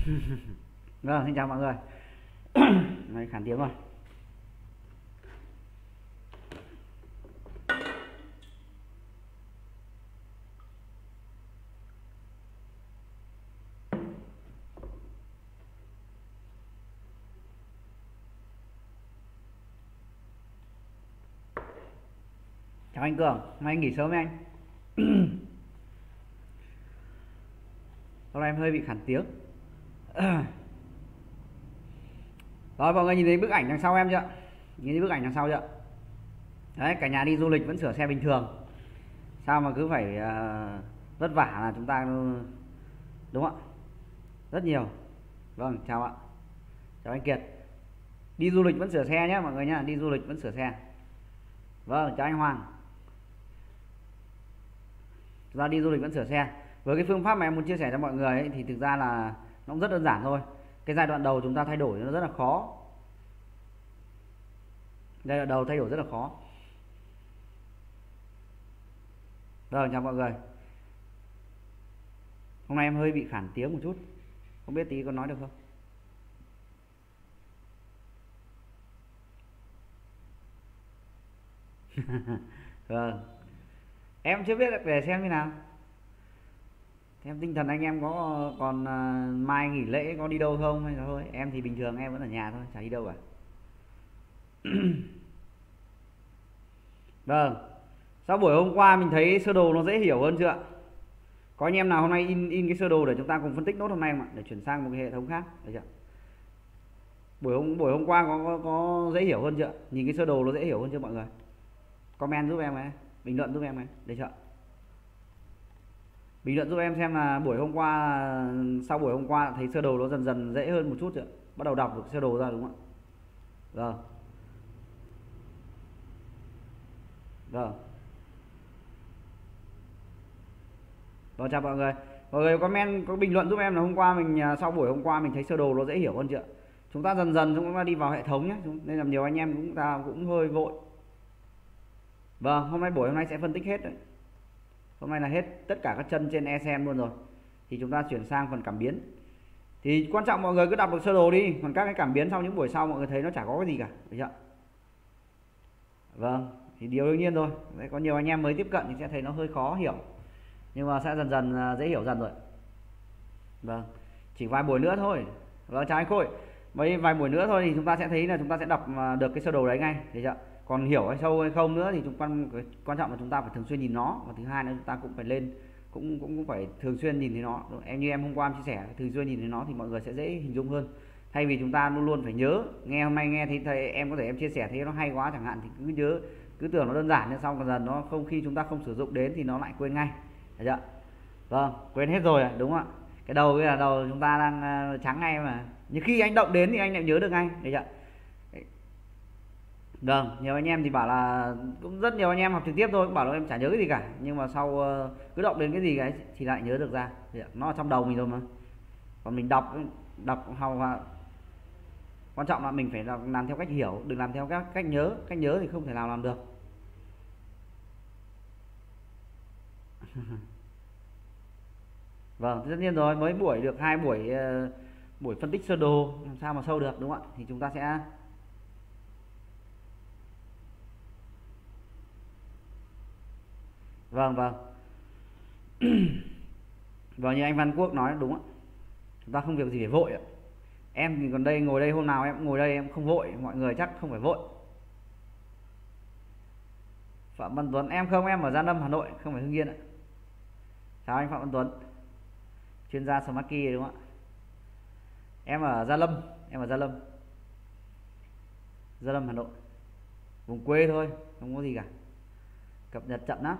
vâng xin chào mọi người. Này khản tiếng rồi chào anh cường, mai anh nghỉ sớm với anh hôm nay em hơi bị khản tiếng. rồi mọi người nhìn thấy bức ảnh đằng sau em chưa? Nhìn thấy bức ảnh đằng sau chưa? Đấy cả nhà đi du lịch vẫn sửa xe bình thường. Sao mà cứ phải uh, vất vả là chúng ta đúng không ạ? Rất nhiều. Vâng chào ạ. Chào anh kiệt. Đi du lịch vẫn sửa xe nhé mọi người nhá. Đi du lịch vẫn sửa xe. Vâng chào anh hoàng. Chúng ta đi du lịch vẫn sửa xe. Với cái phương pháp mà em muốn chia sẻ cho mọi người ấy, thì thực ra là nó cũng rất đơn giản thôi. Cái giai đoạn đầu chúng ta thay đổi nó rất là khó. Giai đoạn đầu thay đổi rất là khó. Rồi, chào mọi người. Hôm nay em hơi bị khản tiếng một chút. Không biết tí có nói được không? Vâng. Em chưa biết được để xem như nào em tinh thần anh em có còn uh, mai nghỉ lễ có đi đâu không hay là thôi? Em thì bình thường em vẫn ở nhà thôi chả đi đâu cả. Vâng. Sau buổi hôm qua mình thấy sơ đồ nó dễ hiểu hơn chưa có anh em nào hôm nay in in cái sơ đồ để chúng ta cùng phân tích nốt hôm nay mà để chuyển sang một cái hệ thống khác. Được chưa buổi hôm buổi hôm qua có, có có dễ hiểu hơn chưa nhìn cái sơ đồ nó dễ hiểu hơn chưa mọi người? Comment giúp em ấy bình luận giúp em ấy. Để chưa bình luận giúp em xem là buổi hôm qua sau buổi hôm qua thấy sơ đồ nó dần dần dễ hơn một chút chưa bắt đầu đọc được sơ đồ ra đúng không ạ? Rồi. Rồi. Rồi chào mọi người. Mọi người comment có bình luận giúp em là hôm qua mình à, sau buổi hôm qua mình thấy sơ đồ nó dễ hiểu hơn chưa chúng ta dần dần chúng ta đi vào hệ thống nhé. Nên là nhiều anh em cũng ta cũng hơi vội. Vâng, hôm nay buổi hôm nay sẽ phân tích hết đấy. Hôm nay là hết tất cả các chân trên esen luôn rồi. Thì chúng ta chuyển sang phần cảm biến. Thì quan trọng mọi người cứ đọc được sơ đồ đi, còn các cái cảm biến sau những buổi sau mọi người thấy nó chả có cái gì cả, được chưa? Vâng, thì điều đương nhiên thôi. Đấy, có nhiều anh em mới tiếp cận thì sẽ thấy nó hơi khó hiểu. Nhưng mà sẽ dần dần à, dễ hiểu dần rồi. Vâng, chỉ vài buổi nữa thôi. Vâng, chào anh Khôi. Mấy vài buổi nữa thôi thì chúng ta sẽ thấy là chúng ta sẽ đọc à, được cái sơ đồ đấy ngay, được chưa? Còn hiểu hay sâu hay không nữa thì chúng quan quan trọng là chúng ta phải thường xuyên nhìn nó. Và thứ hai là chúng ta cũng phải lên, cũng cũng cũng phải thường xuyên nhìn thấy nó. Em như em hôm qua em chia sẻ, thường xuyên nhìn thấy nó thì mọi người sẽ dễ hình dung hơn. Thay vì chúng ta luôn luôn phải nhớ, nghe hôm nay nghe thì thấy, em có thể em chia sẻ thấy nó hay quá chẳng hạn, thì cứ nhớ, cứ tưởng nó đơn giản nhưng sau dần dần nó không, khi chúng ta không sử dụng đến thì nó lại quên ngay. Được chưa? Vâng quên hết rồi đúng không ạ? Cái đầu cái là đầu chúng ta đang ờ, trắng ngay mà. Nhưng khi anh động đến thì anh lại nhớ được ngay được chưa? Vâng, nhiều anh em thì bảo là cũng rất nhiều anh em học trực tiếp thôi cũng bảo là em chả nhớ cái gì cả. Nhưng mà sau ờ, cứ động đến cái gì cái thì lại nhớ được ra. Nó ở trong đầu mình rồi mà. Còn mình đọc đọc học quan trọng là mình phải làm theo cách hiểu đừng làm theo các cách nhớ. Cách nhớ thì không thể nào làm được. Vâng tất nhiên rồi mới buổi được hai buổi uh, buổi phân tích sơ đồ làm sao mà sâu được đúng không ạ? Thì chúng ta sẽ vâng vâng. Vâng như anh Văn Quốc nói, đúng ạ. Chúng ta không việc gì phải vội ạ. Em thì còn đây, ngồi đây hôm nào em ngồi đây, em không vội. Mọi người chắc không phải vội. Phạm Văn Tuấn, em không, em ở Gia Lâm, Hà Nội, không phải Hưng Yên ạ. Chào anh Phạm Văn Tuấn, chuyên gia Smart đúng không ạ. Em ở Gia Lâm, em ở Gia Lâm. Gia Lâm, Hà Nội. Vùng quê thôi, không có gì cả. Cập nhật chậm lắm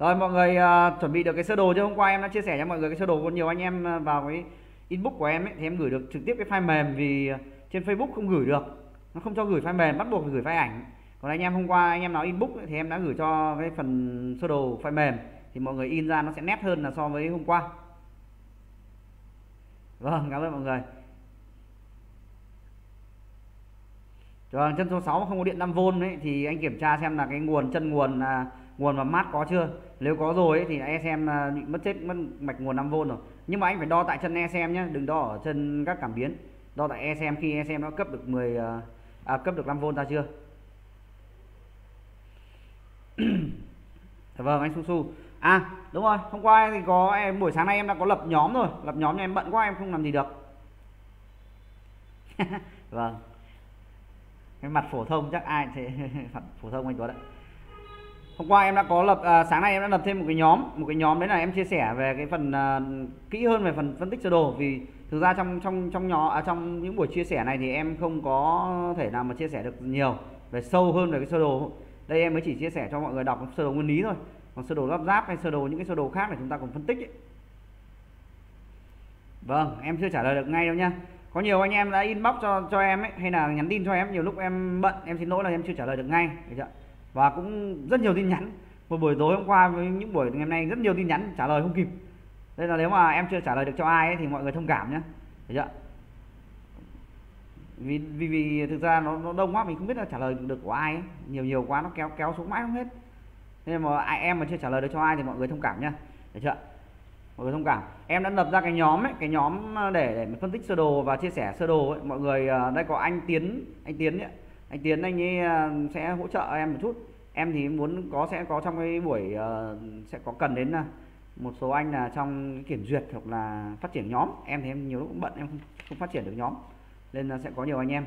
rồi mọi người uh, chuẩn bị được cái sơ đồ chứ hôm qua em đã chia sẻ cho mọi người cái sơ đồ. Có nhiều anh em à, vào cái inbox của em ấy thì em gửi được trực tiếp cái file mềm vì à, trên Facebook không gửi được. Nó không cho gửi file mềm bắt buộc phải gửi file ảnh. Còn anh em hôm qua anh em nói inbox ấy, thì em đã gửi cho cái phần sơ đồ file mềm. Thì mọi người in ra nó sẽ nét hơn là so với hôm qua. Vâng cảm ơn mọi người. Rồi chân số 6 không có điện 5V ấy thì anh kiểm tra xem là cái nguồn chân nguồn là nguồn và mát có chưa nếu có rồi ấy, thì e xem à, bị mất chết mất mạch nguồn 5V rồi. Nhưng mà anh phải đo tại chân ECM nhé đừng đo ở chân các cảm biến. Đo tại ECM khi ECM nó cấp được 10 à, à, cấp được 5V ra chưa? Dạ vâng anh su su. À đúng rồi hôm qua thì có em buổi sáng nay em đã có lập nhóm rồi. Lập nhóm nhưng em bận quá em không làm gì được. Dạ vâng. Cái mặt phổ thông chắc ai thế mặt phổ thông anh tuấn đấy hôm qua em đã có lập à, sáng nay em đã lập thêm một cái nhóm một cái nhóm đấy là em chia sẻ về cái phần à, kỹ hơn về phần phân tích sơ đồ. Vì thực ra trong trong trong nhỏ à, trong những buổi chia sẻ này thì em không có thể nào mà chia sẻ được nhiều về sâu hơn về cái sơ đồ. Đây em mới chỉ chia sẻ cho mọi người đọc sơ đồ nguyên lý thôi. Còn sơ đồ lắp ráp hay sơ đồ những cái sơ đồ khác là chúng ta còn phân tích ấy. vâng em chưa trả lời được ngay đâu nha. Có nhiều anh em đã inbox cho cho em ấy hay là nhắn tin cho em nhiều lúc em bận em xin lỗi là em chưa trả lời được ngay. Được chưa? Và cũng rất nhiều tin nhắn. Một buổi tối hôm qua với những buổi ngày hôm nay rất nhiều tin nhắn trả lời không kịp. Đây là nếu mà em chưa trả lời được cho ai ấy, thì mọi người thông cảm nhé được chưa? Vì vì vì thực ra nó, nó đông quá mình không biết là trả lời được của ai ấy. nhiều nhiều quá nó kéo kéo xuống mãi không hết. Nên mà ai em mà chưa trả lời được cho ai thì mọi người thông cảm nhá. Được chưa? Mọi người thông cảm. Em đã lập ra cái nhóm ấy cái nhóm để để phân tích sơ đồ và chia sẻ sơ đồ ấy. mọi người ờ, đây có anh tiến anh tiến ấy anh tiến anh ấy ờ, sẽ hỗ trợ em một chút em thì muốn có sẽ có trong cái buổi uh, sẽ có cần đến ờ, một số anh là trong kiểm duyệt hoặc là phát triển nhóm em thì em nhiều lúc cũng bận em không, không phát triển được nhóm nên là sẽ có nhiều anh em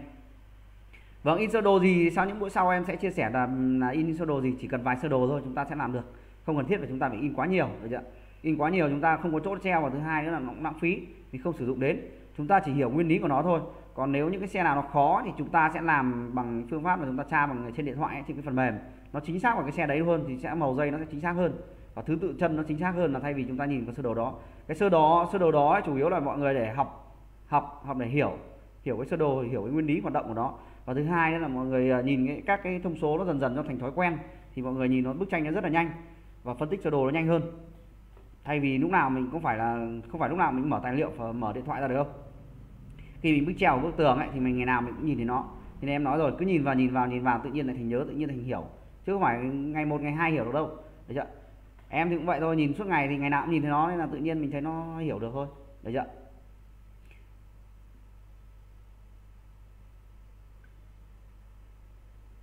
Vâng, in sơ đồ gì sau những buổi sau em sẽ chia sẻ là, là in sơ đồ gì chỉ cần vài sơ đồ thôi chúng ta sẽ làm được. Không cần thiết là chúng ta phải in quá nhiều, được chưa? In quá nhiều chúng ta không có chỗ treo và thứ hai nữa là nó cũng lãng phí vì không sử dụng đến. Chúng ta chỉ hiểu nguyên lý của nó thôi. Còn nếu những cái xe nào nó khó thì chúng ta sẽ làm bằng phương pháp mà chúng ta tra bằng trên điện thoại trên cái phần mềm. Nó chính xác vào cái xe đấy hơn thì sẽ màu dây nó sẽ chính xác hơn và thứ tự chân nó chính xác hơn là thay vì chúng ta nhìn vào sơ đồ đó. Cái sơ đồ sơ đồ đó chủ yếu là mọi người để học học học để hiểu hiểu cái sơ đồ hiểu cái nguyên lý hoạt động của nó và thứ hai là mọi người à, nhìn cái, các cái thông số nó dần dần nó thành thói quen thì mọi người nhìn nó bức tranh nó rất là nhanh và phân tích sơ đồ nó nhanh hơn thay vì lúc nào mình cũng phải là không phải lúc nào mình mở tài liệu và mở điện thoại ra được không khi mình bước trèo bức tường ấy, thì mình ngày nào mình cũng nhìn thấy nó. Thì em nói rồi, cứ nhìn vào nhìn vào nhìn vào, tự nhiên lại thành nhớ, tự nhiên thành hiểu. Chứ không phải ngày một, ngày hai hiểu được đâu. Được chưa? Em thì cũng vậy thôi, nhìn suốt ngày thì ngày nào cũng nhìn thấy nó, nên là tự nhiên mình thấy nó hiểu được thôi. Được chưa?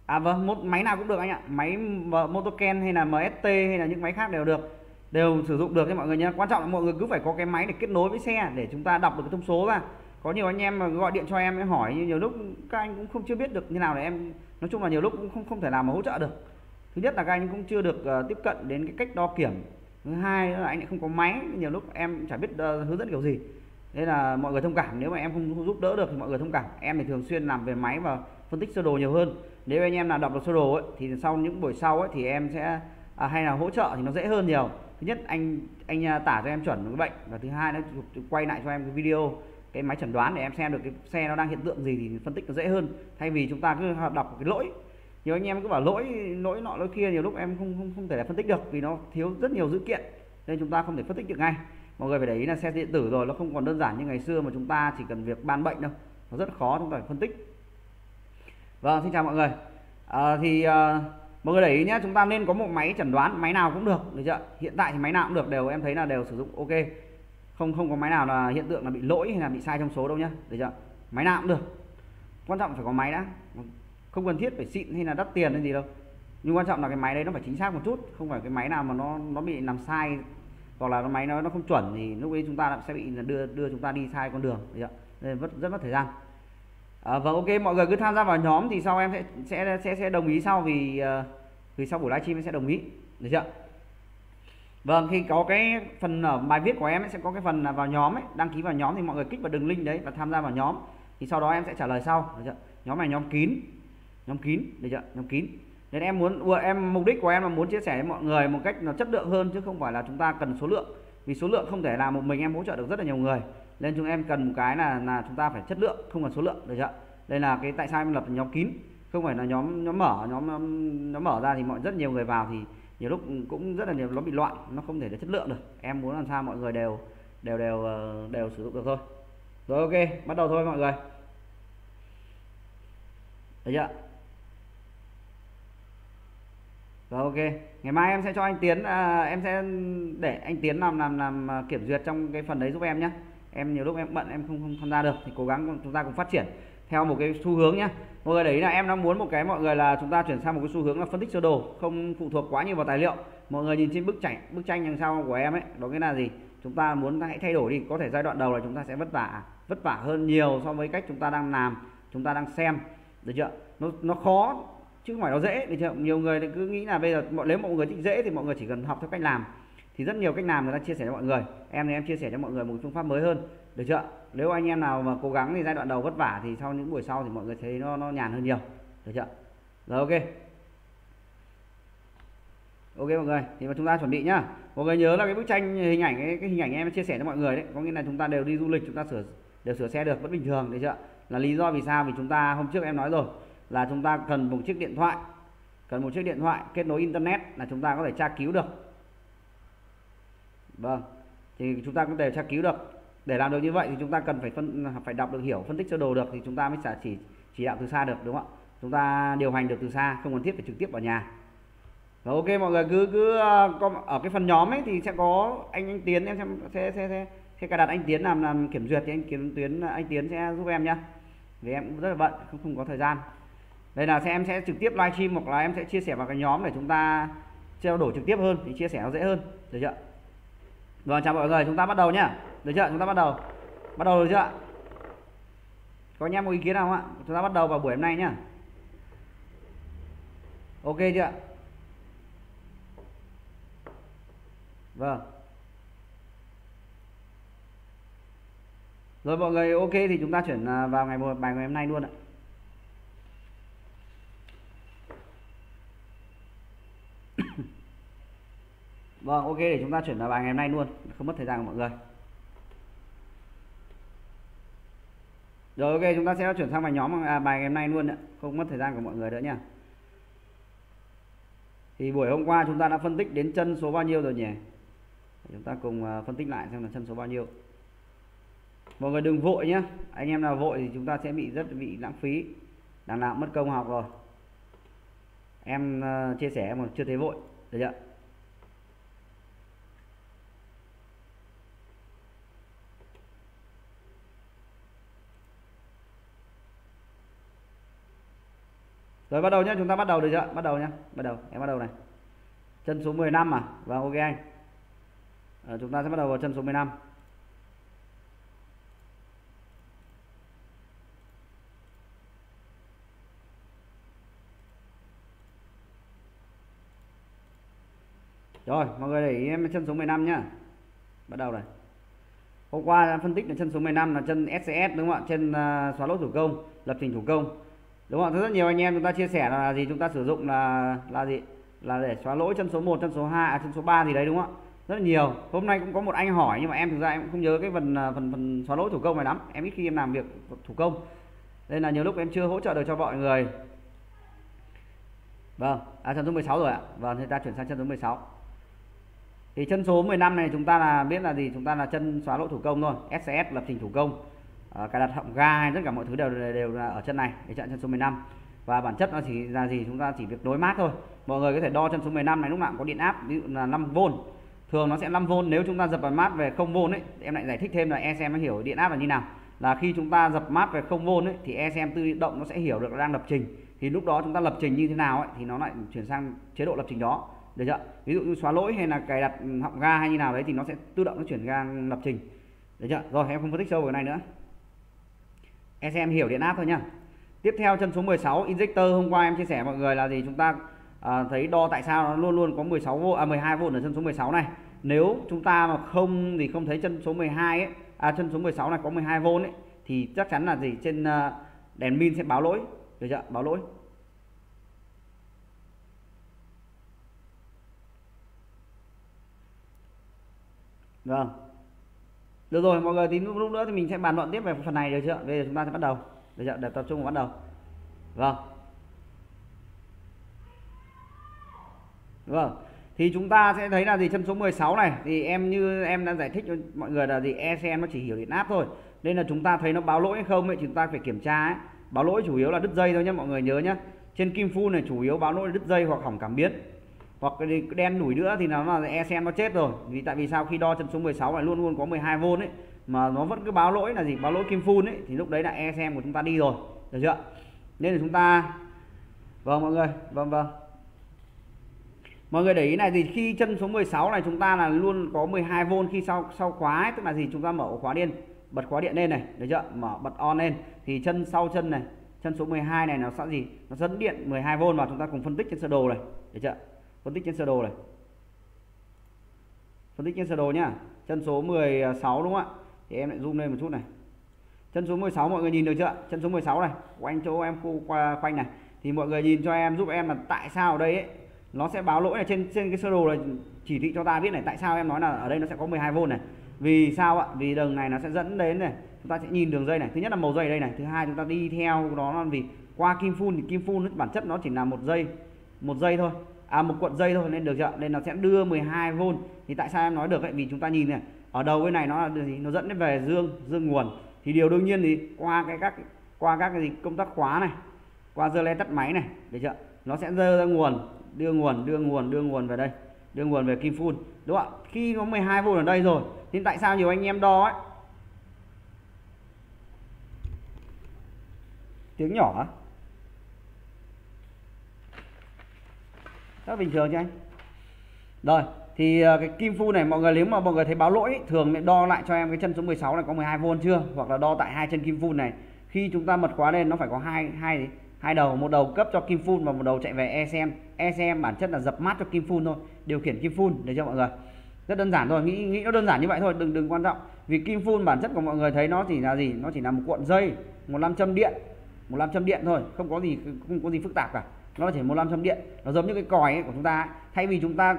À vâng một máy nào cũng được anh ạ. Máy motoken hay là mst hay là những máy khác đều được, đều sử dụng được cho mọi người nhé quan trọng là mọi người cứ phải có cái máy để kết nối với xe để chúng ta đọc được cái thông số ra có nhiều anh em mà gọi điện cho em hỏi hỏi nhiều lúc các anh cũng không chưa biết được như nào để em nói chung là nhiều lúc cũng không không thể làm mà hỗ trợ được. Thứ nhất là các anh cũng chưa được uh, tiếp cận đến cái cách đo kiểm. Thứ hai là anh lại không có máy nhiều lúc em chả biết uh, hướng dẫn kiểu gì. Nên là mọi người thông cảm nếu mà em không giúp đỡ được thì mọi người thông cảm. Em thì thường xuyên làm về máy và phân tích sơ đồ nhiều hơn. Nếu anh em nào đọc được sơ đồ ấy, thì sau những buổi sau ấy, thì em sẽ à, hay là hỗ trợ thì nó dễ hơn nhiều. Thứ nhất anh anh à, tả cho em chuẩn cái bệnh và thứ hai nó quay lại cho em cái video cái máy chẩn đoán để em xem được cái xe nó đang hiện tượng gì thì phân tích nó dễ hơn. Thay vì chúng ta cứ đọc cái lỗi. Nhiều anh em cứ bảo lỗi lỗi nọ lỗi kia nhiều lúc em không không không thể là phân tích được vì nó thiếu rất nhiều dữ kiện nên chúng ta không thể phân tích được ngay. Mọi người phải để ý là xe điện tử rồi nó không còn đơn giản như ngày xưa mà chúng ta chỉ cần việc ban bệnh đâu. Nó rất khó chúng ta phải phân tích. Vâng xin chào mọi người. À, thì à, mọi người để ý nhé chúng ta nên có một máy chẩn đoán máy nào cũng được được chưa? Hiện tại thì máy nào cũng được đều em thấy là đều sử dụng ok không không có máy nào là hiện tượng là bị lỗi hay là bị sai trong số đâu nhá. Được chưa? Máy nào cũng được. Quan trọng phải có máy đã. Không cần thiết phải xịn hay là đắt tiền hay gì đâu. Nhưng quan trọng là cái máy đấy nó phải chính xác một chút không phải cái máy nào mà nó nó bị làm sai hoặc là cái máy nó nó không chuẩn thì lúc ấy chúng ta sẽ bị đưa đưa chúng ta đi sai con đường. Được chưa? nên rất rất mất thời gian. À, vâng ok mọi người cứ tham gia vào nhóm thì sau em sẽ sẽ sẽ, sẽ đồng ý sau vì uh, vì sau buổi livestream em sẽ đồng ý. Được chưa? Vâng khi có cái phần ở bài viết của em sẽ có cái phần là vào nhóm ấy, đăng ký vào nhóm thì mọi người kích vào đường link đấy và tham gia vào nhóm. Thì sau đó em sẽ trả lời sau. Được chưa? Nhóm này nhóm kín nhóm kín, được chưa? Nhóm kín. Nên em muốn em, mục đích của em là muốn chia sẻ với mọi người một cách nó chất lượng hơn chứ không phải là chúng ta cần số lượng. Vì số lượng không thể là một mình em hỗ trợ được rất là nhiều người. Nên chúng em cần một cái là là chúng ta phải chất lượng, không cần số lượng, được chưa? Đây là cái tại sao em lập nhóm kín. Không phải là nhóm nhóm mở nhóm nhóm mở ra thì mọi, rất nhiều người vào thì nhiều lúc cũng rất là nhiều nó bị loạn nó không thể là chất lượng được. Em muốn làm sao mọi người đều đều đều ờ, đều sử dụng được thôi. Rồi ok bắt đầu thôi mọi người. Được chưa? Rồi ok. Ngày mai em sẽ cho anh tiến à, em sẽ để anh tiến làm làm làm à, kiểm duyệt trong cái phần đấy giúp em nhé em nhiều lúc em bận em không không tham gia được thì cố gắng chúng ta cùng phát triển theo một cái xu hướng nhé mọi người đấy là em đang muốn một cái mọi người là chúng ta chuyển sang một cái xu hướng là phân tích sơ đồ, không phụ thuộc quá nhiều vào tài liệu. Mọi người nhìn trên bức tranh bức tranh đằng sau của em ấy, đó cái là gì? Chúng ta muốn hãy thay đổi đi, có thể giai đoạn đầu là chúng ta sẽ vất vả vất vả hơn nhiều so với cách chúng ta đang làm, chúng ta đang xem, được chưa? Nó nó khó, chứ không phải nó dễ, được chưa? Nhiều người cứ nghĩ là bây giờ mọi, nếu mọi người thích dễ thì mọi người chỉ cần học theo cách làm. Thì rất nhiều cách làm người ta chia sẻ cho mọi người. Em thì em chia sẻ cho mọi người một phương pháp mới hơn, được chưa? Nếu anh em nào mà cố gắng thì giai đoạn đầu vất vả thì sau những buổi sau thì mọi người thấy nó nó nhàn hơn nhiều. Được chưa? Rồi ok. Ok mọi người thì mà chúng ta chuẩn bị nhá. Mọi người nhớ là cái bức tranh hình ảnh cái, cái hình ảnh em chia sẻ cho mọi người đấy có nghĩa là chúng ta đều đi du lịch chúng ta sửa đều sửa xe được vẫn bình thường được chưa? Là lý do vì sao? Vì chúng ta hôm trước em nói rồi là chúng ta cần một chiếc điện thoại cần một chiếc điện thoại kết nối internet là chúng ta có thể tra cứu được. Vâng thì chúng ta có thể tra cứu được để làm được như vậy thì chúng ta cần phải phân phải đọc được hiểu phân tích sơ đồ được thì chúng ta mới sẽ chỉ chỉ đạo từ xa được đúng không ạ? Chúng ta điều hành được từ xa không cần thiết phải trực tiếp vào nhà. Rồi ok mọi người cứ cứ ờ, có ở cái phần nhóm ấy thì sẽ có anh anh Tiến em sẽ sẽ sẽ, sẽ, sẽ cài đặt anh Tiến làm làm kiểm duyệt thì anh Tiến Tiến anh Tiến sẽ giúp em nhá. Vì em cũng rất là bận không không có thời gian. Đây là sẽ em sẽ trực tiếp livestream hoặc là em sẽ chia sẻ vào cái nhóm để chúng ta trao đổi trực tiếp hơn thì chia sẻ nó dễ hơn được chưa? Rồi chào mọi người chúng ta bắt đầu nhá được chưa? Chúng ta bắt đầu. Bắt đầu được chưa có anh em có ý kiến nào không ạ? Chúng ta bắt đầu vào buổi hôm nay nhá. Ok chưa vâng. Rồi mọi người, ok thì chúng ta chuyển à, vào ngày một, bài ngày hôm nay luôn ạ. Vâng ok để chúng ta chuyển vào bài ngày hôm nay luôn. Không mất thời gian của mọi người. Rồi ok chúng ta sẽ chuyển sang bài nhóm à, bài ngày hôm nay luôn ạ. Không mất thời gian của mọi người nữa nha thì buổi hôm qua chúng ta đã phân tích đến chân số bao nhiêu rồi nhỉ? Chúng ta cùng à, phân tích lại xem là chân số bao nhiêu. Mọi người đừng vội nhé anh em nào vội thì chúng ta sẽ bị rất bị lãng phí. Đằng nào mất công học rồi. Em à, chia sẻ mà chưa thấy vội. Được chưa? Rồi bắt đầu nhé, chúng ta bắt đầu được chưa? Bắt đầu nhé, bắt đầu, em bắt đầu này. Chân số 15 à? Vâng, ok anh. À, chúng ta sẽ bắt đầu vào chân số 15. Rồi, mọi người để ý em chân số 15 nhá. Bắt đầu này. Hôm qua phân tích là chân số 15 là chân SCS đúng không ạ? Chân uh, à, xóa lỗ thủ công, lập trình thủ công đúng không rất nhiều anh em chúng ta chia sẻ là gì chúng ta sử dụng là là gì? Là để xóa lỗi chân số 1 chân số 2 à, chân số 3 gì đấy đúng không ạ? Rất là nhiều. Hôm nay cũng có một anh hỏi nhưng mà em thực ra em cũng không nhớ cái phần à, phần phần xóa lỗi thủ công này lắm. Em ít khi em làm việc thủ công. Nên là nhiều lúc em chưa hỗ trợ được cho mọi người. Vâng à chân số 16 rồi ạ. Vâng thì ta chuyển sang chân số 16 thì chân số 15 này chúng ta là biết là gì? Chúng ta là chân xóa lỗi thủ công thôi. SCS lập trình thủ công uh, cài đặt họng ga tất cả mọi thứ đều đều là ở chân này để chặn chân số 15 và bản chất nó chỉ là gì? Chúng ta chỉ việc nối mát thôi. Mọi người có thể đo chân số 15 này lúc nào có điện áp ví dụ là 5V thường nó sẽ 5V nếu chúng ta dập vào mát về 0V ấy em lại giải thích thêm là ECM nó hiểu điện áp là như nào. Là khi chúng ta dập mát về 0V ấy thì ECM tự động nó sẽ hiểu được đang lập trình. Thì lúc đó chúng ta lập trình như thế nào ấy thì nó lại chuyển sang chế độ lập trình đó. Được chưa? Ví dụ như xóa lỗi hay là cài đặt họng ga hay như nào đấy thì nó sẽ tự động nó chuyển sang lập trình. Được chưa? Rồi em không phân tích sâu về này nữa em hiểu điện áp thôi nhá. Tiếp theo chân số 16 injector. Hôm qua em chia sẻ mọi người là gì? Chúng ta à, thấy đo tại sao nó luôn luôn có 16 v à 12 v ở chân số 16 này. Nếu chúng ta mà không thì không thấy chân số 12 ấy à, chân số 16 này có 12 v ấy thì chắc chắn là gì? Trên à, đèn pin sẽ báo lỗi. Được chưa báo lỗi. Vâng được rồi, mọi người, tí lúc nữa thì mình sẽ bàn luận tiếp về phần này được chưa? Bây giờ chúng ta sẽ bắt đầu. Được chưa? Để tập trung vào bắt đầu. Vâng. Vâng. Thì chúng ta sẽ thấy là gì? Chân số 16 này, thì em như em đã giải thích cho mọi người là gì? ECN nó chỉ hiểu điện áp thôi. Nên là chúng ta thấy nó báo lỗi hay không ấy chúng ta phải kiểm tra ấy. báo lỗi chủ yếu là đứt dây thôi nhé mọi người nhớ nhé trên kim phu này chủ yếu báo lỗi đứt dây hoặc hỏng cảm biến hoặc cái đen nổi nữa thì nó là e xem nó chết rồi. Vì tại vì sao khi đo chân số 16 lại luôn luôn có 12V ấy mà nó vẫn cứ báo lỗi là gì? Báo lỗi kim phun ấy thì lúc đấy là e xem của chúng ta đi rồi. Được chưa? Nên là chúng ta vâng mọi người vâng vâng. Mọi người để ý này thì khi chân số 16 này chúng ta là luôn có 12V khi sau sau khóa ấy, tức là gì? Chúng ta mở khóa điện bật khóa điện lên này được chưa? Mở bật on lên. Thì chân sau chân này chân số 12 này nó sẽ gì? Nó dẫn điện 12V vào chúng ta cùng phân tích trên sơ đồ này được chưa? Phân tích trên sơ đồ này. Phân tích trên sơ đồ nhá. Chân số 16 đúng không ạ? Thì em lại zoom lên một chút này. Chân số 16 mọi người nhìn được chưa chân số 16 này, quanh chỗ em khu qua quanh này. Thì mọi người nhìn cho em giúp em là tại sao ở đây ấy, nó sẽ báo lỗi là trên trên cái sơ đồ này chỉ thị cho ta biết này, tại sao em nói là ở đây nó sẽ có 12V này. Vì sao ạ? Vì đường này nó sẽ dẫn đến này, chúng ta sẽ nhìn đường dây này. Thứ nhất là màu dây đây này, thứ hai chúng ta đi theo đó là vì qua kim phun thì kim phun bản chất nó chỉ là một dây một dây thôi à một cuộn dây thôi, nên được chưa nên nó sẽ đưa 12V thì tại sao em nói được vậy vì chúng ta nhìn này, ở đầu bên này nó là gì? Nó dẫn đến về dương dương nguồn. Thì điều đương nhiên thì qua cái các, qua các cái gì? Công tắc khóa này, qua dơ le tắt máy này, được chưa nó sẽ dơ ra nguồn, đưa nguồn đưa nguồn đưa nguồn về đây, đưa nguồn về kim phun. Đúng không ạ? Khi nó 12V ở đây rồi, thì tại sao nhiều anh em đo ấy? Tiếng nhỏ rất bình thường chứ anh. Rồi, thì ờ, cái kim phu này, mọi người nếu mà mọi người thấy báo lỗi thường đo lại cho em cái chân số 16 này có 12V chưa? Hoặc là đo tại hai chân kim phu này. Khi chúng ta mật khóa lên, nó phải có hai hai hai đầu, một đầu cấp cho kim phun và một đầu chạy về ECM ECM bản chất là dập mát cho kim phun thôi, điều khiển kim phun để cho mọi người? Rất đơn giản thôi, nghĩ nghĩ nó đơn giản như vậy thôi, đừng đừng quan trọng. Vì kim phun bản chất của mọi người thấy nó chỉ là gì? Nó chỉ là một cuộn dây, một nam châm điện, một nam châm điện thôi, không có gì, không có gì phức tạp cả nó chỉ một nam châm điện. Nó giống như cái còi ấy của chúng ta thay vì chúng ta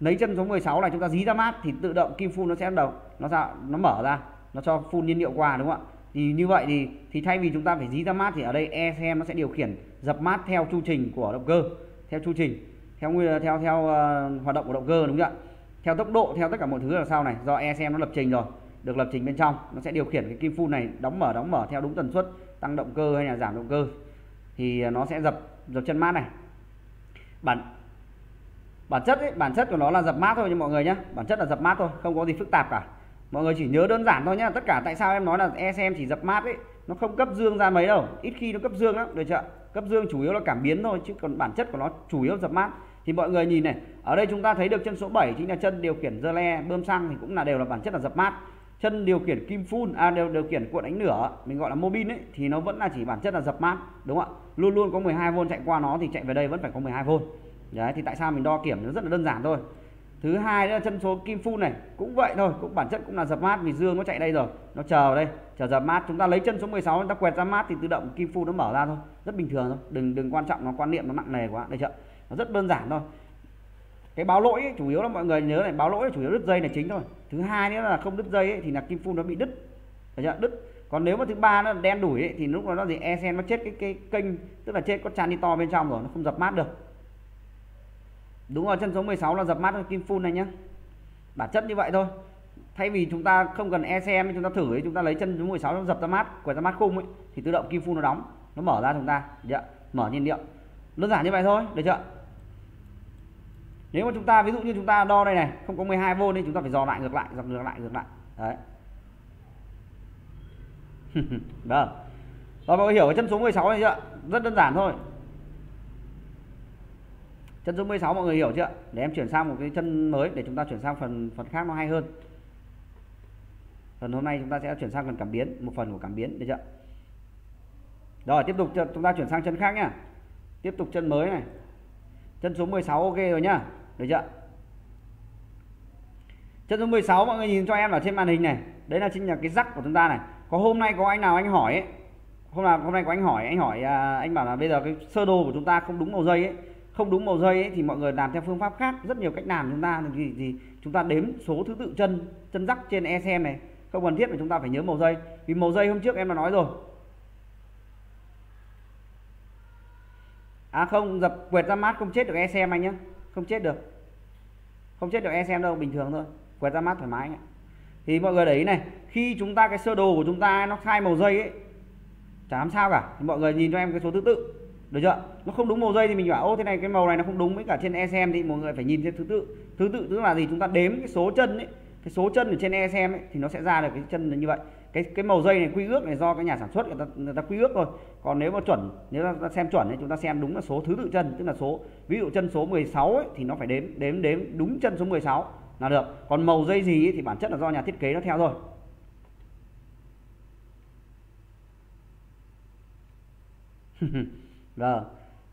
lấy chân số 16 này chúng ta dí ra mát thì tự động kim phun nó sẽ đầu nó sao nó mở ra nó cho phun nhiên liệu qua đúng không ạ? Thì như vậy thì thì thay vì chúng ta phải dí ra mát thì ở đây ECM nó sẽ điều khiển dập mát theo chu trình của động cơ theo chu trình theo theo theo theo uh, hoạt động của động cơ đúng không ạ? Theo tốc độ theo tất cả mọi thứ là sau này do ECM nó lập trình rồi được lập trình bên trong nó sẽ điều khiển cái kim phun này đóng mở đóng mở theo đúng tần suất tăng động cơ hay là giảm động cơ. Thì ờ, nó sẽ dập dập chân mát này. Bản bản chất ấy, bản chất của nó là dập mát thôi nha mọi người nhé bản chất là dập mát thôi không có gì phức tạp cả. Mọi người chỉ nhớ đơn giản thôi nhá tất cả tại sao em nói là ECM chỉ dập mát ấy nó không cấp dương ra mấy đâu ít khi nó cấp dương lắm được chưa cấp dương chủ yếu là cảm biến thôi chứ còn bản chất của nó chủ yếu dập mát. Thì mọi người nhìn này ở đây chúng ta thấy được chân số 7 chính là chân điều khiển dơ le bơm xăng thì cũng là đều là bản chất là dập mát chân điều khiển kim phun à điều điều khiển cuộn ánh lửa, mình gọi là mô bin ấy, thì nó vẫn là chỉ bản chất là dập mát, đúng không ạ? Luôn luôn có 12V chạy qua nó thì chạy về đây vẫn phải có 12V đấy, thì tại sao mình đo kiểm nó rất là đơn giản thôi. Thứ hai là chân số kim phun này, cũng vậy thôi, cũng bản chất cũng là dập mát vì dương nó chạy đây rồi, nó chờ ở đây, chờ dập mát. Chúng ta lấy chân số 16 chúng ta quẹt ra mát thì tự động kim phun nó mở ra thôi, rất bình thường thôi, đừng đừng quan trọng, nó quan niệm nó nặng nề quá đây chưa? Nó rất đơn giản thôi cái báo lỗi ấy, chủ yếu là mọi người nhớ này báo lỗi chủ yếu đứt dây là chính thôi. Thứ hai nữa là không đứt dây ấy, thì là kim phun nó bị đứt. Được chưa? đứt. Còn nếu mà thứ ba nó đen đủi ấy, thì lúc đó nó gì? E sen nó chết cái cái kênh tức là chết con chan đi to bên trong rồi nó không dập mát được. Đúng rồi chân số 16 là dập mát kim phun này nhá. Bản chất như vậy thôi. Thay vì chúng ta không cần ECM chúng ta thử ấy, chúng ta lấy chân số 16 nó dập ra mát quẹt ra mát khung ấy thì tự động kim phun nó đóng nó mở ra chúng ta. Được mở nhiên liệu. Đơn giản như vậy thôi được chưa? Nếu mà chúng ta, ví dụ như chúng ta đo đây này, không có 12V thì chúng ta phải dò lại ngược lại, dò ngược lại ngược lại. Đấy. Đó vâng. rồi, mọi người hiểu cái chân số 16 này chưa rất đơn giản thôi. Chân số 16 mọi người hiểu chưa để em chuyển sang một cái chân mới, để chúng ta chuyển sang phần phần khác nó hay hơn. Phần hôm nay chúng ta sẽ chuyển sang phần cảm biến, một phần của cảm biến, được chưa rồi, tiếp tục chúng ta chuyển sang chân khác nhá. Tiếp tục chân mới này. Chân số 16 ok rồi nhá được chưa? Chân số 16 mọi người nhìn cho em ở trên màn hình này. Đấy là chính là cái rắc của chúng ta này. Có hôm nay có anh nào anh hỏi ấy. Hôm nào hôm nay có anh hỏi anh hỏi à, anh bảo là bây giờ cái sơ đồ của chúng ta không đúng màu dây ấy. Không đúng màu dây ấy, thì mọi người làm theo phương pháp khác. Rất nhiều cách làm chúng ta thì, thì chúng ta đếm số thứ tự chân chân rắc trên e xem này. Không cần thiết mà chúng ta phải nhớ màu dây. Vì màu dây hôm trước em đã nói rồi. À không dập quẹt ra mát không chết được e xem anh nhé không chết được. Không chết được e xem đâu bình thường thôi. Quẹt ra mắt thoải mái thì mọi người để ý này khi chúng ta cái sơ đồ của chúng ta nó khai màu dây ấy chả làm sao cả. Thì mọi người nhìn cho em cái số thứ tự. Được chưa? Nó không đúng màu dây thì mình bảo ô thế này cái màu này nó không đúng. Với cả trên ESM thì mọi người phải nhìn theo thứ tự. Thứ tự tức là gì? Chúng ta đếm cái số chân ấy. Cái số chân ở trên ESM ấy, thì nó sẽ ra được cái chân như vậy cái cái màu dây này quy ước này do cái nhà sản xuất người ta người ta quy ước thôi. Còn nếu mà chuẩn nếu ta xem chuẩn thì chúng ta xem đúng là số thứ tự chân tức là số ví dụ chân số 16 ấy, thì nó phải đếm đếm đếm đúng chân số 16 là được. Còn màu dây gì ấy, thì bản chất là do nhà thiết kế nó theo thôi. Rồi vâng.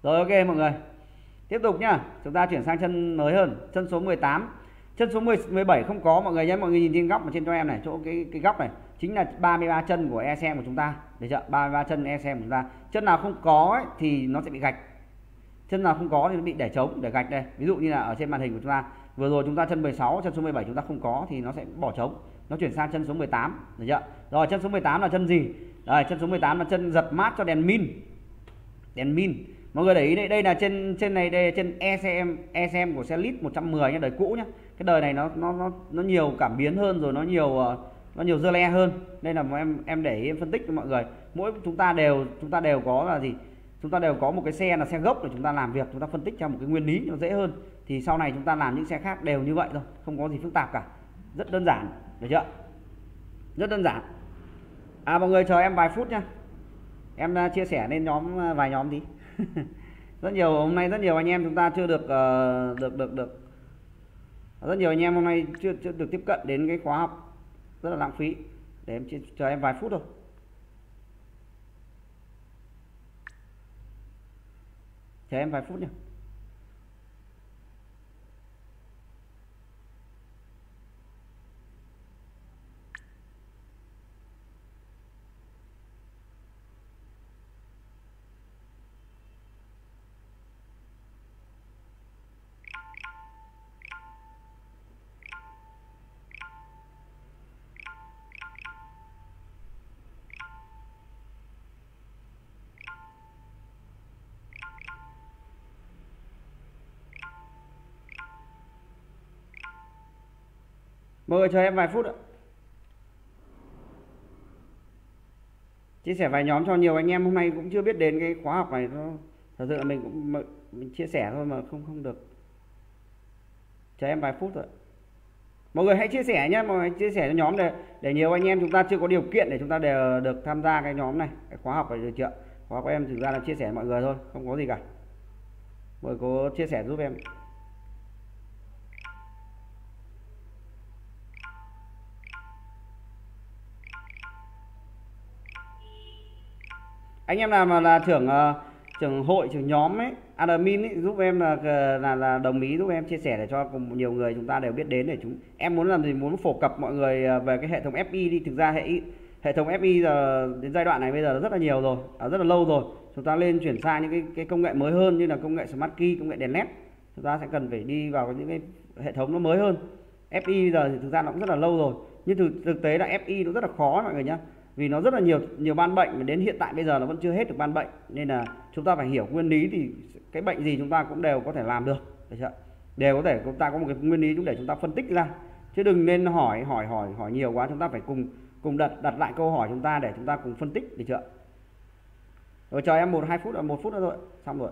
rồi ok mọi người. Tiếp tục nhá. Chúng ta chuyển sang chân mới hơn chân số 18 chân số 10, 17 không có mọi người nhé. Mọi người nhìn trên góc mà trên cho em này chỗ cái cái góc này chính là 33 chân của ECM của chúng ta. Được chưa? 33 chân ECM của chúng ta. Chân nào không có ấy, thì nó sẽ bị gạch. Chân nào không có thì nó bị để trống để gạch đây. Ví dụ như là ở trên màn hình của chúng ta vừa rồi chúng ta chân 16 chân số 17 chúng ta không có thì nó sẽ bỏ trống. Nó chuyển sang chân số 18 được chưa? Rồi chân số 18 là chân gì? Rồi chân số 18 là chân giật mát cho đèn min. Đèn min. Mọi người để ý đây đây là trên trên này đây trên ECM ECM của xe lít 110 nhá đời cũ nhá. Cái đời này nó nó nó nó nhiều cảm biến hơn rồi nó nhiều uh, nó nhiều dơ le hơn đây là em em để em phân tích cho mọi người. Mỗi chúng ta đều chúng ta đều có là gì? Chúng ta đều có một cái xe là xe gốc để chúng ta làm việc chúng ta phân tích theo một cái nguyên lý nó dễ hơn. Thì sau này chúng ta làm những xe khác đều như vậy thôi không có gì phức tạp cả. Rất đơn giản được chưa? Rất đơn giản. À mọi người chờ em vài phút nha em à, chia sẻ lên nhóm à, vài nhóm tí rất nhiều hôm nay rất nhiều anh em chúng ta chưa được uh, được được được. Rất nhiều anh em hôm nay chưa chưa được tiếp cận đến cái khóa học rất là lãng phí. Để em chờ em vài phút thôi. Chờ em vài phút nhé mọi người chờ em vài phút ạ. Chia sẻ vài nhóm cho nhiều anh em hôm nay cũng chưa biết đến cái khóa học này nó thật sự là mình cũng mình chia sẻ thôi mà không không được. Chờ em vài phút rồi mọi người hãy chia sẻ nhé mọi người chia sẻ cho nhóm để để nhiều anh em chúng ta chưa có điều kiện để chúng ta đều được tham gia cái nhóm này, cái khóa học này được chưa? Khóa học của em thực ra là chia sẻ mọi người thôi, không có gì cả. Mọi người có chia sẻ giúp em. Anh em nào mà là trưởng uh, ờ, trưởng hội trưởng nhóm ấy admin ấy, giúp em là ờ, là là đồng ý giúp em chia sẻ để cho cùng nhiều người chúng ta đều biết đến để chúng em muốn làm gì muốn phổ cập mọi người ờ, về cái hệ thống FI đi. Thực ra hệ hệ thống FI giờ đến giai đoạn này bây giờ rất là nhiều rồi à, rất là lâu rồi. Chúng ta lên chuyển sang những cái, cái công nghệ mới hơn như là công nghệ smart key công nghệ đèn led chúng ta sẽ cần phải đi vào những cái hệ thống nó mới hơn. FI giờ thì thực ra nó cũng rất là lâu rồi nhưng thực, thực tế là FI nó rất là khó mọi người nhá vì nó rất là nhiều nhiều ban bệnh, mà đến hiện tại bây giờ nó vẫn chưa hết được ban bệnh. Nên là chúng ta phải hiểu nguyên lý thì cái bệnh gì chúng ta cũng đều có thể làm được. Được chưa? đều có thể, chúng ta có một cái nguyên lý chúng để chúng ta phân tích ra. Chứ đừng nên hỏi hỏi hỏi hỏi nhiều quá, chúng ta phải cùng cùng đặt đặt lại câu hỏi chúng ta để chúng ta cùng phân tích. Được chưa rồi chờ em một, hai phút là một phút nữa thôi. Xong rồi.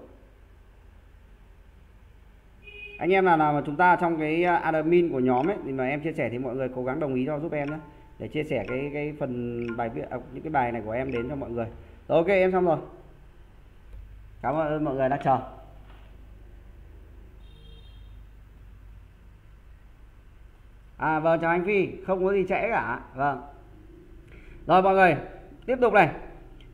Anh em nào nào mà chúng ta trong cái à, admin của nhóm ấy, thì mà em chia sẻ thì mọi người cố gắng đồng ý cho giúp em nhé để chia sẻ cái cái phần bài viết à, những cái bài này của em đến cho mọi người. Rồi ok em xong rồi. Cảm ơn mọi người đã chờ. À vâng chào anh phi. Không có gì trễ cả. Vâng. Rồi mọi người tiếp tục này.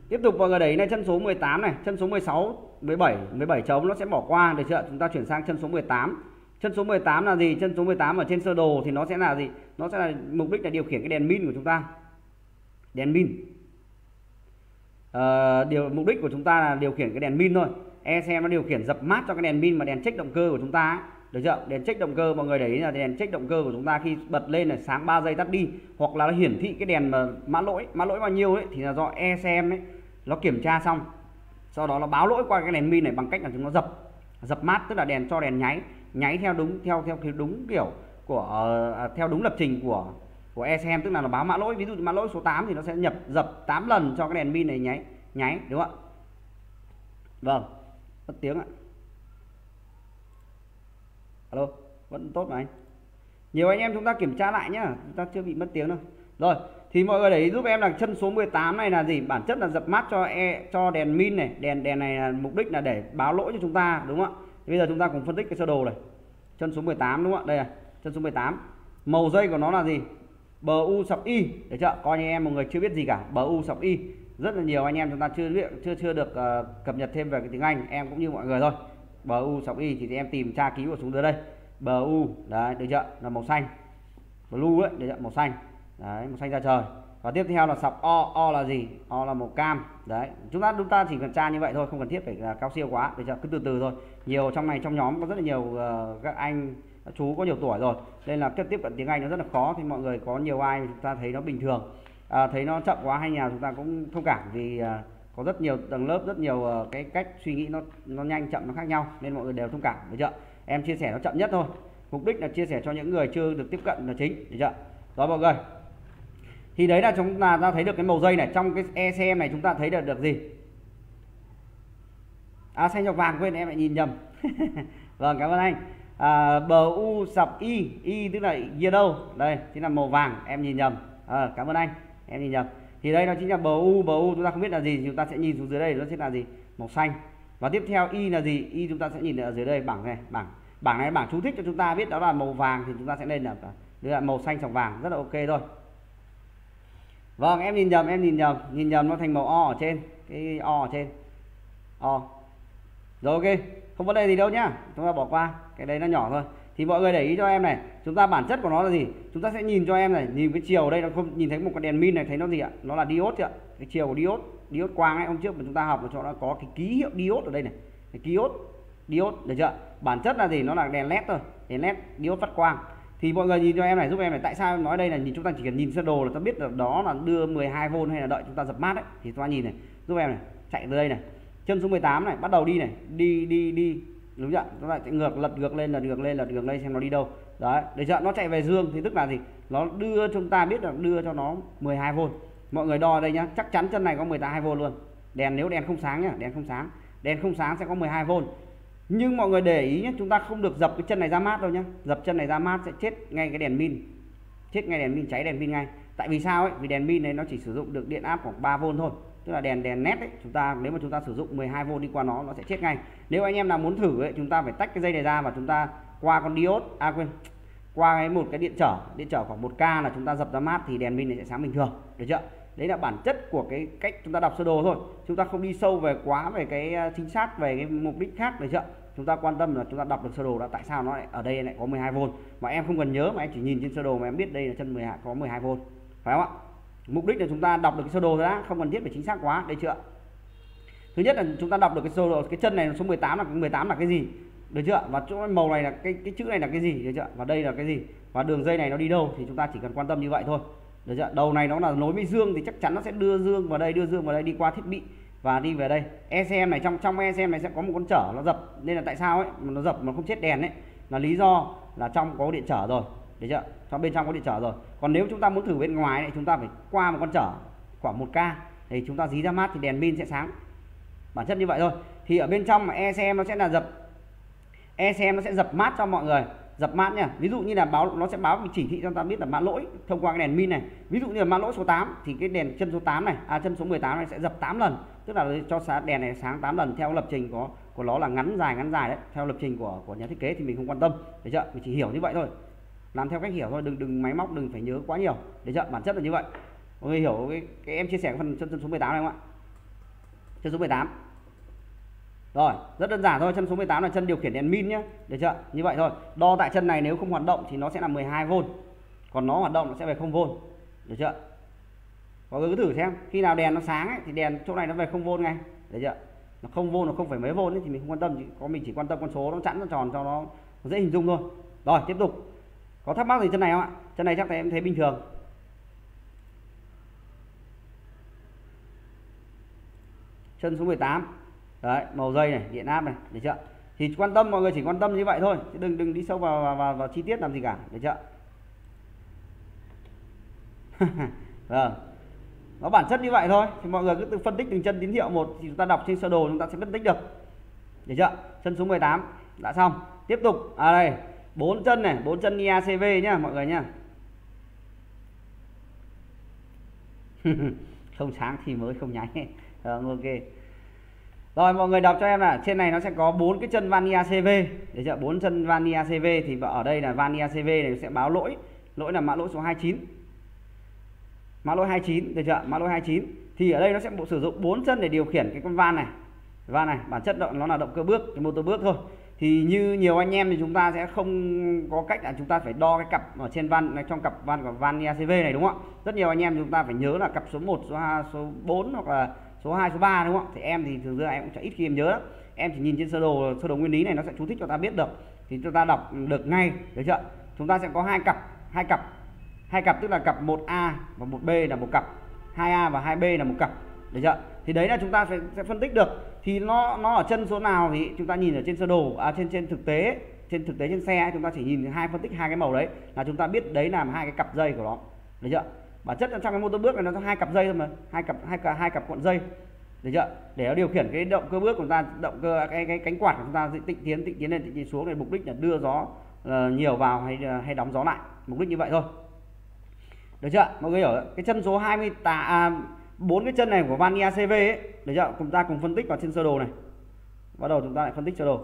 Tiếp tục mọi người đẩy này chân số 18 này chân số 16 17 17 trống nó sẽ bỏ qua. Được chưa? Chúng ta chuyển sang chân số 18 chân số 18 là gì? Chân số 18 ở trên sơ đồ thì nó sẽ là gì? Nó sẽ là mục đích là điều khiển cái đèn pin của chúng ta. Đèn pin à, ờ, điều mục đích của chúng ta là điều khiển cái đèn pin thôi. ECM nó điều khiển dập mát cho cái đèn pin mà đèn check động cơ của chúng ta ấy. được chưa? Đèn check động cơ mọi người để ý là đèn check động cơ của chúng ta khi bật lên là sáng 3 giây tắt đi hoặc là nó hiển thị cái đèn mà mã lỗi mã lỗi bao nhiêu ấy thì là do ECM ấy nó kiểm tra xong. Sau đó nó báo lỗi qua cái đèn pin này bằng cách là chúng nó dập dập mát tức là đèn cho đèn nháy nháy theo đúng theo theo đúng kiểu của uh, theo đúng lập trình của của ECM tức là nó báo mã lỗi. Ví dụ mã lỗi số 8 thì nó sẽ nhập dập 8 lần cho cái đèn pin này nháy nháy đúng không ạ? Vâng mất tiếng ạ. Alo vẫn tốt mà anh. Nhiều anh em chúng ta kiểm tra lại nhá chúng ta chưa bị mất tiếng đâu. Rồi thì mọi người để ý giúp em là chân số 18 này là gì? Bản chất là dập mát cho e cho đèn min này. Đèn đèn này là mục đích là để báo lỗi cho chúng ta đúng không ạ? Bây giờ chúng ta cùng phân tích cái sơ đồ này. Chân số 18 đúng không ạ? Đây này chân số 18 màu dây của nó là gì? Bờ u sọc y. Để chưa? Coi như em một người chưa biết gì cả. Bờ u sọc y. Rất là nhiều anh em chúng ta chưa biết chưa chưa được uh, cập nhật thêm về cái tiếng Anh. Em cũng như mọi người thôi. Bờ u sọc y thì em tìm tra ký ở xuống dưới đây. Bu u đấy được chưa? Là màu xanh. Blue đấy được chưa? Màu xanh. Đấy màu xanh ra trời và tiếp theo là sọc o. O là gì? O là màu cam. Đấy chúng ta chúng ta chỉ cần tra như vậy thôi không cần thiết phải là cao siêu quá. Để chưa cứ từ từ thôi. Nhiều trong này trong nhóm có rất là nhiều uh, các anh chú có nhiều tuổi rồi. Nên là tiếp cận tiếng Anh nó rất là khó thì mọi người có nhiều ai chúng ta thấy nó bình thường. À, thấy nó chậm quá hay nhà chúng ta cũng thông cảm vì uh, có rất nhiều tầng lớp rất nhiều uh, cái cách suy nghĩ nó nó nhanh chậm nó khác nhau. Nên mọi người đều thông cảm được chưa? Em chia sẻ nó chậm nhất thôi. Mục đích là chia sẻ cho những người chưa được tiếp cận là chính được chưa? Đó mọi người thì đấy là chúng ta ta thấy được cái màu dây này. Trong cái ECM này chúng ta thấy được được gì? À xanh nhọc vàng quên em lại nhìn nhầm. Vâng cảm ơn anh. À, bờ u sập y y tức là yellow. Đây chính là màu vàng em nhìn nhầm. À, cảm ơn anh em nhìn nhầm. Thì đây nó chính là bờ u bờ u chúng ta không biết là gì chúng ta sẽ nhìn xuống dưới đây nó sẽ là gì? Màu xanh. Và tiếp theo y là gì? Y chúng ta sẽ nhìn ở dưới đây bảng này bảng bảng này bảng chú thích cho chúng ta biết đó là màu vàng thì chúng ta sẽ lên là, là màu xanh sọc vàng. Rất là ok thôi vâng em nhìn nhầm, em nhìn nhầm. Nhìn nhầm nó thành màu o ở trên. Cái o ở trên. O. Rồi, ok. Không vấn đề gì đâu nhá. Chúng ta bỏ qua. Cái đấy nó nhỏ thôi. Thì mọi người để ý cho em này. Chúng ta bản chất của nó là gì? Chúng ta sẽ nhìn cho em này. Nhìn cái chiều đây, nó không nhìn thấy một cái đèn pin này. Thấy nó gì ạ? Nó là diode ạ. Cái chiều của diode. Diode quang ấy, hôm trước mà chúng ta học là cho nó có cái ký hiệu diode ở đây này. Cái ký diode. Diode, được chưa? Bản chất là gì? Nó là đèn led thôi. Đèn led, diode phát quang thì mọi người nhìn cho em này, giúp em này. Tại sao em nói đây là nhìn chúng ta chỉ cần nhìn sơ đồ là ta biết là đó là đưa 12V hay là đợi chúng ta dập mát đấy thì chúng ta nhìn này, giúp em này, chạy từ đây này. Chân số 18 này, bắt đầu đi này. Đi đi đi. Đúng chưa? Chúng ta chạy ngược, lật ngược lên, lật ngược lên, lật ngược lên xem nó đi đâu. Đấy để chợ nó chạy về dương, thì tức là gì? Nó đưa chúng ta biết là đưa cho nó 12V mọi người đo đây nhá, chắc chắn chân này có 12V luôn. Đèn nếu đèn không sáng nhá, đèn không sáng. Đèn không sáng sẽ có 12V nhưng mọi người để ý nhé chúng ta không được dập cái chân này ra mát đâu nhé dập chân này ra mát sẽ chết ngay cái đèn pin. Chết ngay đèn pin, cháy đèn pin ngay. Tại vì sao ấy? Vì đèn pin này nó chỉ sử dụng được điện áp khoảng 3V thôi. Tức là đèn đèn nét ấy, chúng ta, nếu mà chúng ta sử dụng 12V đi qua nó nó sẽ chết ngay. Nếu anh em nào muốn thử ấy, chúng ta phải tách cái dây này ra và chúng ta qua con diode à quên, qua cái một cái điện trở. Điện trở khoảng 1k là chúng ta dập ra mát thì đèn pin này sẽ sáng bình thường. Được chưa? Đấy là bản chất của cái cách chúng ta đọc sơ đồ thôi. Chúng ta không đi sâu về quá về cái à, chính xác về cái mục đích khác, được chưa? Chúng ta quan tâm là chúng ta đọc được sơ đồ là tại sao nó lại ở đây lại có 12V mà em không cần nhớ mà em chỉ nhìn trên sơ đồ mà em biết đây là chân 12 có 12V phải không ạ? Mục đích là chúng ta đọc được cái sơ đồ đã, không cần thiết phải chính xác quá đây chưa thứ nhất là chúng ta đọc được cái sơ đồ, cái chân này số 18 là 18 là cái gì? Được chưa và chỗ màu này là cái cái chữ này là cái gì? Được chưa và đây là cái gì? Và đường dây này nó đi đâu? Thì chúng ta chỉ cần quan tâm như vậy thôi. Được chưa đầu này nó là nối với dương thì chắc chắn nó sẽ đưa dương vào đây, đưa dương vào đây đi qua thiết bị và đi về đây. ECM này, trong trong ECM này sẽ có một con trở nó dập. Nên là tại sao ấy? Nó dập mà không chết đèn ấy. Là lý do là trong có điện trở rồi. Được chưa? Trong, bên trong có điện trở rồi. Còn nếu chúng ta muốn thử bên ngoài này chúng ta phải qua một con trở khoảng 1k thì chúng ta dí ra mát thì đèn pin sẽ sáng. Bản chất như vậy thôi. Thì ở bên trong mà ECM nó sẽ là dập. ECM nó sẽ dập mát cho mọi người dập mã nha. Ví dụ như là báo nó sẽ báo chỉ thị cho ta biết là mã lỗi thông qua cái đèn min này. Ví dụ như là mã lỗi số 8 thì cái đèn chân số 8 này à chân số 18 này sẽ dập 8 lần. Tức là cho sáng đèn này sáng 8 lần theo lập trình của của nó là ngắn dài ngắn dài đấy theo lập trình của của nhà thiết kế thì mình không quan tâm. Được chưa? Mình chỉ hiểu như vậy thôi. Làm theo cách hiểu thôi đừng đừng máy móc đừng phải nhớ quá nhiều. Để chưa? Bản chất là như vậy. Mọi người hiểu cái, cái em chia sẻ phần chân, chân số 18 này không ạ? Chân số 18 rồi rất đơn giản thôi chân số 18 là chân điều khiển đèn pin nhé được chưa? Như vậy thôi. Đo tại chân này nếu không hoạt động thì nó sẽ là 12V còn nó hoạt động nó sẽ về 0V được chưa? Mọi người cứ thử xem. Khi nào đèn nó sáng ấy, thì đèn chỗ này nó về 0V ngay. Được chưa? Nó không vô nó không phải mấy vôn thì mình không quan tâm. Có mình chỉ quan tâm con số nó chẵn nó tròn cho nó dễ hình dung thôi. Rồi tiếp tục. Có thắc mắc gì chân này không ạ? Chân này chắc em thấy bình thường. Chân số 18 đấy màu dây này điện áp này được chưa? Thì quan tâm mọi người chỉ quan tâm như vậy thôi chứ đừng đừng đi sâu vào vào, vào, vào chi tiết làm gì cả được chưa? Vâng. Nó bản chất như vậy thôi thì mọi người cứ tự phân tích từng chân tín hiệu một thì chúng ta đọc trên sơ đồ chúng ta sẽ phân tích được. Được chưa? Chân số 18 đã xong. Tiếp tục à đây bốn chân này bốn chân IACV nhá mọi người nhá. Không sáng thì mới không nháy. Vâng, ok rồi, mọi người đọc cho em là trên này nó sẽ có bốn cái chân vani ACV. để chợ bốn chân vani ACV thì ở đây là vani ACV này sẽ báo lỗi. Lỗi là mã lỗi số 29 mã lỗi 29 được chưa? Mã lỗi 29 thì ở đây nó sẽ bộ sử dụng bốn chân để điều khiển cái con van này. Van này, bản chất động, nó là động cơ bước, cái motor bước thôi. Thì như nhiều anh em thì chúng ta sẽ không có cách là chúng ta phải đo cái cặp ở trên van, trong cặp van của van ACV này, đúng không ạ? Rất nhiều anh em chúng ta phải nhớ là cặp số 1 số 2 số 4 hoặc là số 2 số 3 đúng không thì em thì thường ra em cũng chẳng ít khi em nhớ lắm. Em chỉ nhìn trên sơ đồ sơ đồ nguyên lý này nó sẽ chú thích cho ta biết được. Thì chúng ta đọc được ngay được chưa? Chúng ta sẽ có hai cặp hai cặp. Hai cặp tức là cặp 1A và 1B là một cặp. 2A và 2B là một cặp được chưa? Thì đấy là chúng ta sẽ, sẽ phân tích được. Thì nó nó ở chân số nào thì chúng ta nhìn ở trên sơ đồ à, trên trên thực tế trên thực tế trên xe chúng ta chỉ nhìn hai phân tích hai cái màu đấy là chúng ta biết đấy là hai cái cặp dây của nó được chưa? Bản chất trong cái motor bước này nó có hai cặp dây thôi mà. Hai cặp hai cặp hai cặp cuộn dây. Được chưa? Để nó điều khiển cái động cơ bước của chúng ta động cơ cái cái cánh quạt của chúng ta tịnh tiến tịnh tiến lên tịnh tiến xuống để mục đích là đưa gió uh, nhiều vào hay ờ, hay đóng gió lại. Mục đích như vậy thôi. Được chưa? Mọi người hiểu cái chân số 20 tà à, bốn cái chân này của van IACV ấy được chưa? Chúng ta cùng phân tích vào trên sơ đồ này. Bắt đầu chúng ta lại phân tích sơ đồ.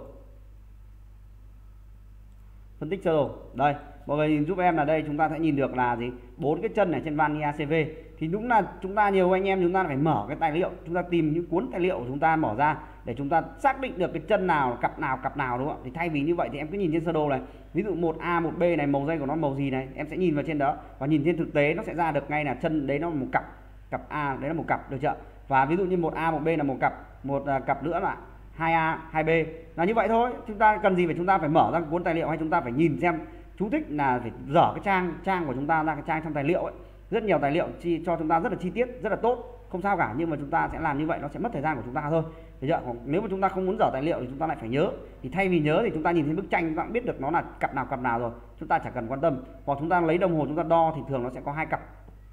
Phân tích sơ đồ. Đây mọi người nhìn giúp em là đây chúng ta sẽ nhìn được là gì? Bốn cái chân này trên van IACV thì đúng là chúng ta nhiều anh em chúng ta phải mở cái tài liệu chúng ta tìm những cuốn tài liệu chúng ta mở ra để chúng ta xác định được cái chân nào cặp nào cặp nào đúng không? Thì thay vì như vậy thì em cứ nhìn trên sơ đồ này. Ví dụ một A một B này màu dây của nó màu gì này em sẽ nhìn vào trên đó. Và nhìn trên thực tế nó sẽ ra được ngay là chân đấy nó là một cặp cặp A đấy là một cặp được chưa? Và ví dụ như một A một B là một cặp một uh, cặp nữa là 2A 2B là như vậy thôi. Chúng ta cần gì phải chúng ta phải mở ra cuốn tài liệu hay chúng ta phải nhìn xem chú thích là phải dở cái trang trang của chúng ta ra cái trang trong tài liệu ấy rất nhiều tài liệu chi cho chúng ta rất là chi tiết rất là tốt không sao cả nhưng mà chúng ta sẽ làm như vậy nó sẽ mất thời gian của chúng ta thôi được chưa? nếu mà chúng ta không muốn dở tài liệu thì chúng ta lại phải nhớ thì thay vì nhớ thì chúng ta nhìn thấy bức tranh chúng ta cũng biết được nó là cặp nào cặp nào rồi chúng ta chẳng cần quan tâm hoặc chúng ta lấy đồng hồ chúng ta đo thì thường nó sẽ có hai cặp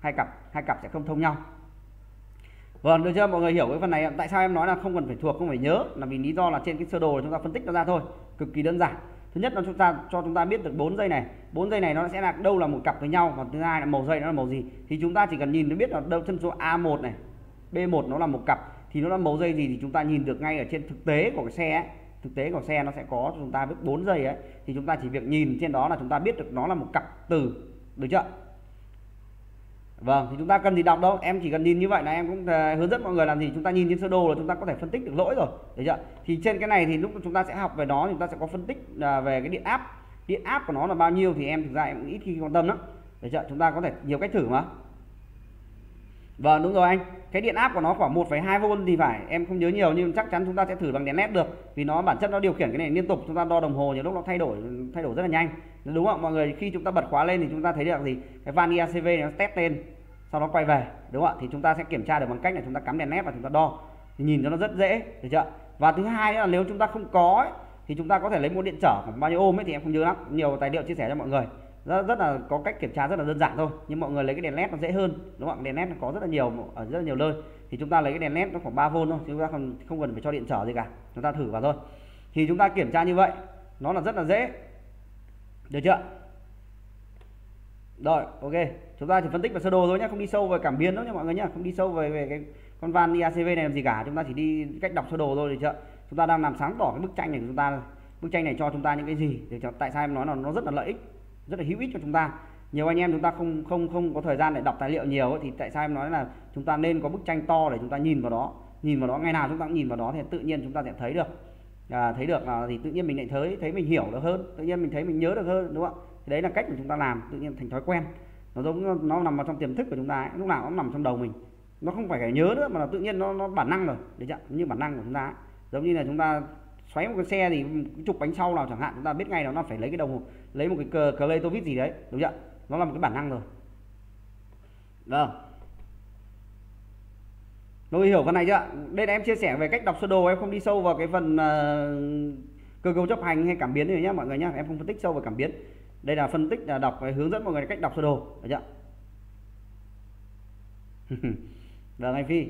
hai cặp hai cặp sẽ không thông nhau vâng được chưa mọi người hiểu cái phần này tại sao em nói là không cần phải thuộc không phải nhớ là vì lý do là trên cái sơ đồ chúng ta phân tích nó ra thôi cực kỳ đơn giản thứ nhất là chúng ta, cho chúng ta biết được bốn dây này. Bốn dây này nó sẽ là đâu là một cặp với nhau và thứ hai là màu dây nó là màu gì. Thì chúng ta chỉ cần nhìn nó biết là đâu, chân số A1 này B1 nó là một cặp. Thì nó là màu dây gì thì chúng ta nhìn được ngay ở trên thực tế của cái xe ấy. thực tế của xe nó sẽ có cho chúng ta biết bốn dây ấy. Thì chúng ta chỉ việc nhìn trên đó là chúng ta biết được nó là một cặp từ. Được chưa? Vâng, thì chúng ta cần gì đọc đâu, em chỉ cần nhìn như vậy là em cũng ờ, hướng dẫn mọi người làm gì. Chúng ta nhìn trên sơ đồ là chúng ta có thể phân tích được lỗi rồi, được chưa? Thì trên cái này thì lúc chúng ta sẽ học về nó chúng ta sẽ có phân tích ờ, về cái điện áp, điện áp của nó là bao nhiêu thì em thực ra em ít khi quan tâm lắm, được chưa? Chúng ta có thể nhiều cách thử mà. Vâng đúng rồi anh Cái điện áp của nó khoảng 1,2V thì phải Em không nhớ nhiều nhưng chắc chắn chúng ta sẽ thử bằng đèn led được Vì nó bản chất nó điều khiển cái này liên tục Chúng ta đo đồng hồ nhiều lúc nó thay đổi thay đổi rất là nhanh Đúng không mọi người Khi chúng ta bật khóa lên thì chúng ta thấy được gì Cái van IACV nó test lên sau đó quay về đúng không ạ? Thì chúng ta sẽ kiểm tra được bằng cách là chúng ta cắm đèn led và chúng ta đo. Thì Nhìn cho nó rất dễ được chưa Và thứ hai là nếu chúng ta không có ấy, Thì chúng ta có thể lấy một điện trở khoảng bao nhiêu ôm ấy thì em không nhớ lắm. Nhiều tài liệu chia sẻ cho mọi người. Rất, rất là có cách kiểm tra rất là đơn giản thôi nhưng mọi người lấy cái đèn led nó dễ hơn đúng không đèn led nó có rất là nhiều ở rất là nhiều nơi. Thì chúng ta lấy cái đèn led nó khoảng 3 v thôi chúng ta không không cần phải cho điện trở gì cả. Chúng ta thử vào thôi. Thì chúng ta kiểm tra như vậy nó là rất là dễ. Được chưa rồi ok chúng ta chỉ phân tích về sơ đồ thôi nhé không đi sâu về cảm biến đâu nha mọi người nhé không đi sâu về về cái con van IACV này làm gì cả chúng ta chỉ đi cách đọc sơ đồ thôi được chưa? Chúng ta đang làm sáng tỏ cái bức tranh này của chúng ta bức tranh này cho chúng ta những cái gì để cho tại sao em nói là nó rất là lợi ích rất là hữu ích cho chúng ta. Nhiều anh em chúng ta không không không có thời gian để đọc tài liệu nhiều ấy, thì tại sao em nói là chúng ta nên có bức tranh to để chúng ta nhìn vào đó nhìn vào đó ngày nào chúng ta cũng nhìn vào đó thì tự nhiên chúng ta sẽ thấy được. À, thấy được là thì tự nhiên mình lại thấy thấy mình hiểu được hơn tự nhiên mình thấy mình nhớ được hơn đúng không ạ? Đấy là cách mà chúng ta làm tự nhiên thành thói quen nó giống nó nằm vào trong tiềm thức của chúng ta ấy. lúc nào nó nằm trong đầu mình nó không phải phải nhớ nữa mà là tự nhiên nó nó bản năng rồi đấy chưa như bản năng của chúng ta ấy. giống như là chúng ta xoáy một cái xe thì cái trục bánh sau nào chẳng hạn chúng ta biết ngay là nó phải lấy cái đồng lấy một cái cờ cờ lê tô vít gì đấy đúng chưa nó là một cái bản năng rồi vâng Tôi hiểu phần này chưa? Đây là em chia sẻ về cách đọc sơ đồ em không đi sâu vào cái phần uh, cơ cấu chấp hành hay cảm biến này nhé mọi người nhé em không phân tích sâu về cảm biến đây là phân tích là đọc hướng dẫn mọi người cách đọc sơ đồ được chưa? Vâng anh Phi.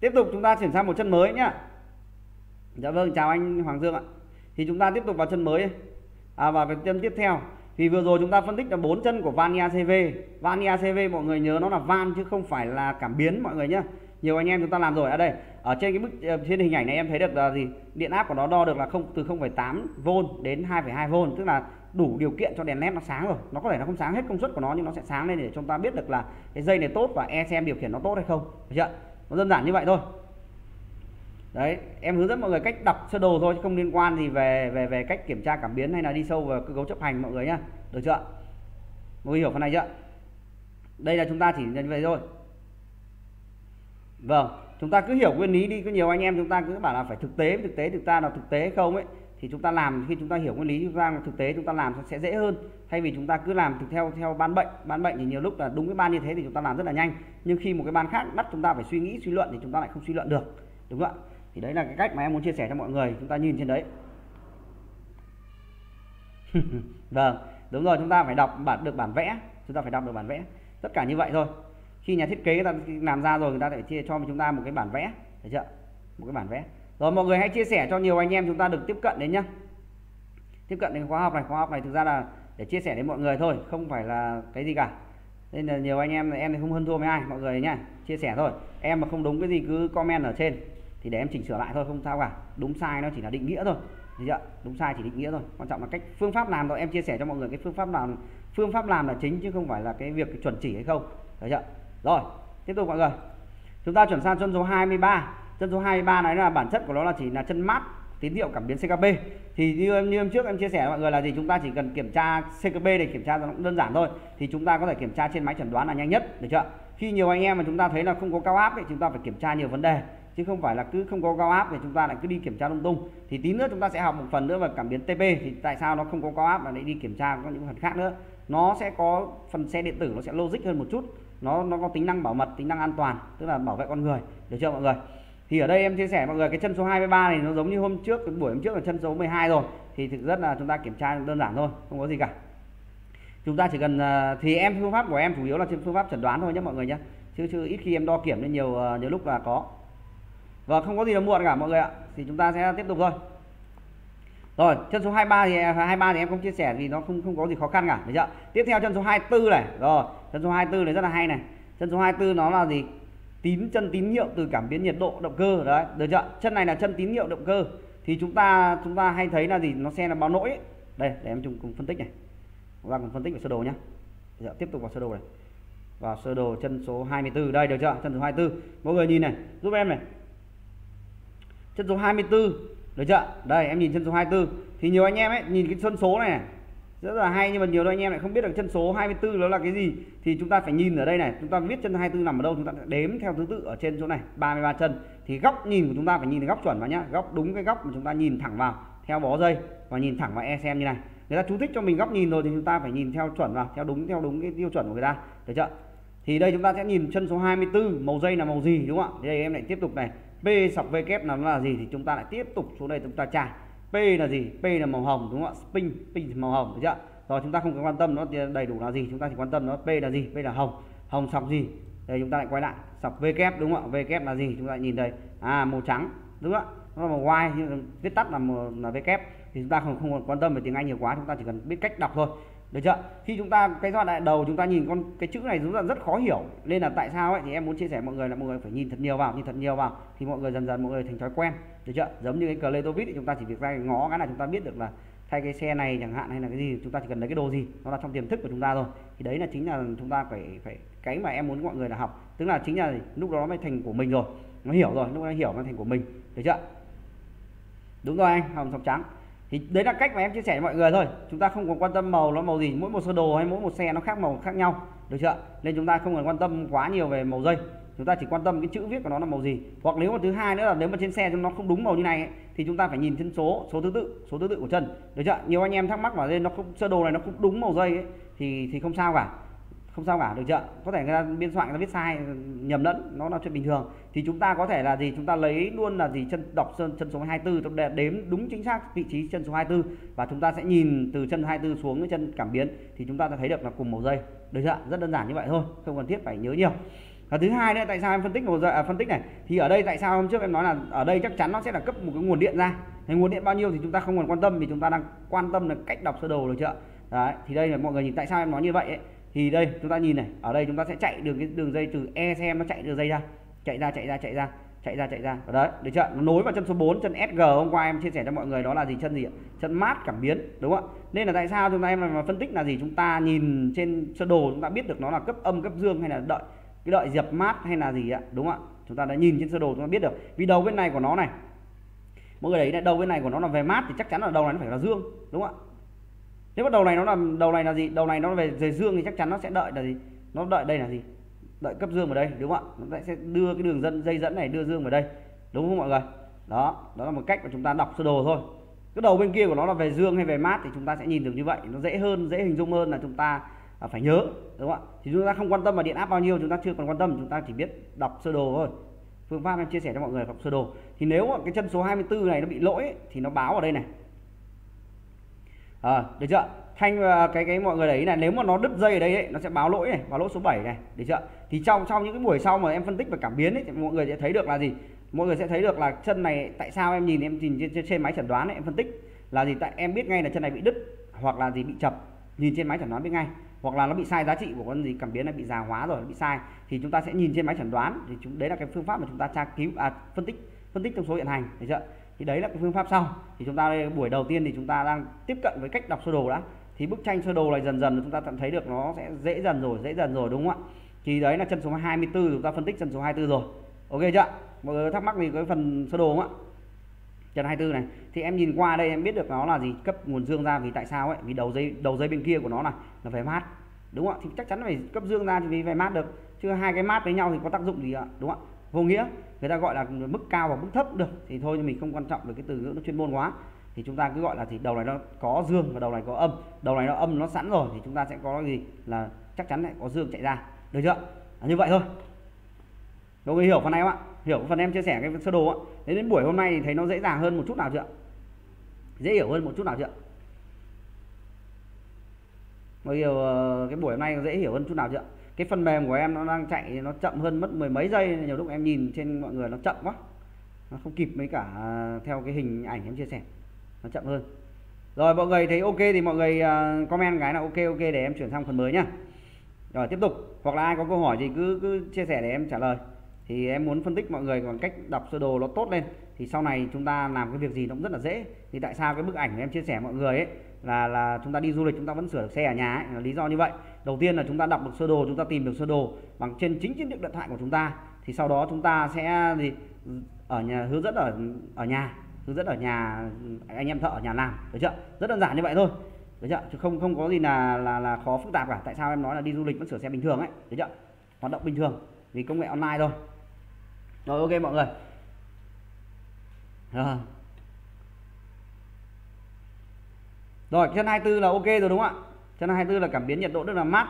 Tiếp tục chúng ta chuyển sang một chân mới nhá. Dạ vâng chào anh Hoàng Dương ạ. Thì chúng ta tiếp tục vào chân mới. À và cái chân tiếp theo. Thì vừa rồi chúng ta phân tích là bốn chân của van IACV van IACV mọi người nhớ nó là van chứ không phải là cảm biến mọi người nhé nhiều anh em chúng ta làm rồi. Ở đây. Ở trên cái bức ờ, trên hình ảnh này em thấy được là gì? Điện áp của nó đo được là không từ 0,8V đến 2,2V tức là đủ điều kiện cho đèn led nó sáng rồi. Nó có thể nó không sáng hết công suất của nó, nhưng nó sẽ sáng lên để chúng ta biết được là cái dây này tốt và e xem điều khiển nó tốt hay không. Được chưa? Nó đơn giản như vậy thôi. Đấy, em hướng dẫn mọi người cách đọc sơ đồ thôi, chứ không liên quan gì về về về cách kiểm tra cảm biến hay là đi sâu vào cơ cấu chấp hành mọi người nhá. Được chưa? Mọi người hiểu phần này chưa? Đây là chúng ta chỉ như vậy thôi. Vâng chúng ta cứ hiểu nguyên lý đi, có nhiều anh em chúng ta cứ bảo là phải thực tế thực tế, thực ta là thực tế không ấy thì chúng ta làm, khi chúng ta hiểu nguyên lý chúng ta thực tế chúng ta làm sẽ dễ hơn. Thay vì chúng ta cứ làm thực theo theo ban bệnh ban bệnh thì nhiều lúc là đúng cái ban như thế thì chúng ta làm rất là nhanh. Nhưng khi một cái ban khác bắt chúng ta phải suy nghĩ, suy luận thì chúng ta lại không suy luận được. Đúng không ạ? Thì đấy là cái cách mà em muốn chia sẻ cho mọi người. Chúng ta nhìn trên đấy. Vâng đúng rồi, chúng ta phải đọc bản, được bản vẽ. Chúng ta phải đọc được bản vẽ. Tất cả như vậy thôi. Khi nhà thiết kế người ta làm ra rồi, người ta phải chia cho chúng ta một cái bản vẽ. Được chưa? Một cái bản vẽ rồi mọi người hãy chia sẻ cho nhiều anh em chúng ta được tiếp cận đến nhá. Tiếp cận đến khóa học này, khóa học này thực ra là để chia sẻ đến mọi người thôi, không phải là cái gì cả. Nên là nhiều anh em em thì không hơn thua với ai, mọi người nhá. Chia sẻ thôi. Em mà không đúng cái gì cứ comment ở trên, thì để em chỉnh sửa lại thôi, không sao cả. Đúng sai nó chỉ là định nghĩa thôi. Được chưa? đúng sai chỉ định nghĩa thôi. Quan trọng là cách, phương pháp làm rồi em chia sẻ cho mọi người cái phương pháp làm, phương pháp làm là chính chứ không phải là cái việc chuẩn chỉ hay không. Được chưa? rồi, tiếp tục mọi người. Chúng ta chuyển sang chân số 23 chân số 23 này là bản chất của nó là chỉ là chân mát, tín hiệu cảm biến CKP thì như em như em trước em chia sẻ với mọi người là gì? Chúng ta chỉ cần kiểm tra CKP để kiểm tra nó cũng đơn giản thôi. Thì chúng ta có thể kiểm tra trên máy chẩn đoán là nhanh nhất, được chưa? Khi nhiều anh em mà chúng ta thấy là không có cao áp thì chúng ta phải kiểm tra nhiều vấn đề. Chứ không phải là cứ không có cao áp thì chúng ta lại cứ đi kiểm tra lung tung. Thì tí nữa chúng ta sẽ học một phần nữa về cảm biến TP thì tại sao nó không có cao áp mà lại đi kiểm tra có những phần khác nữa? Nó sẽ có phần xe điện tử nó sẽ logic hơn một chút. Nó nó có tính năng bảo mật, tính năng an toàn, tức là bảo vệ con người, được chưa mọi người? Thì ở đây em chia sẻ mọi người, cái chân số 23 này nó giống như hôm trước, cái buổi hôm trước là chân số 12 rồi. Thì thực rất là chúng ta kiểm tra đơn giản thôi, không có gì cả. Chúng ta chỉ cần à, thì em phương pháp của em chủ yếu là trên phương pháp chẩn đoán thôi nhé mọi người nhé. Chứ chứ ít khi em đo kiểm nên nhiều à, nhiều lúc là có. Và không có gì là muộn cả mọi người ạ. Thì chúng ta sẽ tiếp tục thôi. Rồi, chân số 23 thì à, 23 thì em không chia sẻ vì nó không không có gì khó khăn cả, được chưa? Tiếp theo chân số 24 này. Rồi, chân số 24 này rất là hay này. Chân số 24 nó là gì? Tín chân tín hiệu từ cảm biến nhiệt độ động cơ đấy được chưa chân này là chân tín hiệu động cơ. Thì chúng ta chúng ta hay thấy là gì? Nó xe là báo lỗi đây để em chung cùng phân tích này. Chúng ta cùng phân tích về sơ đồ nhé tiếp tục vào sơ đồ này. Vào sơ đồ chân số 24 đây được chưa chân số 24 mọi người nhìn này giúp em này. Chân số 24 được chưa đây em nhìn chân số 24 thì nhiều anh em ấy nhìn cái chân số này, này rất là hay, nhưng mà nhiều anh em lại không biết được chân số 24 đó là cái gì. Thì chúng ta phải nhìn ở đây này, chúng ta viết chân 24 nằm ở đâu, chúng ta đếm theo thứ tự ở trên chỗ này 33 chân. Thì góc nhìn của chúng ta phải nhìn góc chuẩn vào nhá, góc đúng cái góc mà chúng ta nhìn thẳng vào, theo bó dây và nhìn thẳng vào e xem như này. Người ta chú thích cho mình góc nhìn rồi thì chúng ta phải nhìn theo chuẩn vào, theo đúng theo đúng cái tiêu chuẩn của người ta. Được chưa? Thì đây chúng ta sẽ nhìn chân số 24 màu dây là màu gì, đúng không ạ? Đây em lại tiếp tục này. P sọc V kép là nó là gì thì chúng ta lại tiếp tục xuống đây chúng ta tra. P là gì? P là màu hồng đúng không ạ? Spin pink màu hồng được chưa rồi chúng ta không cần quan tâm nó đầy đủ là gì? Chúng ta chỉ quan tâm nó P là gì? P là hồng. Hồng sọc gì? Đây chúng ta lại quay lại. Sọc V kép đúng không ạ? V kép là gì? Chúng ta nhìn đây. À màu trắng đúng không ạ? Nó là màu Y nhưng viết tắt là màu, là V kép. Thì chúng ta không không quan tâm về tiếng Anh nhiều quá chúng ta chỉ cần biết cách đọc thôi. Được chưa khi chúng ta cái giai đoạn đầu chúng ta nhìn con cái chữ này chúng ta rất khó hiểu. Nên là tại sao ấy thì em muốn chia sẻ mọi người là mọi người phải nhìn thật nhiều vào nhìn thật nhiều vào. Thì mọi người dần dần mọi người thành thói quen được chưa? Giống như cái cờ thì chúng ta chỉ việc ra ngó cái là chúng ta biết được là thay cái xe này chẳng hạn hay là cái gì, chúng ta chỉ cần lấy cái đồ gì, nó là trong tiềm thức của chúng ta rồi thì đấy là chính là chúng ta phải phải, cái mà em muốn mọi người là học. Tức là chính là lúc đó nó mới thành của mình rồi. Nó hiểu rồi, lúc nó hiểu nó thành của mình. Được chưa? Đúng rồi anh, hồng sọc trắng. Thì đấy là cách mà em chia sẻ với mọi người thôi. Chúng ta không còn quan tâm màu, nó màu gì, mỗi một sơ đồ hay mỗi một xe nó khác màu, khác nhau. Được chưa? Nên chúng ta không cần quan tâm quá nhiều về màu dây chúng ta chỉ quan tâm cái chữ viết của nó là màu gì. Hoặc nếu mà thứ hai nữa là nếu mà trên xe nó không đúng màu như này ấy, thì chúng ta phải nhìn chân số số thứ tự số thứ tự của chân. Được chưa? Nhiều anh em thắc mắc bảo lên nó không sơ đồ này nó không đúng màu dây ấy, thì thì không sao cả. Không sao cả được chưa? Có thể người ta biên soạn người ta viết sai nhầm lẫn nó là chuyện bình thường. Thì chúng ta có thể là gì? Chúng ta lấy luôn là gì? Chân đọc chân, chân số 24 chúng ta đếm đúng chính xác vị trí chân số 24 và chúng ta sẽ nhìn từ chân 24 xuống cái chân cảm biến thì chúng ta sẽ thấy được là cùng màu dây. Được chưa? Rất đơn giản như vậy thôi không cần thiết phải nhớ nhiều và thứ hai nữa tại sao em phân tích một giờ à, phân tích này? Thì ở đây tại sao hôm trước em nói là ở đây chắc chắn nó sẽ là cấp một cái nguồn điện ra. Thì nguồn điện bao nhiêu thì chúng ta không còn quan tâm vì chúng ta đang quan tâm là cách đọc sơ đồ được chưa? Đấy thì đây là mọi người nhìn tại sao em nói như vậy ấy? thì đây chúng ta nhìn này ở đây chúng ta sẽ chạy đường cái đường dây từ e xem nó chạy đường dây ra. Chạy ra chạy ra chạy ra chạy ra chạy ra. Ở đấy được chưa? Nó nối vào chân số 4 chân SG hôm qua em chia sẻ cho mọi người đó là gì? Chân gì ạ? Chân mát cảm biến đúng không ạ? Nên là tại sao chúng ta em mà phân tích là gì? Chúng ta nhìn trên sơ đồ chúng ta biết được nó là cấp âm cấp dương hay là đợi? Cái đợi dập mát hay là gì ạ đúng không ạ? Chúng ta đã nhìn trên sơ đồ chúng ta biết được. Vì đầu bên này của nó này mọi người thấy này, đầu bên này của nó là về mát thì chắc chắn là đầu này nó phải là dương, đúng không ạ? Nếu mà đầu này nó là, đầu này là gì? Đầu này nó về về dương thì chắc chắn nó sẽ đợi là gì? Nó đợi đây là gì? Đợi cấp dương vào đây, đúng không ạ? Nó sẽ đưa cái đường dẫn, dây dẫn này đưa dương vào đây, đúng không mọi người? Đó đó là một cách mà chúng ta đọc sơ đồ thôi. Cái đầu bên kia của nó là về dương hay về mát thì chúng ta sẽ nhìn được như vậy. Nó dễ hơn, dễ hình dung hơn là chúng ta à, phải nhớ đúng không ạ? Thì chúng ta không quan tâm vào điện áp bao nhiêu chúng ta chưa còn quan tâm chúng ta chỉ biết đọc sơ đồ thôi. Phương pháp em chia sẻ cho mọi người đọc sơ đồ. Thì nếu mà cái chân số 24 này nó bị lỗi ấy, thì nó báo ở đây này. À, được chưa? Thanh ờ, cái cái mọi người đấy là nếu mà nó đứt dây ở đây ấy, nó sẽ báo lỗi này báo lỗi số 7 này được chưa? Thì trong trong những cái buổi sau mà em phân tích và cảm biến ấy, thì mọi người sẽ thấy được là gì? Mọi người sẽ thấy được là chân này tại sao em nhìn em nhìn trên, trên máy chẩn đoán ấy, em phân tích là gì? Tại em biết ngay là chân này bị đứt hoặc là gì bị chập. Nhìn trên máy chẩn đoán biết ngay hoặc là nó bị sai giá trị của con gì cảm biến nó bị già hóa rồi nó bị sai thì chúng ta sẽ nhìn trên máy chẩn đoán. Thì chúng đấy là cái phương pháp mà chúng ta tra cứu à, phân tích phân tích trong số hiện hành thấy chưa? Thì đấy là cái phương pháp sau. Thì chúng ta đây, buổi đầu tiên thì chúng ta đang tiếp cận với cách đọc sơ đồ đã. Thì bức tranh sơ đồ này dần dần chúng ta thấy được nó sẽ dễ dần rồi dễ dần rồi đúng không ạ? Thì đấy là chân số 24 chúng ta phân tích chân số 24 rồi. Ok chưa mọi người thắc mắc gì cái phần sơ đồ không ạ? Chân 24 này. Thì em nhìn qua đây em biết được nó là gì cấp nguồn dương ra vì tại sao ấy? Vì đầu dây đầu dây bên kia của nó là là phải mát đúng không ạ? Thì chắc chắn phải cấp dương ra thì phải mát được. Chứ hai cái mát với nhau thì có tác dụng gì ạ? Đúng không ạ? Vô nghĩa người ta gọi là mức cao và mức thấp được. Thì thôi nhưng mình không quan trọng được cái từ ngữ nó chuyên môn quá. Thì chúng ta cứ gọi là thì đầu này nó có dương và đầu này có âm. Đầu này nó âm nó sẵn rồi thì chúng ta sẽ có gì? Là chắc chắn lại có dương chạy ra. Được chưa? À, như vậy thôi. Mọi người hiểu phần này không ạ? Hiểu, phần em chia sẻ cái sơ đồ ạ đến đến buổi hôm nay thì thấy nó dễ dàng hơn một chút nào chưa dễ hiểu hơn một chút nào chưa mọi người cái buổi hôm nay dễ hiểu hơn chút nào chưa cái phần mềm của em nó đang chạy nó chậm hơn mất mười mấy giây, nhiều lúc em nhìn trên mọi người nó chậm quá. Nó không kịp mấy cả theo cái hình ảnh em chia sẻ. Nó chậm hơn. Rồi, mọi người thấy ok thì mọi người ờ, comment cái là ok ok để em chuyển sang phần mới nhá. Rồi, tiếp tục. Hoặc là ai có câu hỏi gì cứ cứ chia sẻ để em trả lời thì em muốn phân tích mọi người bằng cách đọc sơ đồ nó tốt lên. Thì sau này chúng ta làm cái việc gì nó cũng rất là dễ. Thì tại sao cái bức ảnh em chia sẻ mọi người ấy, là là chúng ta đi du lịch, chúng ta vẫn sửa được xe ở nhà ấy, là lý do như vậy. Đầu tiên là chúng ta đọc được sơ đồ, chúng ta tìm được sơ đồ bằng trên chính chiếc điện thoại của chúng ta. Thì sau đó chúng ta sẽ gì, ở nhà, hướng dẫn ở ở nhà, hướng dẫn ở nhà anh em thợ ở nhà làm. Được chưa? Rất đơn giản như vậy thôi. Được chưa? Chứ không không có gì là là là khó phức tạp cả. Tại sao em nói là đi du lịch vẫn sửa xe bình thường ấy? Được chưa? Hoạt động bình thường. Vì công nghệ online thôi rồi, ok mọi người. Rồi. Rồi, chân 24 là ok rồi đúng không ạ? Chân 24 là cảm biến nhiệt độ rất là mát.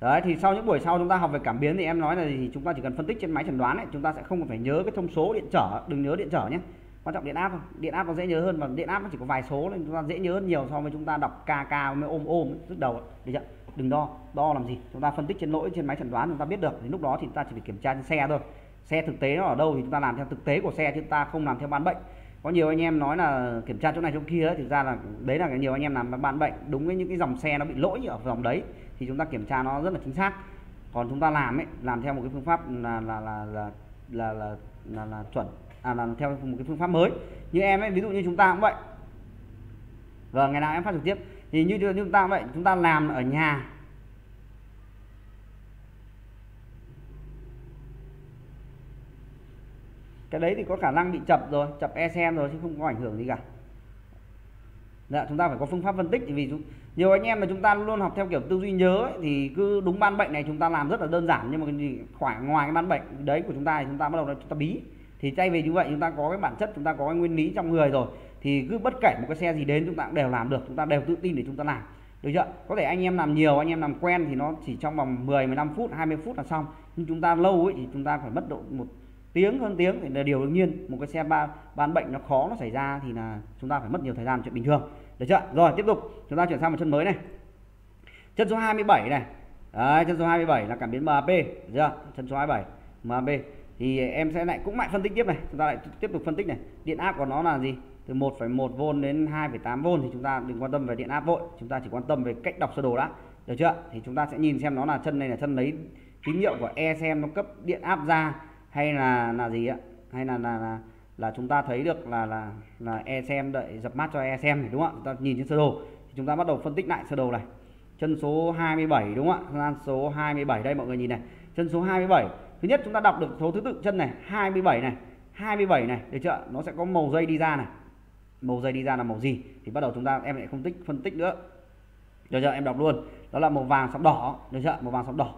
Đấy, thì sau những buổi sau chúng ta học về cảm biến thì em nói là gì? Chúng ta chỉ cần phân tích trên máy chẩn đoán ấy, chúng ta sẽ không phải nhớ cái thông số điện trở, đừng nhớ điện trở nhé. Quan trọng điện áp thôi. Điện áp nó dễ nhớ hơn mà điện áp nó chỉ có vài số nên chúng ta dễ nhớ hơn nhiều so với chúng ta đọc kk mới ôm ôm lúc đầu được chưa? Đừng đo. Đo làm gì? Chúng ta phân tích trên lỗi, trên máy chẩn đoán chúng ta biết được. Thì lúc đó thì chúng ta chỉ phải kiểm tra trên xe thôi xe thực tế nó ở đâu thì chúng ta làm theo thực tế của xe chứ ta không làm theo bán bệnh. Có nhiều anh em nói là kiểm tra chỗ này chỗ kia ấy, thực ra là đấy là nhiều anh em làm bán bệnh. Đúng với những cái dòng xe nó bị lỗi ở dòng đấy thì chúng ta kiểm tra nó rất là chính xác. Còn chúng ta làm ấy làm theo một cái phương pháp là là là là là là, là, là chuẩn à là theo một cái phương pháp mới. Như em ấy ví dụ như chúng ta cũng vậy. Vâng ngày nào em phát trực tiếp. Thì như chúng ta vậy chúng ta làm ở nhà cái đấy thì có khả năng bị chập rồi chập e rồi chứ không có ảnh hưởng gì cả Dạ, chúng ta phải có phương pháp phân tích vì nhiều anh em mà chúng ta luôn học theo kiểu tư duy nhớ ấy, thì cứ đúng ban bệnh này chúng ta làm rất là đơn giản nhưng mà cái gì khỏi ngoài cái ban bệnh đấy của chúng ta thì chúng ta bắt đầu chúng ta bí thì thay vì như vậy chúng ta có cái bản chất chúng ta có cái nguyên lý trong người rồi thì cứ bất kể một cái xe gì đến chúng ta cũng đều làm được chúng ta đều tự tin để chúng ta làm được chưa có thể anh em làm nhiều anh em làm quen thì nó chỉ trong vòng 10 15 phút 20 phút là xong nhưng chúng ta lâu ấy thì chúng ta phải mất độ một tiếng hơn tiếng thì là điều đương nhiên. Một cái xe ba bán bệnh nó khó nó xảy ra thì là chúng ta phải mất nhiều thời gian chuyện bình thường. Được chưa? Rồi tiếp tục. Chúng ta chuyển sang một chân mới này. Chân số 27 này. Đấy chân số 27 là cảm biến MAP chưa? Chân số 27 MAP thì em sẽ lại cũng lại phân tích tiếp này. Chúng ta lại tiếp tục phân tích này. Điện áp của nó là gì? Từ 1,1V đến 2,8V thì chúng ta đừng quan tâm về điện áp vội. Chúng ta chỉ quan tâm về cách đọc sơ đồ đã. Được chưa? Thì chúng ta sẽ nhìn xem nó là chân này là chân lấy tín hiệu của e xem nó cấp điện áp ra hay là là gì ạ? Hay là là, là là chúng ta thấy được là là là e xem đợi dập mát cho e xem này đúng không ạ? Chúng ta nhìn trên sơ đồ. Thì chúng ta bắt đầu phân tích lại sơ đồ này. Chân số 27 đúng không ạ? Số 27 đây mọi người nhìn này. Chân số 27 thứ nhất chúng ta đọc được số thứ tự chân này. 27 này. 27 này. Được chưa nó sẽ có màu dây đi ra này. Màu dây đi ra là màu gì? Thì bắt đầu chúng ta em lại không tích phân tích nữa. Được chưa em đọc luôn. Đó là màu vàng sọc đỏ. Được chưa màu vàng sọc đỏ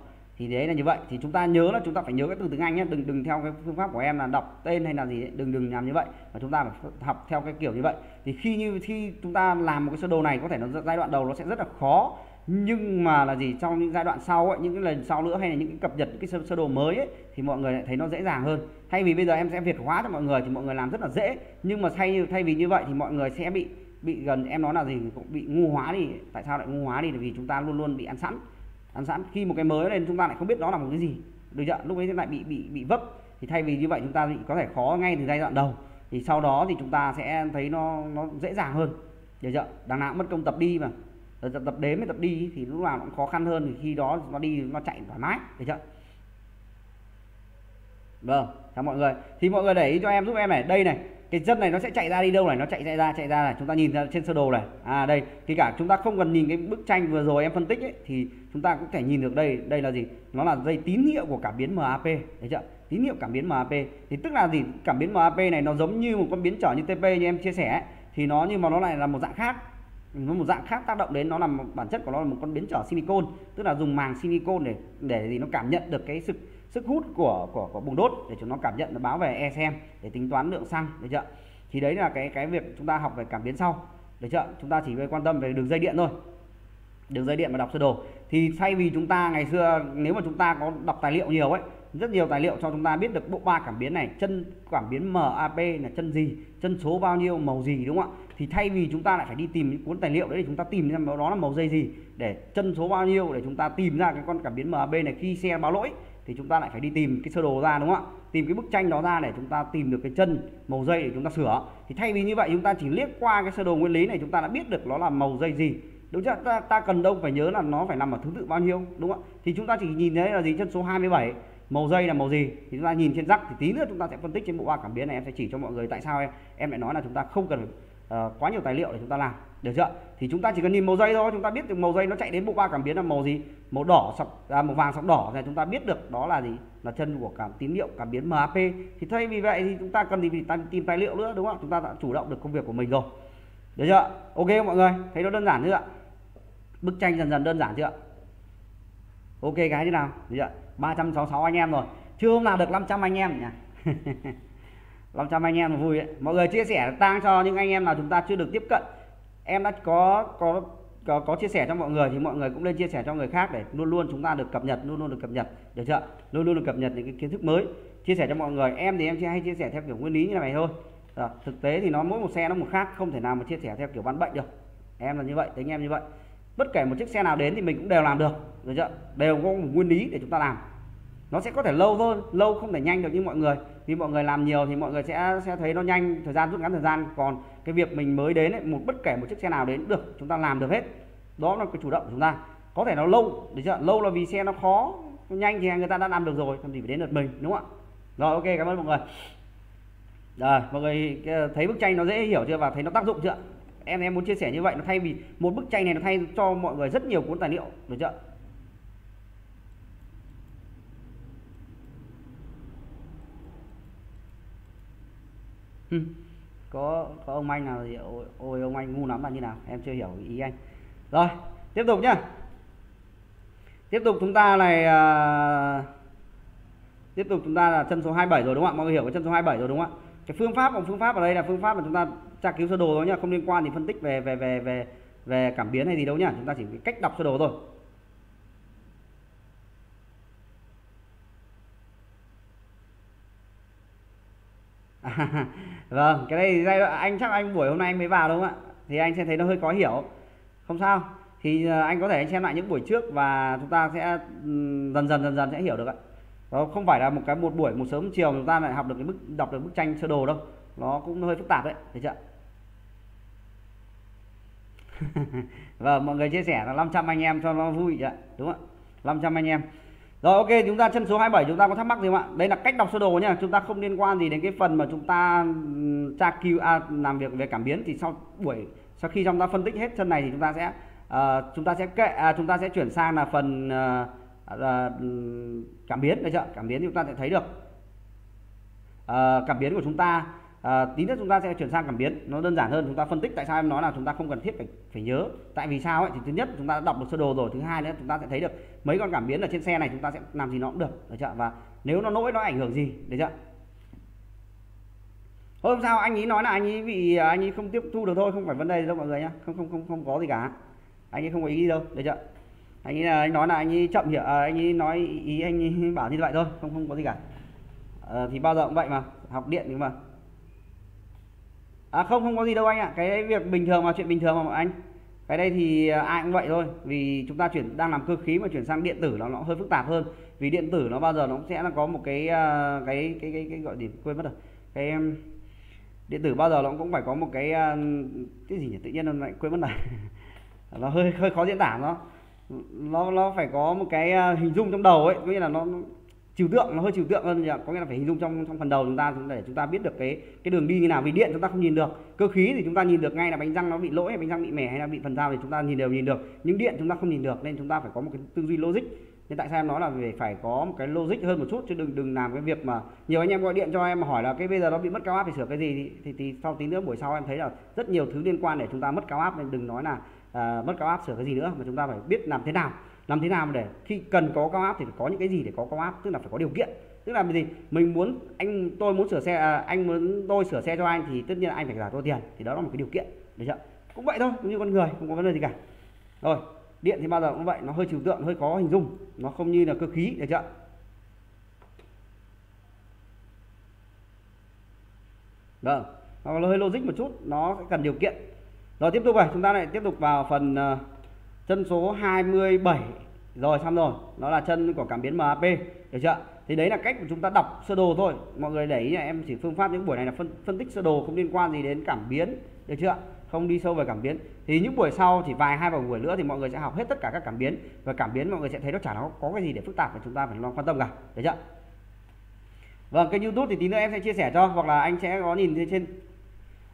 thì đấy là như vậy. Thì chúng ta nhớ là chúng ta phải nhớ cái từ tiếng Anh nhé. Đừng đừng theo cái phương pháp của em là đọc tên hay là gì đấy. đừng đừng làm như vậy. Mà chúng ta phải học theo cái kiểu như vậy. Thì khi như khi chúng ta làm một cái sơ đồ này có thể nó giai đoạn đầu nó sẽ rất là khó. Nhưng mà là gì? Trong những giai đoạn sau ấy, những cái lần sau nữa hay là những cái cập nhật những cái sơ, sơ đồ mới ấy, thì mọi người lại thấy nó dễ dàng hơn. Thay vì bây giờ em sẽ việt hóa cho mọi người thì mọi người làm rất là dễ. Nhưng mà thay thay vì như vậy thì mọi người sẽ bị bị gần em nói là gì? Cũng bị ngu hóa đi. Tại sao lại ngu hóa đi? Vì chúng ta luôn luôn bị ăn sẵn ăn sẵn. Khi một cái mới lên chúng ta lại không biết đó là một cái gì. Được chưa? Lúc ấy lại bị bị bị vấp. Thì thay vì như vậy chúng ta bị có thể khó ngay từ giai đoạn đầu. Thì sau đó thì chúng ta sẽ thấy nó nó dễ dàng hơn. Được chưa? Đằng nào cũng mất công tập đi mà. Tập, tập đếm với tập đi thì lúc nào cũng khó khăn hơn. Thì khi đó nó đi nó chạy thoải mái. Được chưa? Vâng. Chào mọi người. Thì mọi người để ý cho em giúp em này. Đây này cái dân này nó sẽ chạy ra đi đâu này? Nó chạy ra chạy ra này. Chúng ta nhìn ra trên sơ đồ này. À đây. Thì cả chúng ta không cần nhìn cái bức tranh vừa rồi em phân tích ấy, thì chúng ta cũng thể nhìn được đây. Đây là gì? Nó là dây tín hiệu của cảm biến MAP thấy chưa? Tín hiệu cảm biến MAP thì tức là gì? Cảm biến MAP này nó giống như một con biến trở như TP như em chia sẻ ấy. thì nó nhưng mà nó lại là một dạng khác. Nó một dạng khác tác động đến nó là bản chất của nó là một con biến trở silicon tức là dùng màng silicon để để gì? Nó cảm nhận được cái sự sức hút của của của bùng đốt để cho nó cảm nhận, nó báo về ECM để tính toán lượng xăng, được chưa? Thì đấy là cái cái việc chúng ta học về cảm biến sau, được chưa? Chúng ta chỉ quan tâm về đường dây điện thôi. Đường dây điện mà đọc sơ đồ. Thì thay vì chúng ta ngày xưa, nếu mà chúng ta có đọc tài liệu nhiều ấy, rất nhiều tài liệu cho chúng ta biết được bộ ba cảm biến này, chân cảm biến MAP là chân gì, chân số bao nhiêu, màu gì, đúng không ạ? Thì thay vì chúng ta lại phải đi tìm những cuốn tài liệu đấy để chúng ta tìm ra đó là màu dây gì, để chân số bao nhiêu để chúng ta tìm ra cái con cảm biến MAP này khi xe báo lỗi thì chúng ta lại phải đi tìm cái sơ đồ ra đúng không ạ tìm cái bức tranh đó ra để chúng ta tìm được cái chân màu dây để chúng ta sửa thì thay vì như vậy chúng ta chỉ liếc qua cái sơ đồ nguyên lý này chúng ta đã biết được nó là màu dây gì đúng chưa ta, ta cần đâu phải nhớ là nó phải nằm ở thứ tự bao nhiêu đúng không ạ thì chúng ta chỉ nhìn thấy là gì chân số 27 màu dây là màu gì thì chúng ta nhìn trên rắc thì tí nữa chúng ta sẽ phân tích trên bộ ba cảm biến này em sẽ chỉ cho mọi người tại sao em em lại nói là chúng ta không cần uh, quá nhiều tài liệu để chúng ta làm được chưa? Thì chúng ta chỉ cần nhìn màu dây thôi chúng ta biết được màu dây nó chạy đến bộ ba cảm biến là màu gì? Màu đỏ sọc à, màu vàng sọc đỏ. Thì chúng ta biết được đó là gì? Là chân của cảm tín hiệu cảm biến MAP thì thay vì vậy thì chúng ta cần gì? Phải tìm tài liệu nữa đúng không chúng ta đã chủ động được công việc của mình rồi. Được chưa? Ok mọi người? Thấy nó đơn giản chưa ạ? Bức tranh dần dần đơn giản chưa ok cái thế nào? Được chưa? 366 anh em rồi. Chưa hôm nào được 500 anh em nhỉ? 500 anh em vui ấy. mọi người chia sẻ tăng cho những anh em nào chúng ta chưa được tiếp cận em đã có có có có chia sẻ cho mọi người thì mọi người cũng nên chia sẻ cho người khác để luôn luôn chúng ta được cập nhật luôn luôn được cập nhật. Được chưa? Luôn luôn được cập nhật những cái kiến thức mới. Chia sẻ cho mọi người. Em thì em sẽ hay chia sẻ theo kiểu nguyên lý như này thôi. Rồi, thực tế thì nó mỗi một xe nó một khác không thể nào mà chia sẻ theo kiểu bán bệnh được. Em là như vậy tính em như vậy. Bất kể một chiếc xe nào đến thì mình cũng đều làm được được chưa? Đều có một nguyên lý để chúng ta làm. Nó sẽ có thể lâu hơn lâu không thể nhanh được như mọi người. Vì mọi người làm nhiều thì mọi người sẽ sẽ thấy nó nhanh thời gian rút ngắn thời gian. Còn cái việc mình mới đến ấy, một bất kể một chiếc xe nào đến được chúng ta làm được hết. Đó là cái chủ động của chúng ta. Có thể nó lâu được chưa? Lâu là vì xe nó khó nhanh thì người ta đã làm được rồi làm gì phải đến lượt mình đúng không ạ? Rồi ok cảm ơn mọi người. Rồi mọi người thấy bức tranh nó dễ hiểu chưa và thấy nó tác dụng chưa? Em em muốn chia sẻ như vậy nó thay vì một bức tranh này nó thay cho mọi người rất nhiều cuốn tài liệu được chưa? Có có ông anh nào thì ôi, ôi ông anh ngu lắm là như nào? Em chưa hiểu ý anh. Rồi tiếp tục nhá. Tiếp tục chúng ta này uh, tiếp tục chúng ta là chân số 27 rồi đúng không ạ? Mọi người hiểu cái chân số 27 rồi đúng không ạ? Cái phương pháp phương pháp ở đây là phương pháp mà chúng ta tra cứu sơ đồ thôi nhá không liên quan thì phân tích về về về về về cảm biến hay gì đâu nhá. Chúng ta chỉ cách đọc sơ đồ thôi. À, vâng cái đây giai đoạn, anh chắc anh buổi hôm nay anh mới vào đúng không ạ? Thì anh sẽ thấy nó hơi khó hiểu. Không sao. Thì ờ, anh có thể anh xem lại những buổi trước và chúng ta sẽ dần dần dần dần sẽ hiểu được ạ. Đó không phải là một cái một buổi, một sớm, một chiều chúng ta lại học được cái bức đọc được bức tranh sơ đồ đâu. Nó cũng hơi phức tạp đấy, thấy chưa? Vâng mọi người chia sẻ là 500 anh em cho nó vui ạ, đúng không ạ? 500 anh em rồi ok chúng ta chân số 27 chúng ta có thắc mắc gì không ạ? Đây là cách đọc sơ đồ nha chúng ta không liên quan gì đến cái phần mà chúng ta tra Q à, làm việc về cảm biến. Thì sau buổi sau khi chúng ta phân tích hết chân này thì chúng ta sẽ uh, chúng ta sẽ kệ à, chúng ta sẽ chuyển sang là phần uh, uh, cảm biến được chưa? Cảm biến chúng ta sẽ thấy được. Uh, cảm biến của chúng ta à, tí nữa chúng ta sẽ chuyển sang cảm biến. Nó đơn giản hơn chúng ta phân tích tại sao em nói là chúng ta không cần thiết phải phải nhớ. Tại vì sao ấy? Thì thứ nhất chúng ta đã đọc được sơ đồ rồi. Thứ hai nữa chúng ta sẽ thấy được mấy con cảm biến ở trên xe này chúng ta sẽ làm gì nó cũng được được chưa và nếu nó lỗi nó ảnh hưởng gì được chưa hôm sau anh ấy nói là anh ấy bị anh ấy không tiếp thu được thôi. Không phải vấn đề đâu mọi người nhá. Không không không không có gì cả. Anh ấy không có ý gì đâu được chưa anh ấy anh nói là anh ấy chậm hiểu à, anh ấy nói ý anh ấy bảo như vậy thôi. Không không có gì cả. À, thì bao giờ cũng vậy mà. Học điện nhưng mà à không không có gì đâu anh ạ. À. cái việc bình thường mà chuyện bình thường mà mọi anh. Cái đây thì à, ai cũng vậy thôi. Vì chúng ta chuyển đang làm cơ khí mà chuyển sang điện tử nó nó hơi phức tạp hơn. Vì điện tử nó bao giờ nó cũng sẽ là có một cái à, cái cái cái, cái gọi gì? Quên mất rồi. Cái điện tử bao giờ nó cũng phải có một cái à, cái gì nhỉ? Tự nhiên nó lại quên mất này nó hơi hơi khó diễn tả nó. Nó nó phải có một cái hình dung trong đầu ấy. Có nghĩa là nó trừu tượng nó hơi trừu tượng hơn có nghĩa là phải hình dung trong trong phần đầu chúng ta để chúng ta biết được cái cái đường đi như nào vì điện chúng ta không nhìn được. Cơ khí thì chúng ta nhìn được ngay là bánh răng nó bị lỗi hay bánh răng bị mẻ hay là bị phần dao thì chúng ta nhìn đều nhìn được. Nhưng điện chúng ta không nhìn được nên chúng ta phải có một cái tư duy logic. Nên tại sao em nói là phải phải có một cái logic hơn một chút chứ đừng đừng làm cái việc mà nhiều anh em gọi điện cho em mà hỏi là cái bây giờ nó bị mất cao áp thì sửa cái gì? Thì, thì, thì sau tí nữa buổi sau em thấy là rất nhiều thứ liên quan để chúng ta mất cao áp nên đừng nói là uh, mất cao áp sửa cái gì nữa mà chúng ta phải biết làm thế nào làm thế nào để khi cần có cao áp thì có những cái gì để có cao áp? Tức là phải có điều kiện. Tức là gì? Mình muốn anh tôi muốn sửa xe à, anh muốn tôi sửa xe cho anh thì tất nhiên là anh phải trả tôi tiền. Thì đó là một cái điều kiện. Được chưa? Cũng vậy thôi cũng như con người không có vấn đề gì cả. Rồi điện thì bao giờ cũng vậy nó hơi trừu tượng hơi có hình dung. Nó không như là cơ khí được chưa? Vâng nó hơi logic một chút nó cần điều kiện. Rồi tiếp tục này chúng ta lại tiếp tục vào phần uh, chân số 27 rồi xong rồi. Nó là chân của cảm biến MAP được chưa? Thì đấy là cách của chúng ta đọc sơ đồ thôi. Mọi người để ý là em chỉ phương pháp những buổi này là phân, phân tích sơ đồ không liên quan gì đến cảm biến. Được chưa? Không đi sâu về cảm biến. Thì những buổi sau chỉ vài hai vài buổi nữa thì mọi người sẽ học hết tất cả các cảm biến. Và cảm biến mọi người sẽ thấy nó chả nó có cái gì để phức tạp mà chúng ta phải lo quan tâm cả. Được chưa? Vâng kênh youtube thì tí nữa em sẽ chia sẻ cho hoặc là anh sẽ có nhìn trên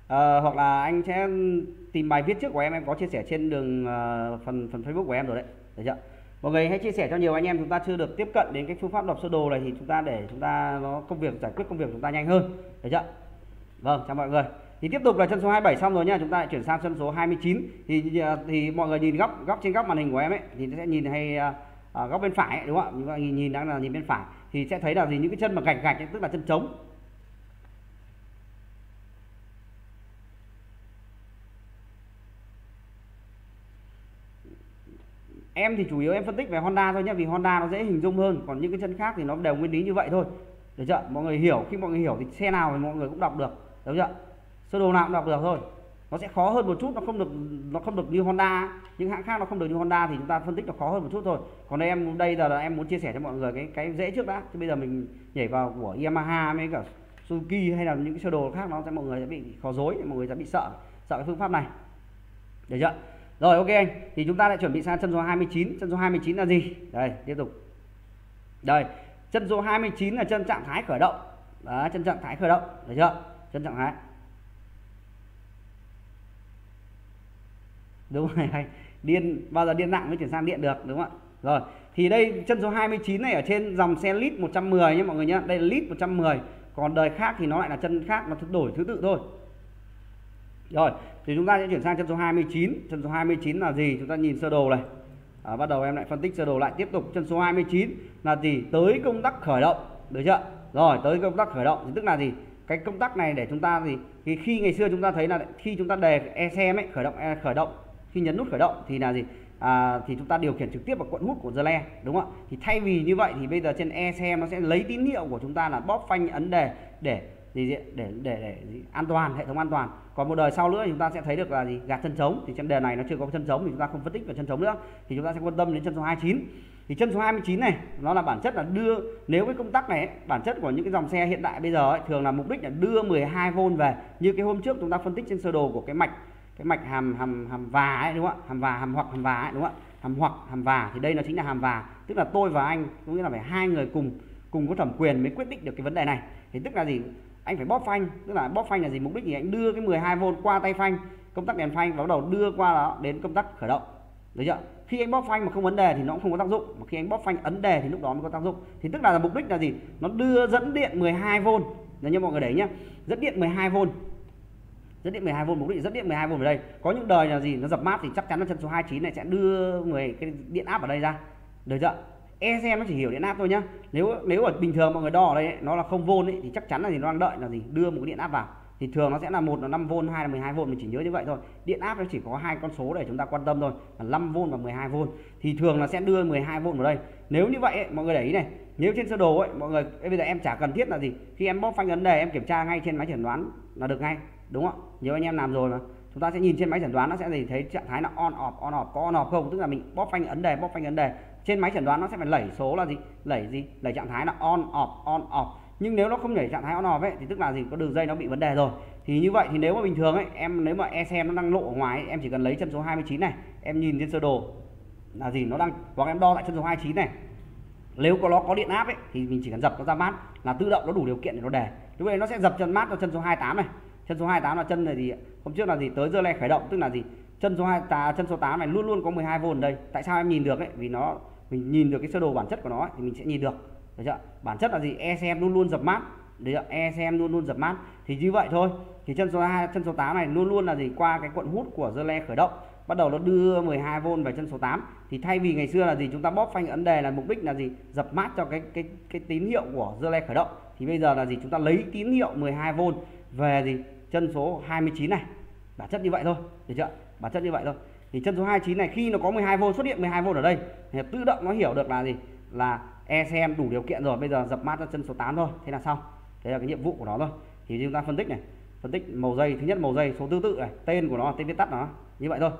Ờ, hoặc là anh sẽ tìm bài viết trước của em em có chia sẻ trên đường uh, phần phần Facebook của em rồi đấy. Được chưa? Mọi người hãy chia sẻ cho nhiều anh em chúng ta chưa được tiếp cận đến cái phương pháp đọc sơ đồ này thì chúng ta để chúng ta nó công việc giải quyết công việc chúng ta nhanh hơn. Được chưa? Vâng chào mọi người. Thì tiếp tục là chân số 27 xong rồi nha chúng ta lại chuyển sang chân số 29 thì ờ, thì mọi người nhìn góc góc trên góc màn hình của em ấy thì sẽ nhìn hay uh, góc bên phải ấy, đúng không ạ? Nhìn nhìn đang là nhìn bên phải. Thì sẽ thấy là gì? Những cái chân mà gạch gạch ấy, tức là chân trống. Em thì chủ yếu em phân tích về Honda thôi nhé vì Honda nó dễ hình dung hơn, còn những cái chân khác thì nó đều nguyên lý như vậy thôi. Được chưa? Mọi người hiểu, khi mọi người hiểu thì xe nào thì mọi người cũng đọc được được chưa? Sơ đồ nào cũng đọc được thôi. Nó sẽ khó hơn một chút, nó không được, nó không được như Honda những hãng khác nó không được như Honda thì chúng ta phân tích nó khó hơn một chút thôi. Còn đây em, đây giờ là em muốn chia sẻ cho mọi người cái cái dễ trước đã. Chứ bây giờ mình nhảy vào của Yamaha với cả Suzuki hay là những cái sơ đồ khác nó sẽ, mọi người sẽ bị khó dối, mọi người sẽ bị sợ sợ cái phương pháp này. Được chưa? Rồi, ok anh. Thì chúng ta lại chuẩn bị sang chân số 29 chân số 29 là gì? Đây, tiếp tục. Đây, chân số 29 là chân trạng thái khởi động. Đó chân trạng thái khởi động. Được chưa? Chân trạng thái. Đúng rồi anh điên, bao giờ điên nặng mới chuyển sang điện được, đúng không ạ? Rồi, thì đây, chân số 29 này ở trên dòng xe lít 110 nhé mọi người nhé. Đây là lít 110 còn đời khác thì nó lại là chân khác, nó đổi thứ tự thôi rồi thì chúng ta sẽ chuyển sang chân số 29 chân số 29 là gì? Chúng ta nhìn sơ đồ này. À, bắt đầu em lại phân tích sơ đồ lại. Tiếp tục chân số 29 là gì? Tới công tắc khởi động được chưa? Rồi tới công tắc khởi động thì tức là gì? Cái công tắc này để chúng ta gì? Thì khi ngày xưa chúng ta thấy là khi chúng ta đề e xem ấy khởi động e, khởi động khi nhấn nút khởi động thì là gì? À, thì chúng ta điều khiển trực tiếp vào cuộn hút của dơ le đúng không ạ? Thì thay vì như vậy thì bây giờ trên e xe nó sẽ lấy tín hiệu của chúng ta là bóp phanh ấn đề để gì để để để để an toàn hệ thống an toàn còn một đời sau nữa thì chúng ta sẽ thấy được là gì? Gạt chân trống. Thì trên đề này nó chưa có chân trống thì chúng ta không phân tích về chân trống nữa. Thì chúng ta sẽ quan tâm đến chân số 29 thì chân số 29 này nó là bản chất là đưa nếu cái công tắc này bản chất của những cái dòng xe hiện đại bây giờ ấy, thường là mục đích là đưa 12V về. Như cái hôm trước chúng ta phân tích trên sơ đồ của cái mạch cái mạch hàm hàm hàm và ấy đúng không ạ? Hàm và hàm hoặc hàm và ấy đúng không ạ? Hàm hoặc hàm và. Thì đây nó chính là hàm và. Tức là tôi và anh có nghĩa là phải hai người cùng cùng có thẩm quyền mới quyết định được cái vấn đề này. Thì tức là gì? Anh phải bóp phanh, tức là bóp phanh là gì? Mục đích gì? Anh đưa cái 12V qua tay phanh, công tắc đèn phanh, và bắt đầu đưa qua đó đến công tắc khởi động. Được chưa? Khi anh bóp phanh mà không ấn đề thì nó cũng không có tác dụng, mà khi anh bóp phanh ấn đề thì lúc đó mới có tác dụng. Thì tức là mục đích là gì? Nó đưa dẫn điện 12V là như mọi người để nhá, dẫn điện 12V dẫn điện 12V mục đích dẫn điện 12V ở đây. Có những đời là gì? Nó dập mát thì chắc chắn là chân số 29 này sẽ đưa người, cái điện áp ở đây ra. Được chưa? ECM nó chỉ hiểu điện áp thôi nhá. Nếu nếu ở bình thường mọi người đo ở đây ấy, nó là không v ấy, thì chắc chắn là gì nó đang đợi là gì đưa một cái điện áp vào. Thì thường nó sẽ là một là 5V hai là 12V mình chỉ nhớ như vậy thôi. Điện áp nó chỉ có hai con số để chúng ta quan tâm thôi là 5V và 12V thì thường là sẽ đưa 12V vào đây. Nếu như vậy ấy, mọi người để ý này nếu trên sơ đồ ấy mọi người bây giờ em chả cần thiết là gì. Khi em bóp phanh ấn đề em kiểm tra ngay trên máy chẩn đoán là được ngay đúng không? Nhiều anh em làm rồi mà. Chúng ta sẽ nhìn trên máy chẩn đoán nó sẽ gì thấy trạng thái là on off on off có on off không? Tức là mình bóp phanh ấn đề bóp phanh ấn đề trên máy chẩn đoán nó sẽ phải lẩy số là gì? Lẩy gì? Lẩy trạng thái là on off on off. Nhưng nếu nó không nhảy trạng thái on off ấy thì tức là gì? Có đường dây nó bị vấn đề rồi. Thì như vậy thì nếu mà bình thường ấy em nếu mà e xem nó đang lộ ở ngoài ấy, em chỉ cần lấy chân số 29 này em nhìn trên sơ đồ là gì? Nó đang hoặc em đo lại chân số 29 này. Nếu có nó có điện áp ấy thì mình chỉ cần dập nó ra mát là tự động nó đủ điều kiện để nó đề lúc này nó sẽ dập chân mát cho chân số 28 này. Chân số 28 là chân này gì hôm trước là gì? Tới giờ này khởi động tức là gì? Chân số 2 tà, chân số 8 này luôn luôn có 12V ở đây. Tại sao em nhìn được ấy? Vì nó mình nhìn được cái sơ đồ bản chất của nó ấy, thì mình sẽ nhìn được. Được chưa bản chất là gì? ECM luôn luôn dập mát. Được chưa ECM luôn luôn dập mát. Thì như vậy thôi. Thì chân số 2 chân số 8 này luôn luôn là gì? Qua cái cuộn hút của dơ le khởi động. Bắt đầu nó đưa 12V về chân số 8 thì thay vì ngày xưa là gì? Chúng ta bóp phanh ấn đề là mục đích là gì? Dập mát cho cái cái cái tín hiệu của dơ le khởi động. Thì bây giờ là gì? Chúng ta lấy tín hiệu 12V về gì? Chân số 29 này. Bản chất như vậy thôi. Được chưa bản chất như vậy thôi thì chân số 29 này, khi nó có 12V xuất hiện 12V ở đây, thì tự động nó hiểu được là gì? Là ECM đủ điều kiện rồi, bây giờ dập mát cho chân số 8 thôi, thế là xong. Đấy là cái nhiệm vụ của nó thôi. Thì chúng ta phân tích này, phân tích màu dây, thứ nhất màu dây, số thứ tự này, tên của nó, tên viết tắt nó, như vậy thôi.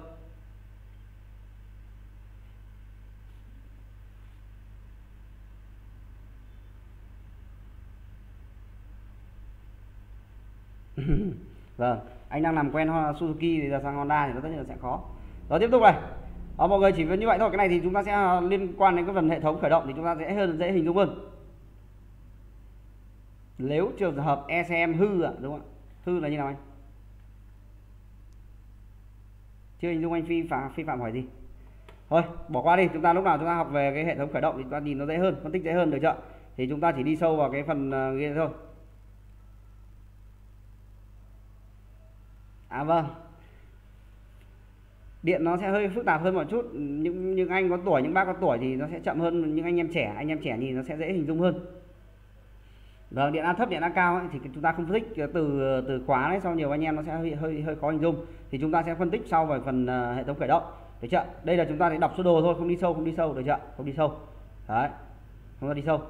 Vâng anh đang làm quen Suzuki thì ra sang Honda thì nó tất nhiên là sẽ khó rồi tiếp tục này. Đó, mọi người chỉ như vậy thôi. Cái này thì chúng ta sẽ à, liên quan đến cái phần hệ thống khởi động thì chúng ta sẽ hơn dễ hình dung hơn. Nếu trường hợp ECM hư ạ đúng không ạ? Hư là như nào anh? Chưa hình dung anh phi phạm phi phạm hỏi gì? Thôi bỏ qua đi. Chúng ta lúc nào chúng ta học về cái hệ thống khởi động thì chúng ta nhìn nó dễ hơn phân tích dễ hơn được chưa? Thì chúng ta chỉ đi sâu vào cái phần à, kia thôi. À vâng điện nó sẽ hơi phức tạp hơn một chút. Những những anh có tuổi những bác có tuổi thì nó sẽ chậm hơn những anh em trẻ anh em trẻ nhìn nó sẽ dễ hình dung hơn. Vâng điện áp thấp điện áp cao ấy, thì chúng ta không phân tích từ từ khóa đấy sau nhiều anh em nó sẽ hơi hơi hơi khó hình dung. Thì chúng ta sẽ phân tích sau về phần uh, hệ thống khởi động. Được chưa? Đây là chúng ta để đọc sơ đồ thôi không đi sâu không đi sâu. Được chưa? Không đi sâu. Đấy. Không đi sâu.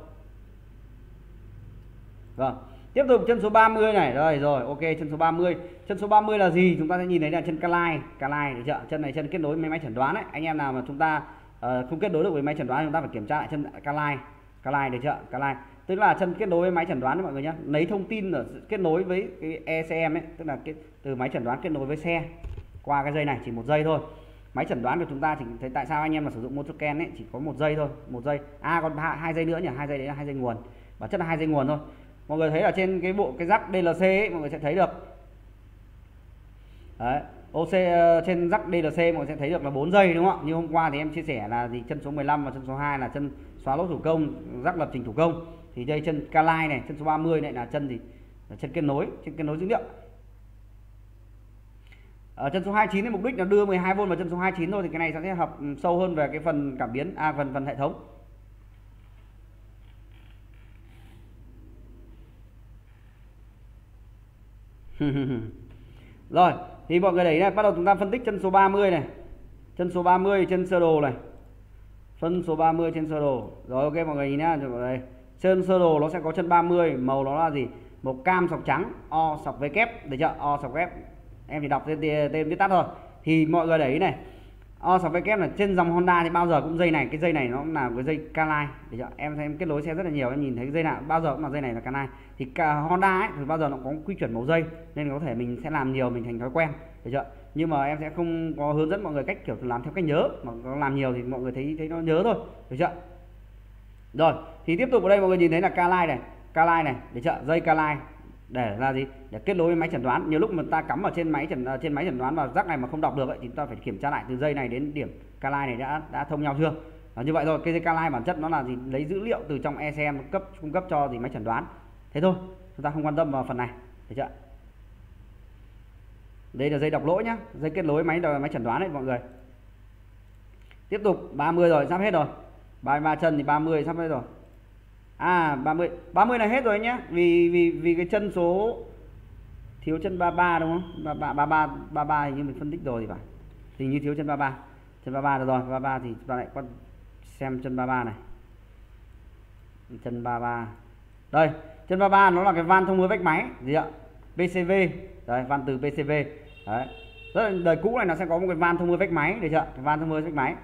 Vâng tiếp tục chân số 30 này. Rồi rồi ok chân số 30 chân số 30 là gì? Chúng ta sẽ nhìn thấy là chân calai calai được chưa? Chân này chân kết nối với máy chẩn đoán đấy anh em nào mà chúng ta uh, không kết nối được với máy chẩn đoán chúng ta phải kiểm tra lại chân calai calai được chưa? Calai tức là chân kết nối với máy chẩn đoán đấy mọi người nhé lấy thông tin ở kết nối với cái ECM ấy tức là cái từ máy chẩn đoán kết nối với xe. Qua cái dây này chỉ một dây thôi. Máy chẩn đoán của chúng ta chỉ thấy tại sao anh em mà sử dụng motoken ấy chỉ có một dây thôi một dây à còn hai dây nữa nhỉ? Hai dây đấy là hai dây nguồn. Bản chất là hai dây nguồn thôi mọi người thấy ở trên cái bộ cái rắc DLC ấy, mọi người sẽ thấy được. Đấy OC ờ, trên rắc DLC mọi người sẽ thấy được là 4 giây đúng không ạ? Như hôm qua thì em chia sẻ là gì? Chân số 15 và chân số 2 là chân xóa lỗ thủ công rắc lập trình thủ công. Thì đây chân Calai này chân số 30 này là chân gì? Là chân kết nối chân kết nối dữ liệu. Ở chân số 29 thì mục đích là đưa 12V vào chân số 29 thôi thì cái này sẽ hợp sâu hơn về cái phần cảm biến à phần phần hệ thống. rồi, thì mọi người đấy này bắt đầu chúng ta phân tích chân số 30 này. Chân số 30 trên sơ đồ này. Phân số 30 trên sơ đồ. Rồi, ok, mọi người nhìn nhá đây. Trên sơ đồ nó sẽ có chân 30 màu nó là gì? Màu cam, sọc trắng, o, sọc với kép, được chưa? O, sọc kép. Em chỉ đọc tên tên viết tắt thôi. Thì mọi người đấy này o sọc với kép là trên dòng Honda thì bao giờ cũng dây này, cái dây này nó cũng là cái dây Caline để cho em thấy em kết nối xe rất là nhiều, em nhìn thấy cái dây nào, bao giờ cũng là dây này là Caline thì cả Honda ấy, thì bao giờ nó có quy chuẩn màu dây, nên có thể mình sẽ làm nhiều, mình thành thói quen. Được chưa? Nhưng mà em sẽ không có hướng dẫn mọi người cách, kiểu, làm theo cách nhớ. Mà có làm nhiều thì mọi người thấy thấy nó nhớ thôi. Được chưa? Rồi, thì tiếp tục ở đây mọi người nhìn thấy là Caline này Caline này. Để chợ dây Caline để là gì? Để kết nối với máy chẩn đoán. Nhiều lúc mà ta cắm ở trên máy chẩn ờ, trên máy chẩn đoán và rắc này mà không đọc được ấy, thì chúng ta phải kiểm tra lại từ dây này đến điểm Caline này đã đã thông nhau chưa? Và như vậy rồi cái dây Caline bản chất nó là gì? Lấy dữ liệu từ trong ECM cấp cung cấp cho gì? Máy chẩn đoán. Thế thôi. Chúng ta không quan tâm vào phần này. Được chưa? Đây là dây đọc lỗi nhá. Dây kết nối máy máy chẩn đoán đấy mọi người. Tiếp tục. 30 rồi sắp hết rồi. 33 chân thì 30 sắp hết rồi à 30 30 là hết rồi nhé vì vì vì cái chân số thiếu chân 33 đúng không? 33 33 33 hình như mình phân tích rồi thì phải. Thì như thiếu chân 33 chân 33 được rồi 33 thì chúng ta lại quan xem chân 33 này. Chân 33 đây, chân 33 nó là cái van thông mới vách máy, gì ạ? PCV đấy, van từ PCV đấy. Rất là, đời cũ này nó sẽ có một cái van thông mới vách máy, được chưa cái van thông mới vách máy.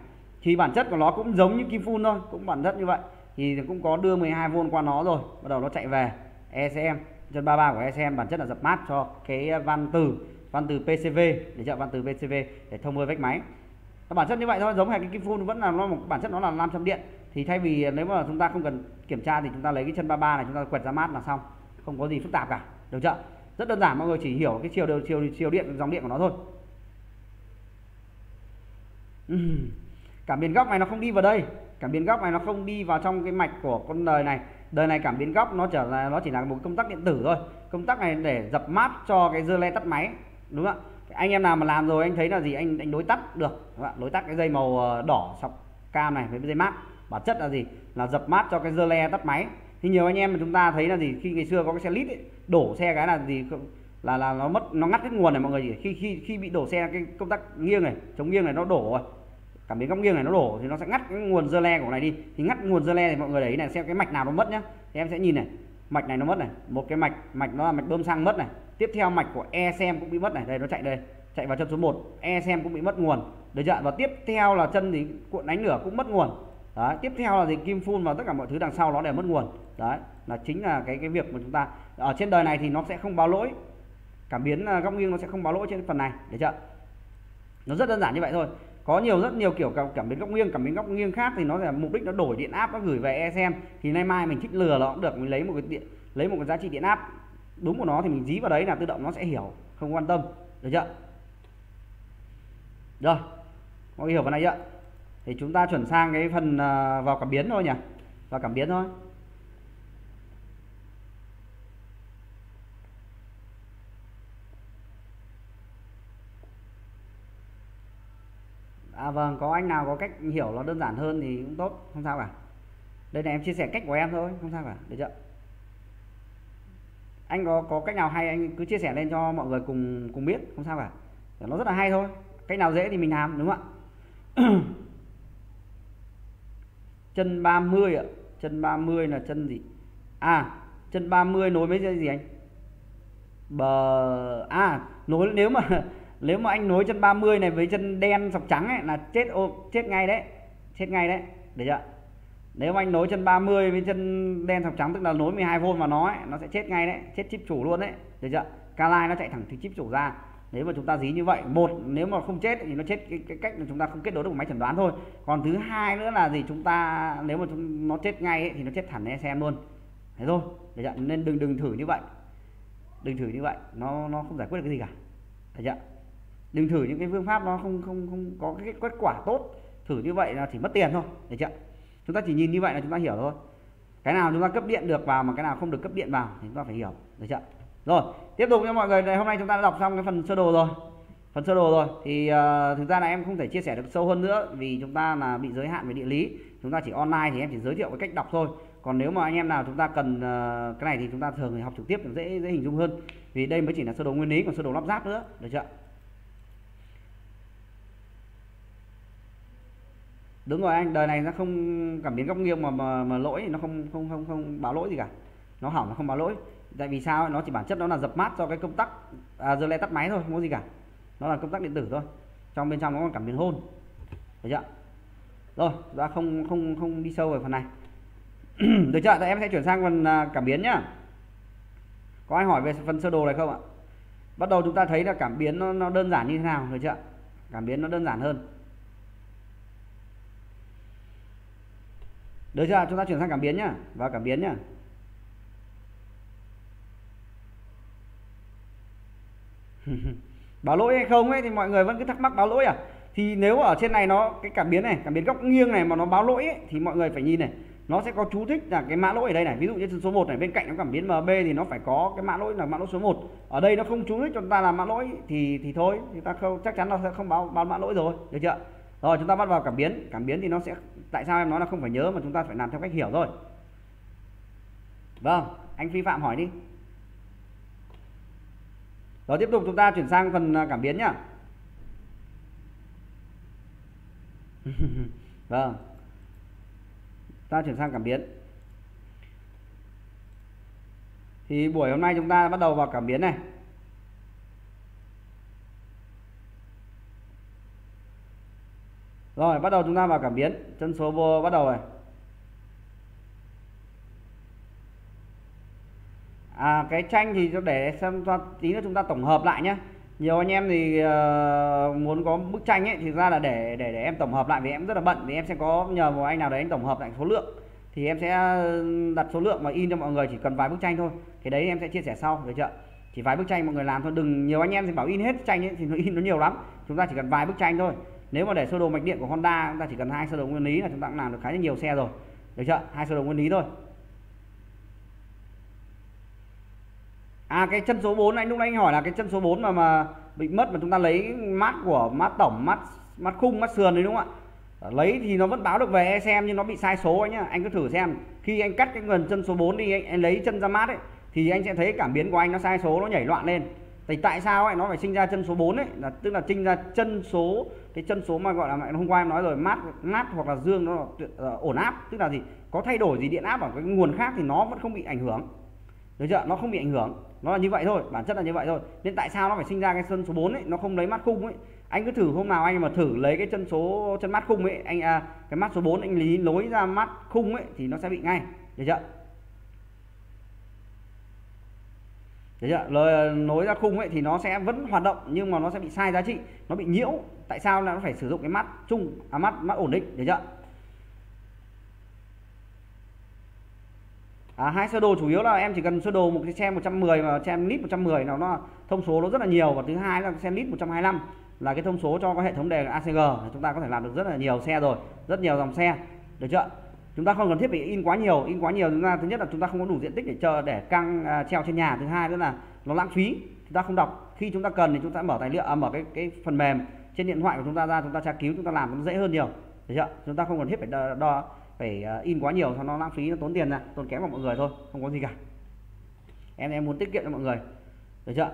Thì bản chất của nó cũng giống như kim phun thôi, cũng bản chất như vậy thì cũng có đưa 12V qua nó rồi, bắt đầu nó chạy về. ECM chân 33 của ECM bản chất là dập mát cho cái van từ van từ PCV để trợ van từ PCV để thông hơi vách máy. Bản chất như vậy thôi, giống như cái kim phun vẫn là nó một, bản chất nó là nam châm điện. Thì thay vì nếu mà chúng ta không cần kiểm tra thì chúng ta lấy cái chân 33 này, chúng ta quẹt ra mát là xong, không có gì phức tạp cả. Được chưa? Rất đơn giản, mọi người chỉ hiểu cái chiều chiều chiều điện, dòng điện của nó thôi. Cảm biến góc này nó không đi vào đây cảm biến góc này nó không đi vào trong cái mạch của con đời này. Đời này cảm biến góc nó trở là nó chỉ là một công tắc điện tử thôi. Công tắc này để dập mát cho cái dưa le tắt máy đúng không ạ? Anh em nào mà làm rồi anh thấy là gì? Anh anh đối tắt được đúng không? đối tắt cái dây màu ờ, đỏ sọc cam này với dây mát. Bản chất là gì? Là dập mát cho cái dưa le tắt máy. Thì nhiều anh em mà chúng ta thấy là gì? Khi ngày xưa có cái xe lít ấy, đổ xe cái là gì là là nó mất nó ngắt cái nguồn này mọi người khi khi khi bị đổ xe cái công tắc nghiêng này chống nghiêng này nó đổ rồi cảm biến góc nghiêng này nó đổ thì nó sẽ ngắt cái nguồn dơ le của này đi. Thì ngắt nguồn dơ le thì mọi người để ý này, xem cái mạch nào nó mất nhá. Thì em sẽ nhìn này, mạch này nó mất này. Một cái mạch mạch nó là mạch bơm xăng mất này. Tiếp theo mạch của e xem cũng bị mất này. Đây, nó chạy đây, chạy vào chân số 1 e xem cũng bị mất nguồn. Được chưa và tiếp theo là chân thì cuộn đánh lửa cũng mất nguồn. Đấy, tiếp theo là gì? Kim phun và tất cả mọi thứ đằng sau nó đều mất nguồn. Đấy, là chính là cái cái việc mà chúng ta, ở trên đời này thì nó sẽ không báo lỗi. Cảm biến à, góc nghiêng nó sẽ không báo lỗi trên phần này. Được chưa nó rất đơn giản như vậy thôi có nhiều, rất nhiều kiểu cảm biến góc nghiêng cảm biến góc nghiêng khác thì nó là mục đích nó đổi điện áp nó gửi về e xem. Thì nay mai mình thích lừa nó cũng được, mình lấy một cái điện, lấy một cái giá trị điện áp đúng của nó thì mình dí vào đấy là tự động nó sẽ hiểu, không quan tâm. Được chưa? Rồi, mọi người hiểu phần này chưa? Thì chúng ta chuyển sang cái phần à, vào cảm biến thôi nhỉ? Vào cảm biến thôi. À vâng có anh nào có cách hiểu nó đơn giản hơn thì cũng tốt, không sao cả. Đây là em chia sẻ cách của em thôi, không sao cả, được chưa? Anh có có cách nào hay anh cứ chia sẻ lên cho mọi người cùng cùng biết, không sao cả. Nó rất là hay thôi, cách nào dễ thì mình làm, đúng không ạ? Chân 30 ạ, chân 30 là chân gì? À chân 30 nối với dây gì anh? Bờ à nối, nếu mà nếu mà anh nối chân 30 này với chân đen sọc trắng ấy là chết ô chết ngay đấy chết ngay đấy được chưa? Nếu mà anh nối chân 30 với chân đen sọc trắng tức là nối 12V vào nó ấy, nó sẽ chết ngay đấy chết chip chủ luôn đấy được chưa? Calai nó chạy thẳng từ chip chủ ra. Nếu mà chúng ta dí như vậy một nếu mà không chết thì nó chết cái, cái cách là chúng ta không kết nối được máy chẩn đoán thôi. Còn thứ hai nữa là gì? Chúng ta nếu mà chúng, nó chết ngay ấy, thì nó chết thẳng xem luôn. Thế thôi được chưa? nên đừng đừng thử như vậy. Đừng thử như vậy nó nó không giải quyết được cái gì cả. Được chưa? Đừng thử những cái phương pháp nó không không không có cái kết quả tốt. Thử như vậy là chỉ mất tiền thôi được chưa? Chúng ta chỉ nhìn như vậy là chúng ta hiểu thôi. Cái nào chúng ta cấp điện được vào mà cái nào không được cấp điện vào thì chúng ta phải hiểu được chưa? Rồi tiếp tục nha mọi người. Hôm nay chúng ta đã đọc xong cái phần sơ đồ rồi. Phần sơ đồ rồi. Thì uh, thực ra là em không thể chia sẻ được sâu hơn nữa vì chúng ta là bị giới hạn về địa lý. Chúng ta chỉ online thì em chỉ giới thiệu cái cách đọc thôi. Còn nếu mà anh em nào chúng ta cần uh, cái này thì chúng ta thường thì học trực tiếp dễ dễ hình dung hơn. Vì đây mới chỉ là sơ đồ nguyên lý còn sơ đồ lắp ráp nữa được chưa? Đúng rồi anh đời này nó không cảm biến góc nghiêng mà mà, mà lỗi nó không không không không báo lỗi gì cả. Nó hỏng nó không báo lỗi. Tại vì sao nó chỉ bản chất nó là dập mát cho cái công tắc à, giờ lại tắt máy thôi không có gì cả. Nó là công tắc điện tử thôi. Trong bên trong nó còn cảm biến hôn. Được chưa? Rồi đã không không không đi sâu về phần này. Được chưa? Em sẽ chuyển sang phần à, cảm biến nhá. Có ai hỏi về phần sơ đồ này không ạ? Bắt đầu chúng ta thấy là cảm biến nó, nó đơn giản như thế nào được chưa? Cảm biến nó đơn giản hơn. Được chưa? Chúng ta chuyển sang cảm biến nhá. Và cảm biến nhá. Báo lỗi hay không ấy thì mọi người vẫn cứ thắc mắc báo lỗi à? Thì nếu ở trên này nó cái cảm biến này cảm biến góc nghiêng này mà nó báo lỗi ấy, thì mọi người phải nhìn này. Nó sẽ có chú thích là cái mã lỗi ở đây này. Ví dụ như số 1 này bên cạnh nó cảm biến MB thì nó phải có cái mã lỗi là mã lỗi số 1 ở đây nó không chú thích cho chúng ta là mã lỗi thì thì thôi. Chúng ta không chắc chắn nó sẽ không báo báo mã lỗi rồi. Được chưa? Rồi chúng ta bắt vào cảm biến. Cảm biến thì nó sẽ tại sao em nói là không phải nhớ mà chúng ta phải làm theo cách hiểu thôi? Vâng anh phi phạm hỏi đi. Rồi tiếp tục chúng ta chuyển sang phần à, cảm biến nhá. Vâng. Ta chuyển sang cảm biến. Thì buổi hôm nay chúng ta bắt đầu vào cảm biến này. Rồi bắt đầu chúng ta vào cảm biến. Chân số vô bắt đầu này à, cái tranh thì để xem cho tí nữa chúng ta tổng hợp lại nhé nhiều anh em thì uh, muốn có bức tranh ấy thì ra là để để để em tổng hợp lại vì em rất là bận thì em sẽ có nhờ một anh nào đấy anh tổng hợp lại số lượng. Thì em sẽ đặt số lượng mà in cho mọi người chỉ cần vài bức tranh thôi. Thì đấy em sẽ chia sẻ sau được chưa? Chỉ vài bức tranh mọi người làm thôi. Đừng nhiều anh em thì bảo in hết tranh ấy thì nó in nó nhiều lắm. Chúng ta chỉ cần vài bức tranh thôi nếu mà để sơ đồ mạch điện của Honda chúng ta chỉ cần hai sơ đồ nguyên lý là chúng ta cũng làm được khá là nhiều xe rồi. Được chưa? Hai sơ đồ nguyên lý thôi. À cái chân số 4 anh lúc nãy anh hỏi là cái chân số 4 mà mà bị mất mà chúng ta lấy mát của mát tổng mát mát khung mát sườn đấy đúng không ạ? Ờ, lấy thì nó vẫn báo được về xem nhưng nó bị sai số anh nhá. Anh cứ thử xem. Khi anh cắt cái nguồn chân số 4 đi anh, anh lấy chân ra mát ấy thì anh sẽ thấy cảm biến của anh nó sai số nó nhảy loạn lên. Thì tại sao ấy? Nó phải sinh ra chân số 4 ấy là tức là sinh ra chân số cái chân số mà gọi là hôm qua em nói rồi mát mát hoặc là dương nó uh, ổn áp tức là gì? Có thay đổi gì điện áp ở cái nguồn khác thì nó vẫn không bị ảnh hưởng. Được chưa? Nó không bị ảnh hưởng. Nó là như vậy thôi bản chất là như vậy thôi. Nên tại sao nó phải sinh ra cái chân số 4 ấy? Nó không lấy mắt khung ấy. Anh cứ thử hôm nào anh mà thử lấy cái chân số chân mắt khung ấy anh à, cái mắt số 4 anh lý nối ra mắt khung ấy thì nó sẽ bị ngay. Được chưa? Được chưa? Lời nối ra khung ấy thì nó sẽ vẫn hoạt động nhưng mà nó sẽ bị sai giá trị nó bị nhiễu tại sao là nó phải sử dụng cái mắt chung à mắt mắt ổn định được chưa? À, hai sơ đồ chủ yếu là em chỉ cần sơ đồ một cái xe 110 và xe lít 110 nào nó thông số nó rất là nhiều và thứ hai là xe lít 125 là cái thông số cho cái hệ thống đề ACG chúng ta có thể làm được rất là nhiều xe rồi rất nhiều dòng xe được chưa? Chúng ta không cần thiết phải in quá nhiều in quá nhiều chúng ta thứ nhất là chúng ta không có đủ diện tích để chờ để căng uh, treo trên nhà thứ hai nữa là nó lãng phí chúng ta không đọc. Khi chúng ta cần thì chúng ta mở tài liệu à, mở cái cái phần mềm trên điện thoại của chúng ta ra chúng ta tra cứu chúng ta làm nó dễ hơn nhiều. Được chưa? Chúng ta không cần thiết phải đo, đo phải ờ, in quá nhiều cho nó lãng phí nó tốn tiền ra tốn kém vào mọi người thôi không có gì cả. Em em muốn tiết kiệm cho mọi người. Được chưa?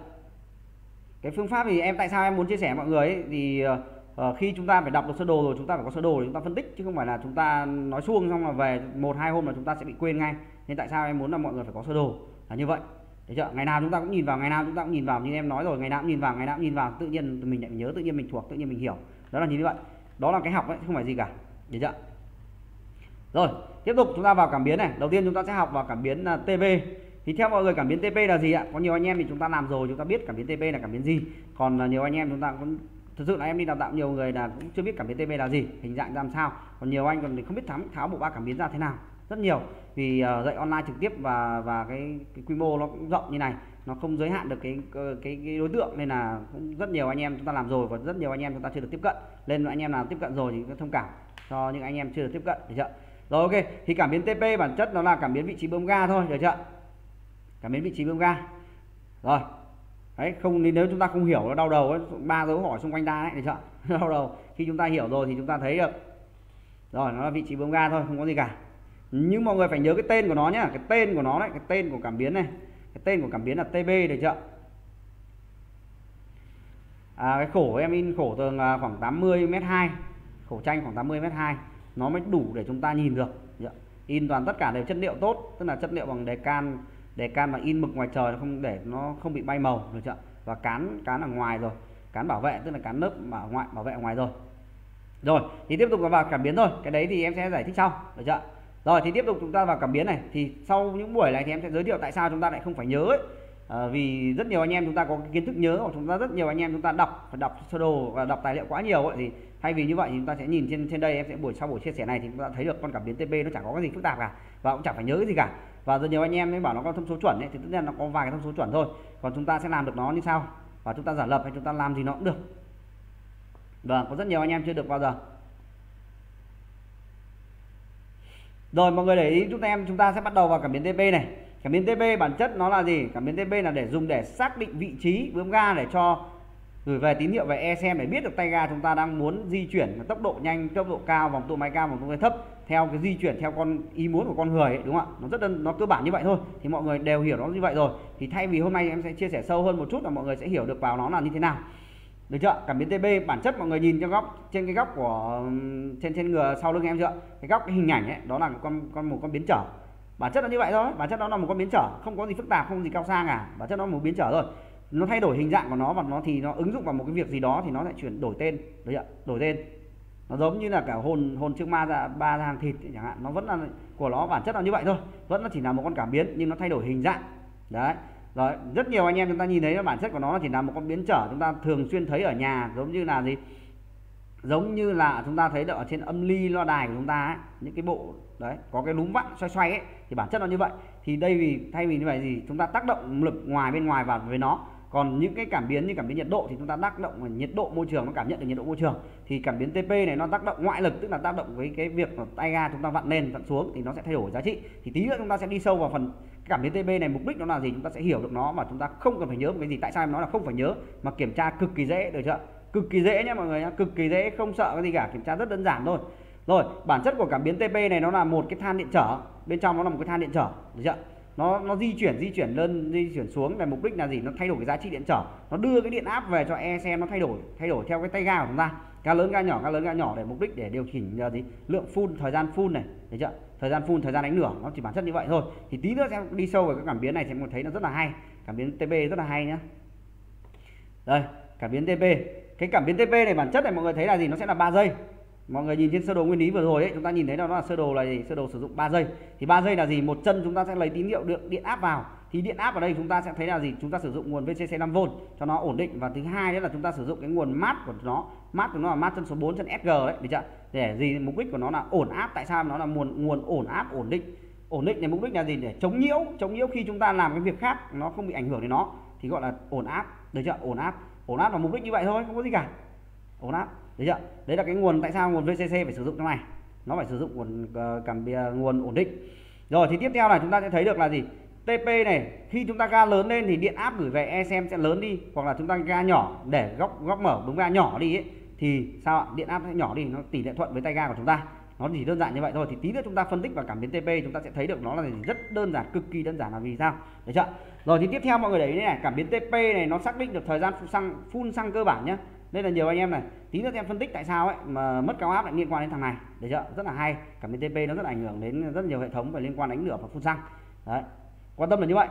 Cái phương pháp thì em tại sao em muốn chia sẻ mọi người ấy, thì uh, khi chúng ta phải đọc được sơ đồ rồi chúng ta phải có sơ đồ để chúng ta phân tích chứ không phải là chúng ta nói suông xong là về một hai hôm là chúng ta sẽ bị quên ngay. Nên tại sao em muốn là mọi người phải có sơ đồ? Là như vậy. Đấy chưa? Ngày nào chúng ta cũng nhìn vào, ngày nào chúng ta cũng nhìn vào. Như em nói rồi, ngày nào cũng nhìn vào, ngày nào cũng nhìn vào. Tự nhiên mình lại nhớ, tự nhiên mình thuộc, tự nhiên mình hiểu. Đó là như vậy. Đó là cái học ấy, không phải gì cả. Được chưa? Rồi, tiếp tục chúng ta vào cảm biến này. Đầu tiên chúng ta sẽ học vào cảm biến à, TP thì theo mọi người, cảm biến TP là gì ạ? Có nhiều anh em thì chúng ta làm rồi, chúng ta biết cảm biến TP là cảm biến gì. Còn à, nhiều anh em chúng ta cũng, thực sự là em đi đào tạo nhiều người là cũng chưa biết cảm biến TP là gì, hình dạng ra làm sao. Còn nhiều anh còn không biết tháo tháo bộ ba cảm biến ra thế nào rất nhiều. Vì uh, dạy online trực tiếp và và cái, cái quy mô nó cũng rộng như này nó không giới hạn được cái, cái cái đối tượng nên là cũng rất nhiều anh em chúng ta làm rồi và rất nhiều anh em chúng ta chưa được tiếp cận. Nên anh em nào tiếp cận rồi thì thông cảm cho những anh em chưa được tiếp cận được chưa? Rồi ok thì cảm biến TP bản chất nó là cảm biến vị trí bơm ga thôi được chưa? Cảm biến vị trí bơm ga. Rồi đấy không nếu chúng ta không hiểu nó đau đầu ấy, ba dấu hỏi xung quanh ta đấy được chưa? Đau đầu. Khi chúng ta hiểu rồi thì chúng ta thấy được. Rồi nó là vị trí bơm ga thôi không có gì cả nhưng mọi người phải nhớ cái tên của nó nhá. Cái tên của nó đấy cái tên của cảm biến này. Cái tên của cảm biến là TB được chưa? À, cái khổ em in khổ tường à, khoảng 80 m 2 khổ tranh khoảng 80 m 2 nó mới đủ để chúng ta nhìn được. Dạ. In toàn tất cả đều chất liệu tốt tức là chất liệu bằng đề can. Đề can mà in mực ngoài trời nó không để nó không bị bay màu được chưa? Và cán cán ở ngoài rồi. Cán bảo vệ tức là cán lớp bảo ngoại bảo vệ ở ngoài rồi. Rồi thì tiếp tục vào cảm biến thôi. Cái đấy thì em sẽ giải thích sau được chưa? Rồi thì tiếp tục chúng ta vào cảm biến này thì sau những buổi này thì em sẽ giới thiệu tại sao chúng ta lại không phải nhớ ấy. À, vì rất nhiều anh em chúng ta có kiến thức nhớ hoặc chúng ta rất nhiều anh em chúng ta đọc phải đọc sơ đồ và đọc tài liệu quá nhiều ấy, thì thay vì như vậy thì chúng ta sẽ nhìn trên trên đây em sẽ buổi sau buổi chia sẻ này thì chúng ta thấy được con cảm biến TP nó chẳng có cái gì phức tạp cả và cũng chẳng phải nhớ cái gì cả và rất nhiều anh em mới bảo nó có thông số chuẩn ấy, thì tất nhiên nó có vài cái thông số chuẩn thôi còn chúng ta sẽ làm được nó như sau và chúng ta giả lập hay chúng ta làm gì nó cũng được vâng có rất nhiều anh em chưa được bao giờ rồi mọi người để ý chúng em chúng ta sẽ bắt đầu vào cảm biến TP này. Cảm biến TP bản chất nó là gì? Cảm biến TP là để dùng để xác định vị trí bướm ga để cho gửi về tín hiệu về ECM để biết được tay ga chúng ta đang muốn di chuyển tốc độ nhanh tốc độ cao vòng tua máy cao vòng tua thấp theo cái di chuyển theo con ý muốn của con người ấy, đúng không ạ? Nó rất đơn nó cơ bản như vậy thôi. Thì mọi người đều hiểu nó như vậy rồi. Thì thay vì hôm nay em sẽ chia sẻ sâu hơn một chút là mọi người sẽ hiểu được vào nó là như thế nào được chưa? Cảm biến TB bản chất mọi người nhìn cho góc, trên cái góc của trên trên ngừa sau lưng em chưa? Cái góc, cái hình ảnh ấy, đó là con con, một con biến trở. Bản chất là như vậy thôi, bản chất nó là một con biến trở, không có gì phức tạp, không gì cao sang cả. Bản chất nó là một biến trở thôi. Nó thay đổi hình dạng của nó và nó thì nó ứng dụng vào một cái việc gì đó thì nó lại chuyển đổi tên, được ạ đổi tên. Nó giống như là cả hồn hồn trước ma ra, ba ra hàng thịt chẳng hạn. Nó vẫn là, của nó bản chất là như vậy thôi. Vẫn nó chỉ là một con cảm biến nhưng nó thay đổi hình dạng. Đấy rồi rất nhiều anh em chúng ta nhìn thấy bản chất của nó chỉ là một con biến trở chúng ta thường xuyên thấy ở nhà giống như là gì? Giống như là chúng ta thấy được ở trên âm ly loa đài của chúng ta ấy, những cái bộ đấy có cái núm vặn xoay xoay ấy thì bản chất nó như vậy. Thì đây vì thay vì như vậy gì chúng ta tác động lực ngoài bên ngoài vào với nó. Còn những cái cảm biến như cảm biến nhiệt độ thì chúng ta tác động nhiệt độ môi trường nó cảm nhận được nhiệt độ môi trường. Thì cảm biến TP này nó tác động ngoại lực tức là tác động với cái việc tay ga chúng ta vặn lên vặn xuống thì nó sẽ thay đổi giá trị. Thì tí nữa chúng ta sẽ đi sâu vào phần cảm biến TP này, mục đích nó là gì? Chúng ta sẽ hiểu được nó mà chúng ta không cần phải nhớ một cái gì. Tại sao em nói là không phải nhớ? Mà kiểm tra cực kỳ dễ, được chưa? Cực kỳ dễ nhé mọi người nhé cực kỳ dễ, không sợ cái gì cả, kiểm tra rất đơn giản thôi. Rồi, bản chất của cảm biến TP này nó là một cái than điện trở. Bên trong nó là một cái than điện trở, được chưa? Nó nó di chuyển di chuyển lên, di chuyển xuống là mục đích là gì? Nó thay đổi cái giá trị điện trở. Nó đưa cái điện áp về cho e xem nó thay đổi thay đổi theo cái tay ga của chúng ta. Ga lớn, ga nhỏ, ga lớn, ga nhỏ để mục đích để điều chỉnh là gì? Lượng phun, thời gian phun này, được chưa? Thời gian phun thời gian đánh lửa, nó chỉ bản chất như vậy thôi. Thì tí nữa sẽ đi sâu vào cái cảm biến này thì mọi người thấy nó rất là hay. Cảm biến TP rất là hay nhá. Đây, cảm biến TP cái cảm biến TP này bản chất này mọi người thấy là gì? Nó sẽ là 3 giây. Mọi người nhìn trên sơ đồ nguyên lý vừa rồi ấy, chúng ta nhìn thấy nó là sơ đồ là gì? Sơ đồ sử dụng 3 giây. Thì 3 giây là gì? Một chân chúng ta sẽ lấy tín hiệu được điện áp vào. Thì điện áp ở đây chúng ta sẽ thấy là gì? Chúng ta sử dụng nguồn VCC 5V cho nó ổn định. Và thứ hai nữa là chúng ta sử dụng cái nguồn mát của nó mát của nó là mát chân số 4 chân SG đấy được chưa? Để gì mục đích của nó là ổn áp. Tại sao nó là nguồn nguồn ổn áp ổn định? Ổn định này mục đích là gì? Để chống nhiễu. Chống nhiễu khi chúng ta làm cái việc khác nó không bị ảnh hưởng đến nó. Thì gọi là ổn áp được chưa? Ổn áp. Ổn áp là mục đích như vậy thôi không có gì cả. Ổn áp được chưa? Đấy là cái nguồn tại sao nguồn VCC phải sử dụng trong này? Nó phải sử dụng nguồn uh, cảm nguồn ổn định. Rồi thì tiếp theo là chúng ta sẽ thấy được là gì? TP này khi chúng ta ga lớn lên thì điện áp gửi về e xem sẽ lớn đi hoặc là chúng ta ga nhỏ để góc góc mở đúng ga nhỏ đi ấy, thì sao ạ? Điện áp sẽ nhỏ đi, nó tỷ lệ thuận với tay ga của chúng ta. Nó chỉ đơn giản như vậy thôi. Thì tí nữa chúng ta phân tích vào cảm biến TP chúng ta sẽ thấy được nó là rất đơn giản, cực kỳ đơn giản là vì sao? Được chưa? Rồi thì tiếp theo mọi người để ý này cảm biến TP này nó xác định được thời gian phun xăng phun xăng cơ bản nhé đây là nhiều anh em này. Tí nữa em phân tích tại sao ấy mà mất cao áp lại liên quan đến thằng này. Được chưa? Rất là hay. Cảm biến TP nó rất là ảnh hưởng đến rất nhiều hệ thống và liên quan đánh lửa và phun xăng. Đấy. Quan tâm là như vậy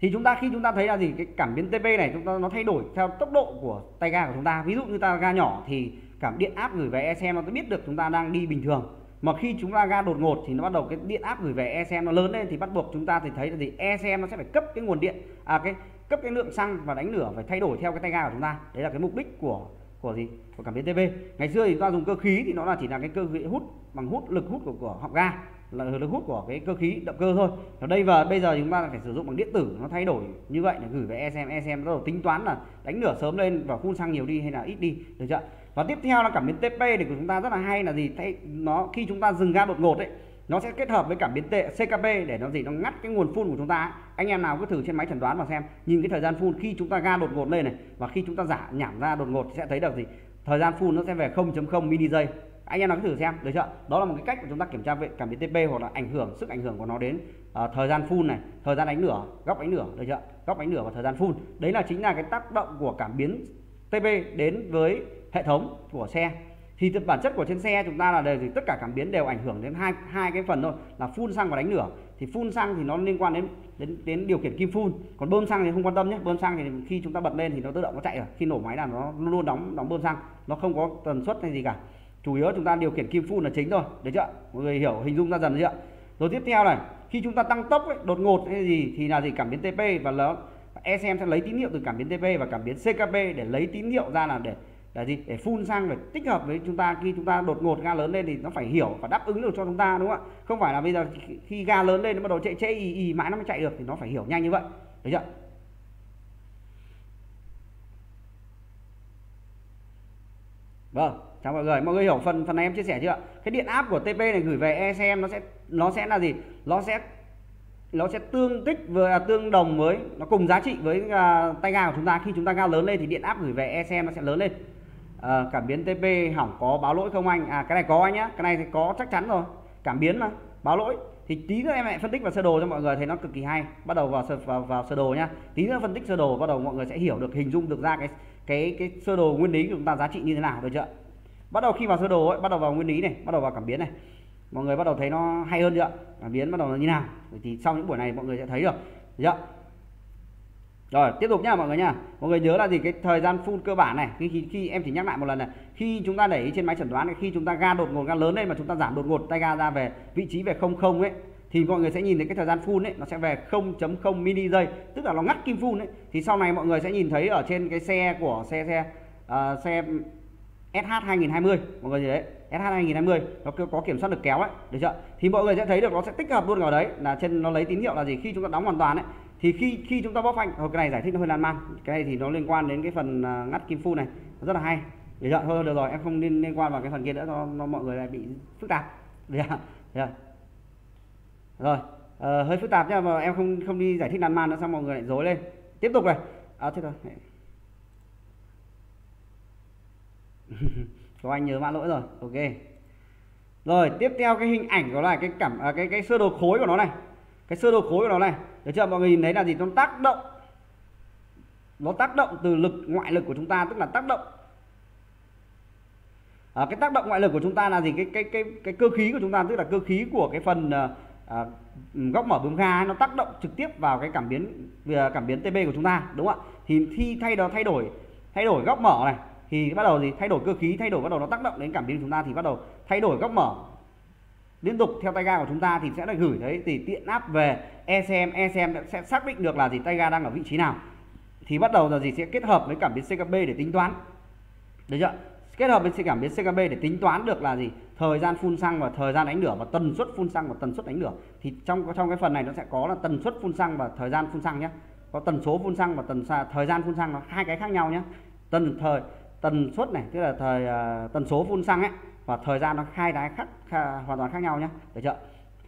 thì chúng ta khi chúng ta thấy là gì? Cái cảm biến TP này chúng ta nó thay đổi theo tốc độ của tay ga của chúng ta. Ví dụ như ta ga nhỏ thì cảm điện áp gửi về ECM nó biết được chúng ta đang đi bình thường. Mà khi chúng ta ga đột ngột thì nó bắt đầu cái điện áp gửi về ECM nó lớn lên thì bắt buộc chúng ta thì thấy là gì? ECM nó sẽ phải cấp cái nguồn điện à cái cấp cái lượng xăng và đánh lửa phải thay đổi theo cái tay ga của chúng ta. Đấy là cái mục đích của của gì? Của cảm biến TP ngày xưa thì chúng ta dùng cơ khí thì nó là chỉ là cái cơ khí hút bằng hút lực hút của, của họng ga là lực hút của cái cơ khí động cơ thôi. Ở đây và bây giờ chúng ta phải sử dụng bằng điện tử, nó thay đổi như vậy để gửi về ECM ECM bắt đầu tính toán là đánh lửa sớm lên và phun xăng nhiều đi hay là ít đi, được chưa? Và tiếp theo là cảm biến TP thì của chúng ta rất là hay là gì? Thay, nó khi chúng ta dừng ga đột ngột đấy nó sẽ kết hợp với cảm biến tệ CKP để nó gì? Nó ngắt cái nguồn phun của chúng ta anh em nào cứ thử trên máy chẩn đoán và xem. Nhìn cái thời gian phun, khi chúng ta ga đột ngột lên này và khi chúng ta giả nhảm ra đột ngột sẽ thấy được gì? Thời gian phun nó sẽ về 0.0 mini giây anh em nào cứ thử xem được chưa? Đó là một cái cách của chúng ta kiểm tra về cảm biến TP hoặc là ảnh hưởng sức ảnh hưởng của nó đến uh, thời gian phun này thời gian đánh lửa góc đánh lửa được chưa? Góc đánh lửa và thời gian phun. Đấy là chính là cái tác động của cảm biến TP đến với hệ thống của xe. Thì bản chất của trên xe chúng ta là đều thì tất cả cảm biến đều ảnh hưởng đến hai hai cái phần thôi là phun xăng và đánh lửa. Thì phun xăng thì nó liên quan đến đến đến điều khiển kim phun. Còn bơm xăng thì không quan tâm nhé bơm xăng thì khi chúng ta bật lên thì nó tự động nó chạy rồi. Khi nổ máy là nó luôn đóng đóng bơm xăng nó không có tần suất hay gì cả chủ yếu chúng ta điều khiển kim phun là chính thôi được chưa mọi người hiểu hình dung ra dần chưa rồi tiếp theo này khi chúng ta tăng tốc ấy, đột ngột hay gì thì là gì? Cảm biến TP và nó ECM sẽ lấy tín hiệu từ cảm biến TP và cảm biến CKP để lấy tín hiệu ra là để là gì? Để phun sang để tích hợp với chúng ta. Khi chúng ta đột ngột ga lớn lên thì nó phải hiểu và đáp ứng được cho chúng ta đúng không ạ? Không phải là bây giờ khi ga lớn lên nó bắt đầu chạy chạy ì ì mãi nó mới chạy được thì nó phải hiểu nhanh như vậy được chưa vâng chào mọi người mọi người hiểu phần phần này em chia sẻ chưa? Cái điện áp của TP này gửi về ECM nó sẽ nó sẽ là gì? Nó sẽ nó sẽ tương tích với à, tương đồng với nó cùng giá trị với uh, tay ga của chúng ta. Khi chúng ta ga lớn lên thì điện áp gửi về ECM nó sẽ lớn lên. À, cảm biến TP hỏng có báo lỗi không anh? À cái này có anh nhá cái này thì có chắc chắn rồi. Cảm biến mà báo lỗi. Thì tí nữa em lại phân tích vào sơ đồ cho mọi người thấy nó cực kỳ hay. Bắt đầu vào sơ vào, vào sơ đồ nhá. Tí nữa phân tích sơ đồ bắt đầu mọi người sẽ hiểu được hình dung được ra cái cái cái sơ đồ nguyên lý của chúng ta giá trị như thế nào được chưa? Bắt đầu khi vào sơ đồ ấy bắt đầu vào nguyên lý này bắt đầu vào cảm biến này. Mọi người bắt đầu thấy nó hay hơn chưa? Cảm biến bắt đầu là như nào? Thì sau những buổi này mọi người sẽ thấy được. Chưa? Rồi tiếp tục nhá mọi người nhá. Mọi người nhớ là gì? Cái thời gian phun cơ bản này khi, khi, khi em chỉ nhắc lại một lần này. Khi chúng ta để trên máy chẩn đoán khi chúng ta ga đột ngột ga lớn lên mà chúng ta giảm đột ngột tay ga ra về vị trí về không không ấy thì mọi người sẽ nhìn thấy cái thời gian phun ấy nó sẽ về 0.0 mini giây tức là nó ngắt kim phun ấy. Thì sau này mọi người sẽ nhìn thấy ở trên cái xe của xe xe uh, xe SH 2020 mọi người gì đấy? SH 2020 nó có kiểm soát được kéo ấy được chưa? Thì mọi người sẽ thấy được nó sẽ tích hợp luôn vào đấy là trên nó lấy tín hiệu là gì? Khi chúng ta đóng hoàn toàn ấy thì khi khi chúng ta bóp phanh cái này giải thích nó hơi lan man. Cái này thì nó liên quan đến cái phần à, ngắt kim phu này nó rất là hay. Được chưa? Thôi được rồi em không liên liên quan vào cái phần kia nữa nó, nó mọi người lại bị phức tạp. Được chưa? Được rồi ờ, hơi phức tạp nhá mà em không không đi giải thích lan man nữa xong mọi người lại dối lên. Tiếp tục này. À thế thôi. có anh nhớ mã lỗi rồi ok. Rồi tiếp theo cái hình ảnh của là cái cảm à, cái cái sơ đồ khối của nó này. Cái sơ đồ khối của nó này. Được chưa? Mọi người nhìn thấy là gì? Nó tác động. Nó tác động từ lực ngoại lực của chúng ta tức là tác động. À, cái tác động ngoại lực của chúng ta là gì? Cái cái cái cái cơ khí của chúng ta tức là cơ khí của cái phần à, à góc mở bướm ga nó tác động trực tiếp vào cái cảm biến à, cảm biến TB của chúng ta đúng không ạ? Thì khi thay đó thay đổi thay đổi góc mở này thì bắt đầu gì thay đổi cơ khí, thay đổi bắt đầu nó tác động đến cảm biến của chúng ta thì bắt đầu thay đổi góc mở. Liên tục theo tay ga của chúng ta thì sẽ được gửi thấy thì tiện áp về ECM ECM sẽ xác định được là gì, tay ga đang ở vị trí nào. Thì bắt đầu là gì sẽ kết hợp với cảm biến CKB để tính toán. Được chưa? Kết hợp với cảm biến CKB để tính toán được là gì? Thời gian phun xăng và thời gian đánh lửa và tần suất phun xăng và tần suất đánh lửa. Thì trong trong cái phần này nó sẽ có là tần suất phun xăng và thời gian phun xăng nhé có tần số phun xăng và tần thời gian phun xăng nó hai cái khác nhau nhé tần, thời tần suất này tức là thời uh, tần số phun xăng ấy và thời gian nó khai đáy khác, khá, hoàn toàn khác nhau nhé được chưa?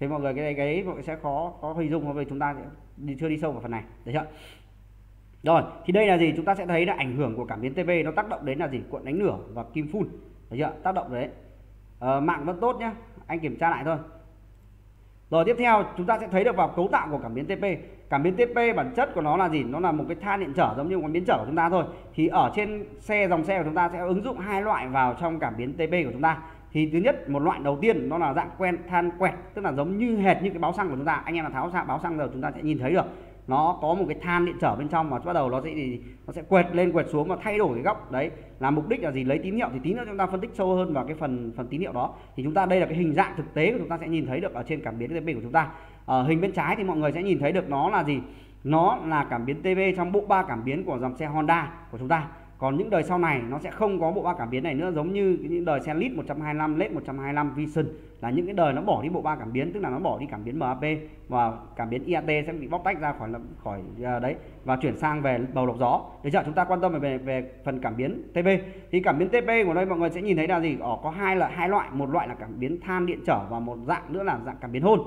Thế mọi người cái đấy cái mọi người sẽ khó có hình dung về chúng ta đi chưa đi sâu vào phần này. Được chưa? Rồi thì đây là gì? Chúng ta sẽ thấy là ảnh hưởng của cảm biến TV nó tác động đến là gì? Cuộn đánh lửa và kim phun. Được chưa? Tác động đấy. Ờ, mạng vẫn tốt nhá. Anh kiểm tra lại thôi. Rồi tiếp theo chúng ta sẽ thấy được vào cấu tạo của cảm biến TP cảm biến TP bản chất của nó là gì? Nó là một cái than điện trở giống như cảm biến trở của chúng ta thôi. Thì ở trên xe, dòng xe của chúng ta sẽ ứng dụng hai loại vào trong cảm biến TP của chúng ta. Thì thứ nhất, một loại đầu tiên, nó là dạng quen, than quẹt, tức là giống như hệt như cái báo xăng của chúng ta. Anh em là tháo ra báo xăng rồi chúng ta sẽ nhìn thấy được. Nó có một cái than điện trở bên trong mà bắt đầu nó sẽ nó sẽ quẹt lên, quẹt xuống và thay đổi cái góc. Đấy, là mục đích là gì? Lấy tín hiệu thì tí nữa chúng ta phân tích sâu hơn vào cái phần phần tín hiệu đó. Thì chúng ta đây là cái hình dạng thực tế của chúng ta sẽ nhìn thấy được ở trên cảm biến TP của chúng ta ở hình bên trái thì mọi người sẽ nhìn thấy được nó là gì? Nó là cảm biến TV trong bộ ba cảm biến của dòng xe Honda của chúng ta. Còn những đời sau này nó sẽ không có bộ ba cảm biến này nữa giống như những đời xe lít 125, LED 125, Vision. Là những cái đời nó bỏ đi bộ ba cảm biến tức là nó bỏ đi cảm biến MAP và cảm biến IAT sẽ bị bóc tách ra khỏi khỏi ờ, đấy và chuyển sang về bầu lọc gió. Để giờ chúng ta quan tâm về về phần cảm biến TP thì cảm biến TP của đây mọi người sẽ nhìn thấy là gì? Ở có hai là hai loại. Một loại là cảm biến than điện trở và một dạng nữa là dạng cảm biến hôn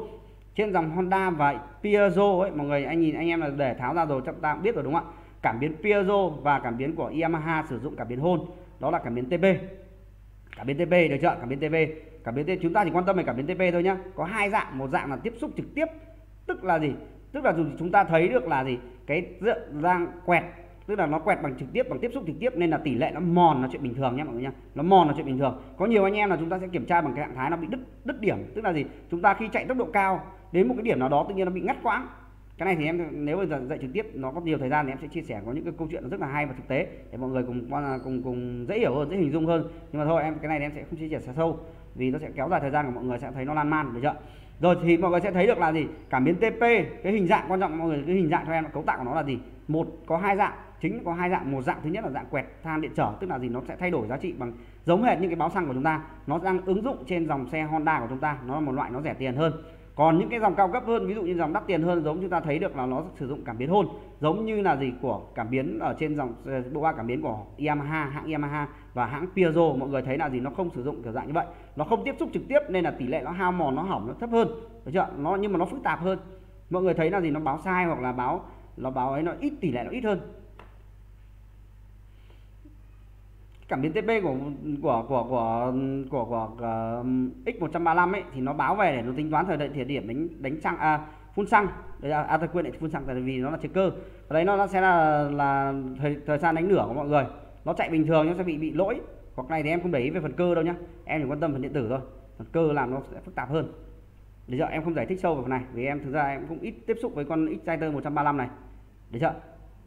trên dòng Honda và Piaggio ấy, mọi người, anh nhìn anh em là để tháo ra rồi chúng ta cũng biết rồi, đúng không ạ? Cảm biến Piaggio và cảm biến của Yamaha sử dụng cảm biến hôn đó là cảm biến TP cảm biến TP được chưa? Cảm biến TP cảm biến TP chúng ta chỉ quan tâm về cảm biến TP thôi nhá. Có hai dạng, một dạng là tiếp xúc trực tiếp, tức là gì? Tức là dù chúng ta thấy được là gì? Cái dạng quẹt, tức là nó quẹt bằng trực tiếp, bằng tiếp xúc trực tiếp, nên là tỷ lệ nó mòn là chuyện bình thường nhé mọi người nhá. Nó mòn là chuyện bình thường. Có nhiều anh em là chúng ta sẽ kiểm tra bằng cái trạng thái nó bị đứt đứt điểm, tức là gì? Chúng ta khi chạy tốc độ cao đến một cái điểm nào đó tự nhiên nó bị ngắt quãng. Cái này thì em, nếu bây giờ dạy trực tiếp, nó có nhiều thời gian thì em sẽ chia sẻ có những cái câu chuyện rất là hay và thực tế để mọi người cùng cùng cùng dễ hiểu hơn, dễ hình dung hơn. Nhưng mà thôi, em, cái này em sẽ không chia sẻ sâu, vì nó sẽ kéo dài thời gian của mọi người sẽ thấy nó lan man, được chưa? Rồi thì mọi người sẽ thấy được là gì? Cảm biến TP cái hình dạng quan trọng, mọi người, cái hình dạng cho em, cấu tạo của nó là gì? Một, có hai dạng, chính có hai dạng. Một dạng thứ nhất là dạng quẹt than điện trở, tức là gì? Nó sẽ thay đổi giá trị bằng, giống hệt những cái báo xăng của chúng ta. Nó đang ứng dụng trên dòng xe Honda của chúng ta, nó là một loại nó rẻ tiền hơn còn những cái dòng cao cấp hơn, ví dụ như dòng đắt tiền hơn, giống chúng ta thấy được là nó sử dụng cảm biến hôn. Giống như là gì của cảm biến ở trên dòng ờ, bộ ba cảm biến của Yamaha, hãng Yamaha và hãng Piaggio mọi người thấy là gì? Nó không sử dụng kiểu dạng như vậy. Nó không tiếp xúc trực tiếp nên là tỷ lệ nó hao mòn, nó hỏng, nó thấp hơn. Được chưa? Nó, nhưng mà nó phức tạp hơn. Mọi người thấy là gì? Nó báo sai hoặc là báo, nó báo ấy nó ít, tỷ lệ nó ít hơn. Cảm biến TP của của của của của, của, của um, X135 ấy thì nó báo về để nó tính toán thời đại thời điểm đánh đánh xăng à, phun xăng. Đấy là à, tôi quên lại phun xăng tại vì nó là checker ở đấy nó, nó sẽ là là thời thời gian đánh lửa của mọi người. Nó chạy bình thường nó sẽ bị bị lỗi. Hoặc này thì em không để ý về phần cơ đâu nhá. Em chỉ quan tâm phần điện tử thôi. Phần cơ làm nó sẽ phức tạp hơn. Để giờ em không giải thích sâu về phần này vì em thực ra em cũng ít tiếp xúc với con Exciter 135 này. Để chưa?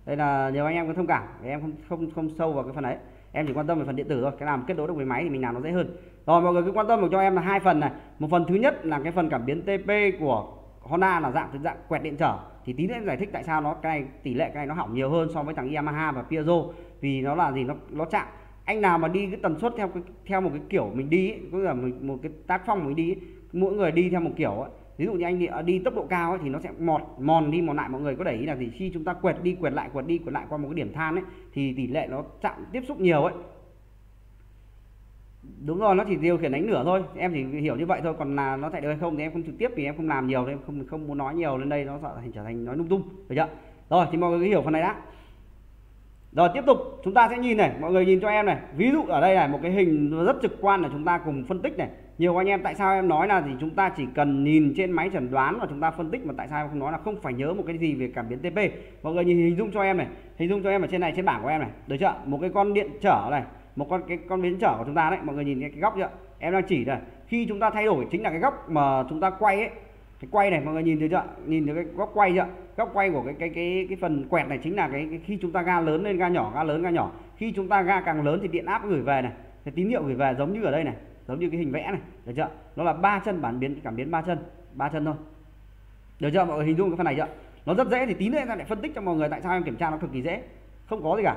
Đây là nhiều anh em có thông cảm vì em không không không sâu vào cái phần đấy em chỉ quan tâm về phần điện tử thôi. Cái làm kết nối được với máy thì mình làm nó dễ hơn. Rồi mọi người cứ quan tâm được cho em là hai phần này. Một phần thứ nhất là cái phần cảm biến TP của Honda là dạng dạng quẹt điện trở. Thì tí nữa em giải thích tại sao nó cái này tỷ lệ cái này nó hỏng nhiều hơn so với thằng Yamaha và Piaggio. Vì nó là gì? Nó nó chạm. Anh nào mà đi cái tần suất theo theo một cái kiểu mình đi ấy, có là mình một cái tác phong mình đi ấy, mỗi người đi theo một kiểu ấy, ví dụ như anh đi, à, đi tốc độ cao ấy, thì nó sẽ mọt mòn đi mòn lại mọi người. Có để ý là gì? Khi chúng ta quẹt đi quẹt lại quẹt đi quẹt lại qua một cái điểm than ấy thì tỷ lệ nó chạm tiếp xúc nhiều ấy. Đúng rồi nó chỉ điều khiển đánh lửa thôi. Em chỉ hiểu như vậy thôi. Còn là nó chạy được hay không thì em không trực tiếp vì em không làm nhiều nên em không không muốn nói nhiều lên đây nó sợ thành trở thành nói lung tung. Được chưa? Rồi thì mọi người hiểu phần này đã. Rồi tiếp tục. Chúng ta sẽ nhìn này. Mọi người nhìn cho em này. Ví dụ ở đây này một cái hình rất trực quan là chúng ta cùng phân tích này nhiều anh em tại sao em nói là thì chúng ta chỉ cần nhìn trên máy chẩn đoán và chúng ta phân tích mà tại sao em không nói là không phải nhớ một cái gì về cảm biến TP mọi người nhìn hình dung cho em này hình dung cho em ở trên này trên bảng của em này. Được chưa? Một cái con điện trở này một con cái con biến trở của chúng ta đấy. Mọi người nhìn cái, cái góc chưa? Em đang chỉ này khi chúng ta thay đổi chính là cái góc mà chúng ta quay ấy cái quay này mọi người nhìn thấy chưa? Nhìn thấy cái góc quay chưa? Góc quay của cái cái cái cái phần quẹt này chính là cái, cái khi chúng ta ga lớn lên ga nhỏ ga lớn ga nhỏ. Khi chúng ta ga càng lớn thì điện áp gửi về này cái tín hiệu gửi về giống như ở đây này giống như cái hình vẽ này, được chưa? Nó là ba chân bản biến, cảm biến ba chân ba chân thôi. Được chưa? Mọi người hình dung cái phần này chưa? Nó rất dễ thì tí nữa em lại phân tích cho mọi người tại sao em kiểm tra nó cực kỳ dễ. Không có gì cả.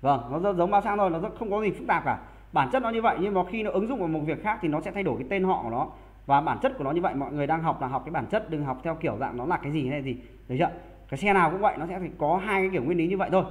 Vâng nó rất giống ba sang thôi, nó rất không có gì phức tạp cả. Bản chất nó như vậy, nhưng mà khi nó ứng dụng vào một việc khác thì nó sẽ thay đổi cái tên họ của nó. Và bản chất của nó như vậy, mọi người đang học là học cái bản chất, đừng học theo kiểu dạng nó là cái gì hay gì. Được chưa? Cái xe nào cũng vậy, nó sẽ phải có hai cái kiểu nguyên lý như vậy thôi.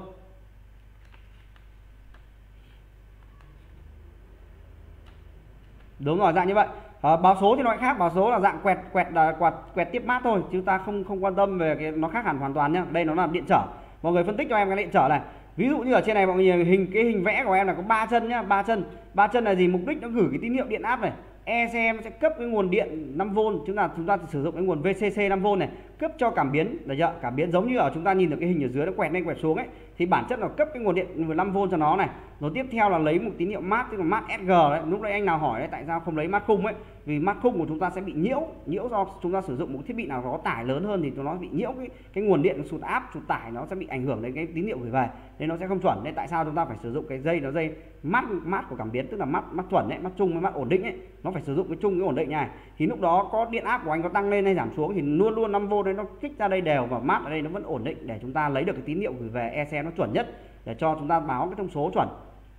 Đúng rồi dạng như vậy. À, báo số thì nó khác báo số là dạng quẹt quẹt là quạt quẹt tiếp mát thôi chúng ta không không quan tâm về cái nó khác hẳn hoàn toàn nhá. Đây nó là điện trở. Mọi người phân tích cho em cái điện trở này. Ví dụ như ở trên này mọi người hình cái hình vẽ của em là có ba chân nhá ba chân. Ba chân là gì? Mục đích nó gửi cái tín hiệu điện áp này. ECM sẽ cấp cái nguồn điện 5V chúng ta chúng ta sử dụng cái nguồn VCC 5V này cấp cho cảm biến. Được chưa? Cảm biến giống như ở chúng ta nhìn được cái hình ở dưới nó quẹt lên quẹt xuống ấy, thì bản chất là cấp cái nguồn điện 15V cho nó này. Rồi tiếp theo là lấy một tín hiệu mát, tức là mát SG đấy. Lúc đấy anh nào hỏi đấy tại sao không lấy mát khung ấy? Vì mát khung của chúng ta sẽ bị nhiễu nhiễu do chúng ta sử dụng một thiết bị nào có tải lớn hơn thì nó bị nhiễu cái cái nguồn điện sụt áp, sụt tải, nó sẽ bị ảnh hưởng đến cái tín hiệu gửi về. Nên nó sẽ không chuẩn. Nên tại sao chúng ta phải sử dụng cái dây, nó dây mát mát của cảm biến, tức là mát mát chuẩn đấy mát chung với mát ổn định ấy. Nó phải sử dụng cái chung cái ổn định này. Thì lúc đó có điện áp của anh có tăng lên hay giảm xuống thì luôn luôn 5V đấy nó kích ra đây đều và mát ở đây nó vẫn ổn định để chúng ta lấy được cái tín hiệu gửi về ECM nó chuẩn nhất để cho chúng ta báo cái thông số chuẩn.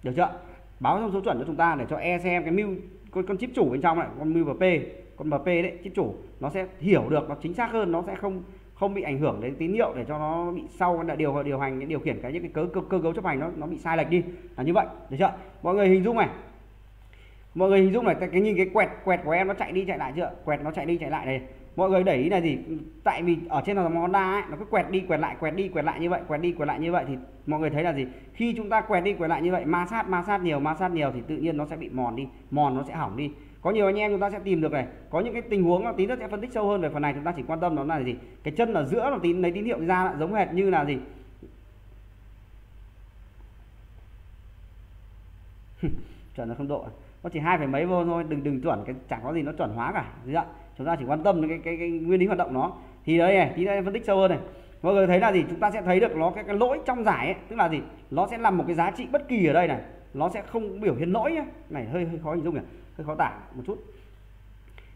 Được chưa? Báo thông số chuẩn cho chúng ta để cho e cái mưu con, con chip chủ bên trong này con mưu p con mp đấy chip chủ nó sẽ hiểu được nó chính xác hơn nó sẽ không không bị ảnh hưởng đến tín hiệu để cho nó bị sau cái điều điều hành điều khiển cái những cái cơ, cơ, cơ cấu chấp hành nó nó bị sai lệch đi. Là như vậy. Được chưa? Mọi người hình dung này. Mọi người hình dung này cái nhìn cái quẹt quẹt của em nó chạy đi chạy lại chưa? Quẹt nó chạy đi chạy lại này mọi người để ý là gì tại vì ở trên dòng Honda ấy, nó cứ quẹt đi quẹt lại quẹt đi quẹt lại như vậy quẹt đi quẹt lại như vậy thì mọi người thấy là gì? Khi chúng ta quẹt đi quẹt lại như vậy ma sát ma sát nhiều ma sát nhiều thì tự nhiên nó sẽ bị mòn đi mòn nó sẽ hỏng đi. Có nhiều anh em chúng ta sẽ tìm được này có những cái tình huống là tí nữa sẽ phân tích sâu hơn về phần này chúng ta chỉ quan tâm đó là gì? Cái chân ở giữa là tín lấy tín hiệu ra giống hệt như là gì? Chuẩn là không độ à? nó chỉ hai phải mấy vô thôi đừng đừng chuẩn cái chẳng có gì nó chuẩn hóa cả gì ạ? Chúng ta chỉ quan tâm đến cái, cái, cái nguyên lý hoạt động nó. Thì đấy này tí nữa em phân tích sâu hơn này. Mọi người thấy là gì? Chúng ta sẽ thấy được nó cái, cái lỗi trong giải ấy, tức là gì? Nó sẽ làm một cái giá trị bất kỳ ở đây này. Nó sẽ không biểu hiện lỗi nhé này hơi hơi khó hình dung nhỉ? Hơi khó tả một chút.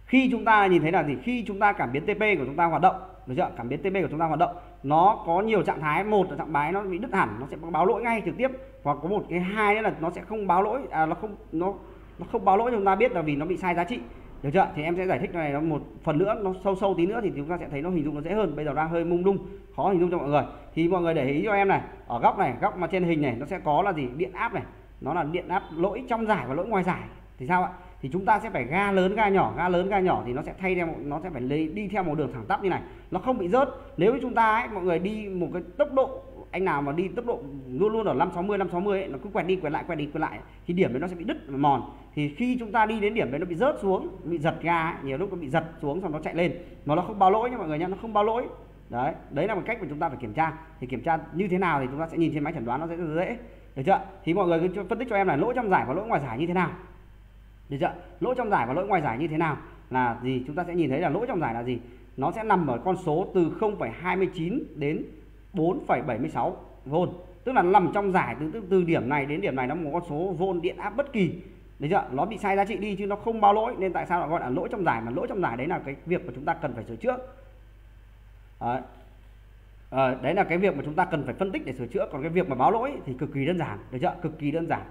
Khi chúng ta nhìn thấy là gì? Khi chúng ta cảm biến TP của chúng ta hoạt động được chưa? Cảm biến TP của chúng ta hoạt động nó có nhiều trạng thái. Một là trạng thái nó bị đứt hẳn nó sẽ báo lỗi ngay trực tiếp. Hoặc có một cái hai nữa là nó sẽ không báo lỗi à, nó không nó nó không báo lỗi cho chúng ta biết là vì nó bị sai giá trị được chưa? Thì em sẽ giải thích này nó một phần nữa nó sâu sâu tí nữa thì chúng ta sẽ thấy nó hình dung nó dễ hơn. Bây giờ đang hơi mông lung khó hình dung cho mọi người. Thì mọi người để ý cho em này ở góc này góc mà trên hình này nó sẽ có là gì? Điện áp này nó là điện áp lỗi trong giải và lỗi ngoài giải. Thì sao ạ? Thì chúng ta sẽ phải ga lớn ga nhỏ ga lớn ga nhỏ thì nó sẽ thay theo nó sẽ phải lấy đi theo một đường thẳng tắp như này. Nó không bị rớt. Nếu chúng ta ấy, mọi người đi một cái tốc độ anh nào mà đi tốc độ luôn luôn ở 560 560 ấy, nó cứ quẹt đi quẹt lại quẹt đi quẹt lại thì điểm đấy nó sẽ bị đứt và mòn. Thì khi chúng ta đi đến điểm đấy nó bị rớt xuống bị giật ga ấy, nhiều lúc nó bị giật xuống xong nó chạy lên. Mà nó không báo lỗi nha mọi người nhé nó không báo lỗi. Đấy đấy là một cách mà chúng ta phải kiểm tra. Thì kiểm tra như thế nào thì chúng ta sẽ nhìn trên máy chẩn đoán nó sẽ dễ. Được chưa? Thì mọi người cứ phân tích cho em là lỗi trong giải và lỗi ngoài giải như thế nào. Được chưa? Lỗi trong giải và lỗi ngoài giải như thế nào là gì? Chúng ta sẽ nhìn thấy là lỗi trong giải là gì? Nó sẽ nằm ở con số từ 0,29 đến 4,76 V tức là nằm trong giải từ, từ từ điểm này đến điểm này nó một con số vôn điện áp bất kỳ. Đấy chưa? Nó bị sai giá trị đi chứ nó không bao lỗi. Nên tại sao lại gọi là lỗi trong giải? Mà lỗi trong giải đấy là cái việc mà chúng ta cần phải sửa chữa. Đấy. À, đấy là cái việc mà chúng ta cần phải phân tích để sửa chữa. Còn cái việc mà báo lỗi thì cực kỳ đơn giản. Được chưa? Cực kỳ đơn giản.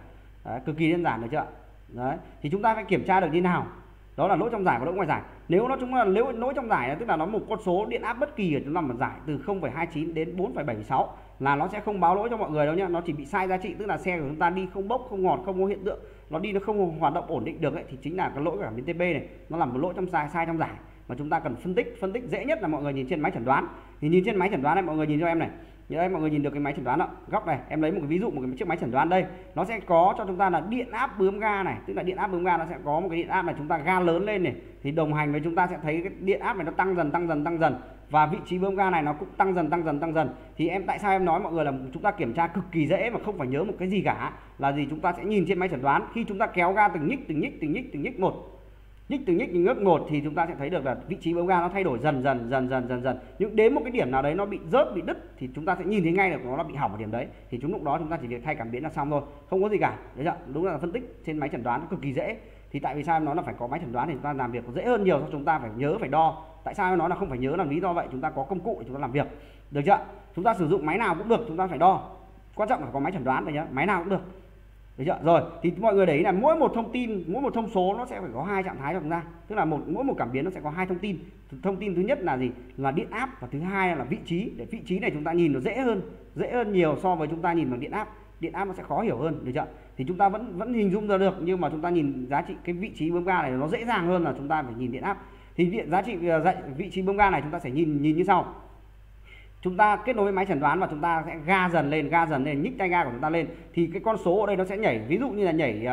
Đấy, cực kỳ đơn giản được chưa? Đấy. Thì chúng ta phải kiểm tra được như nào? Đó là lỗi trong giải và lỗi ngoài giải. Nếu nó chúng là nếu lỗi trong giải tức là nó một con số điện áp bất kỳ ở chúng ta mà giải từ 0,29 đến 4,76 là nó sẽ không báo lỗi cho mọi người đâu nhá. Nó chỉ bị sai giá trị tức là xe của chúng ta đi không bốc không ngọt không có hiện tượng nó đi nó không hoạt động ổn định được ấy thì chính là cái lỗi cảm biến TP này nó làm một lỗi trong sai sai trong giải. Mà chúng ta cần phân tích phân tích dễ nhất là mọi người nhìn trên máy chẩn đoán. Thì nhìn trên máy chẩn đoán này mọi người nhìn cho em này như đây mọi người nhìn được cái máy chẩn đoán đó góc này, em lấy một cái ví dụ, một cái chiếc máy chẩn đoán đây. Nó sẽ có cho chúng ta là điện áp bướm ga này. Tức là điện áp bướm ga nó sẽ có một cái điện áp là chúng ta ga lớn lên này. Thì đồng hành với chúng ta sẽ thấy cái điện áp này nó tăng dần tăng dần tăng dần. Và vị trí bơm ga này nó cũng tăng dần tăng dần tăng dần. Thì em, tại sao em nói mọi người là chúng ta kiểm tra cực kỳ dễ mà không phải nhớ một cái gì cả? Là gì chúng ta sẽ nhìn trên máy chẩn đoán. Khi chúng ta kéo ga từng nhích từng nhích từng nhích từng nhích, một nhích từ nhích đến ngước một thì chúng ta sẽ thấy được là vị trí bơm ga nó thay đổi dần dần dần dần dần dần. Nhưng đến một cái điểm nào đấy nó bị rớt, bị đứt thì chúng ta sẽ nhìn thấy ngay được nó bị hỏng ở điểm đấy. Thì chúng lúc đó chúng ta chỉ việc thay cảm biến là xong thôi. Không có gì cả. Đấy chưa đúng là phân tích trên máy chẩn đoán cực kỳ dễ. Thì tại vì sao nó là phải có máy chẩn đoán thì chúng ta làm việc dễ hơn nhiều so chúng ta phải nhớ, phải đo. Tại sao nó là không phải nhớ là lý do vậy? Chúng ta có công cụ để chúng ta làm việc. Được chưa chúng ta sử dụng máy nào cũng được, chúng ta phải đo. Quan trọng là có máy chẩn đoán rồi nhá. Máy nào cũng được được chưa? Rồi, thì mọi người để ý là mỗi một thông tin, mỗi một thông số nó sẽ phải có hai trạng thái cho chúng ta. Tức là một, mỗi một cảm biến nó sẽ có hai thông tin. Thông tin thứ nhất là gì? Là điện áp và thứ hai là vị trí. Để vị trí này chúng ta nhìn nó dễ hơn dễ hơn nhiều so với chúng ta nhìn bằng điện áp. Điện áp nó sẽ khó hiểu hơn, được chưa? Thì chúng ta vẫn vẫn hình dung ra được, nhưng mà chúng ta nhìn giá trị cái vị trí bơm ga này nó dễ dàng hơn là chúng ta phải nhìn điện áp. Thì điện giá trị à, vị trí bơm ga này chúng ta sẽ nhìn nhìn như sau chúng ta kết nối với máy chẩn đoán và chúng ta sẽ ga dần lên ga dần lên nhích tay ga của chúng ta lên thì cái con số ở đây nó sẽ nhảy. Ví dụ như là nhảy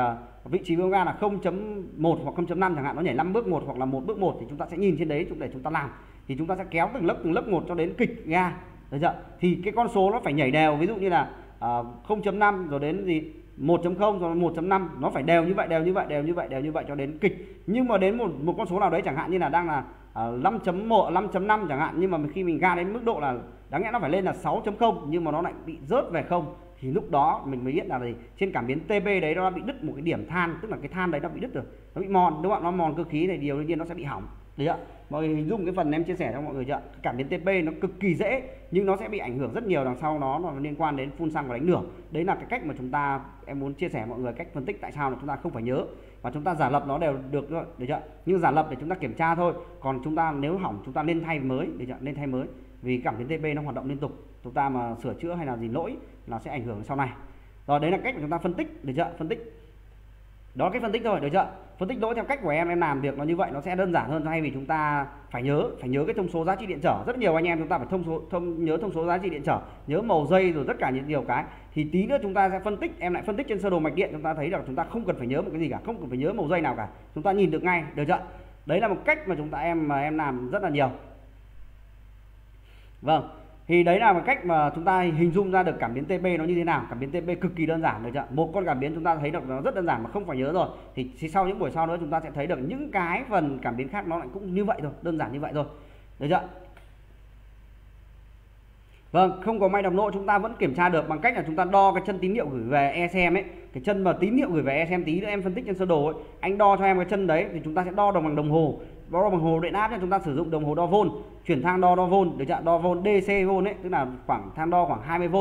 uh, vị trí bơm ga là 0.1 hoặc 0.5 chẳng hạn nó nhảy 5 bước 1 hoặc là một bước 1 thì chúng ta sẽ nhìn trên đấy để chúng ta làm. Thì chúng ta sẽ kéo từng lớp từng lớp một cho đến kịch ga. Được chưa? Thì cái con số nó phải nhảy đều. Ví dụ như là ờ, uh, 0.5 rồi đến gì? 1.0 rồi 1.5 nó phải đều như vậy đều như vậy đều như vậy đều như vậy cho đến kịch. Nhưng mà đến một một con số nào đấy chẳng hạn như là đang là uh, 5.1 5.5 chẳng hạn nhưng mà khi mình ga đến mức độ là đáng lẽ nó phải lên là 6.0 nhưng mà nó lại bị rớt về không. Thì lúc đó mình mới biết là gì? Trên cảm biến TP đấy nó bị đứt một cái điểm than, tức là cái than đấy nó bị đứt rồi. Nó bị mòn, đúng không ạ? Nó mòn cơ khí này, điều đương nhiên nó sẽ bị hỏng. Đấy ạ. Mọi người hình dung cái phần em chia sẻ cho mọi người chưa cảm biến TP nó cực kỳ dễ, nhưng nó sẽ bị ảnh hưởng rất nhiều đằng sau nó nó liên quan đến phun xăng và đánh lửa. Đấy là cái cách mà chúng ta, em muốn chia sẻ mọi người cách phân tích tại sao là chúng ta không phải nhớ. Và chúng ta giả lập nó đều được rồi được chưa nhưng giả lập để chúng ta kiểm tra thôi. Còn chúng ta, nếu hỏng, chúng ta lên thay mới, được chưa lên thay mới vì cảm biến TP nó hoạt động liên tục, chúng ta mà sửa chữa hay là gì lỗi là sẽ ảnh hưởng sau này. Rồi đấy là cách mà chúng ta phân tích, được chưa? Phân tích. Đó cái cách phân tích thôi, được chưa? Phân tích lỗi theo cách của em em làm việc nó như vậy nó sẽ đơn giản hơn thay vì chúng ta phải nhớ phải nhớ cái thông số giá trị điện trở. Rất nhiều anh em chúng ta phải thông số, thông, nhớ thông số giá trị điện trở, nhớ màu dây rồi tất cả những điều cái. Thì tí nữa chúng ta sẽ phân tích, em lại phân tích trên sơ đồ mạch điện, chúng ta thấy được chúng ta không cần phải nhớ một cái gì cả, không cần phải nhớ màu dây nào cả. Chúng ta nhìn được ngay, được chưa? Đấy là một cách mà chúng ta em, mà em làm rất là nhiều vâng. Thì đấy là một cách mà chúng ta hình dung ra được cảm biến TP nó như thế nào. Cảm biến TP cực kỳ đơn giản được chưa? Một con cảm biến chúng ta thấy được nó rất đơn giản mà không phải nhớ rồi. Thì sau những buổi sau nữa chúng ta sẽ thấy được những cái phần cảm biến khác nó lại cũng như vậy thôi đơn giản như vậy thôi. Được chưa? Vâng, không có may đồng lỗ chúng ta vẫn kiểm tra được bằng cách là chúng ta đo cái chân tín hiệu gửi về ECM ấy, cái chân mà tín hiệu gửi về ECM tí nữa em phân tích trên sơ đồ ấy, anh đo cho em cái chân đấy thì chúng ta sẽ đo đồng bằng đồng hồ, đo bằng hồ điện áp cho chúng ta sử dụng đồng hồ đo vôn, chuyển thang đo đo vôn, được chưa? Đo vôn DC vôn ấy, tức là khoảng thang đo khoảng 20 v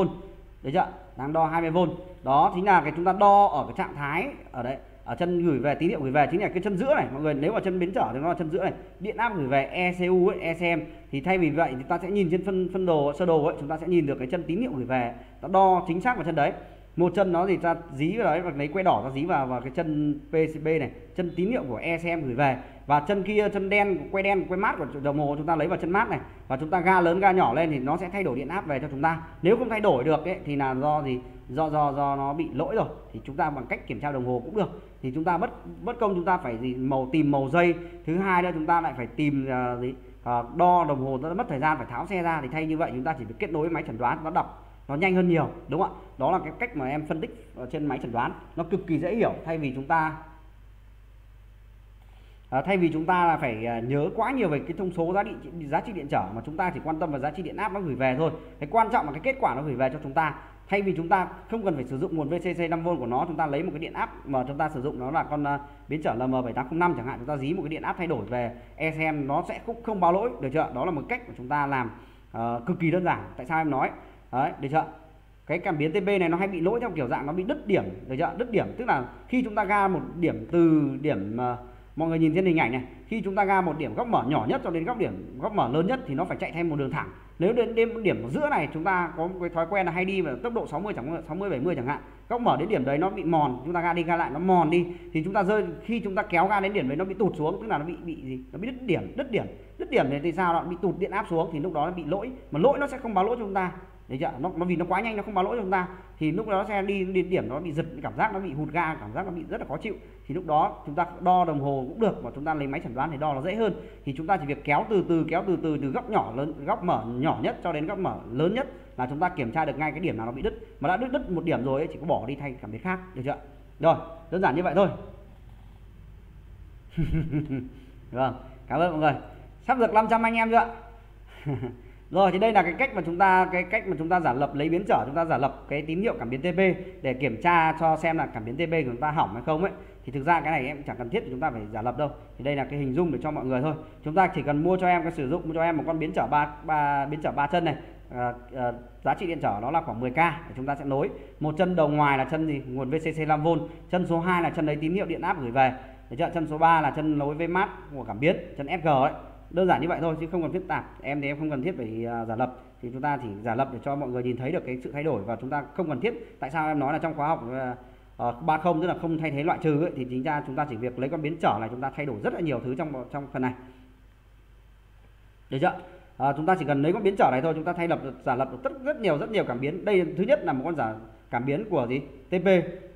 Được chưa? Thang đo 20 v Đó chính là cái chúng ta đo ở cái trạng thái ở đấy ở chân gửi về tín hiệu gửi về chính là cái chân giữa này. Mọi người nếu mà chân biến trở thì nó là chân giữa này. Điện áp gửi về ECU ấy, ECM thì thay vì vậy thì ta sẽ nhìn trên phân phân đồ sơ đồ ấy chúng ta sẽ nhìn được cái chân tín hiệu gửi về. Ta đo chính xác vào chân đấy một chân nó thì ta dí vào đấy và lấy que đỏ ta dí vào vào cái chân PCB này chân tín hiệu của ECM gửi về. Và chân kia chân đen que đen que mát của đồng hồ chúng ta lấy vào chân mát này. Và chúng ta ga lớn ga nhỏ lên thì nó sẽ thay đổi điện áp về cho chúng ta. Nếu không thay đổi được ấy, thì là do gì? Do do do nó bị lỗi rồi. Thì chúng ta bằng cách kiểm tra đồng hồ cũng được. Thì chúng ta mất mất công chúng ta phải gì? Màu tìm màu dây. Thứ hai nữa chúng ta lại phải tìm uh, gì? Uh, đo đồng hồ nó mất thời gian phải tháo xe ra thì thay như vậy chúng ta chỉ phải kết nối với máy chẩn đoán nó đọc nó nhanh hơn nhiều đúng không ạ? Đó là cái cách mà em phân tích ở trên máy chẩn đoán. Nó cực kỳ dễ hiểu thay vì chúng ta à, thay vì chúng ta là phải à, nhớ quá nhiều về cái thông số giá trị giá trị điện trở mà chúng ta chỉ quan tâm vào giá trị điện áp nó gửi về thôi. Cái quan trọng là cái kết quả nó gửi về cho chúng ta. Thay vì chúng ta không cần phải sử dụng nguồn VCC 5V của nó chúng ta lấy một cái điện áp mà chúng ta sử dụng nó là con uh, biến trở LM7805 chẳng hạn chúng ta dí một cái điện áp thay đổi về ECM nó sẽ không không báo lỗi được chưa? Đó là một cách mà chúng ta làm uh, cực kỳ đơn giản. Tại sao em nói? Đấy được chưa? Cái cảm biến TP này nó hay bị lỗi theo kiểu dạng nó bị đứt điểm, được chưa? Đứt điểm, tức là khi chúng ta ga một điểm từ điểm ờ, mọi người nhìn trên hình ảnh này, khi chúng ta ga một điểm góc mở nhỏ nhất cho đến góc điểm, góc mở lớn nhất thì nó phải chạy thêm một đường thẳng. Nếu đến đêm điểm giữa này, chúng ta có một cái thói quen là hay đi vào tốc độ 60 chẳng 60 70 chẳng hạn. Góc mở đến điểm đấy nó bị mòn, chúng ta ga đi ga lại nó mòn đi, thì chúng ta rơi, khi chúng ta kéo ga đến điểm đấy nó bị tụt xuống, tức là nó bị bị gì? Nó bị đứt điểm đứt điểm. Đứt điểm này thì sao? Nó bị tụt điện áp xuống thì lúc đó nó bị lỗi, mà lỗi nó sẽ không báo lỗi cho chúng ta đấy chưa? Nó, nó vì nó quá nhanh nó không báo lỗi cho chúng ta thì lúc đó xe đi đến điểm nó bị giật cảm giác nó bị hụt ga cảm giác nó bị rất là khó chịu. Thì lúc đó chúng ta đo đồng hồ cũng được mà chúng ta lấy máy chẩn đoán để đo nó dễ hơn. Thì chúng ta chỉ việc kéo từ từ kéo từ từ từ góc nhỏ lớn góc mở nhỏ nhất cho đến góc mở lớn nhất là chúng ta kiểm tra được ngay cái điểm nào nó bị đứt. Mà đã đứt đứt một điểm rồi ấy, chỉ có bỏ đi thay cảm biến khác được chưa? Rồi đơn giản như vậy thôi. Vâng cảm ơn mọi người. Sắp được 500 anh em chưa rồi thì đây là cái cách mà chúng ta cái cách mà chúng ta giả lập lấy biến trở chúng ta giả lập cái tín hiệu cảm biến TP để kiểm tra cho xem là cảm biến TP của chúng ta hỏng hay không ấy. Thì thực ra cái này em chẳng cần thiết chúng ta phải giả lập đâu. Thì đây là cái hình dung để cho mọi người thôi. Chúng ta chỉ cần mua cho em cái sử dụng cho em một con biến trở ba ba biến trở ba chân này. À, à, giá trị điện trở nó là khoảng 10k để chúng ta sẽ nối. Một chân đầu ngoài là chân gì? Nguồn VCC 5V chân số 2 là chân lấy tín hiệu điện áp gửi về. Để chưa? chân số 3 là chân nối với mát của cảm biến chân SG ấy đơn giản như vậy thôi chứ không cần phức tạp. Em thì em không cần thiết phải à, giả lập. Thì chúng ta chỉ giả lập để cho mọi người nhìn thấy được cái sự thay đổi. Và chúng ta không cần thiết tại sao em nói là trong khóa học à, ờ, ba không tức là không thay thế loại trừ ấy, thì chính ra chúng ta chỉ việc lấy con biến trở này chúng ta thay đổi rất là nhiều thứ trong trong phần này. Được chưa? À, chúng ta chỉ cần lấy con biến trở này thôi chúng ta thay lập giả lập được rất rất nhiều rất nhiều cảm biến. Đây thứ nhất là một con giả cảm biến của gì? TP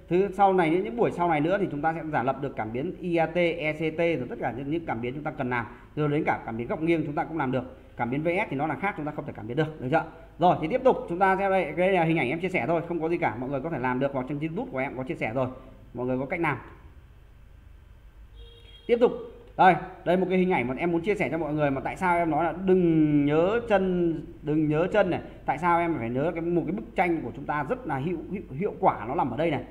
thứ sau này những buổi sau này nữa thì chúng ta sẽ giả lập được cảm biến IAT, ECT rồi tất cả những, những cảm biến chúng ta cần làm. Rồi đến cả cảm biến góc nghiêng chúng ta cũng làm được. Cảm biến VS thì nó là khác chúng ta không thể cảm biến được được chưa? Rồi thì tiếp tục chúng ta sẽ đây đây là hình ảnh em chia sẻ thôi không có gì cả mọi người có thể làm được hoặc trên YouTube của em có chia sẻ rồi. Mọi người có cách làm. Tiếp tục. Đây đây một cái hình ảnh mà em muốn chia sẻ cho mọi người mà tại sao em nói là đừng nhớ chân đừng nhớ chân này. Tại sao em phải nhớ cái một cái bức tranh của chúng ta rất là hiệu hiệu, hiệu quả nó nằm ở đây này?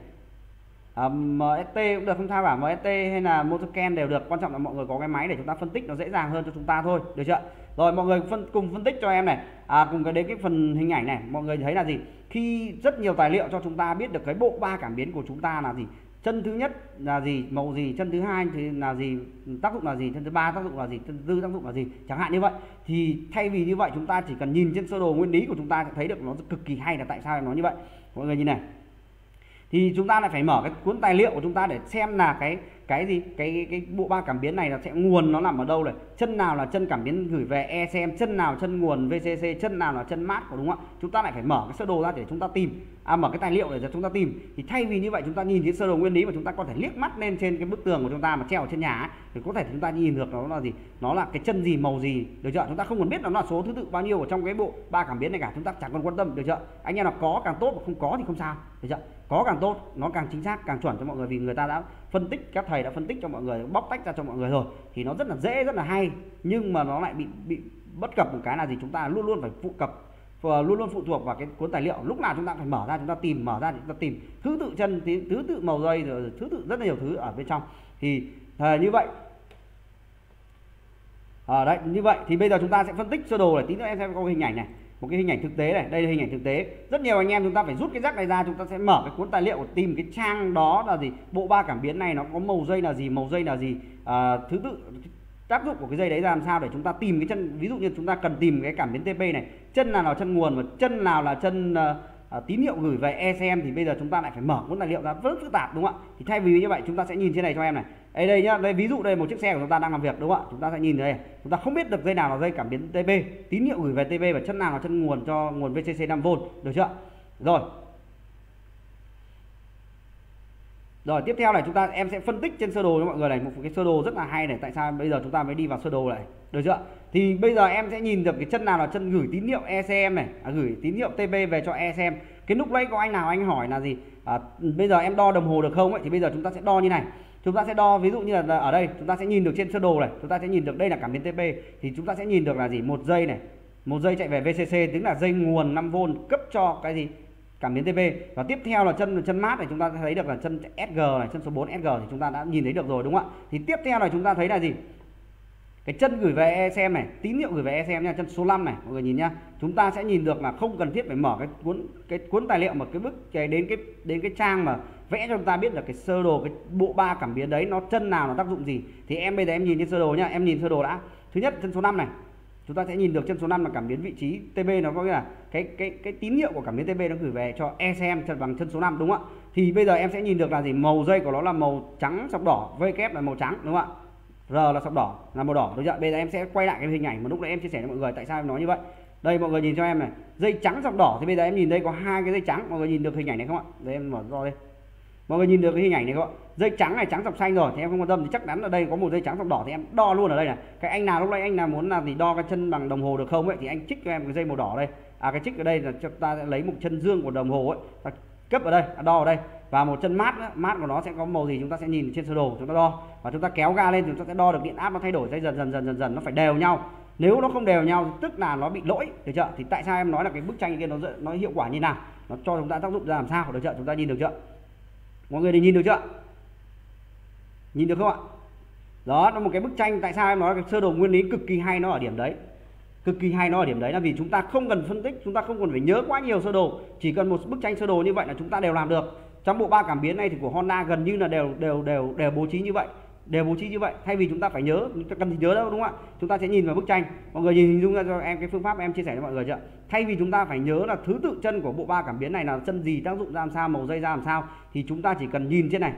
Ờ, à, MST cũng được không sao cả. MST hay là Motoken đều được. Quan trọng là mọi người có cái máy để chúng ta phân tích nó dễ dàng hơn cho chúng ta thôi được chưa? Rồi mọi người phân cùng phân tích cho em này. À, cùng cái đến cái phần hình ảnh này. Mọi người thấy là gì? Khi rất nhiều tài liệu cho chúng ta biết được cái bộ ba cảm biến của chúng ta là gì? Chân thứ nhất là gì? Màu gì? Chân thứ hai thì là gì? Tác dụng là gì? Chân thứ ba tác dụng là gì? Chân thứ tư tác dụng là gì? Chẳng hạn như vậy. Thì thay vì như vậy chúng ta chỉ cần nhìn trên sơ đồ nguyên lý của chúng ta sẽ thấy được nó cực kỳ hay là tại sao nó như vậy. Mọi người nhìn này thì chúng ta lại phải mở cái cuốn tài liệu của chúng ta để xem là cái cái gì cái cái, cái bộ ba cảm biến này là sẽ nguồn nó nằm ở đâu này chân nào là chân cảm biến gửi về ECM chân nào chân nguồn VCC chân nào là chân mát của đúng không ạ? Chúng ta lại phải mở cái sơ đồ ra để chúng ta tìm. À, mở cái tài liệu để cho chúng ta tìm. Thì thay vì như vậy chúng ta nhìn thấy sơ đồ nguyên lý mà chúng ta có thể liếc mắt lên trên cái bức tường của chúng ta mà treo ở trên nhà ấy, thì có thể chúng ta nhìn được nó là gì? Nó là cái chân gì màu gì? Được chưa chúng ta không còn biết nó là số thứ tự bao nhiêu ở trong cái bộ ba cảm biến này cả. Chúng ta chẳng còn quan tâm. Được chưa anh em nào có càng tốt mà không có thì không sao. Được chưa có càng tốt nó càng chính xác càng chuẩn cho mọi người. Vì người ta đã phân tích các thầy đã phân tích cho mọi người bóc tách ra cho mọi người rồi thì nó rất là dễ rất là hay. Nhưng mà nó lại bị bị bất cập một cái là gì? Chúng ta luôn luôn phải phụ cập ờ, luôn luôn phụ thuộc vào cái cuốn tài liệu. Lúc nào chúng ta phải mở ra chúng ta tìm mở ra chúng ta tìm. Thứ tự chân thứ tự màu dây rồi thứ tự rất là nhiều thứ ở bên trong. Thì à, như vậy. Ở à, đấy như vậy. Thì bây giờ chúng ta sẽ phân tích sơ đồ này. Tí nữa em sẽ có hình ảnh này một cái hình ảnh thực tế này đây là hình ảnh thực tế. Rất nhiều anh em chúng ta phải rút cái rác này ra chúng ta sẽ mở cái cuốn tài liệu tìm cái trang đó là gì? Bộ ba cảm biến này nó có màu dây là gì màu dây là gì? À, thứ tự tác dụng của cái dây đấy ra làm sao để chúng ta tìm cái chân ví dụ như chúng ta cần tìm cái cảm biến TP này chân nào là chân nguồn và chân nào là chân uh, tín hiệu gửi về ECM thì bây giờ chúng ta lại phải mở cuốn tài liệu ra rất phức tạp đúng không ạ? Thì thay vì như vậy chúng ta sẽ nhìn trên này cho em này đây đây nhá đây ví dụ đây một chiếc xe của chúng ta đang làm việc đúng không ạ? Chúng ta sẽ nhìn đây chúng ta không biết được dây nào là dây cảm biến TP tín hiệu gửi về TP và chân nào là chân nguồn cho nguồn VCC 5V được chưa rồi. Rồi tiếp theo này chúng ta em sẽ phân tích trên sơ đồ cho mọi người này. Một cái sơ đồ rất là hay này tại sao bây giờ chúng ta mới đi vào sơ đồ này? Được chưa thì bây giờ em sẽ nhìn được cái chân nào là chân gửi tín hiệu ECM này. À, gửi tín hiệu TP về cho ECM cái lúc nãy có anh nào anh hỏi là gì? À, bây giờ em đo đồng hồ được không ấy? Thì bây giờ chúng ta sẽ đo như này chúng ta sẽ đo, ví dụ như là ở đây, chúng ta sẽ nhìn được trên sơ đồ này, chúng ta sẽ nhìn được đây là cảm biến TP thì chúng ta sẽ nhìn được là gì? Một dây này, một dây chạy về VCC tức là dây nguồn 5V cấp cho cái gì? Cảm biến TP và tiếp theo là chân chân mát này, chúng ta thấy được là chân SG này, chân số 4 SG thì chúng ta đã nhìn thấy được rồi, đúng không ạ? Thì tiếp theo là chúng ta thấy là gì? Cái chân gửi về ECM này, tín hiệu gửi về ECM nha, chân số 5 này, mọi người nhìn nhá. Chúng ta sẽ nhìn được là không cần thiết phải mở cái cuốn cái cuốn tài liệu mà cái bức cái đến cái đến cái trang mà vẽ cho chúng ta biết là cái sơ đồ, cái bộ ba cảm biến đấy nó chân nào, nó tác dụng gì. Thì em bây giờ em nhìn trên sơ đồ nhá, em nhìn sơ đồ đã. Thứ nhất, chân số 5 này. Chúng ta sẽ nhìn được chân số 5 là cảm biến vị trí TB nó có nghĩa là cái cái cái tín hiệu của cảm biến TB nó gửi về cho ECM chân bằng chân số 5 đúng không ạ? Thì bây giờ em sẽ nhìn được là gì? Màu dây của nó là màu trắng sọc đỏ, V kép là màu trắng, đúng không ạ? R là sọc đỏ, là màu đỏ. Đúng chưa? Bây giờ em sẽ quay lại cái hình ảnh mà lúc nãy em chia sẻ cho mọi người, tại sao em nói như vậy? Đây, mọi người nhìn cho em này. Dây trắng sọc đỏ, thì bây giờ em nhìn đây có hai cái dây trắng. Mọi người nhìn được hình ảnh này không ạ? Đây, em mở to đây mọi người nhìn được cái hình ảnh này không ạ? Dây trắng này trắng dọc xanh rồi thì em không quan tâm thì chắc chắn ở đây có một dây trắng dọc đỏ thì em đo luôn ở đây này. Cái anh nào lúc nãy anh nào muốn là thì đo cái chân bằng đồng hồ được không ấy thì anh trích cho em cái dây màu đỏ đây. À cái trích ở đây là chúng ta sẽ lấy một chân dương của đồng hồ ấy ta cấp ở đây đo ở đây. Và một chân mát nữa, mát của nó sẽ có màu gì chúng ta sẽ nhìn trên sơ đồ chúng ta đo. Và chúng ta kéo ga lên chúng ta sẽ đo được điện áp nó thay đổi dây dần dần dần dần dần nó phải đều nhau. Nếu nó không đều nhau tức là nó bị lỗi được chưa? Thì tại sao em nói là cái bức tranh kia nó nó hiệu quả như nào? Nó cho chúng ta tác dụng ra làm sao được chưa? Chúng ta nhìn được chưa? Mọi người đều nhìn được chưa? Nhìn được không ạ? Đó, nó một cái bức tranh tại sao em nói cái sơ đồ nguyên lý cực kỳ hay nó ở điểm đấy. Cực kỳ hay nó ở điểm đấy là vì chúng ta không cần phân tích, chúng ta không cần phải nhớ quá nhiều sơ đồ. Chỉ cần một bức tranh sơ đồ như vậy là chúng ta đều làm được. Trong bộ ba cảm biến này thì của Honda gần như là đều đều đều đều bố trí như vậy đều bố trí như vậy thay vì chúng ta phải nhớ chúng ta cần gì nhớ đâu đúng không ạ? Chúng ta sẽ nhìn vào bức tranh. Mọi người nhìn hình dung ra cho em cái phương pháp em chia sẻ cho mọi người chưa? Thay vì chúng ta phải nhớ là thứ tự chân của bộ ba cảm biến này là chân gì tác dụng ra làm sao màu dây ra làm sao thì chúng ta chỉ cần nhìn trên này.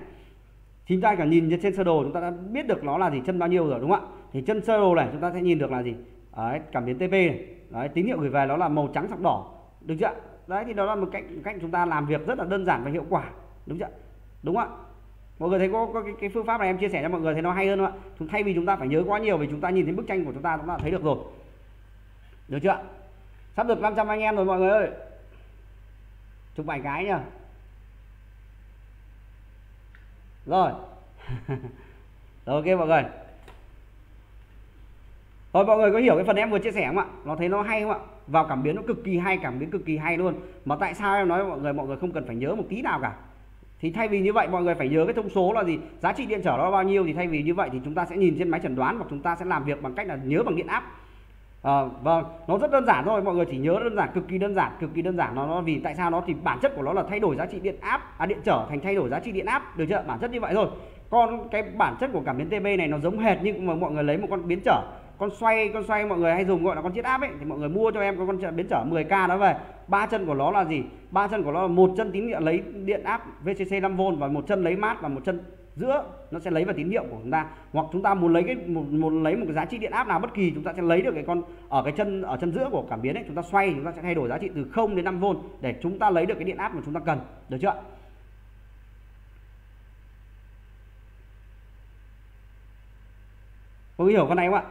Chúng ta cần nhìn trên sơ đồ chúng ta đã biết được nó là gì chân bao nhiêu rồi đúng không ạ? Thì chân sơ đồ này chúng ta sẽ nhìn được là gì? Đấy, cảm biến TP này. Đấy, tín hiệu gửi về nó là màu trắng sọc đỏ. Được chưa đấy thì đó là một cách một cách chúng ta làm việc rất là đơn giản và hiệu quả. Đúng chưa đúng không ạ? Mọi người thấy có, có cái, cái phương pháp này em chia sẻ cho mọi người thấy nó hay hơn không ạ? Chúng thay vì chúng ta phải nhớ quá nhiều vì chúng ta nhìn thấy bức tranh của chúng ta chúng ta thấy được rồi. Được chưa sắp được 500 anh em rồi mọi người ơi. Chụp vài cái nhá. Rồi. Rồi ok mọi người. Rồi mọi người có hiểu cái phần em vừa chia sẻ không ạ? Nó thấy nó hay không ạ? Vào cảm biến nó cực kỳ hay cảm biến cực kỳ hay luôn. Mà tại sao em nói mọi người mọi người không cần phải nhớ một tí nào cả? Thì thay vì như vậy mọi người phải nhớ cái thông số là gì? Giá trị điện trở nó bao nhiêu? Thì thay vì như vậy thì chúng ta sẽ nhìn trên máy chẩn đoán hoặc chúng ta sẽ làm việc bằng cách là nhớ bằng điện áp. À, vâng nó rất đơn giản thôi mọi người chỉ nhớ đơn giản cực kỳ đơn giản cực kỳ đơn giản. Nó, nó vì tại sao nó? Thì bản chất của nó là thay đổi giá trị điện áp à điện trở thành thay đổi giá trị điện áp được chưa? Bản chất như vậy thôi. Còn cái bản chất của cảm biến TB này nó giống hệt nhưng mà mọi người lấy một con biến trở con xoay con xoay mọi người hay dùng gọi là con chiết áp ấy. Thì mọi người mua cho em có con biến trở 10k đó về. Ba chân của nó là gì? Ba chân của nó là một chân tín hiệu lấy điện áp VCC 5V và một chân lấy mát và một chân giữa. Nó sẽ lấy vào tín hiệu của chúng ta. Hoặc chúng ta muốn lấy cái một, một lấy một cái giá trị điện áp nào bất kỳ chúng ta sẽ lấy được cái con ở cái chân ở chân giữa của cảm biến ấy. Chúng ta xoay chúng ta sẽ thay đổi giá trị từ 0 đến 5V để chúng ta lấy được cái điện áp mà chúng ta cần. Được chưa có hiểu con này không ạ?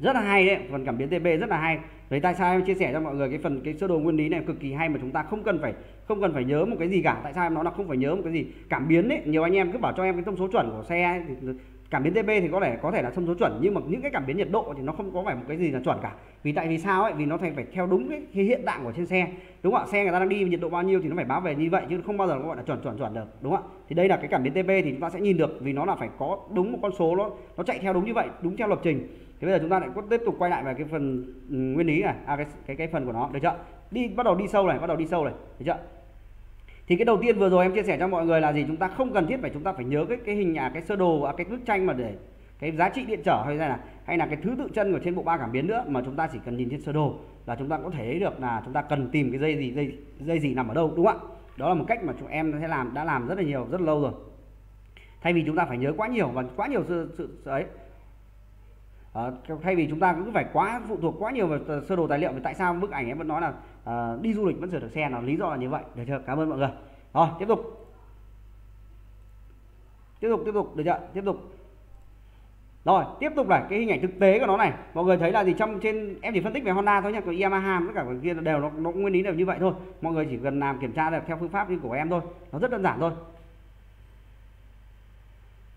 Rất là hay đấy phần cảm biến TP rất là hay. Đấy tại sao em chia sẻ cho mọi người cái phần cái sơ đồ nguyên lý này cực kỳ hay mà chúng ta không cần phải không cần phải nhớ một cái gì cả? Tại sao em nói là không phải nhớ một cái gì? Cảm biến đấy nhiều anh em cứ bảo cho em cái thông số chuẩn của xe thì cảm biến TP thì có thể có thể là thông số chuẩn nhưng mà những cái cảm biến nhiệt độ thì nó không có phải một cái gì là chuẩn cả. Vì tại vì sao ấy? Vì nó phải phải theo đúng cái, cái hiện trạng của trên xe. Đúng không ạ? Xe người ta đang đi nhiệt độ bao nhiêu thì nó phải báo về như vậy chứ không bao giờ nó gọi là chuẩn chuẩn chuẩn được đúng không ạ? Thì đây là cái cảm biến TP thì chúng ta sẽ nhìn được vì nó là phải có đúng một con số nó nó chạy theo đúng như vậy đúng theo lập trình thì bây giờ chúng ta lại tiếp tục quay lại về cái phần ừ, nguyên lý này. À cái cái cái phần của nó. Được chưa? Đi bắt đầu đi sâu này bắt đầu đi sâu này. Được chưa? Thì cái đầu tiên vừa rồi em chia sẻ cho mọi người là gì? Chúng ta không cần thiết phải chúng ta phải nhớ cái cái hình à cái sơ đồ à, cái bức tranh mà để cái giá trị điện trở hay là hay là cái thứ tự chân của trên bộ ba cảm biến nữa mà chúng ta chỉ cần nhìn trên sơ đồ là chúng ta có thể thấy được là chúng ta cần tìm cái dây gì dây dây gì nằm ở đâu đúng không ạ? Đó là một cách mà chúng em sẽ làm đã làm rất là nhiều rất lâu rồi. Thay vì chúng ta phải nhớ quá nhiều và quá nhiều sự, sự, sự ấy à, thay vì chúng ta cứ phải quá phụ thuộc quá nhiều vào sơ đồ tài liệu thì tại sao bức ảnh em vẫn nói là à, đi du lịch vẫn sửa được xe là lý do là như vậy. Được chưa? Cảm ơn mọi người. Rồi tiếp tục. Tiếp tục tiếp tục. Được chưa? Tiếp tục. Rồi tiếp tục là cái hình ảnh thực tế của nó này. Mọi người thấy là gì trong trên em chỉ phân tích về Honda thôi nha còn Yamaha tất cả cái kia đều nó, nó nguyên lý đều như vậy thôi. Mọi người chỉ cần làm kiểm tra được theo phương pháp như của em thôi. Nó rất đơn giản thôi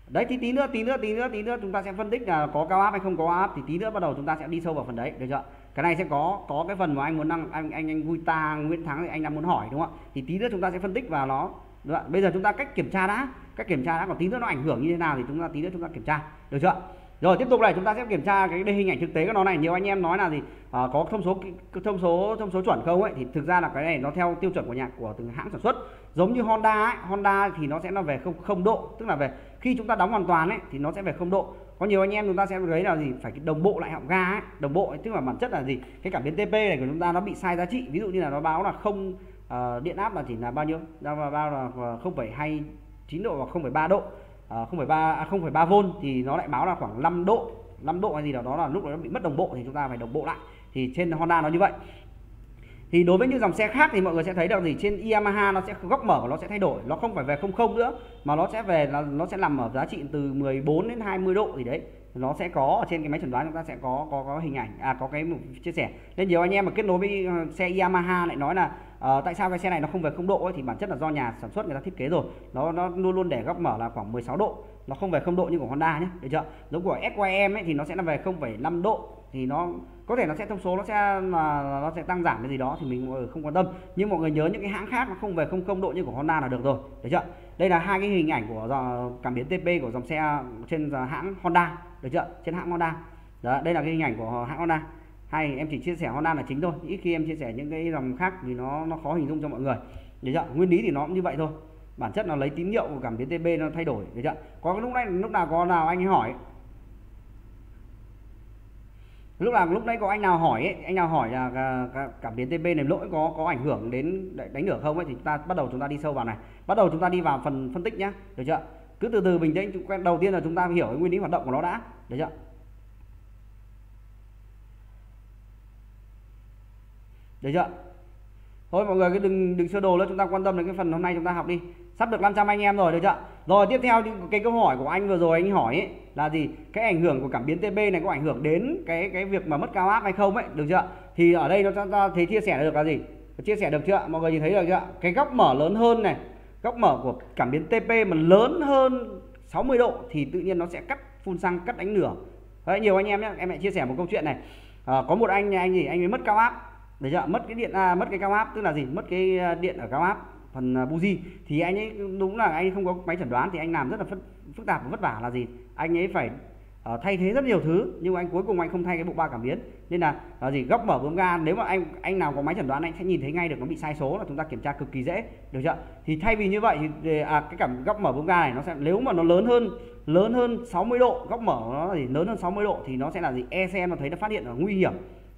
đấy thì tí nữa tí nữa tí nữa tí nữa chúng ta sẽ phân tích là có cao áp hay không có áp thì tí nữa bắt đầu chúng ta sẽ đi sâu vào phần đấy được chưa? Cái này sẽ có có cái phần mà anh muốn đăng anh anh anh vui ta nguyễn thắng thì anh đang muốn hỏi đúng không ạ? Thì tí nữa chúng ta sẽ phân tích vào nó được không? bây giờ chúng ta cách kiểm tra đã cách kiểm tra đã còn tí nữa nó ảnh hưởng như thế nào thì chúng ta tí nữa chúng ta kiểm tra được chưa? Rồi tiếp tục này chúng ta sẽ kiểm tra cái đây hình ảnh thực tế của nó này. Nhiều anh em nói là gì? À, có thông số thông số thông số chuẩn không ấy? Thì thực ra là cái này nó theo tiêu chuẩn của nhà của từng hãng sản xuất. Giống như Honda ấy Honda thì nó sẽ là về không không độ tức là về khi chúng ta đóng hoàn toàn ấy thì nó sẽ về không độ. Có nhiều anh em chúng ta sẽ thấy là gì? Phải đồng bộ lại họng ga ấy đồng bộ ấy, tức là bản chất là gì? Cái cảm biến TP này của chúng ta nó bị sai giá trị. Ví dụ như là nó báo là không uh, điện áp là chỉ là bao nhiêu? Bao là ờ, 0,29 độ hoặc 0,3 độ. Uh, 0,3 0,3 V thì nó lại báo là khoảng 5 độ. 5 độ hay gì đó đó là lúc nó bị mất đồng bộ thì chúng ta phải đồng bộ lại. Thì trên Honda nó như vậy thì đối với những dòng xe khác thì mọi người sẽ thấy được gì? Trên Yamaha nó sẽ góc mở của nó sẽ thay đổi. Nó không phải về không không nữa mà nó sẽ về nó nó sẽ nằm ở giá trị từ 14 đến 20 độ gì đấy. Nó sẽ có ở trên cái máy chuẩn đoán chúng ta sẽ có có có hình ảnh à có cái chia sẻ. Nên nhiều anh em mà kết nối với ờ, xe Yamaha lại nói là uh, tại sao cái xe này nó không về không độ ấy, thì bản chất là do nhà sản xuất người ta thiết kế rồi. Nó nó luôn luôn để góc mở là khoảng 16 độ. Nó không về không độ như của Honda nhé được chưa? Giống của SYM ấy thì nó sẽ là về 0,5 độ thì nó có thể nó sẽ, thông số nó sẽ là nó sẽ tăng giảm cái gì đó thì mình mọi người không quan tâm. Nhưng mọi người nhớ những cái hãng khác nó không về không công độ như của Honda là được rồi, được chưa? Đây là hai cái hình ảnh của cảm biến TP của dòng xe trên hãng Honda, được chưa? Trên hãng Honda. Đó, đây là cái hình ảnh của hãng Honda. Hay em chỉ chia sẻ Honda là chính thôi, ít khi em chia sẻ những cái dòng khác thì nó nó khó hình dung cho mọi người. Được chưa? Nguyên lý thì nó cũng như vậy thôi. Bản chất là lấy tín hiệu của cảm biến TP nó thay đổi, được chưa? Có lúc này, lúc nào có nào anh ấy hỏi lúc nào lúc đấy có anh nào hỏi ấy, anh nào hỏi là cảm biến TP này lỗi có có ảnh hưởng đến đánh lửa không ấy thì chúng ta bắt đầu chúng ta đi sâu vào này. Bắt đầu chúng ta đi vào phần phân tích nhá được chưa? Cứ từ từ bình tĩnh đầu tiên là chúng ta hiểu cái nguyên lý hoạt động của nó đã được chưa? Được chưa? Thôi mọi người cứ đừng đừng sơ đồ nữa chúng ta quan tâm đến cái phần hôm nay chúng ta học đi. Sắp được 500 anh em rồi được chưa? Rồi tiếp theo cái câu hỏi của anh vừa rồi anh hỏi ấy, là gì? Cái ảnh hưởng của cảm biến TB này có ảnh hưởng đến cái cái việc mà mất cao áp hay không ấy được chưa thì ở đây nó cho ta thấy chia sẻ được là gì? Chia sẻ được chưa mọi người nhìn thấy được chưa cái góc mở lớn hơn này góc mở của cảm biến TP mà lớn hơn 60 độ thì tự nhiên nó sẽ cắt phun xăng cắt đánh lửa. Đấy nhiều anh em nhé em lại chia sẻ một câu chuyện này. À, có một anh anh gì? Anh ấy mất cao áp. Được chưa mất cái điện à, mất cái cao áp tức là gì? Mất cái à, điện ở cao áp phần à, buji. Thì anh ấy đúng là anh ấy không có máy chẩn đoán thì anh làm rất là phức, phức tạp và vất vả là gì? Anh ấy phải uh, thay thế rất nhiều thứ nhưng anh cuối cùng anh không thay cái bộ ba cảm biến. Nên là là gì góc mở bướm ga nếu mà anh anh nào có máy chẩn đoán anh sẽ nhìn thấy ngay được nó bị sai số là chúng ta kiểm tra cực kỳ dễ được chưa? Thì thay vì như vậy thì à, cái cảm góc mở bướm ga này nó sẽ nếu mà nó lớn hơn lớn hơn 60 độ góc mở nó thì lớn hơn 60 độ thì nó sẽ là gì? ECM nó thấy nó phát hiện là nguy hiểm.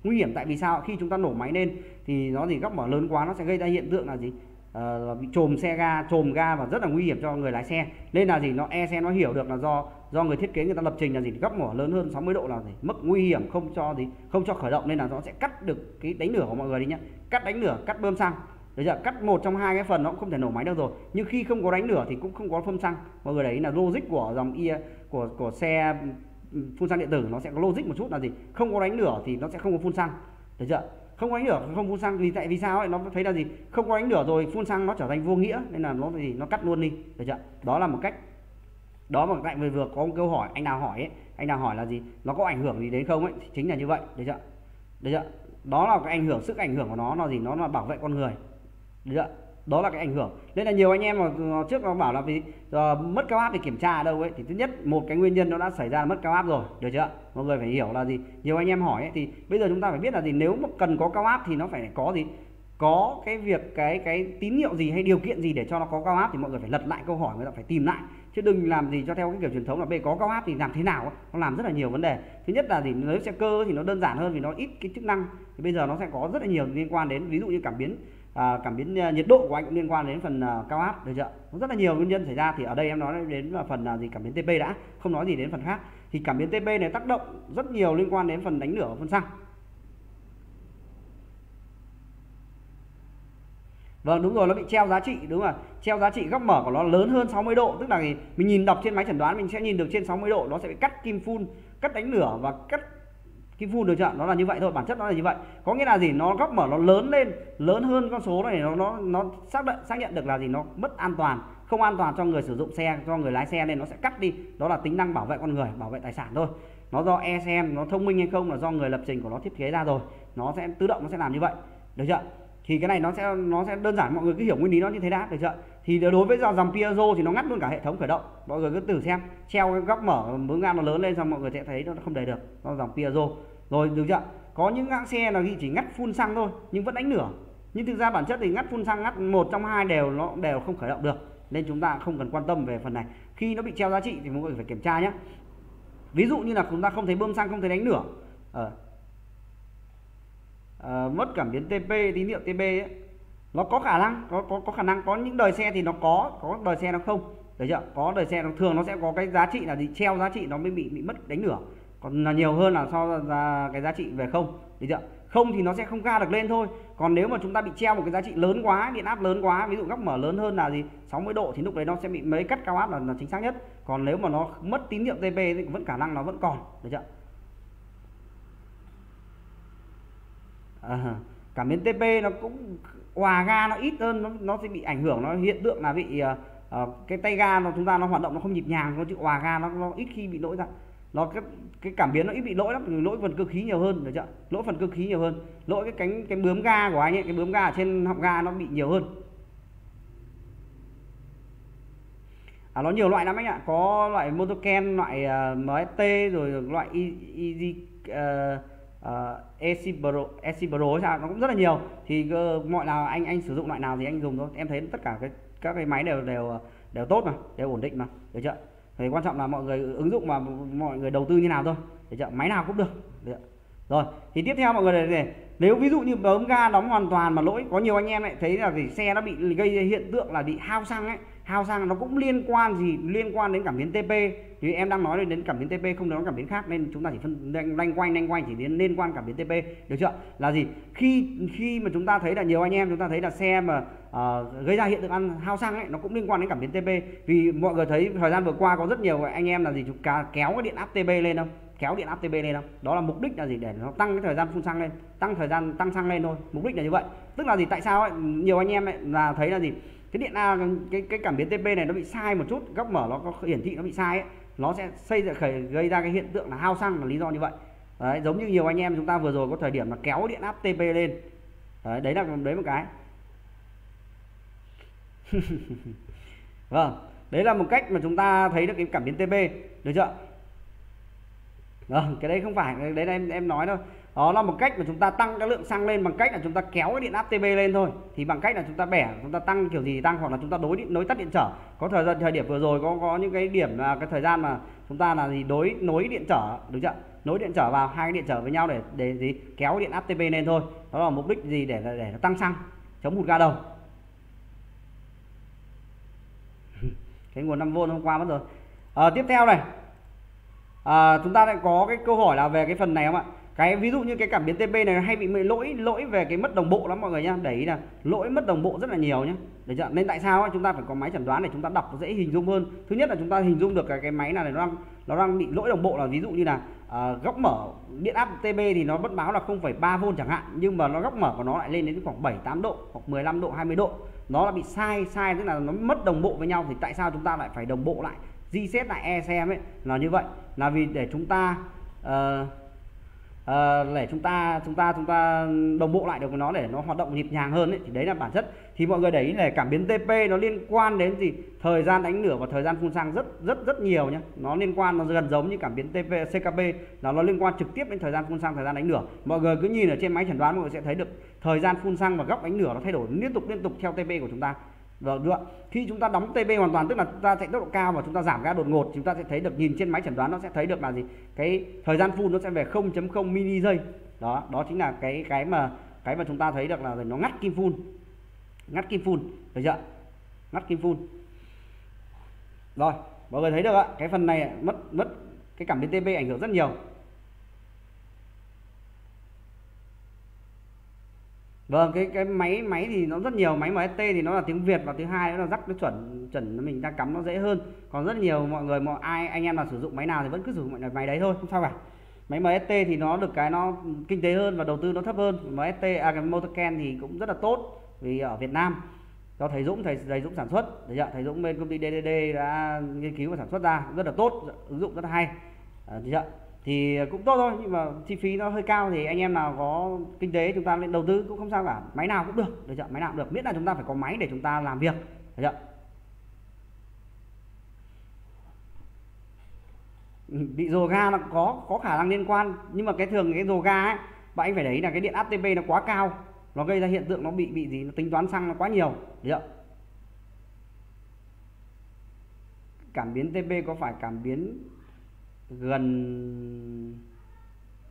Nguy hiểm tại vì sao? Khi chúng ta nổ máy lên thì nó gì? Góc mở lớn quá nó sẽ gây ra hiện tượng là gì? Ờ, là bị trồm xe ga, trồm ga và rất là nguy hiểm cho người lái xe nên là gì nó e xe nó hiểu được là do do người thiết kế người ta lập trình là gì góc mở lớn hơn 60 độ là gì mức nguy hiểm, không cho gì, không cho khởi động nên là nó sẽ cắt được cái đánh lửa của mọi người đi nhá cắt đánh lửa, cắt bơm xăng bây giờ Cắt một trong hai cái phần nó cũng không thể nổ máy được rồi. Nhưng khi không có đánh lửa thì cũng không có phun xăng. Mọi người đấy là logic của dòng i, của của xe ừ, phun xăng điện tử nó sẽ có logic một chút là gì? Không có đánh lửa thì nó sẽ không có phun xăng. Được chưa? Không có ánh lửa, không phun xăng. Vì tại vì sao ấy? Nó thấy là gì? Không có ánh lửa rồi, phun xăng nó trở thành vô nghĩa. Nên là nó gì? Nó cắt luôn đi. Được chưa? Đó là một cách. Đó mà tại vừa vừa có một câu hỏi, anh nào hỏi ấy, anh nào hỏi là gì? Nó có ảnh hưởng gì đến không ấy? Thì chính là như vậy. Được chưa? Được chưa? Đó là cái ảnh hưởng, sức ảnh hưởng của nó. Là gì? Nó là bảo vệ con người. Được chưa? Đó là cái ảnh hưởng. Nên là nhiều anh em mà trước nó bảo là vì uh, mất cao áp thì kiểm tra ở đâu ấy thì thứ nhất một cái nguyên nhân nó đã xảy ra mất cao áp rồi được chưa? Mọi người phải hiểu là gì? Nhiều anh em hỏi ấy, thì bây giờ chúng ta phải biết là gì? Nếu mà cần có cao áp thì nó phải có gì? Có cái việc cái cái tín hiệu gì hay điều kiện gì để cho nó có cao áp thì mọi người phải lật lại câu hỏi người ta phải tìm lại. Chứ đừng làm gì cho theo cái kiểu truyền thống là bây có cao áp thì làm thế nào nó làm rất là nhiều vấn đề. Thứ nhất là gì? Nếu xe cơ thì nó đơn giản hơn vì nó ít cái chức năng. Thì bây giờ nó sẽ có rất là nhiều liên quan đến ví dụ như cảm biến à, cảm biến à, nhiệt độ của anh cũng liên quan đến phần à, cao áp được chưa có rất là nhiều nguyên nhân xảy ra thì ở đây em nói đến phần à, gì cảm biến TP đã không nói gì đến phần khác. Thì cảm biến TP này tác động rất nhiều liên quan đến phần đánh lửa và phân xăng. Vâng đúng rồi nó bị treo giá trị đúng rồi. Treo giá trị góc mở của nó lớn hơn 60 độ tức là mình nhìn đọc trên máy chẩn đoán mình sẽ nhìn được trên 60 độ nó sẽ bị cắt kim phun cắt đánh lửa và cắt cái phun được chưa nó là như vậy thôi, bản chất nó là như vậy. Có nghĩa là gì? Nó góc mở, nó lớn lên, lớn hơn con số này, nó nó nó xác định, xác nhận được là gì? Nó mất an toàn, không an toàn cho người sử dụng xe, cho người lái xe nên nó sẽ cắt đi. Đó là tính năng bảo vệ con người, bảo vệ tài sản thôi. Nó do ECM nó thông minh hay không là do người lập trình của nó thiết kế ra rồi. Nó sẽ tự động nó sẽ làm như vậy. Được chưa? Thì cái này nó sẽ nó sẽ đơn giản, mọi người cứ hiểu nguyên lý nó như thế đã. Được chưa? Thì đối với dòng piezo thì nó ngắt luôn cả hệ thống khởi động. Mọi người cứ thử xem. Treo cái góc mở bướm ngang nó lớn lên xong mọi người sẽ thấy nó không đầy được. Nó dòng piezo. Rồi được chưa? Có những hãng xe là chỉ ngắt phun xăng thôi nhưng vẫn đánh lửa nhưng thực ra bản chất thì ngắt phun xăng ngắt một trong hai đều nó đều không khởi động được. Nên chúng ta không cần quan tâm về phần này. Khi nó bị treo giá trị thì mọi người phải kiểm tra nhé. Ví dụ như là chúng ta không thấy bơm xăng không thấy đánh lửa ờ, uh, mất cảm biến TP tín hiệu TP ấy, nó có khả năng có có có khả năng. Có những đời xe thì nó có có đời xe nó không. Được chưa? Có đời xe nó thường nó sẽ có cái giá trị là gì? Treo giá trị nó mới bị bị mất đánh lửa. Còn là nhiều hơn là so ra cái giá trị về không. Được chưa? Không thì nó sẽ không ga được lên thôi. Còn nếu mà chúng ta bị treo một cái giá trị lớn quá điện áp lớn quá ví dụ góc mở lớn hơn là gì? 60 độ thì lúc đấy nó sẽ bị mấy cắt cao áp là, là chính xác nhất. Còn nếu mà nó mất tín hiệu TP thì vẫn khả năng nó vẫn còn. Được chưa? À, cảm biến TP nó cũng hòa ga nó ít hơn nó, nó sẽ bị ảnh hưởng nó hiện tượng là bị uh, cái tay ga nó chúng ta nó hoạt động nó không nhịp nhàng nó chịu hòa ga nó, nó ít khi bị lỗi ra. Nó cái cái cảm biến nó ít bị lỗi lắm lỗi phần cơ khí nhiều hơn được chưa? Lỗi phần cơ khí nhiều hơn. Lỗi cái cánh cái bướm ga của anh ấy cái bướm ga ở trên họng ga nó bị nhiều hơn. À, nó nhiều loại lắm anh ạ. Có loại motoken loại ờ, uh, MST rồi loại easy uh, uh, AC Pro, AC Pro sao? Nó cũng rất là nhiều. Thì uh, mọi nào anh anh sử dụng loại nào thì anh dùng thôi. Em thấy tất cả cái các cái máy đều đều đều tốt mà đều ổn định mà. Được chưa? Thì quan trọng là mọi người ứng dụng mà mọi người đầu tư như nào thôi. Được chưa? Máy nào cũng được, được chưa? rồi thì tiếp theo mọi người này nếu ví dụ như bấm ga đóng hoàn toàn mà lỗi có nhiều anh em lại thấy là gì xe nó bị gây hiện tượng là bị hao xăng ấy. Hao xăng nó cũng liên quan gì? Liên quan đến cảm biến TP thì em đang nói đến cảm biến TP không nói cảm biến khác nên chúng ta chỉ phân lanh quanh lanh quanh chỉ đến liên quan cảm biến TP được chưa? Là gì? Khi khi mà chúng ta thấy là nhiều anh em chúng ta thấy là xe mà uh, gây ra hiện tượng ăn hao xăng ấy nó cũng liên quan đến cảm biến TP vì mọi người thấy thời gian vừa qua có rất nhiều anh em là gì chúng ta kéo cái điện áp TP lên không? Kéo điện áp TP lên không? Đó là mục đích là gì? Để nó tăng cái thời gian phun xăng lên tăng thời gian tăng xăng lên thôi. Mục đích là như vậy. Tức là gì? Tại sao ấy? nhiều anh em ấy là thấy là gì? Cái điện A cái cái cảm biến TP này nó bị sai một chút góc mở nó có hiển thị nó bị sai ấy nó sẽ xây dựng khởi gây ra cái hiện tượng là hao xăng là lý do như vậy. Đấy, giống như nhiều anh em chúng ta vừa rồi có thời điểm là kéo điện áp TP lên. Đấy, đấy là đấy một cái. Vâng đấy là một cách mà chúng ta thấy được cái cảm biến TP được chưa? Vâng, cái đấy không phải, đấy là em em nói thôi. Đó là một cách mà chúng ta tăng cái lượng xăng lên bằng cách là chúng ta kéo cái điện áp TB lên thôi. Thì bằng cách là chúng ta bẻ, chúng ta tăng kiểu gì thì tăng hoặc là chúng ta đối nối tắt điện trở. Có thời gian thời điểm vừa rồi có có những cái điểm là cái thời gian mà chúng ta là gì đối nối điện trở, đúng chưa? Nối điện trở vào hai cái điện trở với nhau để để gì kéo điện áp TB lên thôi. Đó là mục đích gì để để nó tăng xăng, chống hụt ga đầu. cái nguồn 5V hôm qua mất rồi. À, tiếp theo này à, chúng ta lại có cái câu hỏi là về cái phần này không ạ cái ví dụ như cái cảm biến TP này hay bị lỗi lỗi về cái mất đồng bộ lắm mọi người nhá. Để ý là lỗi mất đồng bộ rất là nhiều nhé để chưa? nên tại sao chúng ta phải có máy chẩn đoán để chúng ta đọc dễ hình dung hơn. Thứ nhất là chúng ta hình dung được cái cái máy này nó đang nó đang bị lỗi đồng bộ là ví dụ như là à, góc mở điện áp TB thì nó vẫn báo là 0,3V chẳng hạn nhưng mà nó góc mở của nó lại lên đến khoảng 7 8 độ hoặc 15 độ 20 độ. Nó là bị sai sai tức là nó mất đồng bộ với nhau thì tại sao chúng ta lại phải đồng bộ lại reset lại ECM ấy là như vậy. Là vì để chúng ta uh, uh, để chúng ta chúng ta chúng ta đồng bộ lại được với nó để nó hoạt động nhịp nhàng hơn ấy, thì đấy là bản chất. Thì mọi người để ý là cảm biến TP nó liên quan đến gì? Thời gian đánh lửa và thời gian phun xăng rất rất rất nhiều nhé nó liên quan nó gần giống như cảm biến TP CKP là nó liên quan trực tiếp đến thời gian phun xăng thời gian đánh lửa. Mọi người cứ nhìn ở trên máy chẩn đoán mọi người sẽ thấy được thời gian phun xăng và góc đánh lửa nó thay đổi liên tục liên tục theo TP của chúng ta. Vâng, được được Khi chúng ta đóng TP hoàn toàn tức là chúng ta chạy tốc độ cao và chúng ta giảm ga đột ngột chúng ta sẽ thấy được nhìn trên máy chẩn đoán nó sẽ thấy được là gì? Cái thời gian phun nó sẽ về 0.0 mini giây. Đó, đó chính là cái cái mà cái mà chúng ta thấy được là nó ngắt kim phun. Ngắt kim phun, được chưa? Ngắt kim phun. Rồi, mọi người thấy được ạ, cái phần này mất mất cái cảm biến TP ảnh hưởng rất nhiều Vâng, cái cái máy máy thì nó rất nhiều máy MST thì nó là tiếng Việt và thứ hai nó là rắc nó chuẩn chuẩn mình đang cắm nó dễ hơn. Còn rất nhiều mọi người mọi ai anh em nào sử dụng máy nào thì vẫn cứ sử dụng máy đấy thôi, không sao cả. Máy MST thì nó được cái nó kinh tế hơn và đầu tư nó thấp hơn. MST à cái Motorken thì cũng rất là tốt vì ở Việt Nam do thầy Dũng thầy thầy Dũng sản xuất, thầy. Thầy Dũng bên công ty DDD đã nghiên cứu và sản xuất ra rất là tốt, ứng dụng rất là hay. À thì cũng tốt thôi, nhưng mà chi phí nó hơi cao thì anh em nào có kinh tế chúng ta lên đầu tư cũng không sao cả. Máy nào cũng được được chưa máy nào cũng được. Miễn là chúng ta phải có máy để chúng ta làm việc. Được chưa? Bị rồ ga nó có có khả năng liên quan. Nhưng mà cái thường cái rồ ga ấy, bạn anh phải đấy là cái điện ATP nó quá cao. Nó gây ra hiện tượng nó bị bị gì, nó tính toán xăng nó quá nhiều. Được chưa? Cảm biến TP có phải cảm biến gần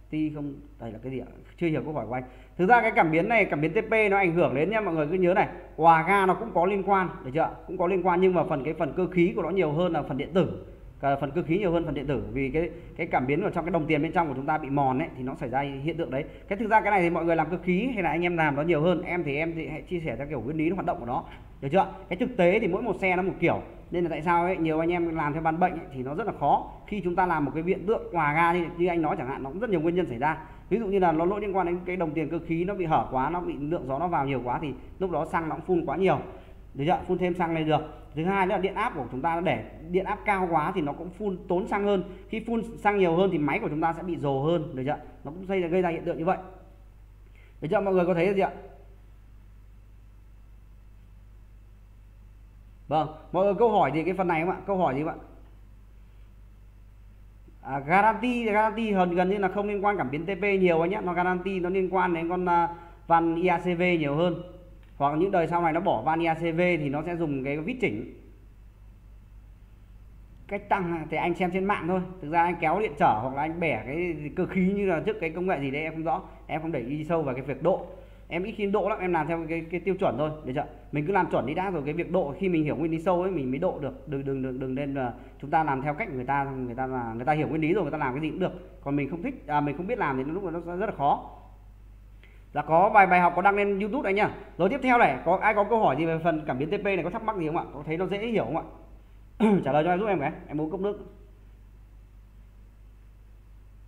ti không? Đây là cái gì ạ? Chưa hiểu câu hỏi của anh. Thực ra cái cảm biến này, cảm biến TP nó ảnh hưởng đến nha, mọi người cứ nhớ này. Hòa ga nó cũng có liên quan, được chưa cũng có liên quan, nhưng mà phần cái phần cơ khí của nó nhiều hơn là phần điện tử. Cả phần cơ khí nhiều hơn phần điện tử. Vì cái cái cảm biến ở trong cái đồng tiền bên trong của chúng ta bị mòn ấy, thì nó xảy ra hiện tượng đấy. Cái thực ra cái này thì mọi người làm cơ khí hay là anh em làm nó nhiều hơn. Em thì em thì hãy chia sẻ theo kiểu nguyên lý hoạt động của nó. Được chưa cái thực tế thì mỗi một xe nó một kiểu nên là tại sao ấy nhiều anh em làm theo ban bệnh ấy, thì nó rất là khó. Khi chúng ta làm một cái hiện tượng hòa ga như, như anh nói chẳng hạn nó cũng rất nhiều nguyên nhân xảy ra. Ví dụ như là nó lỗi liên quan đến cái đồng tiền cơ khí nó bị hở quá nó bị lượng gió nó vào nhiều quá thì lúc đó xăng nó cũng phun quá nhiều. Được chưa phun thêm xăng lên được. Thứ hai nữa là điện áp của chúng ta để điện áp cao quá thì nó cũng phun tốn xăng hơn. Khi phun xăng nhiều hơn thì máy của chúng ta sẽ bị rồ hơn. Được chưa nó cũng gây ra gây ra hiện tượng như vậy. Được chưa mọi người có thấy gì ạ? Vâng mọi người câu hỏi gì cái phần này không ạ? Câu hỏi gì không ạ? À, garanti garanti gần gần như là không liên quan cảm biến TP nhiều anh nhé. Nó garanti nó liên quan đến con uh, van IACV nhiều hơn. Hoặc những đời sau này nó bỏ van IACV thì nó sẽ dùng cái vít chỉnh. Cách tăng thì anh xem trên mạng thôi. Thực ra anh kéo điện trở hoặc là anh bẻ cái cơ khí như là trước cái công nghệ gì đấy em không rõ. Em không để ý sâu vào cái việc độ em ít khi độ lắm em làm theo cái, cái tiêu chuẩn thôi được chưa? Mình cứ làm chuẩn đi đã rồi cái việc độ khi mình hiểu nguyên lý sâu ấy mình mới độ được. Đừng đừng đừng đừng nên là chúng ta làm theo cách người ta người ta là người ta hiểu nguyên lý rồi người ta làm cái gì cũng được. Còn mình không thích à, mình không biết làm thì lúc đó nó rất là khó. Là có vài bài học có đăng lên YouTube anh nhá. Rồi tiếp theo này có ai có câu hỏi gì về phần cảm biến TP này có thắc mắc gì không ạ? Có thấy nó dễ hiểu không ạ? Trả lời cho em giúp em cái em uống cốc nước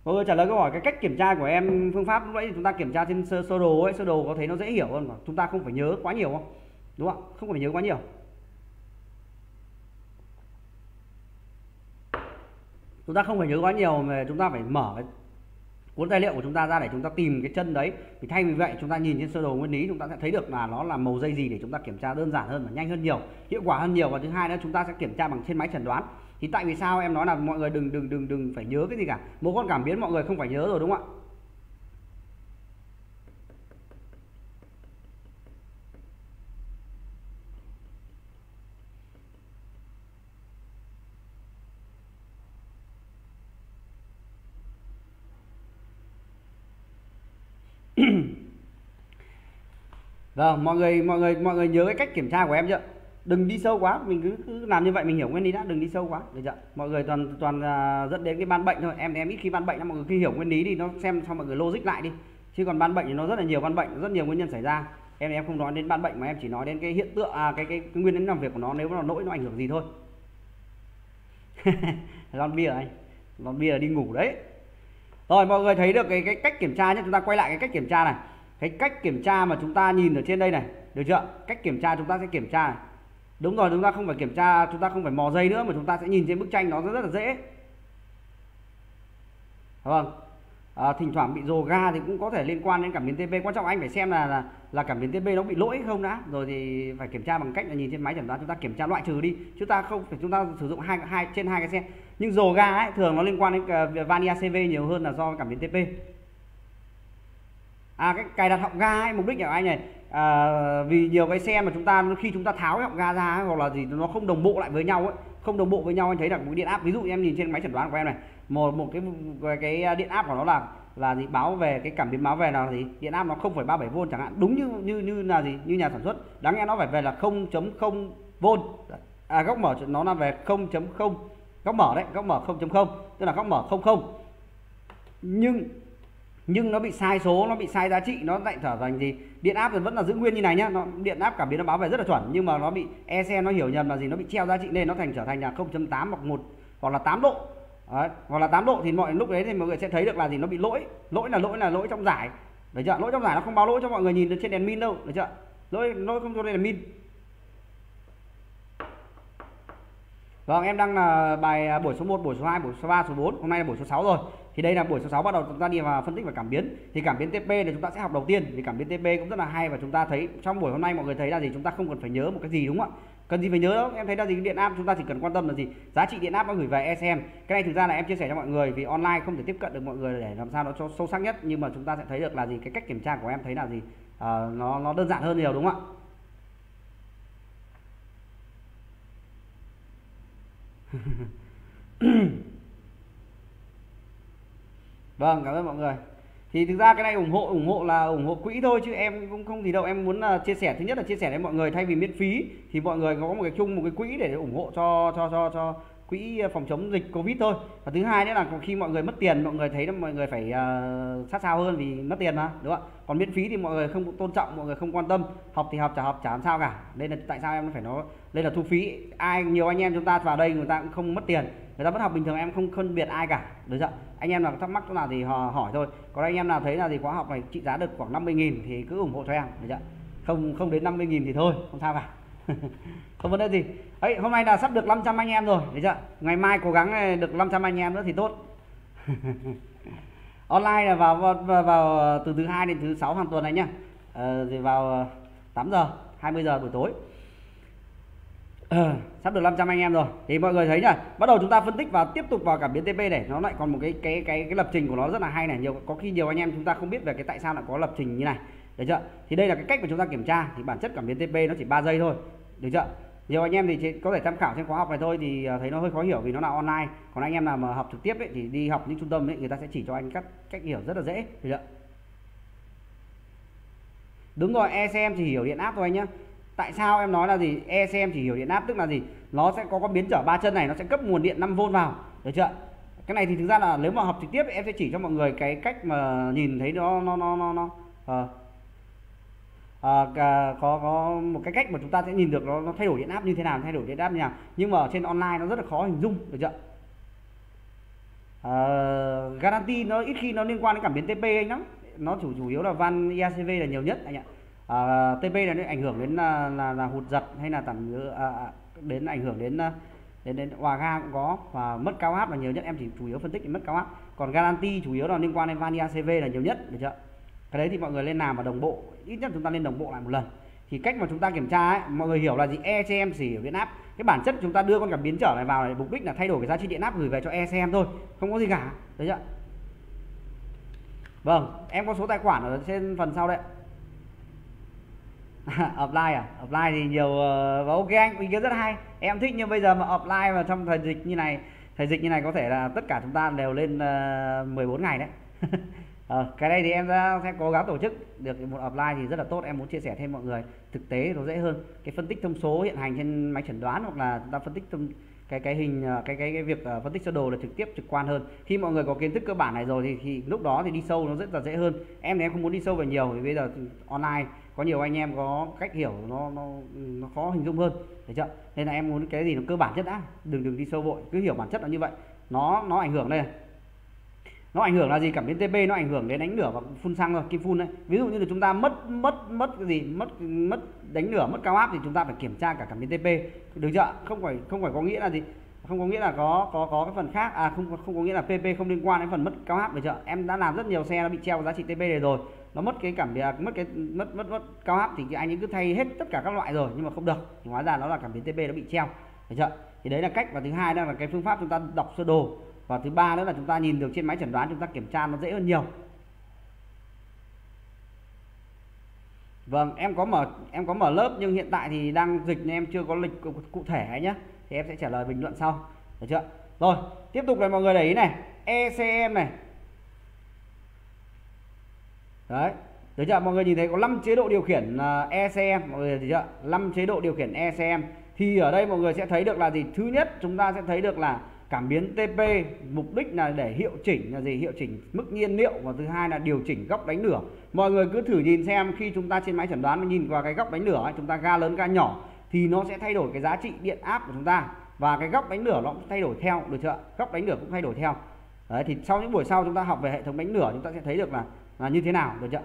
mọi người trả lời câu hỏi cái cách kiểm tra của em phương pháp lúc nãy chúng ta kiểm tra trên sơ, sơ đồ ấy sơ đồ có thấy nó dễ hiểu hơn mà. Chúng ta không phải nhớ quá nhiều không? Đúng không không phải nhớ quá nhiều. Chúng ta không phải nhớ quá nhiều mà chúng ta phải mở cuốn tài liệu của chúng ta ra để chúng ta tìm cái chân đấy. Thì thay vì vậy chúng ta nhìn trên sơ đồ nguyên lý chúng ta sẽ thấy được là nó là màu dây gì để chúng ta kiểm tra đơn giản hơn và nhanh hơn nhiều hiệu quả hơn nhiều. Và thứ hai nữa chúng ta sẽ kiểm tra bằng trên máy chẩn đoán thì tại vì sao em nói là mọi người đừng đừng đừng đừng phải nhớ cái gì cả một con cảm biến mọi người không phải nhớ rồi đúng không ạ rồi vâng, mọi người mọi người mọi người nhớ cái cách kiểm tra của em chưa? Đừng đi sâu quá, mình cứ, cứ làm như vậy mình hiểu nguyên lý đã, đừng đi sâu quá, được chưa? Mọi người toàn toàn uh, dẫn đến cái ban bệnh thôi. Em em ít khi ban bệnh lắm, mọi người khi hiểu nguyên lý thì nó xem cho mọi người logic lại đi. Chứ còn ban bệnh thì nó rất là nhiều ban bệnh, rất nhiều nguyên nhân xảy ra. Em em không nói đến ban bệnh mà em chỉ nói đến cái hiện tượng à cái cái, cái nguyên nhân làm việc của nó nếu nó lỗi nó ảnh hưởng gì thôi. lon bia anh. Lon bia là đi ngủ đấy. Rồi mọi người thấy được cái cái cách kiểm tra nhé, chúng ta quay lại cái cách kiểm tra này cái cách kiểm tra mà chúng ta nhìn ở trên đây này được chưa cách kiểm tra chúng ta sẽ kiểm tra này đúng rồi chúng ta không phải kiểm tra chúng ta không phải mò dây nữa mà chúng ta sẽ nhìn trên bức tranh nó rất, là dễ. Vâng à, thỉnh thoảng bị rồ ga thì cũng có thể liên quan đến cảm biến TP quan trọng anh phải xem là là, là cảm biến TP nó bị lỗi không đã. Rồi thì phải kiểm tra bằng cách là nhìn trên máy chẩn đoán chúng ta kiểm tra loại trừ đi. Chúng ta không phải chúng ta sử dụng hai hai trên hai cái xe. Nhưng rồ ga ấy thường nó liên quan đến uh, van ACV nhiều hơn là do cảm biến TP à cái cài đặt họng ga ấy, mục đích của anh này à, vì nhiều cái xe mà chúng ta khi chúng ta tháo cái họng ga ra hoặc là gì nó không đồng bộ lại với nhau ấy không đồng bộ với nhau anh thấy là một điện áp ví dụ em nhìn trên máy chẩn đoán của em này một một cái cái điện áp của nó là là gì báo về cái cảm biến báo về là gì điện áp nó 0,37V chẳng hạn đúng như như như là gì như nhà sản xuất đáng nghe nó phải về là 0.0V à góc mở nó là về 0.0 góc mở đấy góc mở 0.0 tức là góc mở 00 nhưng nhưng nó bị sai số nó bị sai giá trị nó lại trở thành gì? Điện áp thì vẫn là giữ nguyên như này nhá. Nó điện áp cảm biến nó báo về rất là chuẩn nhưng mà nó bị ec nó hiểu nhầm là gì? Nó bị treo giá trị lên nó thành trở thành là 0.8 hoặc một hoặc là 8 độ. Đấy, hoặc là 8 độ thì mọi lúc đấy thì mọi người sẽ thấy được là gì? Nó bị lỗi lỗi là lỗi là lỗi trong giải. Được chưa? Lỗi trong giải nó không báo lỗi cho mọi người nhìn được trên đèn min đâu được chưa? Lỗi lỗi không cho đây là min. Vâng, em đang là bài à, buổi số 1, buổi số 2, buổi số 3, số 4. Hôm nay là buổi số 6 rồi. Thì đây là buổi số 6 bắt đầu chúng ta đi vào phân tích và cảm biến. Thì cảm biến TP thì chúng ta sẽ học đầu tiên. Vì cảm biến TP cũng rất là hay và chúng ta thấy trong buổi hôm nay mọi người thấy là gì chúng ta không cần phải nhớ một cái gì đúng không ạ? Cần gì phải nhớ đâu. Em thấy là gì điện áp chúng ta chỉ cần quan tâm là gì? Giá trị điện áp nó gửi về ECM. Cái này thực ra là em chia sẻ cho mọi người vì online không thể tiếp cận được mọi người để làm sao nó cho sâu sắc nhất nhưng mà chúng ta sẽ thấy được là gì cái cách kiểm tra của em thấy là gì? À, nó nó đơn giản hơn nhiều đúng không ạ? vâng cảm ơn mọi người. Thì thực ra cái này ủng hộ ủng hộ là ủng hộ quỹ thôi chứ em cũng không gì đâu. Em muốn là chia sẻ thứ nhất là chia sẻ đến mọi người thay vì miễn phí thì mọi người có một cái chung một cái quỹ để ủng hộ cho cho cho cho quỹ à, phòng chống dịch covid thôi. Và thứ hai nữa là khi mọi người mất tiền mọi người thấy là mọi người phải uh, sát sao hơn vì mất tiền mà đúng không ạ? Còn miễn phí thì mọi người không tôn trọng mọi người không quan tâm. Học thì học chả học chả làm sao cả. Nên là tại sao em phải nói đây là thu phí. Ai nhiều anh em chúng ta vào đây người ta cũng không mất tiền. Người ta vẫn học bình thường em không phân biệt ai cả. Được chưa anh em nào thắc mắc chỗ nào thì họ hỏi thôi. Còn anh em nào thấy là gì khóa học này trị giá được khoảng 50.000 thì cứ ủng hộ cho em được chưa không không đến 50.000 thì thôi không sao cả. Không vấn đề gì. Ấy hôm nay là sắp được 500 anh em rồi được chưa ngày mai cố gắng ờ, được 500 anh em nữa thì tốt. Online là vào, vào, vào ờ, từ thứ hai đến thứ sáu hàng tuần này nhá. Ờ, thì vào ờ, 8 giờ 20 giờ buổi tối ờ, sắp được 500 anh em rồi. Thì mọi người thấy nhá bắt đầu chúng ta phân tích và tiếp tục vào cảm biến TP này. Nó lại còn một cái cái cái cái lập trình của nó rất là hay này. Nhiều có khi nhiều anh em chúng ta không biết về cái tại sao lại có lập trình như này. Được chưa? Thì đây là cái cách mà chúng ta kiểm tra. Thì bản chất cảm biến TP nó chỉ 3 giây thôi. Được chưa? Nhiều anh em thì có thể tham khảo trên khóa học này thôi thì ờ, thấy nó hơi khó hiểu vì nó là online. Còn anh em nào mà học trực tiếp ấy, thì đi học những trung tâm ấy, người ta sẽ chỉ cho anh cách cách hiểu rất là dễ. Được chưa? Đúng rồi ECM chỉ hiểu điện áp thôi anh nhá tại sao em nói là gì? ECM chỉ hiểu điện áp tức là gì? Nó sẽ có con biến trở ba chân này nó sẽ cấp nguồn điện 5V vào. Được chưa? Cái này thì thực ra là nếu mà học trực tiếp em sẽ chỉ cho mọi người cái cách mà nhìn thấy nó nó nó nó, nó. Uh, à, có có một cái cách mà chúng ta sẽ nhìn được nó, nó thay đổi điện áp như thế nào thay đổi điện áp như nào. Nhưng mà ở trên online nó rất là khó hình dung được chưa? À, guarantee nó ít khi nó liên quan đến cảm biến TP anh lắm. Nó chủ chủ yếu là van IACV là nhiều nhất anh ạ. Ờ, à, TB là nó ảnh hưởng đến là, là, là hụt giật hay là tầm à, ờ, đến ảnh hưởng đến đến đến hòa ga cũng có. Và mất cao áp là nhiều nhất em chỉ chủ yếu phân tích mất cao áp. Còn garanti chủ yếu là liên quan đến vani acv là nhiều nhất được chưa? Cái đấy thì mọi người lên làm và đồng bộ ít nhất chúng ta lên đồng bộ lại một lần. Thì cách mà chúng ta kiểm tra ấy, mọi người hiểu là gì? ECM xỉ ở điện áp cái bản chất chúng ta đưa con cảm biến trở này vào này mục đích là thay đổi cái giá trị điện áp gửi về cho ECM thôi không có gì cả đấy chưa? Vâng em có số tài khoản ở trên phần sau đấy Offline à? Offline thì nhiều ờ, và ok anh ý kiến rất hay. Em thích nhưng bây giờ mà offline mà trong thời dịch như này thời dịch như này có thể là tất cả chúng ta đều lên ờ, uh, 14 ngày đấy. Ờ, cái này thì em sẽ cố gắng tổ chức được một offline thì rất là tốt. Em muốn chia sẻ thêm mọi người thực tế nó dễ hơn. Cái phân tích thông số hiện hành trên máy chẩn đoán hoặc là chúng ta phân tích thông cái cái hình ờ, cái cái cái việc phân tích sơ đồ là trực tiếp trực quan hơn. Khi mọi người có kiến thức cơ bản này rồi thì, thì lúc đó thì đi sâu nó rất là dễ hơn. Em thì em không muốn đi sâu về nhiều thì bây giờ online có nhiều anh em có cách hiểu, nó nó nó khó hình dung hơn. Được chưa? Nên là em muốn cái gì nó cơ bản nhất đã. Đừng đừng đi sâu vội cứ hiểu bản chất là như vậy. Nó nó ảnh hưởng đây nó ảnh hưởng là gì? Cảm biến TP nó ảnh hưởng đến đánh lửa và phun xăng rồi, kim phun đấy. Ví dụ như là chúng ta mất mất mất cái gì? Mất mất đánh lửa, mất cao áp thì chúng ta phải kiểm tra cả cảm biến TP được chưa? Không phải không phải có nghĩa là gì? Không có nghĩa là có có có cái phần khác. À không không có nghĩa là PP không liên quan đến phần mất cao áp, được chưa? Em đã làm rất nhiều xe nó bị treo giá trị TP này rồi nó mất cái cảm biến mất cái mất mất mất cao áp thì anh ấy cứ thay hết tất cả các loại rồi nhưng mà không được thì hóa ra nó là cảm biến TP nó bị treo được chưa thì đấy là cách và thứ hai đó là cái phương pháp chúng ta đọc sơ đồ và thứ ba nữa là chúng ta nhìn được trên máy chẩn đoán chúng ta kiểm tra nó dễ hơn nhiều Vâng, em có mở em có mở lớp nhưng hiện tại thì đang dịch nên em chưa có lịch cụ, cụ thể ấy nhé. Thì em sẽ trả lời bình luận sau. Được chưa? Rồi, tiếp tục này mọi người để ý này, ECM này. Đấy. Được chưa? Mọi người nhìn thấy có 5 chế độ điều khiển à, uh, ECM, mọi người thấy chưa? 5 chế độ điều khiển ECM. Thì ở đây mọi người sẽ thấy được là gì? Thứ nhất chúng ta sẽ thấy được là cảm biến TP mục đích là để hiệu chỉnh là gì hiệu chỉnh mức nhiên liệu và thứ hai là điều chỉnh góc đánh lửa mọi người cứ thử nhìn xem khi chúng ta trên máy chẩn đoán nhìn vào cái góc đánh lửa ấy, chúng ta ga lớn ga nhỏ thì nó sẽ thay đổi cái giá trị điện áp của chúng ta và cái góc đánh lửa nó cũng thay đổi theo được chưa góc đánh lửa cũng thay đổi theo đấy thì sau những buổi sau chúng ta học về hệ thống đánh lửa chúng ta sẽ thấy được là là như thế nào được chưa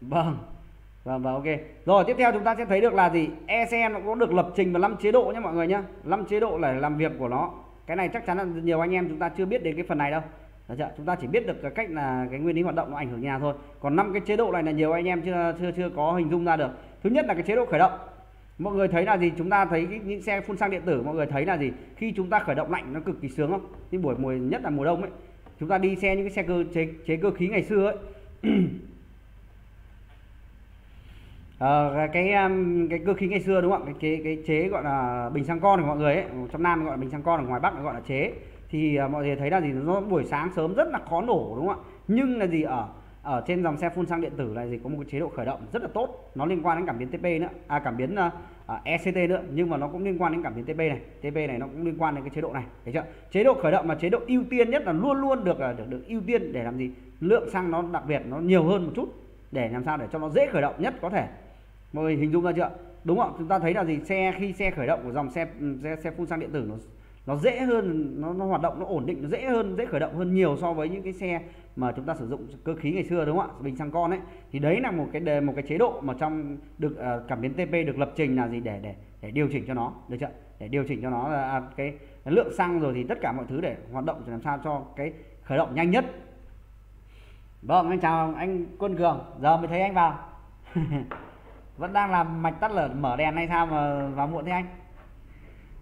vâng Vâng vâng ok. Rồi tiếp theo chúng ta sẽ thấy được là gì? ECM nó có được lập trình và 5 chế độ nhé mọi người nhé. 5 chế độ là làm việc của nó. Cái này chắc chắn là nhiều anh em chúng ta chưa biết đến cái phần này đâu. Được chưa? Chúng ta chỉ biết được cái cách là cái nguyên lý hoạt động nó ảnh hưởng như nào thôi. Còn năm cái chế độ này là nhiều anh em chưa chưa chưa có hình dung ra được. Thứ nhất là cái chế độ khởi động. Mọi người thấy là gì? Chúng ta thấy cái, những xe phun xăng điện tử mọi người thấy là gì? Khi chúng ta khởi động lạnh nó cực kỳ sướng không? những buổi mùa nhất là mùa đông ấy. Chúng ta đi xe những cái xe cơ chế, chế cơ khí ngày xưa ấy. À, cái um, cái cơ khí ngày xưa đúng không ạ? Cái cái cái chế gọi là bình xăng con của mọi người ấy trong nam gọi là bình xăng con ở ngoài bắc gọi là chế. Thì à, mọi người thấy là gì? Nó buổi sáng sớm rất là khó nổ đúng không ạ? Nhưng là gì? Ở ở trên dòng xe phun xăng điện tử là gì? Có một cái chế độ khởi động rất là tốt. Nó liên quan đến cảm biến TP nữa. À cảm biến uh, À, uh, ECT nữa nhưng mà nó cũng liên quan đến cảm biến TP này. TP này nó cũng liên quan đến cái chế độ này thấy chưa? Chế độ khởi động mà chế độ ưu tiên nhất là luôn luôn được à, được, được ưu tiên để làm gì? Lượng xăng nó đặc biệt nó nhiều hơn một chút để làm sao để cho nó dễ khởi động nhất có thể. Mọi người hình dung ra chưa? Đúng không chúng ta thấy là gì? Xe khi xe khởi động của dòng xe xe, xe phun xăng điện tử nó nó dễ hơn nó, nó hoạt động nó ổn định nó dễ hơn dễ khởi động hơn nhiều so với những cái xe mà chúng ta sử dụng cơ khí ngày xưa đúng không ạ? Bình xăng con ấy. Thì đấy là một cái đề, một cái chế độ mà trong được uh, cảm biến TP được lập trình là gì? Để để để điều chỉnh cho nó được chưa? Để điều chỉnh cho nó là à, cái, lượng xăng rồi thì tất cả mọi thứ để hoạt động làm sao cho cái khởi động nhanh nhất. Vâng anh chào anh quân cường. Giờ mới thấy anh vào. Vẫn đang làm mạch tắt lửa mở đèn hay sao mà vào muộn thế anh?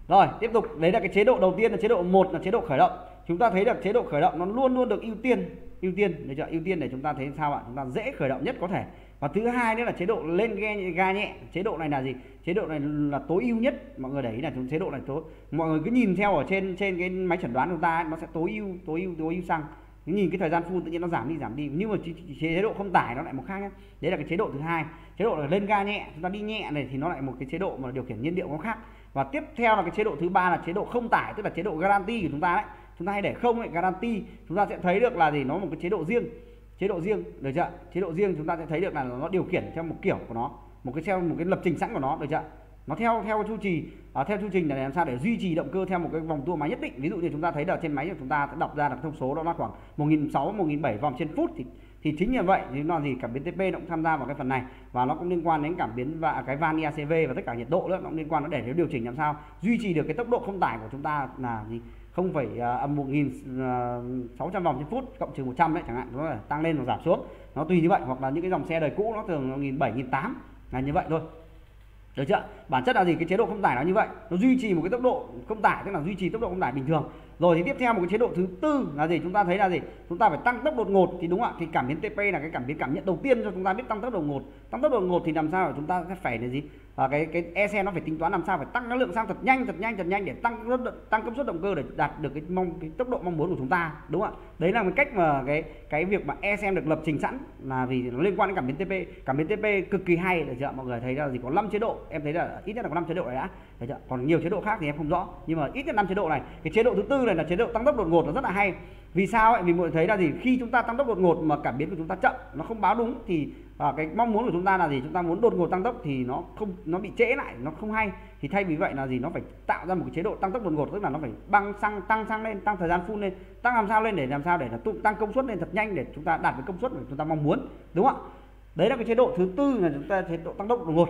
Rồi tiếp tục. Đấy là cái chế độ đầu tiên là chế độ một là chế độ khởi động. Chúng ta thấy được chế độ khởi động nó luôn luôn được ưu tiên ưu tiên để cho ưu tiên để chúng ta thấy sao ạ? Chúng ta dễ khởi động nhất có thể. Và thứ hai nữa là chế độ lên ga, ga nhẹ. Chế độ này là gì? Chế độ này là tối ưu nhất. Mọi người để ý là chúng chế độ này tối mọi người cứ nhìn theo ở trên trên cái máy chẩn đoán của ta ấy, nó sẽ tối ưu tối ưu tối ưu xăng. Nhìn cái thời gian phun tự nhiên nó giảm đi giảm đi. Nhưng mà chế độ không tải nó lại một khác nhé đấy là cái chế độ thứ hai. Chế độ là lên ga nhẹ chúng ta đi nhẹ này thì nó lại một cái chế độ mà điều khiển nhiên liệu nó khác và tiếp theo là cái chế độ thứ ba là chế độ không tải tức là chế độ guarantee của chúng ta đấy. Chúng ta hay để không ấy guarantee chúng ta sẽ thấy được là gì? Nó một cái chế độ riêng chế độ riêng được chưa? Chế độ riêng chúng ta sẽ thấy được là nó điều khiển theo một kiểu của nó một cái theo một cái lập trình sẵn của nó được chưa? Nó theo theo chu trì à, theo chu trình là làm sao để duy trì động cơ theo một cái vòng tua máy nhất định. Ví dụ như chúng ta thấy là trên máy của chúng ta đọc ra là thông số đó là khoảng 1.600 1.700 vòng trên phút thì thì chính như vậy thì nó gì cảm biến TP nó cũng tham gia vào cái phần này. Và nó cũng liên quan đến cảm biến và cái van IACV và tất cả nhiệt độ nữa, nó cũng liên quan. Nó để điều chỉnh làm sao duy trì được cái tốc độ không tải của chúng ta là gì? Không phải à, âm một nghìn à, sáu trăm vòng trên phút cộng trừ 100 đấy chẳng hạn nó tăng lên hoặc giảm xuống. Nó tùy như vậy, hoặc là những cái dòng xe đời cũ nó thường nghìn bảy, nghìn tám, là như vậy thôi. Được chưa? Bản chất là gì? Cái chế độ không tải nó như vậy. Nó duy trì một cái tốc độ không tải, tức là duy trì tốc độ không tải bình thường rồi thì tiếp theo một cái chế độ thứ tư là gì? Chúng ta thấy là gì? Chúng ta phải tăng tốc đột ngột. Thì đúng không ạ, thì cảm biến TP là cái cảm biến cảm nhận đầu tiên cho chúng ta biết tăng tốc đột ngột. Tăng tốc đột ngột thì làm sao chúng ta sẽ phải là gì? Và cái cái e xe nó phải tính toán làm sao phải tăng năng lượng sang thật nhanh thật nhanh thật nhanh để tăng tăng công suất động cơ để đạt được cái mong, cái tốc độ mong muốn của chúng ta, đúng không ạ? Đấy là một cách mà cái cái việc mà e xe được lập trình sẵn là vì nó liên quan đến cảm biến TP cảm biến TP cực kỳ hay để chưa mọi người thấy là gì có 5 chế độ, em thấy là ít nhất là có 5 chế độ này đã. Thấy chưa còn nhiều chế độ khác thì em không rõ, nhưng mà ít nhất 5 chế độ này. Cái chế độ thứ tư này là chế độ tăng tốc đột ngột, nó rất là hay. Vì sao ấy? Vì mọi người thấy là gì? Khi chúng ta tăng tốc đột ngột mà cảm biến của chúng ta chậm, nó không báo đúng thì à, cái mong muốn của chúng ta là gì? Chúng ta muốn đột ngột tăng tốc thì nó không nó bị trễ lại nó không hay. Thì thay vì vậy là gì? Nó phải tạo ra một cái chế độ tăng tốc đột ngột tức là nó phải băng xăng tăng xăng lên tăng thời gian phun lên tăng làm sao lên để làm sao để là tăng công suất lên thật nhanh để chúng ta đạt được công suất mà chúng ta mong muốn đúng không ạ? Đấy là cái chế độ thứ tư là chúng ta chế độ tăng tốc đột ngột.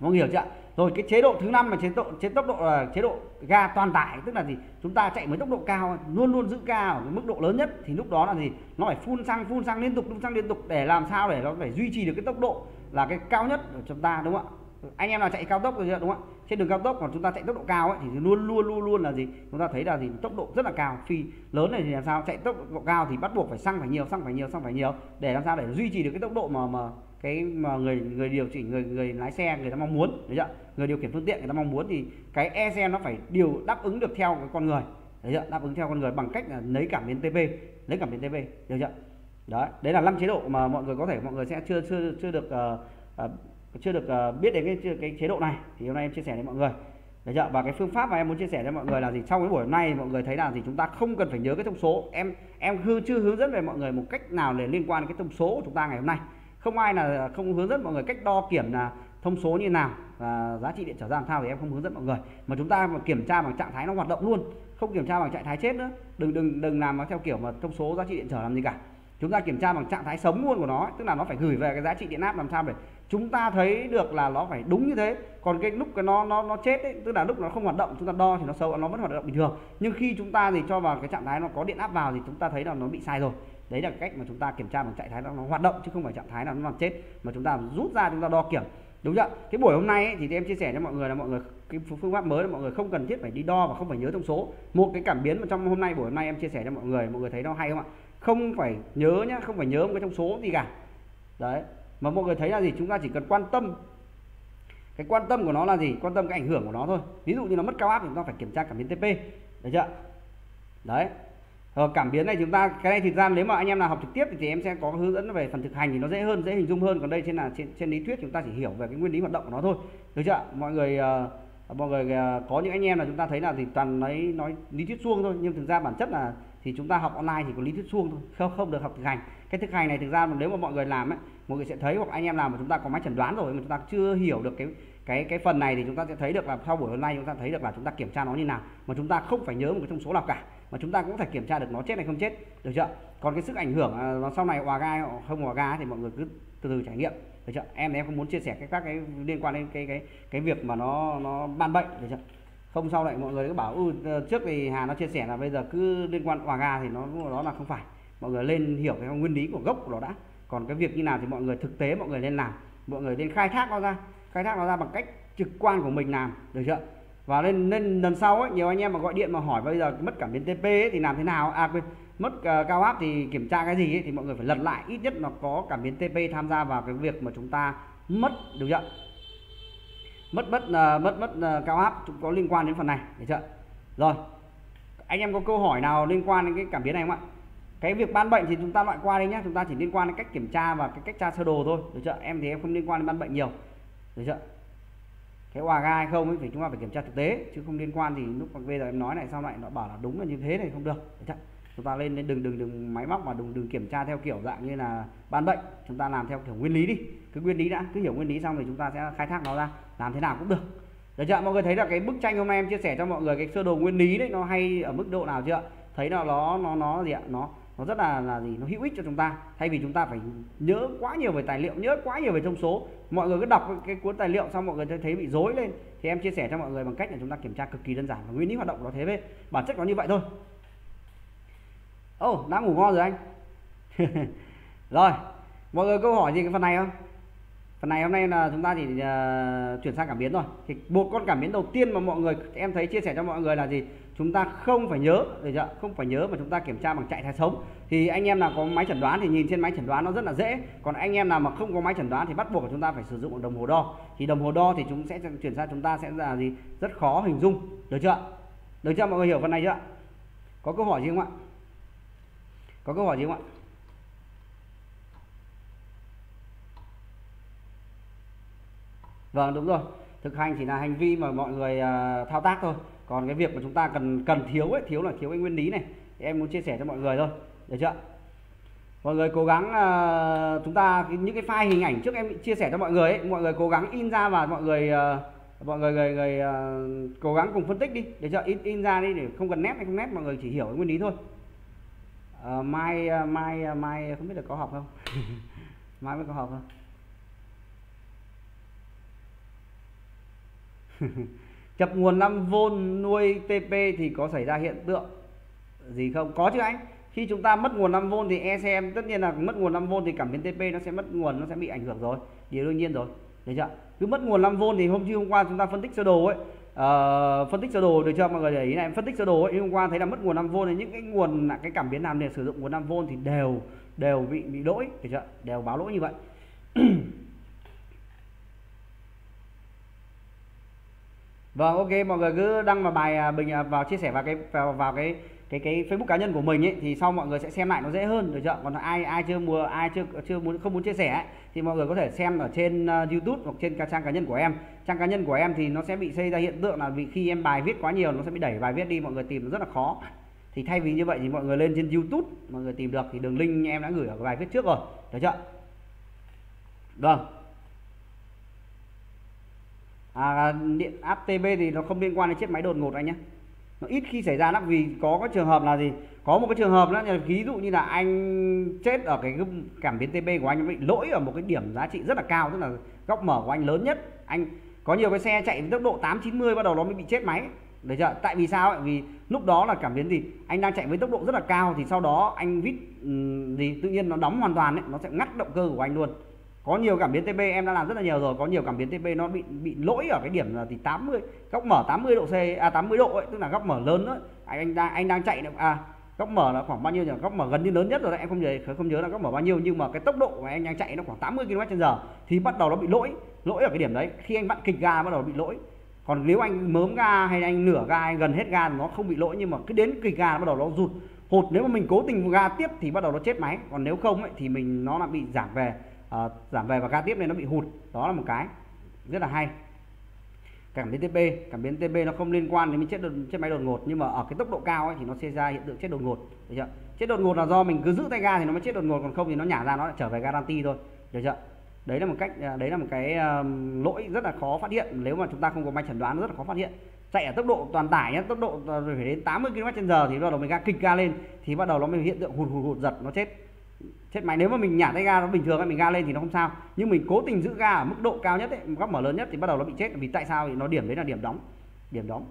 Mọi người hiểu chưa rồi cái chế độ thứ năm là chế độ, chế tốc độ là chế độ ga toàn tải, tức là gì? Chúng ta chạy với tốc độ cao, luôn luôn giữ ga ở cái mức độ lớn nhất, thì lúc đó là gì? Nó phải phun xăng phun xăng liên tục, phun xăng liên tục để làm sao để nó phải duy trì được cái tốc độ là cái cao nhất của chúng ta, đúng không ạ? Anh em nào chạy cao tốc rồi chưa đúng không ạ? Trên đường cao tốc mà chúng ta chạy tốc độ cao ấy, thì luôn luôn luôn luôn là gì? Chúng ta thấy là gì? Tốc độ rất là cao. Phi lớn này thì làm sao? Chạy tốc độ cao thì bắt buộc phải xăng phải nhiều, xăng phải nhiều, xăng phải nhiều để làm sao để duy trì được cái tốc độ mà mà cái mà người người điều chỉnh người người lái xe người ta mong muốn được chưa? Người điều khiển phương tiện người ta mong muốn thì cái e xe nó phải điều đáp ứng được theo cái con người đấy chưa? Đáp ứng theo con người bằng cách là lấy cảm biến TP lấy cảm biến TP được chưa? Đấy đấy là năm chế độ mà mọi người có thể mọi người sẽ chưa chưa chưa được uh, uh, chưa được uh, biết đến cái cái chế độ này. Thì hôm nay em chia sẻ với mọi người được chưa? Và cái phương pháp mà em muốn chia sẻ cho mọi người là gì? Trong cái buổi hôm nay mọi người thấy là gì? Chúng ta không cần phải nhớ cái thông số. Em em hư chưa hướng dẫn về mọi người một cách nào để liên quan đến cái thông số của chúng ta ngày hôm nay không ai là không hướng dẫn mọi người cách đo kiểm là thông số như nào và giá trị điện trở ra làm sao thì em không hướng dẫn mọi người. Mà chúng ta mà kiểm tra bằng trạng thái nó hoạt động luôn không kiểm tra bằng trạng thái chết nữa. Đừng đừng đừng làm nó theo kiểu mà thông số giá trị điện trở làm gì cả. Chúng ta kiểm tra bằng trạng thái sống luôn của nó tức là nó phải gửi về cái giá trị điện áp làm sao để chúng ta thấy được là nó phải đúng như thế. Còn cái lúc cái nó nó nó chết ấy, tức là lúc nó không hoạt động chúng ta đo thì nó sâu nó vẫn hoạt động bình thường. Nhưng khi chúng ta thì cho vào cái trạng thái nó có điện áp vào thì chúng ta thấy là nó bị sai rồi đấy là cách mà chúng ta kiểm tra bằng trạng thái nó, nó hoạt động chứ không phải trạng thái là nó làm chết mà chúng ta rút ra chúng ta đo kiểm. Đúng chưa? Cái buổi hôm nay ấy, thì em chia sẻ cho mọi người là mọi người cái phương pháp mới là mọi người không cần thiết phải đi đo và không phải nhớ thông số. Một cái cảm biến mà trong hôm nay buổi hôm nay em chia sẻ cho mọi người mọi người thấy nó hay không ạ? Không phải nhớ nhá không phải nhớ một cái thông số gì cả. Đấy. Mà mọi người thấy là gì? Chúng ta chỉ cần quan tâm. Cái quan tâm của nó là gì? Quan tâm cái ảnh hưởng của nó thôi. Ví dụ như nó mất cao áp thì chúng ta phải kiểm tra cảm biến TP được chưa? Đấy. Ờ, cảm biến này chúng ta cái này thực ra nếu mà anh em nào học trực tiếp thì em sẽ có hướng dẫn về phần thực hành thì nó dễ hơn dễ hình dung hơn. Còn đây trên là trên, trên lý thuyết chúng ta chỉ hiểu về cái nguyên lý hoạt động của nó thôi. Được chưa mọi người uh, mọi người uh, có những anh em là chúng ta thấy là thì toàn nói nói lý thuyết suông thôi. Nhưng thực ra bản chất là thì chúng ta học online thì có lý thuyết suông thôi không không được học thực hành. Cái thực hành này thực ra mà nếu mà mọi người làm ấy mọi người sẽ thấy hoặc anh em làm mà chúng ta có máy chẩn đoán rồi mà chúng ta chưa hiểu được cái cái cái phần này thì chúng ta sẽ thấy được là sau buổi hôm nay chúng ta thấy được là chúng ta kiểm tra nó như nào. Mà chúng ta không phải nhớ một cái thông số nào cả mà chúng ta cũng phải kiểm tra được nó chết hay không chết được chưa? Còn cái sức ảnh hưởng à, nó sau này hòa ga không hòa ga thì mọi người cứ từ từ trải nghiệm được chưa? Em em không muốn chia sẻ các các cái liên quan đến cái cái cái việc mà nó nó ban bệnh được chưa? Không sau lại mọi người cứ bảo ừ, ờ, trước thì hà nó chia sẻ là bây giờ cứ liên quan hòa ga thì nó đó là không phải. Mọi người lên hiểu cái nguyên lý của gốc của nó đã. Còn cái việc như nào thì mọi người thực tế mọi người lên làm mọi người lên khai thác nó ra khai thác nó ra bằng cách trực quan của mình làm được chưa? Và nên nên lần sau ấy nhiều anh em mà gọi điện mà hỏi bây giờ mất cảm biến TP ấy, thì làm thế nào? À quên mất uh, cao áp thì kiểm tra cái gì ấy, thì mọi người phải lật lại ít nhất nó có cảm biến TP tham gia vào cái việc mà chúng ta mất được chưa? Mất mất uh, mất mất uh, cao áp cũng có liên quan đến phần này được chưa? Rồi anh em có câu hỏi nào liên quan đến cái cảm biến này không ạ? Cái việc ban bệnh thì chúng ta loại qua đi nhé chúng ta chỉ liên quan đến cách kiểm tra và cái cách tra sơ đồ thôi được chưa? Em thì em không liên quan đến ban bệnh nhiều được chưa? Cái hòa ga hay không ấy, thì chúng ta phải kiểm tra thực tế, chứ không liên quan gì. Lúc bây giờ em nói này, sao lại nó bảo là đúng là như thế này không được? Chúng ta lên đừng đừng đừng máy móc mà đừng đừng kiểm tra theo kiểu dạng như là ban bệnh. Chúng ta làm theo kiểu nguyên lý đi. Cứ nguyên lý đã, cứ hiểu nguyên lý xong thì chúng ta sẽ khai thác nó ra, làm thế nào cũng được. Được chưa? Mọi người thấy là cái bức tranh hôm nay em chia sẻ cho mọi người, cái sơ đồ nguyên lý đấy, nó hay ở mức độ nào chưa? Thấy là nó nó nó gì ạ? Nó nó rất là là gì nó hữu ích cho chúng ta. Thay vì chúng ta phải nhớ quá nhiều về tài liệu nhớ quá nhiều về thông số. Mọi người cứ đọc cái cuốn tài liệu xong mọi người thấy bị rối lên. Thì em chia sẻ cho mọi người bằng cách là chúng ta kiểm tra cực kỳ đơn giản và nguyên lý hoạt động nó thế với bản chất nó như vậy thôi. Ô oh, đã ngủ ngon rồi anh. Rồi mọi người câu hỏi gì cái phần này không? Phần này hôm nay là chúng ta chỉ uh, chuyển sang cảm biến rồi thì một con cảm biến đầu tiên mà mọi người em thấy chia sẻ cho mọi người là gì? Chúng ta không phải nhớ được chưa? Không phải nhớ mà chúng ta kiểm tra bằng chạy thai sống. Thì anh em nào có máy chẩn đoán thì nhìn trên máy chẩn đoán nó rất là dễ. Còn anh em nào mà không có máy chẩn đoán thì bắt buộc chúng ta phải sử dụng đồng hồ đo. Thì đồng hồ đo thì chúng sẽ chuyển sang chúng ta sẽ là gì? Rất khó hình dung được chưa? Được chưa? Mọi người hiểu phần này chưa? Có câu hỏi gì không ạ? Có câu hỏi gì không ạ? Vâng đúng rồi. Thực hành chỉ là hành vi mà mọi người uh, thao tác thôi còn cái việc mà chúng ta cần cần thiếu ấy thiếu là thiếu cái nguyên lý này. Thì em muốn chia sẻ cho mọi người thôi. Được chưa? Mọi người cố gắng uh, chúng ta những cái file hình ảnh trước em chia sẻ cho mọi người ấy, mọi người cố gắng in ra và mọi người uh, mọi người người, người uh, cố gắng cùng phân tích đi. Để cho in in ra đi để không cần nét hay không nét mọi người chỉ hiểu cái nguyên lý thôi. Uh, mai uh, mai uh, mai không biết là có học không? Mai mới có học không chập nguồn 5V nuôi TP thì có xảy ra hiện tượng gì không? Có chứ anh. Khi chúng ta mất nguồn 5V thì ECM tất nhiên là mất nguồn 5V thì cảm biến TP nó sẽ mất nguồn nó sẽ bị ảnh hưởng rồi. Điều đương nhiên rồi được chưa? Cứ mất nguồn 5V thì hôm hôm qua chúng ta phân tích sơ đồ ấy. Uh, phân tích sơ đồ được chưa? Mọi người để ý này phân tích sơ đồ ấy hôm qua thấy là mất nguồn 5V thì những cái nguồn là cái cảm biến nào để sử dụng nguồn 5V thì đều đều bị bị lỗi được chưa? Đều báo lỗi như vậy. Vâng ok mọi người cứ đăng vào bài à, bình à, vào chia sẻ vào cái vào vào cái cái cái Facebook cá nhân của mình ấy thì sau mọi người sẽ xem lại nó dễ hơn được chưa? Còn ai ai chưa mua ai chưa chưa muốn không muốn chia sẻ ấy, thì mọi người có thể xem ở trên uh, YouTube hoặc trên trang cá nhân của em. Trang cá nhân của em thì nó sẽ bị xây ra hiện tượng là vì khi em bài viết quá nhiều nó sẽ bị đẩy bài viết đi mọi người tìm nó rất là khó. Thì thay vì như vậy thì mọi người lên trên YouTube mọi người tìm được thì đường link em đã gửi ở cái bài viết trước rồi. Được chưa? Vâng à, điện áp TB thì nó không liên quan đến chết máy đột ngột anh nhé. Nó ít khi xảy ra lắm vì có cái trường hợp là gì? Có một cái trường hợp đó ví dụ như là anh chết ở cái cảm biến TB của anh bị lỗi ở một cái điểm giá trị rất là cao tức là góc mở của anh lớn nhất. Anh có nhiều cái xe chạy với tốc độ 8 90 bắt đầu nó mới bị chết máy. Được chưa? Tại vì sao vì lúc đó là cảm biến gì? Anh đang chạy với tốc độ rất là cao thì sau đó anh vít gì? Tự nhiên nó đóng hoàn toàn ấy, nó sẽ ngắt động cơ của anh luôn có nhiều cảm biến TP em đã làm rất là nhiều rồi. Có nhiều cảm biến TP nó bị bị lỗi ở cái điểm là thì 80 góc mở 80 độ C à 80 độ ấy, tức là góc mở lớn đó anh anh đang anh đang chạy được à góc mở là khoảng bao nhiêu nhỉ? Góc mở gần như lớn nhất rồi đấy, em không nhớ không nhớ là góc mở bao nhiêu, nhưng mà cái tốc độ mà anh đang chạy nó khoảng 80 km/h thì bắt đầu nó bị lỗi lỗi ở cái điểm đấy. Khi anh vặn kịch ga bắt đầu bị lỗi. Còn nếu anh mớm ga hay anh nửa ga anh gần hết ga nó không bị lỗi, nhưng mà cứ đến kịch ga bắt đầu nó rụt. Hụt, nếu mà mình cố tình ga tiếp thì bắt đầu nó chết máy. Còn nếu không ấy thì mình, nó là bị giảm về. Ờ, uh, giảm về và ga tiếp nên nó bị hụt. Đó là một cái rất là hay. Cảm biến TP cảm biến TP nó không liên quan đến chết đột, chết máy đột ngột nhưng mà ở cái tốc độ cao ấy thì nó sẽ ra hiện tượng chết đột ngột được chưa? Chết đột ngột là do mình cứ giữ tay ga thì nó mới chết đột ngột còn không thì nó nhả ra nó lại trở về garanti thôi được chưa? Đấy là một cách à, đấy là một cái um, lỗi rất là khó phát hiện. Nếu mà chúng ta không có máy chẩn đoán nó rất là khó phát hiện. Chạy ở tốc độ toàn tải nhé tốc độ ờ, phải đến 80 km/h thì bắt đầu mình ga kịch ga lên thì bắt đầu nó mới hiện tượng hụt hụt hụt giật nó chết chết máy nếu mà mình nhả tay ga nó bình thường mình ga lên thì nó không sao. Nhưng mình cố tình giữ ga ở mức độ cao nhất ấy, góc mở lớn nhất thì bắt đầu nó bị chết. Vì tại sao? Thì nó điểm đấy là điểm đóng. Điểm đóng.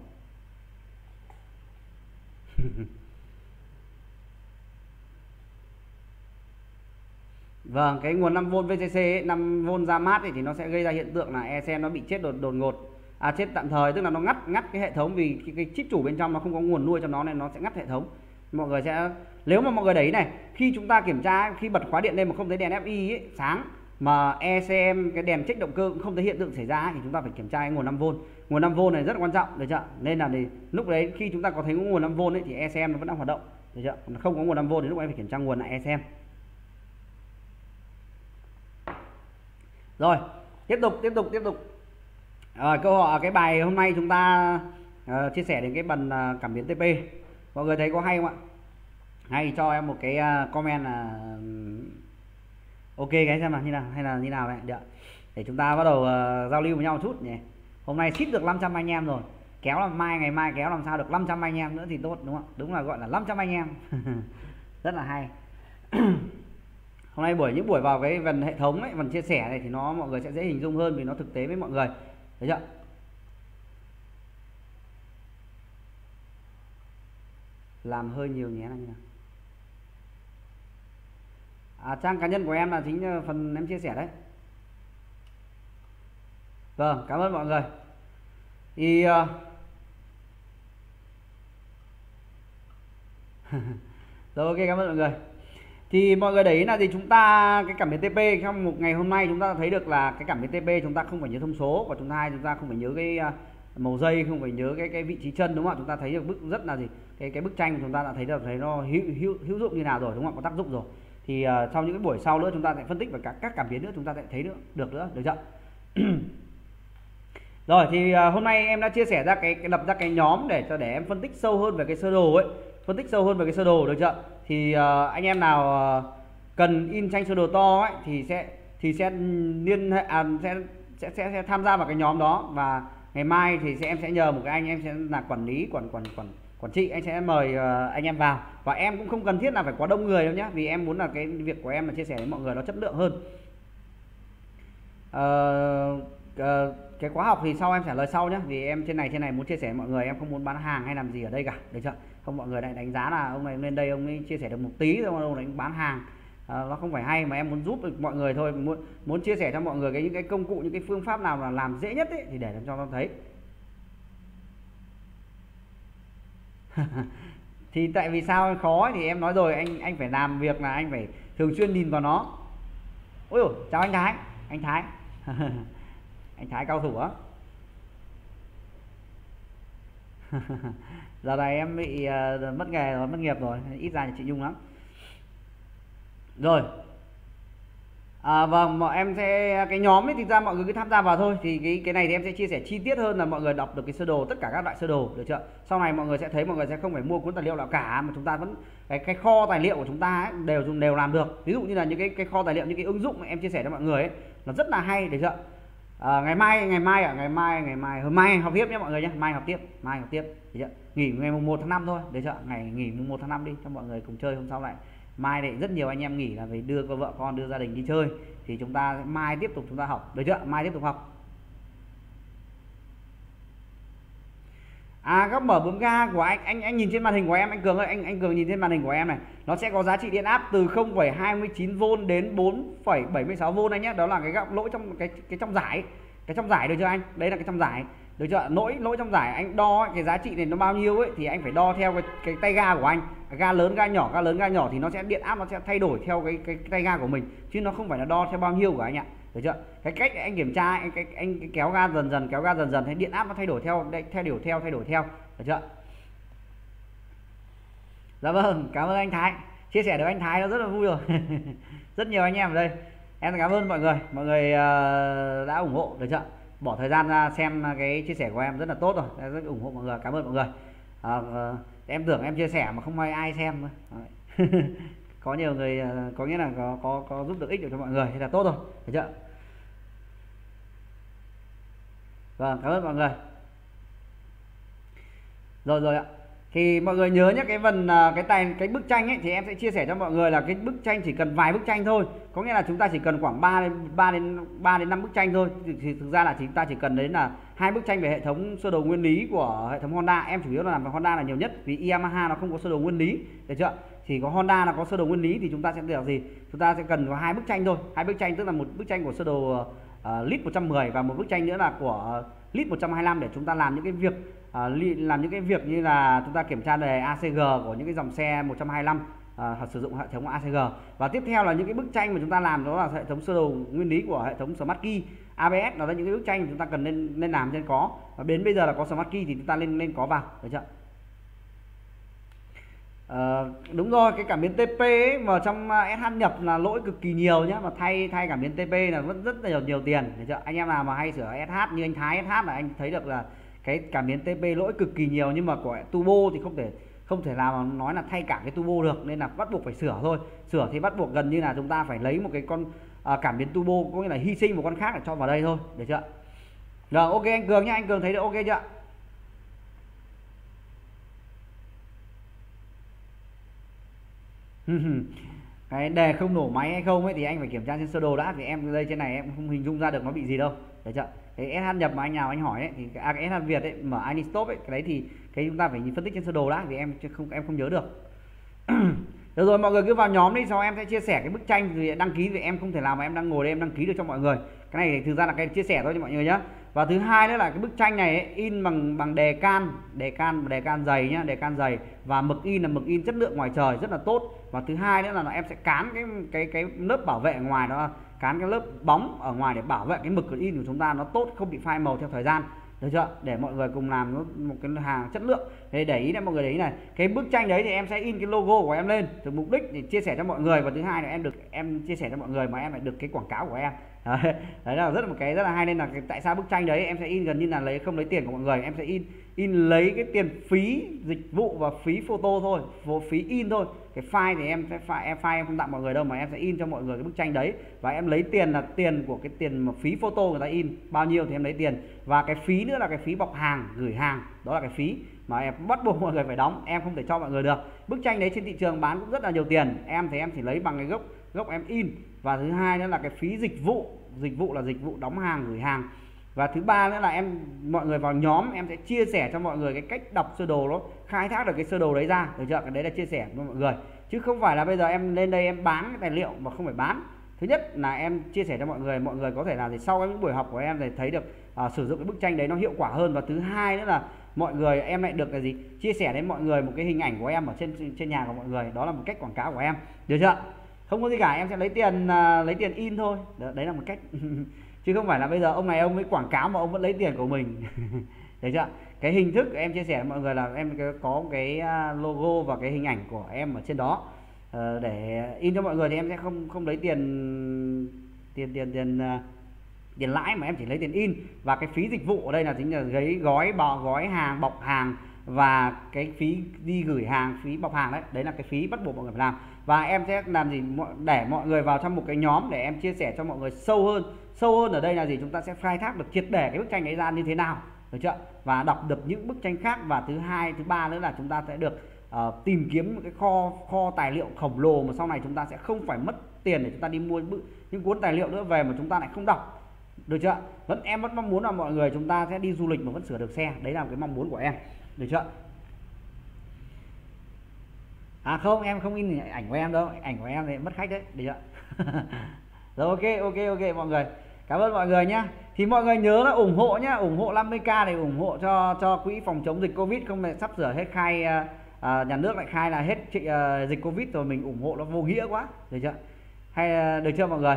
Vâng, cái nguồn 5V VCC ấy, 5V ra mát ấy, thì nó sẽ gây ra hiện tượng là ECM nó bị chết đột đột ngột. À chết tạm thời tức là nó ngắt ngắt cái hệ thống vì cái, cái chip chủ bên trong nó không có nguồn nuôi cho nó nên nó sẽ ngắt hệ thống. Mọi người sẽ nếu mà mọi người đấy này khi chúng ta kiểm tra khi bật khóa điện lên mà không thấy đèn FI ấy, sáng mà ECM cái đèn check động cơ cũng không thấy hiện tượng xảy ra thì chúng ta phải kiểm tra cái nguồn 5V nguồn 5V này rất là quan trọng được chưa? Nên là thì lúc đấy khi chúng ta có thấy nguồn 5V ấy thì ECM nó vẫn đang hoạt động được chưa? Còn không có nguồn 5V thì lúc ấy phải kiểm tra nguồn lại ECM rồi tiếp tục tiếp tục tiếp tục. À, câu hỏi cái bài hôm nay chúng ta uh, chia sẻ đến cái phần uh, cảm biến TP mọi người thấy có hay không ạ? Hay cho em một cái à, comment là ừ, ok cái xem là như nào hay là như nào vậy? được để chúng ta bắt đầu uh, giao lưu với nhau một chút nhỉ. Hôm nay ship được 500 anh em rồi. Kéo là mai ngày mai kéo làm sao được 500 anh em nữa thì tốt đúng không đúng là gọi là 500 anh em. Rất là hay. Hôm nay buổi những buổi vào cái phần hệ thống ấy phần chia sẻ này thì nó mọi người sẽ dễ hình dung hơn vì nó thực tế với mọi người. Thấy chưa? Làm hơi nhiều nhé anh à, trang cá nhân của em là chính ờ, phần em chia sẻ đấy. Vâng cảm ơn mọi người. Thì uh... rồi ok cảm ơn mọi người. Thì mọi người để ý là gì? Chúng ta cái cảm biến TP trong một ngày hôm nay chúng ta thấy được là cái cảm biến TP chúng ta không phải nhớ thông số và chúng ta chúng ta không phải nhớ cái ờ, màu dây không phải nhớ cái cái vị trí chân đúng không ạ? Chúng ta thấy được bức rất là gì? Cái cái bức tranh chúng ta đã thấy được thấy nó hữu hữu, hữu dụng như nào rồi đúng không có tác dụng rồi. Thì uh, sau những cái buổi sau nữa chúng ta sẽ phân tích và các các cảm biến nữa chúng ta sẽ thấy nữa được nữa được chưa? Rồi thì uh, hôm nay em đã chia sẻ ra cái, cái lập ra cái nhóm để cho để em phân tích sâu hơn về cái sơ đồ ấy. Phân tích sâu hơn về cái sơ đồ được chưa? Thì uh, anh em nào uh, cần in tranh sơ đồ to ấy thì sẽ thì sẽ liên hệ à, sẽ, sẽ sẽ sẽ tham gia vào cái nhóm đó và ngày mai thì sẽ em sẽ nhờ một cái anh em sẽ là quản lý quản quản quản quản trị anh sẽ mời uh, anh em vào. Và em cũng không cần thiết là phải có đông người đâu nhé vì em muốn là cái việc của em là chia sẻ với mọi người nó chất lượng hơn. Uh, uh, cái khóa học thì sau em trả lời sau nhé vì em trên này trên này muốn chia sẻ với mọi người em không muốn bán hàng hay làm gì ở đây cả được chưa? Không mọi người lại đánh giá là ông này lên đây ông ấy chia sẻ được một tí rồi ông này bán hàng. À, nó không phải hay mà em muốn giúp được mọi người thôi muốn muốn chia sẻ cho mọi người cái những cái công cụ những cái phương pháp nào là làm dễ nhất ấy, thì để làm cho nó thấy. thì tại vì sao khó thì em nói rồi anh anh phải làm việc là anh phải thường xuyên nhìn vào nó. Ôi dồi, chào anh Thái anh Thái. Anh Thái cao thủ á. Giờ này em bị uh, mất nghề rồi mất nghiệp rồi ít ra thì chị Nhung lắm. Rồi À, vâng, mọi em sẽ cái nhóm ấy thì ra mọi người cứ tham gia vào thôi thì cái cái này thì em sẽ chia sẻ chi tiết hơn là mọi người đọc được cái sơ đồ tất cả các loại sơ đồ được chưa? Sau này mọi người sẽ thấy mọi người sẽ không phải mua cuốn tài liệu nào cả mà chúng ta vẫn cái cái kho tài liệu của chúng ta ấy, đều dùng đều làm được. Ví dụ như là những cái cái kho tài liệu những cái ứng dụng mà em chia sẻ cho mọi người ấy nó rất là hay được chưa? À, ngày mai ngày mai à ngày mai ngày mai hôm mai học tiếp nhé mọi người nhé mai học tiếp mai học tiếp được chưa? nghỉ ngày mùng 1 tháng 5 thôi được chưa ngày nghỉ mùng 1 tháng 5 đi cho mọi người cùng chơi hôm sau lại mai lại rất nhiều anh em nghỉ là phải đưa con vợ con đưa gia đình đi chơi. Thì chúng ta mai tiếp tục chúng ta học. Được chưa? Mai tiếp tục học. À góc mở bướm ga của anh anh anh nhìn trên màn hình của em anh Cường ơi anh anh Cường nhìn trên màn hình của em này. Nó sẽ có giá trị điện áp từ 0,29V đến 4,76V anh nhé. Đó là cái góc lỗi trong cái cái trong giải. Cái trong giải được chưa anh? Đấy là cái trong giải. Được chưa lỗi lỗi trong giải. Anh đo cái giá trị này nó bao nhiêu ấy thì anh phải đo theo cái, cái tay ga của anh ga lớn ga nhỏ ga lớn ga nhỏ thì nó sẽ điện áp nó sẽ thay đổi theo cái, cái, cái tay ga của mình. Chứ nó không phải là đo theo bao nhiêu của anh ạ. Được chưa? Cái cách anh kiểm tra anh cái anh cái kéo ga dần dần kéo ga dần dần thấy điện áp nó thay đổi theo theo điều theo thay đổi theo. Được chưa? Dạ vâng cảm ơn anh Thái. Chia sẻ được anh Thái nó rất là vui rồi. Rất nhiều anh em ở đây. Em cảm ơn mọi người. Mọi người uh, đã ủng hộ được chưa? Bỏ thời gian ra xem cái chia sẻ của em rất là tốt rồi. Em rất ủng hộ mọi người. Cảm ơn mọi người. À, em tưởng em chia sẻ mà không may ai xem có nhiều người ờ, có nghĩa là có có có giúp được ích được cho mọi người thì là tốt rồi được chưa? Vâng cảm ơn mọi người. Rồi rồi ạ. Thì mọi người nhớ nhé cái phần ờ, cái tài cái bức tranh ấy thì em sẽ chia sẻ cho mọi người là cái bức tranh chỉ cần vài bức tranh thôi. Có nghĩa là chúng ta chỉ cần khoảng 3 đến 3 đến 3 đến 5 bức tranh thôi. Thì, thì thực ra là chúng ta chỉ cần đến là hai bức tranh về hệ thống sơ đồ nguyên lý của hệ thống Honda. Em chủ yếu là làm về Honda là nhiều nhất vì Yamaha nó không có sơ đồ nguyên lý. Được chưa? Thì có Honda là có sơ đồ nguyên lý thì chúng ta sẽ được gì? Chúng ta sẽ cần có hai bức tranh thôi. Hai bức tranh tức là một bức tranh của sơ đồ uh, lít 110 và một bức tranh nữa là của lít 125 để chúng ta làm những cái việc uh, làm những cái việc như là chúng ta kiểm tra đề ACG của những cái dòng xe 125 à, ờ, sử dụng hệ thống ACG và tiếp theo là những cái bức tranh mà chúng ta làm đó là hệ thống sơ đồ nguyên lý của hệ thống Smart Key. ABS đó là những cái bức tranh chúng ta cần nên nên làm nên có. Và đến bây giờ là có Smart Key thì chúng ta nên nên có vào được chưa? Ờ, đúng rồi cái cảm biến TP ấy, mà trong à, SH nhập là lỗi cực kỳ nhiều nhé mà thay thay cảm biến TP là vẫn rất là nhiều, nhiều tiền được chưa? anh em nào mà hay sửa SH như anh Thái SH là anh thấy được là cái cảm biến TP lỗi cực kỳ nhiều nhưng mà của turbo thì không thể không thể nào mà nói là thay cả cái turbo được nên là bắt buộc phải sửa thôi. Sửa thì bắt buộc gần như là chúng ta phải lấy một cái con à, cảm biến turbo có nghĩa là hy sinh một con khác để cho vào đây thôi được chưa rồi ok anh cường nhá anh cường thấy được ok chưa cái đề không nổ máy hay không ấy thì anh phải kiểm tra trên sơ đồ đã thì em đây trên này em không hình dung ra được nó bị gì đâu được chưa cái SH nhập mà anh nào anh hỏi ấy, thì cái, à, cái SH Việt ấy mở Anistop ấy cái đấy thì cái chúng ta phải phân tích trên sơ đồ đã thì em không em không nhớ được. được rồi mọi người cứ vào nhóm đi sau em sẽ chia sẻ cái bức tranh thì đăng ký thì em không thể làm mà em đang ngồi đây em đăng ký được cho mọi người. Cái này thực ra là cái chia sẻ thôi cho mọi người nhé và thứ hai nữa là cái bức tranh này ấy, in bằng bằng đề can đề can đề can dày nhá đề can dày. Và mực in là mực in chất lượng ngoài trời rất là tốt. Và thứ hai nữa là em sẽ cán cái cái cái lớp bảo vệ ngoài đó cán cái lớp bóng ở ngoài để bảo vệ cái mực in của chúng ta nó tốt không bị phai màu theo thời gian được chưa? Để mọi người cùng làm một cái hàng chất lượng. Thế để ý là mọi người để ý này. Cái bức tranh đấy thì em sẽ in cái logo của em lên từ mục đích để chia sẻ cho mọi người. Và thứ hai là em được em chia sẻ cho mọi người mà em lại được cái quảng cáo của em. Đấy, đấy là rất là một cái rất là hay. Nên là cái, tại sao bức tranh đấy em sẽ in gần như là lấy không lấy tiền của mọi người em sẽ in in lấy cái tiền phí dịch vụ và phí photo thôi phí in thôi. Cái file thì em sẽ file em file em không tặng mọi người đâu mà em sẽ in cho mọi người cái bức tranh đấy. Và em lấy tiền là tiền của cái tiền mà phí photo người ta in. Bao nhiêu thì em lấy tiền. Và cái phí nữa là cái phí bọc hàng, gửi hàng. Đó là cái phí mà em bắt buộc mọi người phải đóng. Em không thể cho mọi người được. Bức tranh đấy trên thị trường bán cũng rất là nhiều tiền. Em thì em chỉ lấy bằng cái gốc gốc em in. Và thứ hai nữa là cái phí dịch vụ. Dịch vụ là dịch vụ đóng hàng, gửi hàng và thứ ba nữa là em mọi người vào nhóm em sẽ chia sẻ cho mọi người cái cách đọc sơ đồ nó khai thác được cái sơ đồ đấy ra. Được chưa? Cái đấy là chia sẻ với mọi người. Chứ không phải là bây giờ em lên đây em bán cái tài liệu mà không phải bán. Thứ nhất là em chia sẻ cho mọi người mọi người có thể là thì sau những buổi học của em thì thấy được à, sử dụng cái bức tranh đấy nó hiệu quả hơn. Và thứ hai nữa là mọi người em lại được cái gì? Chia sẻ đến mọi người một cái hình ảnh của em ở trên trên nhà của mọi người. Đó là một cách quảng cáo của em. Được chưa? Không có gì cả em sẽ lấy tiền à, lấy tiền in thôi. Đấy là một cách. chứ không phải là bây giờ ông này ông ấy quảng cáo mà ông vẫn lấy tiền của mình. Thấy chưa? Cái hình thức em chia sẻ với mọi người là em có cái à, logo và cái hình ảnh của em ở trên đó. Ờ, để in cho mọi người thì em sẽ không không lấy tiền tiền tiền tiền à, tiền lãi mà em chỉ lấy tiền in. Và cái phí dịch vụ ở đây là chính là giấy gói bò gói hàng bọc hàng và cái phí đi gửi hàng phí bọc hàng đấy. Đấy là cái phí bắt buộc mọi người phải làm. Và em sẽ làm gì? Để mọi người vào trong một cái nhóm để em chia sẻ cho mọi người sâu hơn sâu hơn ở đây là gì? Chúng ta sẽ khai thác được triệt để cái bức tranh ấy ra như thế nào. Được chưa? Và đọc được những bức tranh khác. Và thứ hai thứ ba nữa là chúng ta sẽ được uh, tìm kiếm một cái kho kho tài liệu khổng lồ mà sau này chúng ta sẽ không phải mất tiền để chúng ta đi mua những cuốn tài liệu nữa về mà chúng ta lại không đọc. Được chưa? Vẫn em vẫn mong muốn là mọi người chúng ta sẽ đi du lịch mà vẫn sửa được xe. Đấy là cái mong muốn của em. Được chưa? À không em không in ảnh của em đâu. Ảnh của em thì mất khách đấy. Được chưa? Rồi ok ok ok mọi người cảm ơn mọi người nhé thì mọi người nhớ là ủng hộ nhé ủng hộ 50k để ủng hộ cho cho quỹ phòng chống dịch covid không phải sắp sửa hết khai uh, nhà nước lại khai là hết uh, dịch covid rồi mình ủng hộ nó vô nghĩa quá được chưa hay uh, được chưa mọi người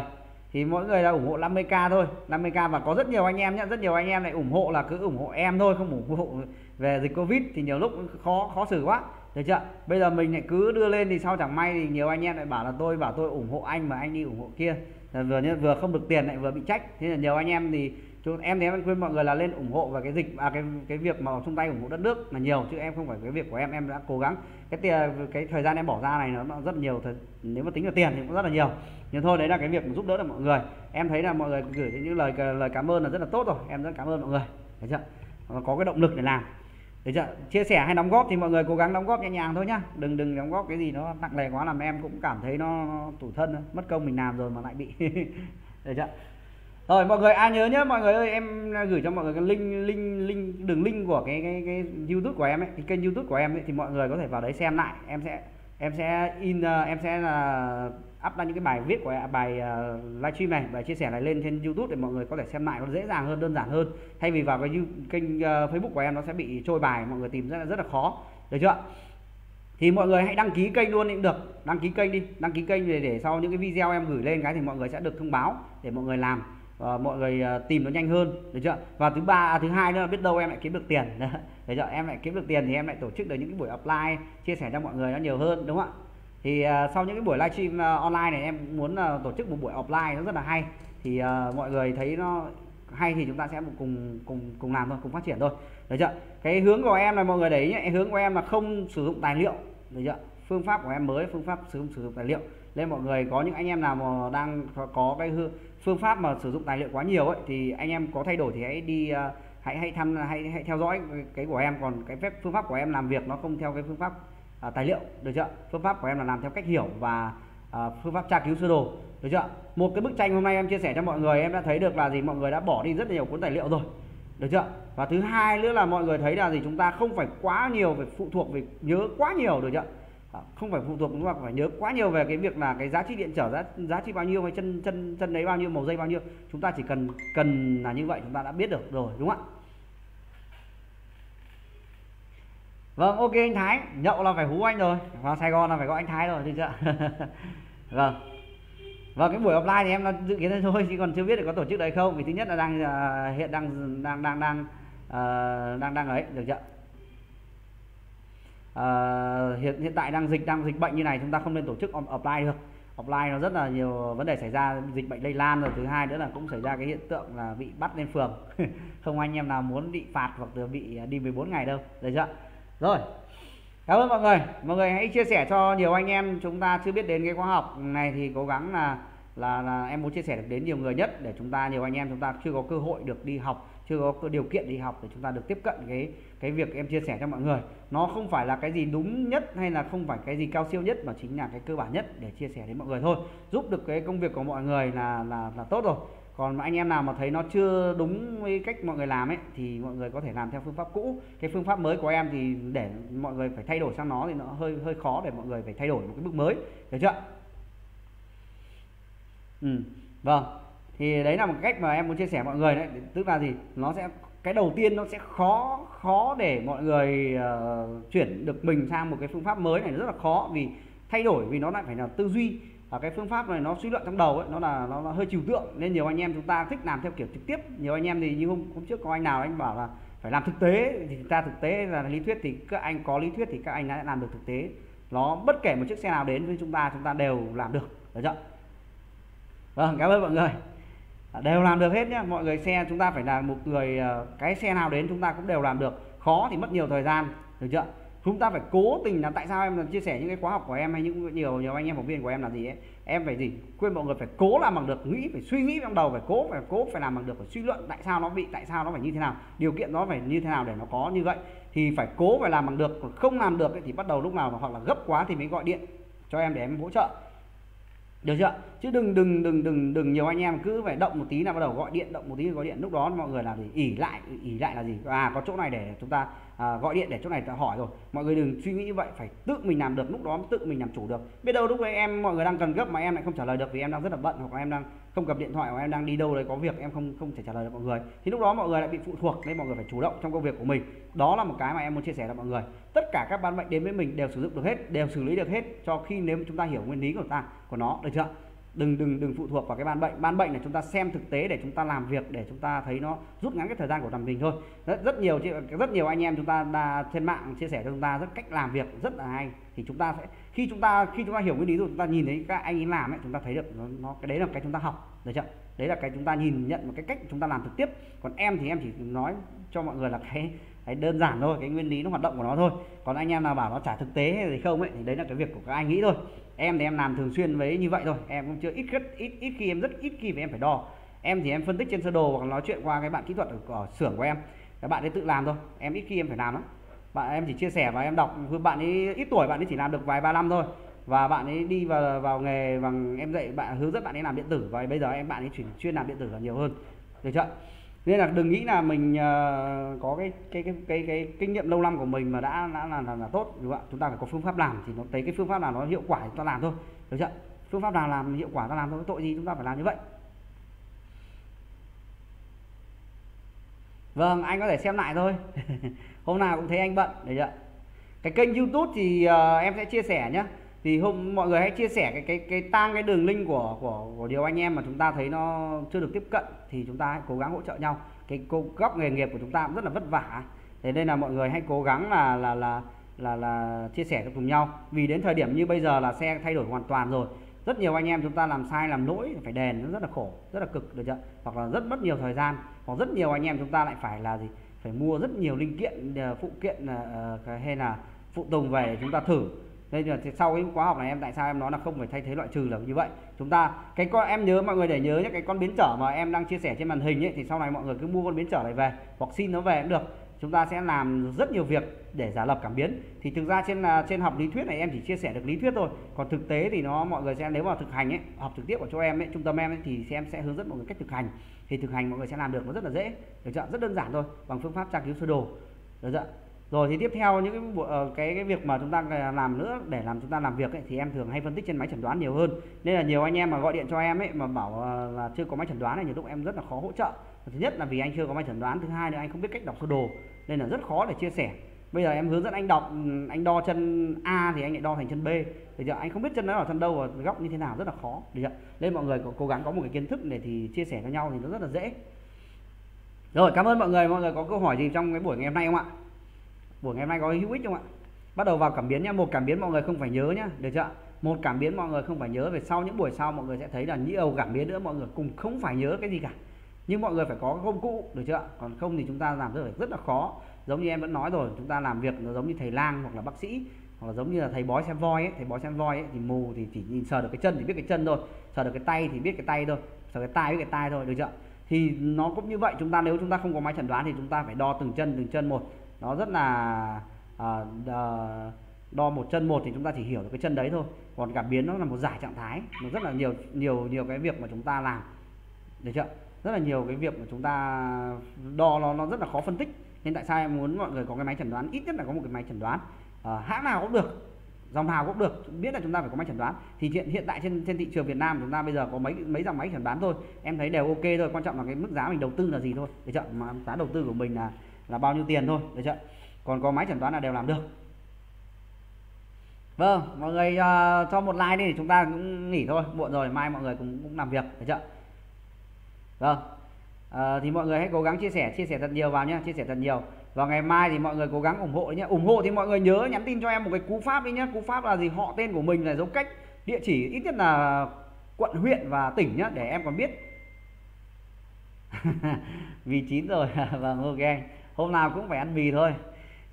thì mỗi người là ủng hộ 50k thôi 50k và có rất nhiều anh em nhé rất nhiều anh em lại ủng hộ là cứ ủng hộ em thôi không ủng hộ về dịch covid thì nhiều lúc khó khó xử quá được chưa bây giờ mình lại cứ đưa lên thì sau chẳng may thì nhiều anh em lại bảo là tôi bảo tôi ủng hộ anh mà anh đi ủng hộ kia vừa như vừa không được tiền lại vừa bị trách. Thế là nhiều anh em thì chúng em thì em khuyên mọi người là lên ủng hộ và cái dịch à cái cái việc mà chung tay ủng hộ đất nước là nhiều chứ em không phải cái việc của em em đã cố gắng. Cái tiền cái thời gian em bỏ ra này nó rất nhiều thời, nếu mà tính là tiền thì cũng rất là nhiều. Nhưng thôi đấy là cái việc giúp đỡ được mọi người. Em thấy là mọi người gửi những lời lời cảm ơn là rất là tốt rồi. Em rất cảm ơn mọi người. Thấy chưa? Có cái động lực để làm được chưa? Chia sẻ hay đóng góp thì mọi người cố gắng đóng góp nhẹ nhàng thôi nhá. Đừng đừng đóng góp cái gì nó nặng nề quá làm em cũng cảm thấy nó, nó tủ thân mất công mình làm rồi mà lại bị. Được chưa? Rồi mọi người ai nhớ nhé mọi người ơi em gửi cho mọi người cái link link link đường link của cái cái cái youtube của em ấy cái kênh youtube của em ấy, thì mọi người có thể vào đấy xem lại. Em sẽ em sẽ in ờ, em sẽ là uh, up ra những cái bài viết của à, bài uh, livestream này bài chia sẻ này lên trên youtube để mọi người có thể xem lại nó dễ dàng hơn đơn giản hơn. Thay vì vào cái kênh uh, facebook của em nó sẽ bị trôi bài mọi người tìm rất là rất là khó. Được chưa? Thì mọi người hãy đăng ký kênh luôn cũng được. Đăng ký kênh đi. Đăng ký kênh để để sau những cái video em gửi lên cái thì mọi người sẽ được thông báo để mọi người làm và mọi người uh, tìm nó nhanh hơn. Được chưa? Và thứ ba à, thứ hai nữa là biết đâu em lại kiếm được tiền. Được chưa? em lại kiếm được tiền thì em lại tổ chức được những cái buổi offline chia sẻ cho mọi người nó nhiều hơn đúng không ạ? Thì uh, sau những cái buổi livestream uh, online này em muốn uh, tổ chức một buổi offline nó rất là hay. Thì uh, mọi người thấy nó hay thì chúng ta sẽ cùng cùng cùng làm thôi cùng phát triển thôi. Được chưa? Cái hướng của em là mọi người đấy nhé hướng của em là không sử dụng tài liệu. Được chưa? Phương pháp của em mới phương pháp sử dụng sử dụng tài liệu. Nên mọi người có những anh em nào mà đang có cái phương pháp mà sử dụng tài liệu quá nhiều ấy thì anh em có thay đổi thì hãy đi uh, hãy hãy thăm hãy hãy theo dõi cái của em. Còn cái phép phương pháp của em làm việc nó không theo cái phương pháp à, tài liệu được chưa? Phương pháp của em là làm theo cách hiểu và à, phương pháp tra cứu sơ đồ được chưa? Một cái bức tranh hôm nay em chia sẻ cho mọi người em đã thấy được là gì? Mọi người đã bỏ đi rất nhiều cuốn tài liệu rồi được chưa? Và thứ hai nữa là mọi người thấy là gì? Chúng ta không phải quá nhiều về phụ thuộc về nhớ quá nhiều được chưa? À, không phải phụ thuộc chúng ta phải nhớ quá nhiều về cái việc là cái giá trị điện trở giá giá trị bao nhiêu hay chân chân chân đấy bao nhiêu màu dây bao nhiêu. Chúng ta chỉ cần cần là như vậy chúng ta đã biết được rồi đúng không ạ? Vâng ok anh Thái. Nhậu là phải hú anh rồi. Vào Sài Gòn là phải gọi anh Thái rồi được chưa? Vâng. Và cái buổi offline thì em đã dự kiến thế thôi chứ còn chưa biết được có tổ chức đấy không. Vì thứ nhất là đang uh, hiện đang đang đang đang uh, đang đang ấy được chưa? Uh, hiện hiện tại đang dịch đang dịch bệnh như này chúng ta không nên tổ chức offline được. Offline nó rất là nhiều vấn đề xảy ra dịch bệnh lây lan rồi. Thứ hai nữa là cũng xảy ra cái hiện tượng là bị bắt lên phường. Không anh em nào muốn bị phạt hoặc là bị đi 14 ngày đâu được chưa? Rồi. Cảm ơn mọi người. Mọi người hãy chia sẻ cho nhiều anh em chúng ta chưa biết đến cái khóa học này thì cố gắng là là, là em muốn chia sẻ được đến nhiều người nhất để chúng ta nhiều anh em chúng ta chưa có cơ hội được đi học chưa có điều kiện đi học để chúng ta được tiếp cận cái cái việc em chia sẻ cho mọi người. Nó không phải là cái gì đúng nhất hay là không phải cái gì cao siêu nhất mà chính là cái cơ bản nhất để chia sẻ đến mọi người thôi. Giúp được cái công việc của mọi người là là là tốt rồi còn anh em nào mà thấy nó chưa đúng với cách mọi người làm ấy thì mọi người có thể làm theo phương pháp cũ. Cái phương pháp mới của em thì để mọi người phải thay đổi sang nó thì nó hơi hơi khó để mọi người phải thay đổi một cái bước mới. Được chưa? Ừ vâng. Thì đấy là một cách mà em muốn chia sẻ mọi người đấy. Tức là gì? Nó sẽ cái đầu tiên nó sẽ khó khó để mọi người uh, chuyển được mình sang một cái phương pháp mới này rất là khó vì thay đổi vì nó lại phải là tư duy và cái phương pháp này nó suy luận trong đầu ấy nó là nó nó hơi trừu tượng. Nên nhiều anh em chúng ta thích làm theo kiểu trực tiếp. Nhiều anh em thì như hôm hôm trước có anh nào anh bảo là phải làm thực tế thì ra thực tế là lý thuyết thì các anh có lý thuyết thì các anh đã làm được thực tế. Nó bất kể một chiếc xe nào đến với chúng ta chúng ta đều làm được. Được chưa? Vâng cảm ơn mọi người. À, đều làm được hết nhé mọi người xe chúng ta phải là một người ờ, cái xe nào đến chúng ta cũng đều làm được. Khó thì mất nhiều thời gian. Được chưa? Chúng ta phải cố tình là tại sao em chia sẻ những cái khóa học của em hay những nhiều nhiều anh em học viên của em là gì ấy? Em phải gì? Khuyên mọi người phải cố làm bằng được nghĩ phải suy nghĩ trong đầu phải cố phải cố phải làm bằng được phải suy luận tại sao nó bị tại sao nó phải như thế nào điều kiện nó phải như thế nào để nó có như vậy. Thì phải cố phải làm bằng được còn không làm được ấy, thì bắt đầu lúc nào hoặc là gấp quá thì mới gọi điện cho em để em hỗ trợ. Được chưa? Chứ đừng đừng đừng đừng đừng nhiều anh em cứ phải động một tí là bắt đầu gọi điện động một tí gọi điện. Lúc đó mọi người là gì? ỉ lại ỉ lại là gì? À có chỗ này để chúng ta à, gọi điện để chỗ này ta hỏi rồi. Mọi người đừng suy nghĩ vậy phải tự mình làm được lúc đó tự mình làm chủ được. Biết đâu lúc đấy em mọi người đang cần gấp mà em lại không trả lời được vì em đang rất là bận hoặc là em đang không cầm điện thoại hoặc em đang đi đâu đấy có việc em không không thể trả lời được mọi người. Thì lúc đó mọi người lại bị phụ thuộc nên mọi người phải chủ động trong công việc của mình. Đó là một cái mà em muốn chia sẻ cho mọi người. Tất cả các ban bệnh đến với mình đều sử dụng được hết đều xử lý được hết cho khi nếu chúng ta hiểu nguyên lý của ta của nó được chưa? Đừng đừng đừng phụ thuộc vào cái ban bệnh ban bệnh là chúng ta xem thực tế để chúng ta làm việc để chúng ta thấy nó rút ngắn cái thời gian của làm mình thôi rất rất nhiều rất nhiều anh em chúng ta đã, trên mạng chia sẻ cho chúng ta rất cách làm việc rất là hay thì chúng ta sẽ khi chúng ta khi chúng ta hiểu nguyên lý rồi chúng ta nhìn thấy các anh ấy làm ấy chúng ta thấy được nó, nó cái đấy là cái chúng ta học được chưa đấy là cái chúng ta nhìn nhận một cái cách chúng ta làm trực tiếp còn em thì em chỉ nói cho mọi người là cái cái đơn giản thôi cái nguyên lý nó hoạt động của nó thôi còn anh em nào bảo nó trả thực tế hay gì không ấy thì đấy là cái việc của các anh nghĩ thôi em thì em làm thường xuyên với như vậy thôi. Em cũng chưa ít rất ít ít khi em rất ít khi mà em phải đo. Em thì em phân tích trên sơ đồ hoặc nói chuyện qua cái bạn kỹ thuật ở, ở xưởng của em. Các bạn ấy tự làm thôi. Em ít khi em phải làm lắm. Bạn em chỉ chia sẻ và em đọc. Bạn ấy ít tuổi bạn ấy chỉ làm được vài ba năm thôi. Và bạn ấy đi vào vào nghề bằng em dạy bạn hướng dẫn bạn ấy làm điện tử. Và bây giờ em bạn ấy chuyển chuyên làm điện tử là nhiều hơn. Được chưa? Nên là đừng nghĩ là mình uh, có cái cái, cái cái cái kinh nghiệm lâu năm của mình mà đã đã là, là, là tốt đúng không ạ? Chúng ta phải có phương pháp làm thì nó thấy cái phương pháp nào nó hiệu quả thì ta làm thôi được chưa? Phương pháp nào làm hiệu quả ta làm thôi tội gì chúng ta phải làm như vậy. Vâng anh có thể xem lại thôi. Hôm nào cũng thấy anh bận được chưa? Cái kênh youtube thì uh, em sẽ chia sẻ nhé thì hôm, mọi người hãy chia sẻ cái cái cái tang, cái đường link của của của điều anh em mà chúng ta thấy nó chưa được tiếp cận thì chúng ta hãy cố gắng hỗ trợ nhau. Cái góc nghề nghiệp của chúng ta cũng rất là vất vả. Thế nên là mọi người hãy cố gắng là là là là là chia sẻ cùng nhau. Vì đến thời điểm như bây giờ là xe thay đổi hoàn toàn rồi. Rất nhiều anh em chúng ta làm sai, làm lỗi, phải đền, nó rất là khổ, rất là cực, được chưa? Hoặc là rất mất nhiều thời gian. Hoặc rất nhiều anh em chúng ta lại phải là gì? Phải mua rất nhiều linh kiện ờ, phụ kiện ờ, ờ, hay là phụ tùng về để chúng ta thử đây là sau cái khóa học này em tại sao em nói là không phải thay thế loại trừ là như vậy? Chúng ta cái con em nhớ mọi người để nhớ nhé cái con biến trở mà em đang chia sẻ trên màn hình ấy thì sau này mọi người cứ mua con biến trở này về hoặc xin nó về cũng được. Chúng ta sẽ làm rất nhiều việc để giả lập cảm biến. Thì thực ra trên à, trên học lý thuyết này em chỉ chia sẻ được lý thuyết thôi. Còn thực tế thì nó mọi người sẽ nếu mà thực hành ấy học trực tiếp của chỗ em ấy trung tâm em ấy, thì em sẽ hướng dẫn mọi người cách thực hành. Thì thực hành mọi người sẽ làm được nó rất là dễ. Được chưa rất đơn giản thôi bằng phương pháp tra cứu sơ đồ. Được chưa rồi thì tiếp theo những cái, ờ, cái cái việc mà chúng ta ờ, làm nữa để làm chúng ta làm việc ấy, thì em thường hay phân tích trên máy chẩn đoán nhiều hơn. Nên là nhiều anh em mà gọi điện cho em ấy mà bảo ờ, là chưa có máy chẩn đoán này nhiều lúc em rất là khó hỗ trợ. Thứ nhất là vì anh chưa có máy chẩn đoán thứ hai là anh không biết cách đọc sơ đồ nên là rất khó để chia sẻ. Bây giờ em hướng dẫn anh đọc ừ, anh đo chân A thì anh lại đo thành chân B. Thì giờ anh không biết chân nó ở chân đâu và góc như thế nào rất là khó. Được chưa? nên mọi người có cố gắng có một cái kiến thức để thì chia sẻ cho nhau thì nó rất là dễ. Rồi cảm ơn mọi người. Mọi người có câu hỏi gì trong cái buổi ngày hôm nay không ạ? Buổi ngày mai có hữu ích không ạ? Bắt đầu vào cảm biến nhé một cảm biến mọi người không phải nhớ nhé, được chưa một cảm biến mọi người không phải nhớ. Về sau những buổi sau mọi người sẽ thấy là nhiều cảm biến nữa. Mọi người cùng không phải nhớ cái gì cả. Nhưng mọi người phải có công cụ. Được chưa còn không thì chúng ta làm rất là rất là khó. Giống như em vẫn nói rồi chúng ta làm việc nó giống như thầy lang hoặc là bác sĩ hoặc là giống như là thầy bói xem voi ấy. Thầy bói xem voi ấy, thì mù thì chỉ nhìn sờ được cái chân thì biết cái chân thôi. Sờ được cái tay thì biết cái tay thôi. Sờ cái tai biết cái tai thôi. Được chưa thì nó cũng như vậy. Chúng ta nếu chúng ta không có máy chẩn đoán thì chúng ta phải đo từng chân từng chân một nó rất là à, đo một chân một thì chúng ta chỉ hiểu được cái chân đấy thôi. Còn cảm biến nó là một giải trạng thái. Nó rất là nhiều nhiều nhiều cái việc mà chúng ta làm. Được chưa? Rất là nhiều cái việc mà chúng ta đo nó nó rất là khó phân tích. Nên tại sao em muốn mọi người có cái máy chẩn đoán? Ít nhất là có một cái máy chẩn đoán. À, hãng nào cũng được dòng nào cũng được biết là chúng ta phải có máy chẩn đoán. Thì hiện hiện tại trên trên thị trường Việt Nam chúng ta bây giờ có mấy mấy dòng máy chẩn đoán thôi. Em thấy đều ok thôi quan trọng là cái mức giá mình đầu tư là gì thôi. Để chọn mà giá đầu tư của mình là là bao nhiêu tiền thôi được chưa? Còn có máy chẩn đoán là đều làm được. Vâng mọi người uh, cho một like đi thì chúng ta cũng nghỉ thôi muộn rồi mai mọi người cũng, cũng làm việc được chưa? Vâng à, thì mọi người hãy cố gắng chia sẻ chia sẻ thật nhiều vào nhé chia sẻ thật nhiều. Và ngày mai thì mọi người cố gắng ủng hộ nhé ủng hộ thì mọi người nhớ nhắn tin cho em một cái cú pháp đi nhé cú pháp là gì? Họ tên của mình là dấu cách địa chỉ ít nhất là quận huyện và tỉnh nhé để em còn biết. Vì chín rồi vâng ok hôm nào cũng phải ăn mì thôi.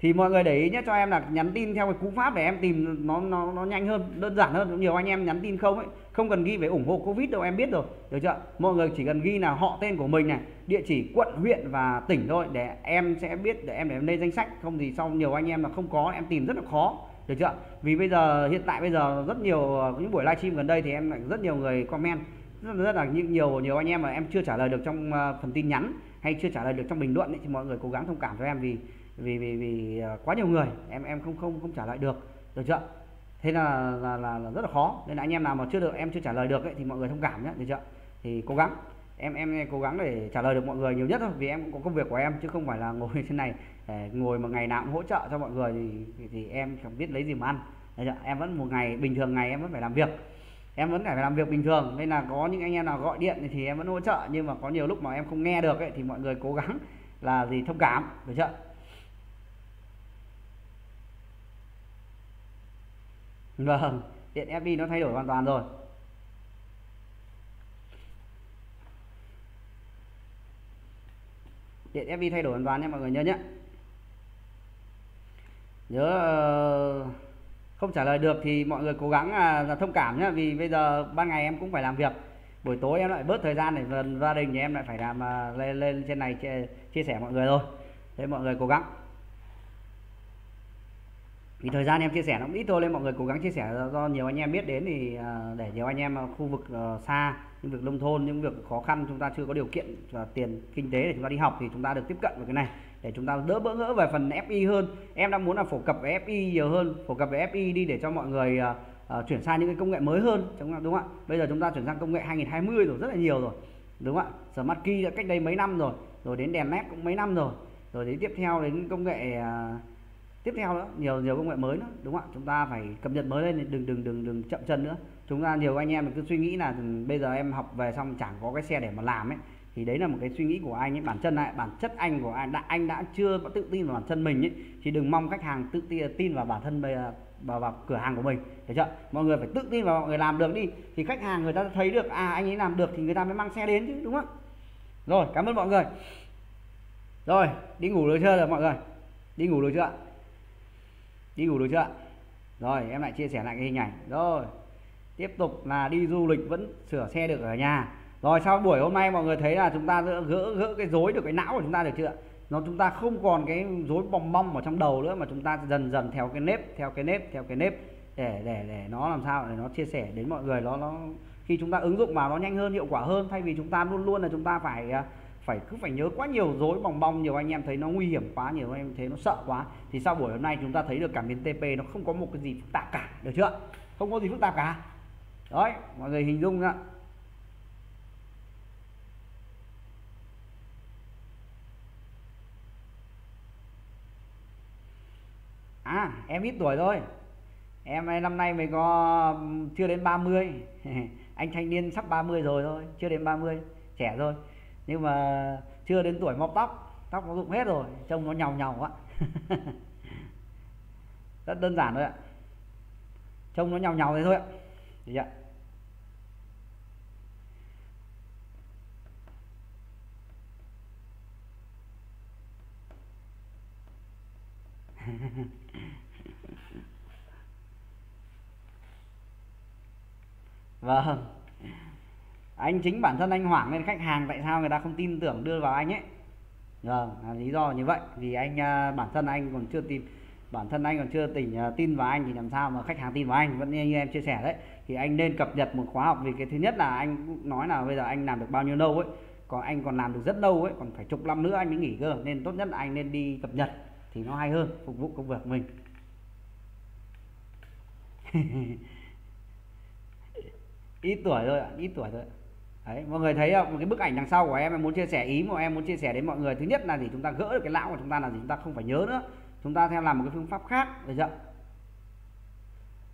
Thì mọi người để ý nhé cho em là nhắn tin theo cái cú pháp để em tìm nó nó nó nhanh hơn đơn giản hơn. Nhiều anh em nhắn tin không ấy không cần ghi về ủng hộ covid đâu em biết rồi. Được chưa? Mọi người chỉ cần ghi là họ tên của mình này địa chỉ quận huyện và tỉnh thôi để em sẽ biết để em để em lên danh sách. Không thì sau nhiều anh em là không có em tìm rất là khó. Được chưa? Vì bây giờ hiện tại bây giờ rất nhiều những buổi livestream gần đây thì em lại rất nhiều người comment. Rất, rất là nhiều nhiều anh em mà em chưa trả lời được trong ờ, phần tin nhắn hay chưa trả lời được trong bình luận ấy, thì mọi người cố gắng thông cảm cho em vì vì vì vì à, quá nhiều người. Em em không không không trả lời được. Được chưa? Thế là là, là, là rất là khó. Nên là anh em nào mà chưa được em chưa trả lời được ấy, thì mọi người thông cảm nhé được chưa? Thì cố gắng. Em em cố gắng để trả lời được mọi người nhiều nhất thôi vì em cũng có công việc của em chứ không phải là ngồi trên này để ngồi một ngày nào cũng hỗ trợ cho mọi người thì thì, thì em chẳng biết lấy gì mà ăn. Được chưa? em vẫn một ngày bình thường ngày em vẫn phải làm việc em vẫn phải làm việc bình thường nên là có những anh em nào gọi điện thì em vẫn hỗ trợ nhưng mà có nhiều lúc mà em không nghe được ấy, thì mọi người cố gắng là gì thông cảm được chưa? Vâng điện FB nó thay đổi hoàn toàn rồi. Điện FB thay đổi hoàn toàn nha mọi người nhớ nhé nhớ uh, không trả lời được thì mọi người cố gắng à, là thông cảm nhé vì bây giờ ban ngày em cũng phải làm việc buổi tối em lại bớt thời gian để gần gia đình thì em lại phải làm à, lên lên trên này chia, chia sẻ mọi người thôi. Thế mọi người cố gắng. Thì thời gian em chia sẻ nó cũng ít thôi nên mọi người cố gắng chia sẻ do nhiều anh em biết đến thì à, để nhiều anh em khu vực ờ, xa những việc nông thôn những việc khó khăn chúng ta chưa có điều kiện và tiền kinh tế để chúng ta đi học thì chúng ta được tiếp cận với cái này để chúng ta đỡ bỡ ngỡ về phần FI hơn. Em đang muốn là phổ cập về FI nhiều hơn phổ cập về FI đi để cho mọi người uh, uh, chuyển sang những cái công nghệ mới hơn đúng không, đúng không ạ? Bây giờ chúng ta chuyển sang công nghệ 2020 rồi rất là nhiều rồi đúng không ạ? Smart Key đã cách đây mấy năm rồi rồi đến đèn led cũng mấy năm rồi rồi đến tiếp theo đến công nghệ uh, tiếp theo nữa nhiều nhiều công nghệ mới nữa đúng không ạ? Chúng ta phải cập nhật mới lên đừng đừng đừng đừng chậm chân nữa. Chúng ta nhiều anh em cứ suy nghĩ là ừ, bây giờ em học về xong chẳng có cái xe để mà làm ấy thì đấy là một cái suy nghĩ của anh ấy. Bản chân lại bản chất anh của anh đã anh đã chưa có tự tin vào bản thân mình ấy thì đừng mong khách hàng tự tin vào bản thân vào, vào cửa hàng của mình. Được chưa? Mọi người phải tự tin vào mọi người làm được đi. Thì khách hàng người ta thấy được à anh ấy làm được thì người ta mới mang xe đến chứ đúng không? Rồi cảm ơn mọi người. Rồi đi ngủ được chưa rồi mọi người? Đi ngủ được chưa? Đi ngủ được chưa? Rồi em lại chia sẻ lại cái hình ảnh. Rồi tiếp tục là đi du lịch vẫn sửa xe được ở nhà rồi sau buổi hôm nay mọi người thấy là chúng ta gỡ gỡ cái rối được cái não của chúng ta được chưa nó chúng ta không còn cái rối bong bong ở trong đầu nữa mà chúng ta dần dần theo cái nếp, theo cái nếp, theo cái nếp để để để nó làm sao để nó chia sẻ đến mọi người. Nó nó, khi chúng ta ứng dụng vào nó nhanh hơn, hiệu quả hơn, thay vì chúng ta luôn luôn là chúng ta phải à, phải cứ phải nhớ quá nhiều rối bong bong, nhiều anh em thấy nó nguy hiểm quá, nhiều anh em thấy nó sợ quá, thì sau buổi hôm nay chúng ta thấy được cảm biến TP nó không có một cái gì phức tạp cả, được chưa không có gì phức tạp cả. Đấy, mọi người hình dung ạ à em ít tuổi thôi. Em năm nay mới có, chưa đến 30 anh thanh niên sắp 30 rồi thôi, chưa đến 30 trẻ rồi nhưng mà chưa đến tuổi mọc tóc tóc nó rụng hết rồi, trông nó nhàu nhàu quá. Rất đơn giản thôi ạ. Trông nó nhàu nhàu thế thôi ạ. Được chưa vâng. Anh chính bản thân anh hoảng lên khách hàng tại sao người ta không tin tưởng đưa vào anh ấy? Vâng là lý do như vậy. Vì anh à, bản thân anh còn chưa tin, bản thân anh còn chưa tỉnh à, tin vào anh thì làm sao mà khách hàng tin vào anh? Vẫn như em chia sẻ đấy. Thì anh nên cập nhật một khóa học vì cái thứ nhất là anh nói là bây giờ anh làm được bao nhiêu lâu ấy. Còn anh còn làm được rất lâu ấy, còn phải chục năm nữa anh mới nghỉ cơ. Nên tốt nhất là anh nên đi cập nhật thì nó hay hơn, phục vụ công việc mình. ít tuổi thôi ạ, ít tuổi thôi đấy mọi người thấy không cái bức ảnh đằng sau của em em muốn chia sẻ ý mà em muốn chia sẻ đến mọi người thứ nhất là gì chúng ta gỡ được cái lão của chúng ta là gì chúng ta không phải nhớ nữa chúng ta theo làm một cái phương pháp khác được chưa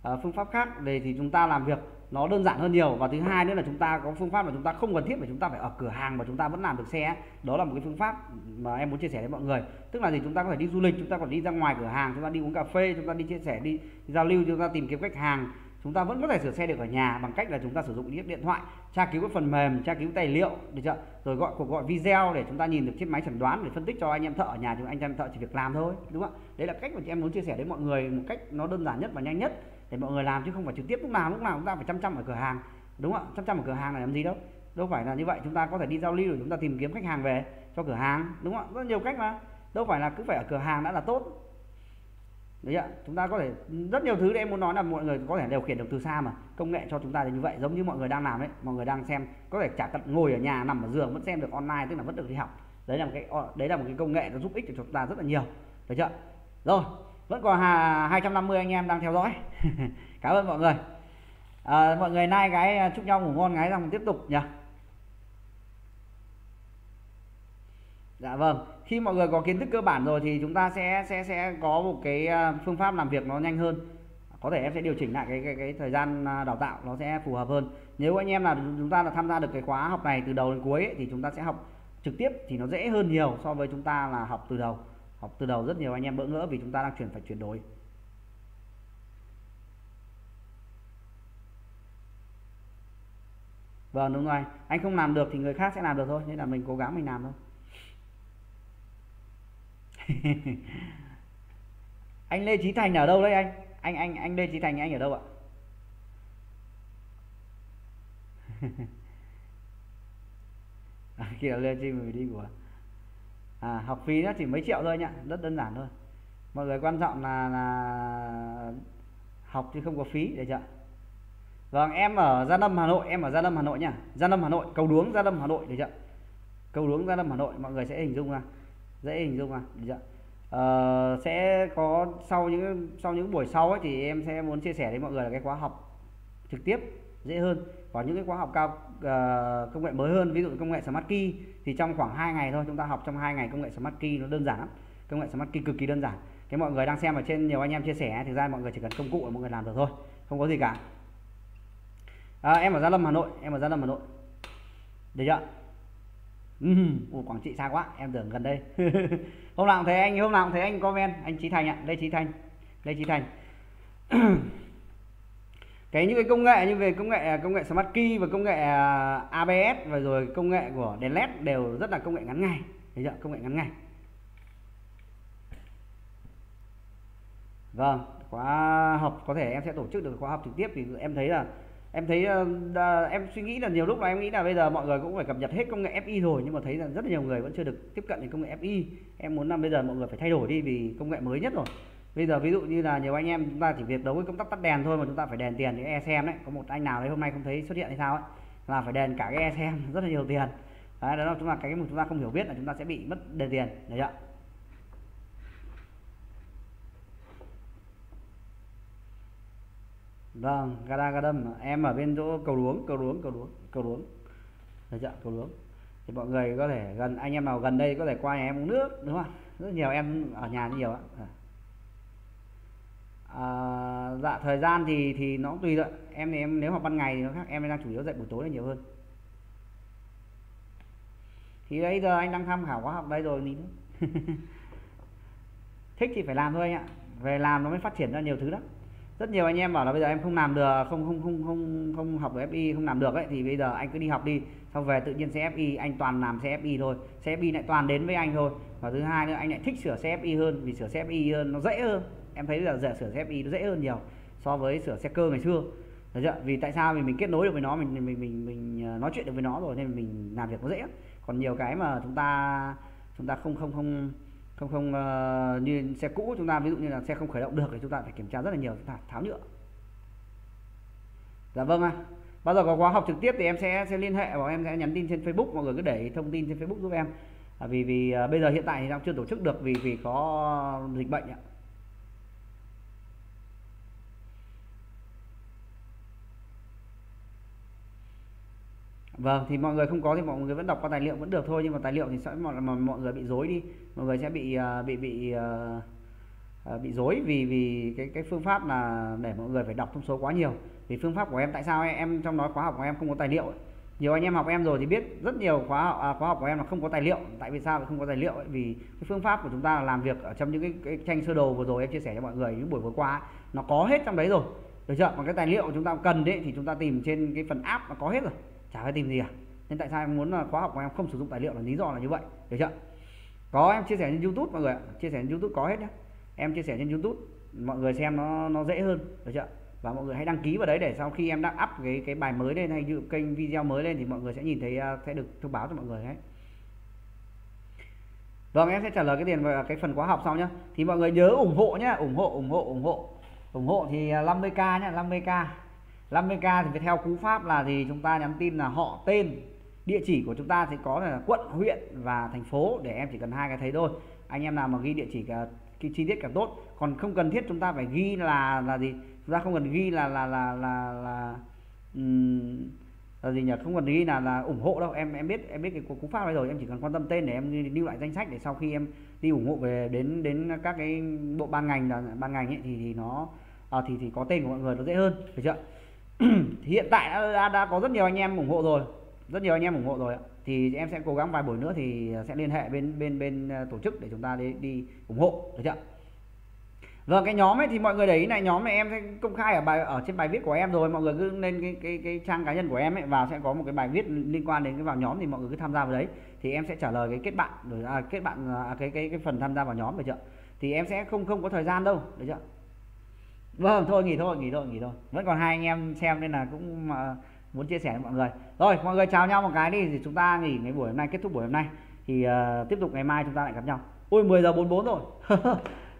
à, phương pháp khác về thì chúng ta làm việc nó đơn giản hơn nhiều và thứ hai nữa là chúng ta có phương pháp mà chúng ta không cần thiết phải chúng ta phải ở cửa hàng mà chúng ta vẫn làm được xe đó là một cái phương pháp mà em muốn chia sẻ với mọi người tức là gì chúng ta có thể đi du lịch chúng ta còn đi ra ngoài cửa hàng chúng ta đi uống cà phê chúng ta đi chia sẻ đi giao lưu chúng ta tìm kiếm khách hàng chúng ta vẫn có thể sửa xe được ở nhà bằng cách là chúng ta sử dụng chiếc điện thoại, tra cứu các phần mềm, tra cứu tài liệu, được chưa? Rồi gọi cuộc gọi video để chúng ta nhìn được chiếc máy chẩn đoán để phân tích cho anh em thợ ở nhà chúng anh em thợ chỉ việc làm thôi, đúng không? Ạ đấy là cách mà em muốn chia sẻ đến mọi người một cách nó đơn giản nhất và nhanh nhất để mọi người làm, chứ không phải trực tiếp lúc nào lúc nào chúng ta phải chăm chăm ở cửa hàng, đúng không ạ? Chăm chăm ở cửa hàng là làm gì đâu? Đâu phải là như vậy, chúng ta có thể đi giao lưu để chúng ta tìm kiếm khách hàng về cho cửa hàng, đúng không ạ? Rất nhiều cách mà. Đâu phải là cứ phải ở cửa hàng đã là tốt đấy ạ chúng ta có thể rất nhiều thứ để em muốn nói là mọi người có thể điều khiển được từ xa mà. Công nghệ cho chúng ta là như vậy giống như mọi người đang làm đấy mọi người đang xem có thể chả cần ngồi ở nhà nằm ở giường vẫn xem được online tức là vẫn được đi học. Đấy là một cái đấy là một cái công nghệ nó giúp ích cho chúng ta rất là nhiều. Được chưa? Rồi vẫn còn 250 anh em đang theo dõi. Cảm ơn mọi người. À, mọi người nay cái chúc nhau ngủ ngon gái rằng tiếp tục nhỉ. Dạ vâng khi mọi người có kiến thức cơ bản rồi thì chúng ta sẽ sẽ sẽ có một cái à, phương pháp làm việc nó nhanh hơn. Có thể em sẽ điều chỉnh lại cái cái, cái thời gian à, đào tạo nó sẽ phù hợp hơn. Nếu anh em là chúng ta là tham gia được cái khóa học này từ đầu đến cuối ấy, thì chúng ta sẽ học trực tiếp thì nó dễ hơn nhiều so với chúng ta là học từ đầu. Học từ đầu rất nhiều anh em bỡ ngỡ vì chúng ta đang chuyển phải chuyển đổi. Vâng đúng rồi. Anh không làm được thì người khác sẽ làm được thôi nên là mình cố gắng mình làm thôi. anh Lê Chí Thành ở đâu đấy anh? Anh anh anh Lê Chí Thành anh ở đâu ạ? À, kia là lên trên đi của à, học phí nó chỉ mấy triệu thôi nhá rất đơn giản thôi. Mọi người quan trọng là là học chứ không có phí để chưa vâng em ở gia lâm hà nội em ở gia lâm hà nội nhá. Gia lâm hà nội cầu đuống gia lâm hà nội được chưa cầu đuống gia lâm hà nội mọi người sẽ hình dung ra dễ hình dung à? Được chưa? Uh, sẽ có sau những sau những buổi sau ấy thì em sẽ muốn chia sẻ đến mọi người là cái khóa học trực tiếp dễ hơn. Có những cái khóa học cao uh, công nghệ mới hơn ví dụ công nghệ smart key thì trong khoảng 2 ngày thôi chúng ta học trong hai ngày công nghệ smart key nó đơn giản lắm. Công nghệ smart key cực kỳ đơn giản. Cái mọi người đang xem ở trên nhiều anh em chia sẻ thì ra mọi người chỉ cần công cụ là mọi người làm được thôi không có gì cả. À, em ở gia lâm hà nội em ở gia lâm hà nội. Được chưa? Ừ, Quảng Trị xa quá em tưởng gần đây. Hôm nào thấy anh hôm nào thấy anh comment anh Chí Thành ạ đây Chí Thành đây Chí Thành. Cái những cái công nghệ như về công nghệ công nghệ Smart Key và công nghệ à, ABS và rồi công nghệ của đèn led đều rất là công nghệ ngắn ngày. Thấy chưa? Công nghệ ngắn ngày. Vâng khóa học có thể em sẽ tổ chức được khóa học trực tiếp. Thì em thấy là em thấy uh, em suy nghĩ là nhiều lúc là em nghĩ là bây giờ mọi người cũng phải cập nhật hết công nghệ FI rồi nhưng mà thấy là rất là nhiều người vẫn chưa được tiếp cận đến công nghệ FI em muốn là bây giờ mọi người phải thay đổi đi vì công nghệ mới nhất rồi. Bây giờ ví dụ như là nhiều anh em chúng ta chỉ việc đấu với công tắc tắt đèn thôi mà chúng ta phải đèn tiền cái e xem đấy. Có một anh nào đấy hôm nay không thấy xuất hiện hay sao ấy là phải đèn cả cái e xem rất là nhiều tiền. Đấy đó là chúng ta cái mà chúng ta không hiểu biết là chúng ta sẽ bị mất đèn tiền được chưa? Vâng gada gadam em ở bên chỗ cầu đuống cầu đuống cầu đuống cầu đuống được chưa? Cầu đuống thì mọi người có thể gần anh em nào gần đây có thể qua nhà em uống nước đúng không? Rất nhiều em ở nhà nhiều ạ. Dạ. À, dạ thời gian thì thì nó tùy thôi. Em thì em nếu học ban ngày thì nó khác. Em đang chủ yếu dạy buổi tối là nhiều hơn. Thì bây giờ anh đang tham khảo khóa học đây rồi mình thích thì phải làm thôi anh ạ. Về làm nó mới phát triển ra nhiều thứ đó rất nhiều anh em bảo là bây giờ em không làm được, không không không không không học được FI không làm được ấy, thì bây giờ anh cứ đi học đi. Xong về tự nhiên xe FI anh toàn làm xe FI thôi. Xe FI lại toàn đến với anh thôi. Và thứ hai nữa, anh lại thích sửa xe FI hơn, vì sửa xe FI hơn nó dễ hơn. Em thấy là giờ sửa xe FI nó dễ hơn nhiều so với sửa xe cơ ngày xưa. Được chưa? vì tại sao? Vì mình kết nối được với nó, mình mình mình mình ờ, nói chuyện được với nó rồi nên mình làm việc nó dễ. Còn nhiều cái mà chúng ta chúng ta không không không không không uh, như xe cũ chúng ta ví dụ như là xe không khởi động được thì chúng ta phải kiểm tra rất là nhiều chúng ta tháo nhựa. Dạ vâng ạ. À. bao giờ có khóa học trực tiếp thì em sẽ sẽ liên hệ và em sẽ nhắn tin trên Facebook mọi người cứ để thông tin trên Facebook giúp em. À, vì vì uh, bây giờ hiện tại thì đang chưa tổ chức được vì vì có dịch bệnh ạ. Vâng thì mọi người không có thì mọi người vẫn đọc qua tài liệu vẫn được thôi nhưng mà tài liệu thì sẽ mọi mọi, mọi người bị dối đi. Mọi người sẽ bị uh, bị bị uh, bị dối vì vì cái cái phương pháp là để mọi người phải đọc thông số quá nhiều. Vì phương pháp của em tại sao em, em trong nói khóa học của em không có tài liệu ấy. nhiều anh em học em rồi thì biết rất nhiều khóa học, à, khóa học của em là không có tài liệu. Tại vì sao không có tài liệu ấy? vì cái phương pháp của chúng ta là làm việc ở trong những cái, cái tranh sơ đồ vừa rồi em chia sẻ cho mọi người những buổi vừa qua ấy, nó có hết trong đấy rồi. Được chưa? Còn cái tài liệu chúng ta cần đấy thì chúng ta tìm trên cái phần app nó có hết rồi chả phải tìm gì à nên tại sao em muốn là khóa học của em không sử dụng tài liệu là lý do là như vậy? Được chưa? Có em chia sẻ trên youtube mọi người ạ. Chia sẻ trên youtube có hết nhé em chia sẻ trên youtube mọi người xem nó nó dễ hơn. Được chưa? Và mọi người hãy đăng ký vào đấy để sau khi em đã up cái cái bài mới lên hay như kênh video mới lên thì mọi người sẽ nhìn thấy à, sẽ được thông báo cho mọi người đấy. Vâng em sẽ trả lời cái tiền và cái phần khóa học sau nhé thì mọi người nhớ ủng hộ nhé ủng hộ ủng hộ ủng hộ. Ủng hộ thì à, 50k nhá, 50k 50k thì phải theo cú pháp là gì? Chúng ta nhắn tin là họ tên địa chỉ của chúng ta thì có là quận huyện và thành phố để em chỉ cần hai cái thấy thôi. Anh em nào mà ghi địa chỉ cả cái chi tiết càng tốt. Còn không cần thiết chúng ta phải ghi là là gì? Chúng ta không cần ghi là là là là là, um, là gì nhỉ? Không cần ghi là là ủng hộ đâu. Em em biết em biết cái cú pháp này rồi. Em chỉ cần quan tâm tên để em lưu lại danh sách để sau khi em đi ủng hộ về đến đến các cái bộ ban ngành là ban ngành ấy, thì thì nó à, thì thì có tên của mọi người nó dễ hơn. Phải chưa? hiện tại đã, đã có rất nhiều anh em ủng hộ rồi. Rất nhiều anh em ủng hộ rồi thì em sẽ cố gắng vài buổi nữa thì sẽ liên hệ bên bên bên ờ, tổ chức để chúng ta đi, đi ủng hộ được chưa Vâng cái nhóm ấy thì mọi người để ý này nhóm này em sẽ công khai ở bài ở trên bài viết của em rồi. Mọi người cứ lên cái cái cái trang cá nhân của em ấy vào sẽ có một cái bài viết liên quan đến cái vào nhóm thì mọi người cứ tham gia vào đấy. Thì em sẽ trả lời cái kết bạn rồi à, kết bạn à, cái cái cái phần tham gia vào nhóm được chưa thì em sẽ không không có thời gian đâu được chưa vâng thôi nghỉ thôi nghỉ thôi nghỉ thôi. Vẫn còn hai anh em xem nên là cũng ờ, muốn chia sẻ với mọi người. Rồi mọi người chào nhau một cái đi thì chúng ta nghỉ ngày buổi hôm nay kết thúc buổi hôm nay. Thì uh, tiếp tục ngày mai chúng ta lại gặp nhau. Ôi 10 giờ 44 rồi.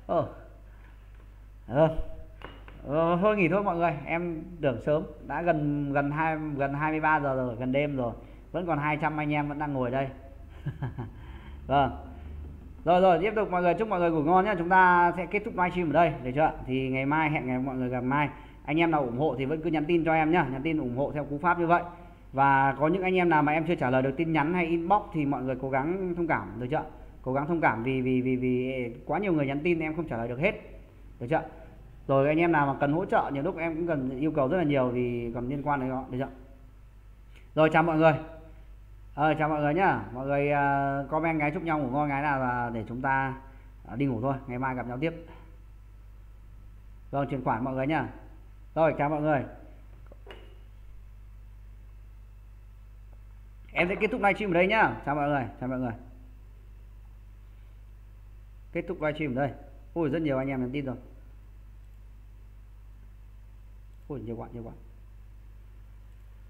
Ờ. ờ. ờ thôi nghỉ thôi mọi người. Em tưởng sớm. Đã gần gần hai gần 23 giờ rồi gần đêm rồi. Vẫn còn 200 anh em vẫn đang ngồi đây. Vâng rồi rồi, tiếp tục mọi người, chúc mọi người ngủ ngon nhé chúng ta sẽ kết thúc livestream ở đây. Được chưa thì ngày mai, hẹn ngày mọi người gặp mai. Anh em nào ủng hộ thì vẫn cứ nhắn tin cho em nhá. Nhắn tin ủng hộ theo cú pháp như vậy. Và có những anh em nào mà em chưa trả lời được tin nhắn hay inbox thì mọi người cố gắng thông cảm. Được chưa cố gắng thông cảm vì vì vì vì quá nhiều người nhắn tin em không trả lời được hết. Được chưa rồi, anh em nào mà cần hỗ trợ, nhiều lúc em cũng cần yêu cầu rất là nhiều vì còn liên quan đến đó được chưa rồi, chào mọi người ờ, chào mọi người nhá. Mọi người uh, comment gái chúc nhau ngủ ngon gái nào là để chúng ta uh, đi ngủ thôi. Ngày mai gặp nhau tiếp. Rồi chuyển khoản mọi người nhá. Rồi chào mọi người. Em sẽ kết thúc livestream ở đây nhá. Chào mọi người chào mọi người. Kết thúc livestream ở đây. Ôi rất nhiều anh em nhắn tin rồi. Ôi nhiều bạn nhiều bạn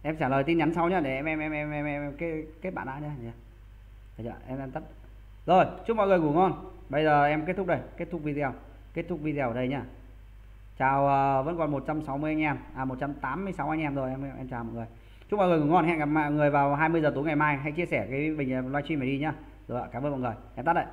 em trả lời tin nhắn sau nhá để em em em em em, em kết kết bạn đã nhá được chưa? Em em tắt rồi chúc mọi người ngủ ngon. Bây giờ em kết thúc đây kết thúc video kết thúc video ở đây nhá. Chào uh, vẫn còn 160 anh em à 186 anh em rồi em em chào mọi người. Chúc mọi người ngủ ngon hẹn gặp mọi người vào 20 giờ tối ngày mai. Hãy chia sẻ cái bình ờ, livestream này đi nhá. Rồi ạ cảm ơn mọi người. Em tắt đây.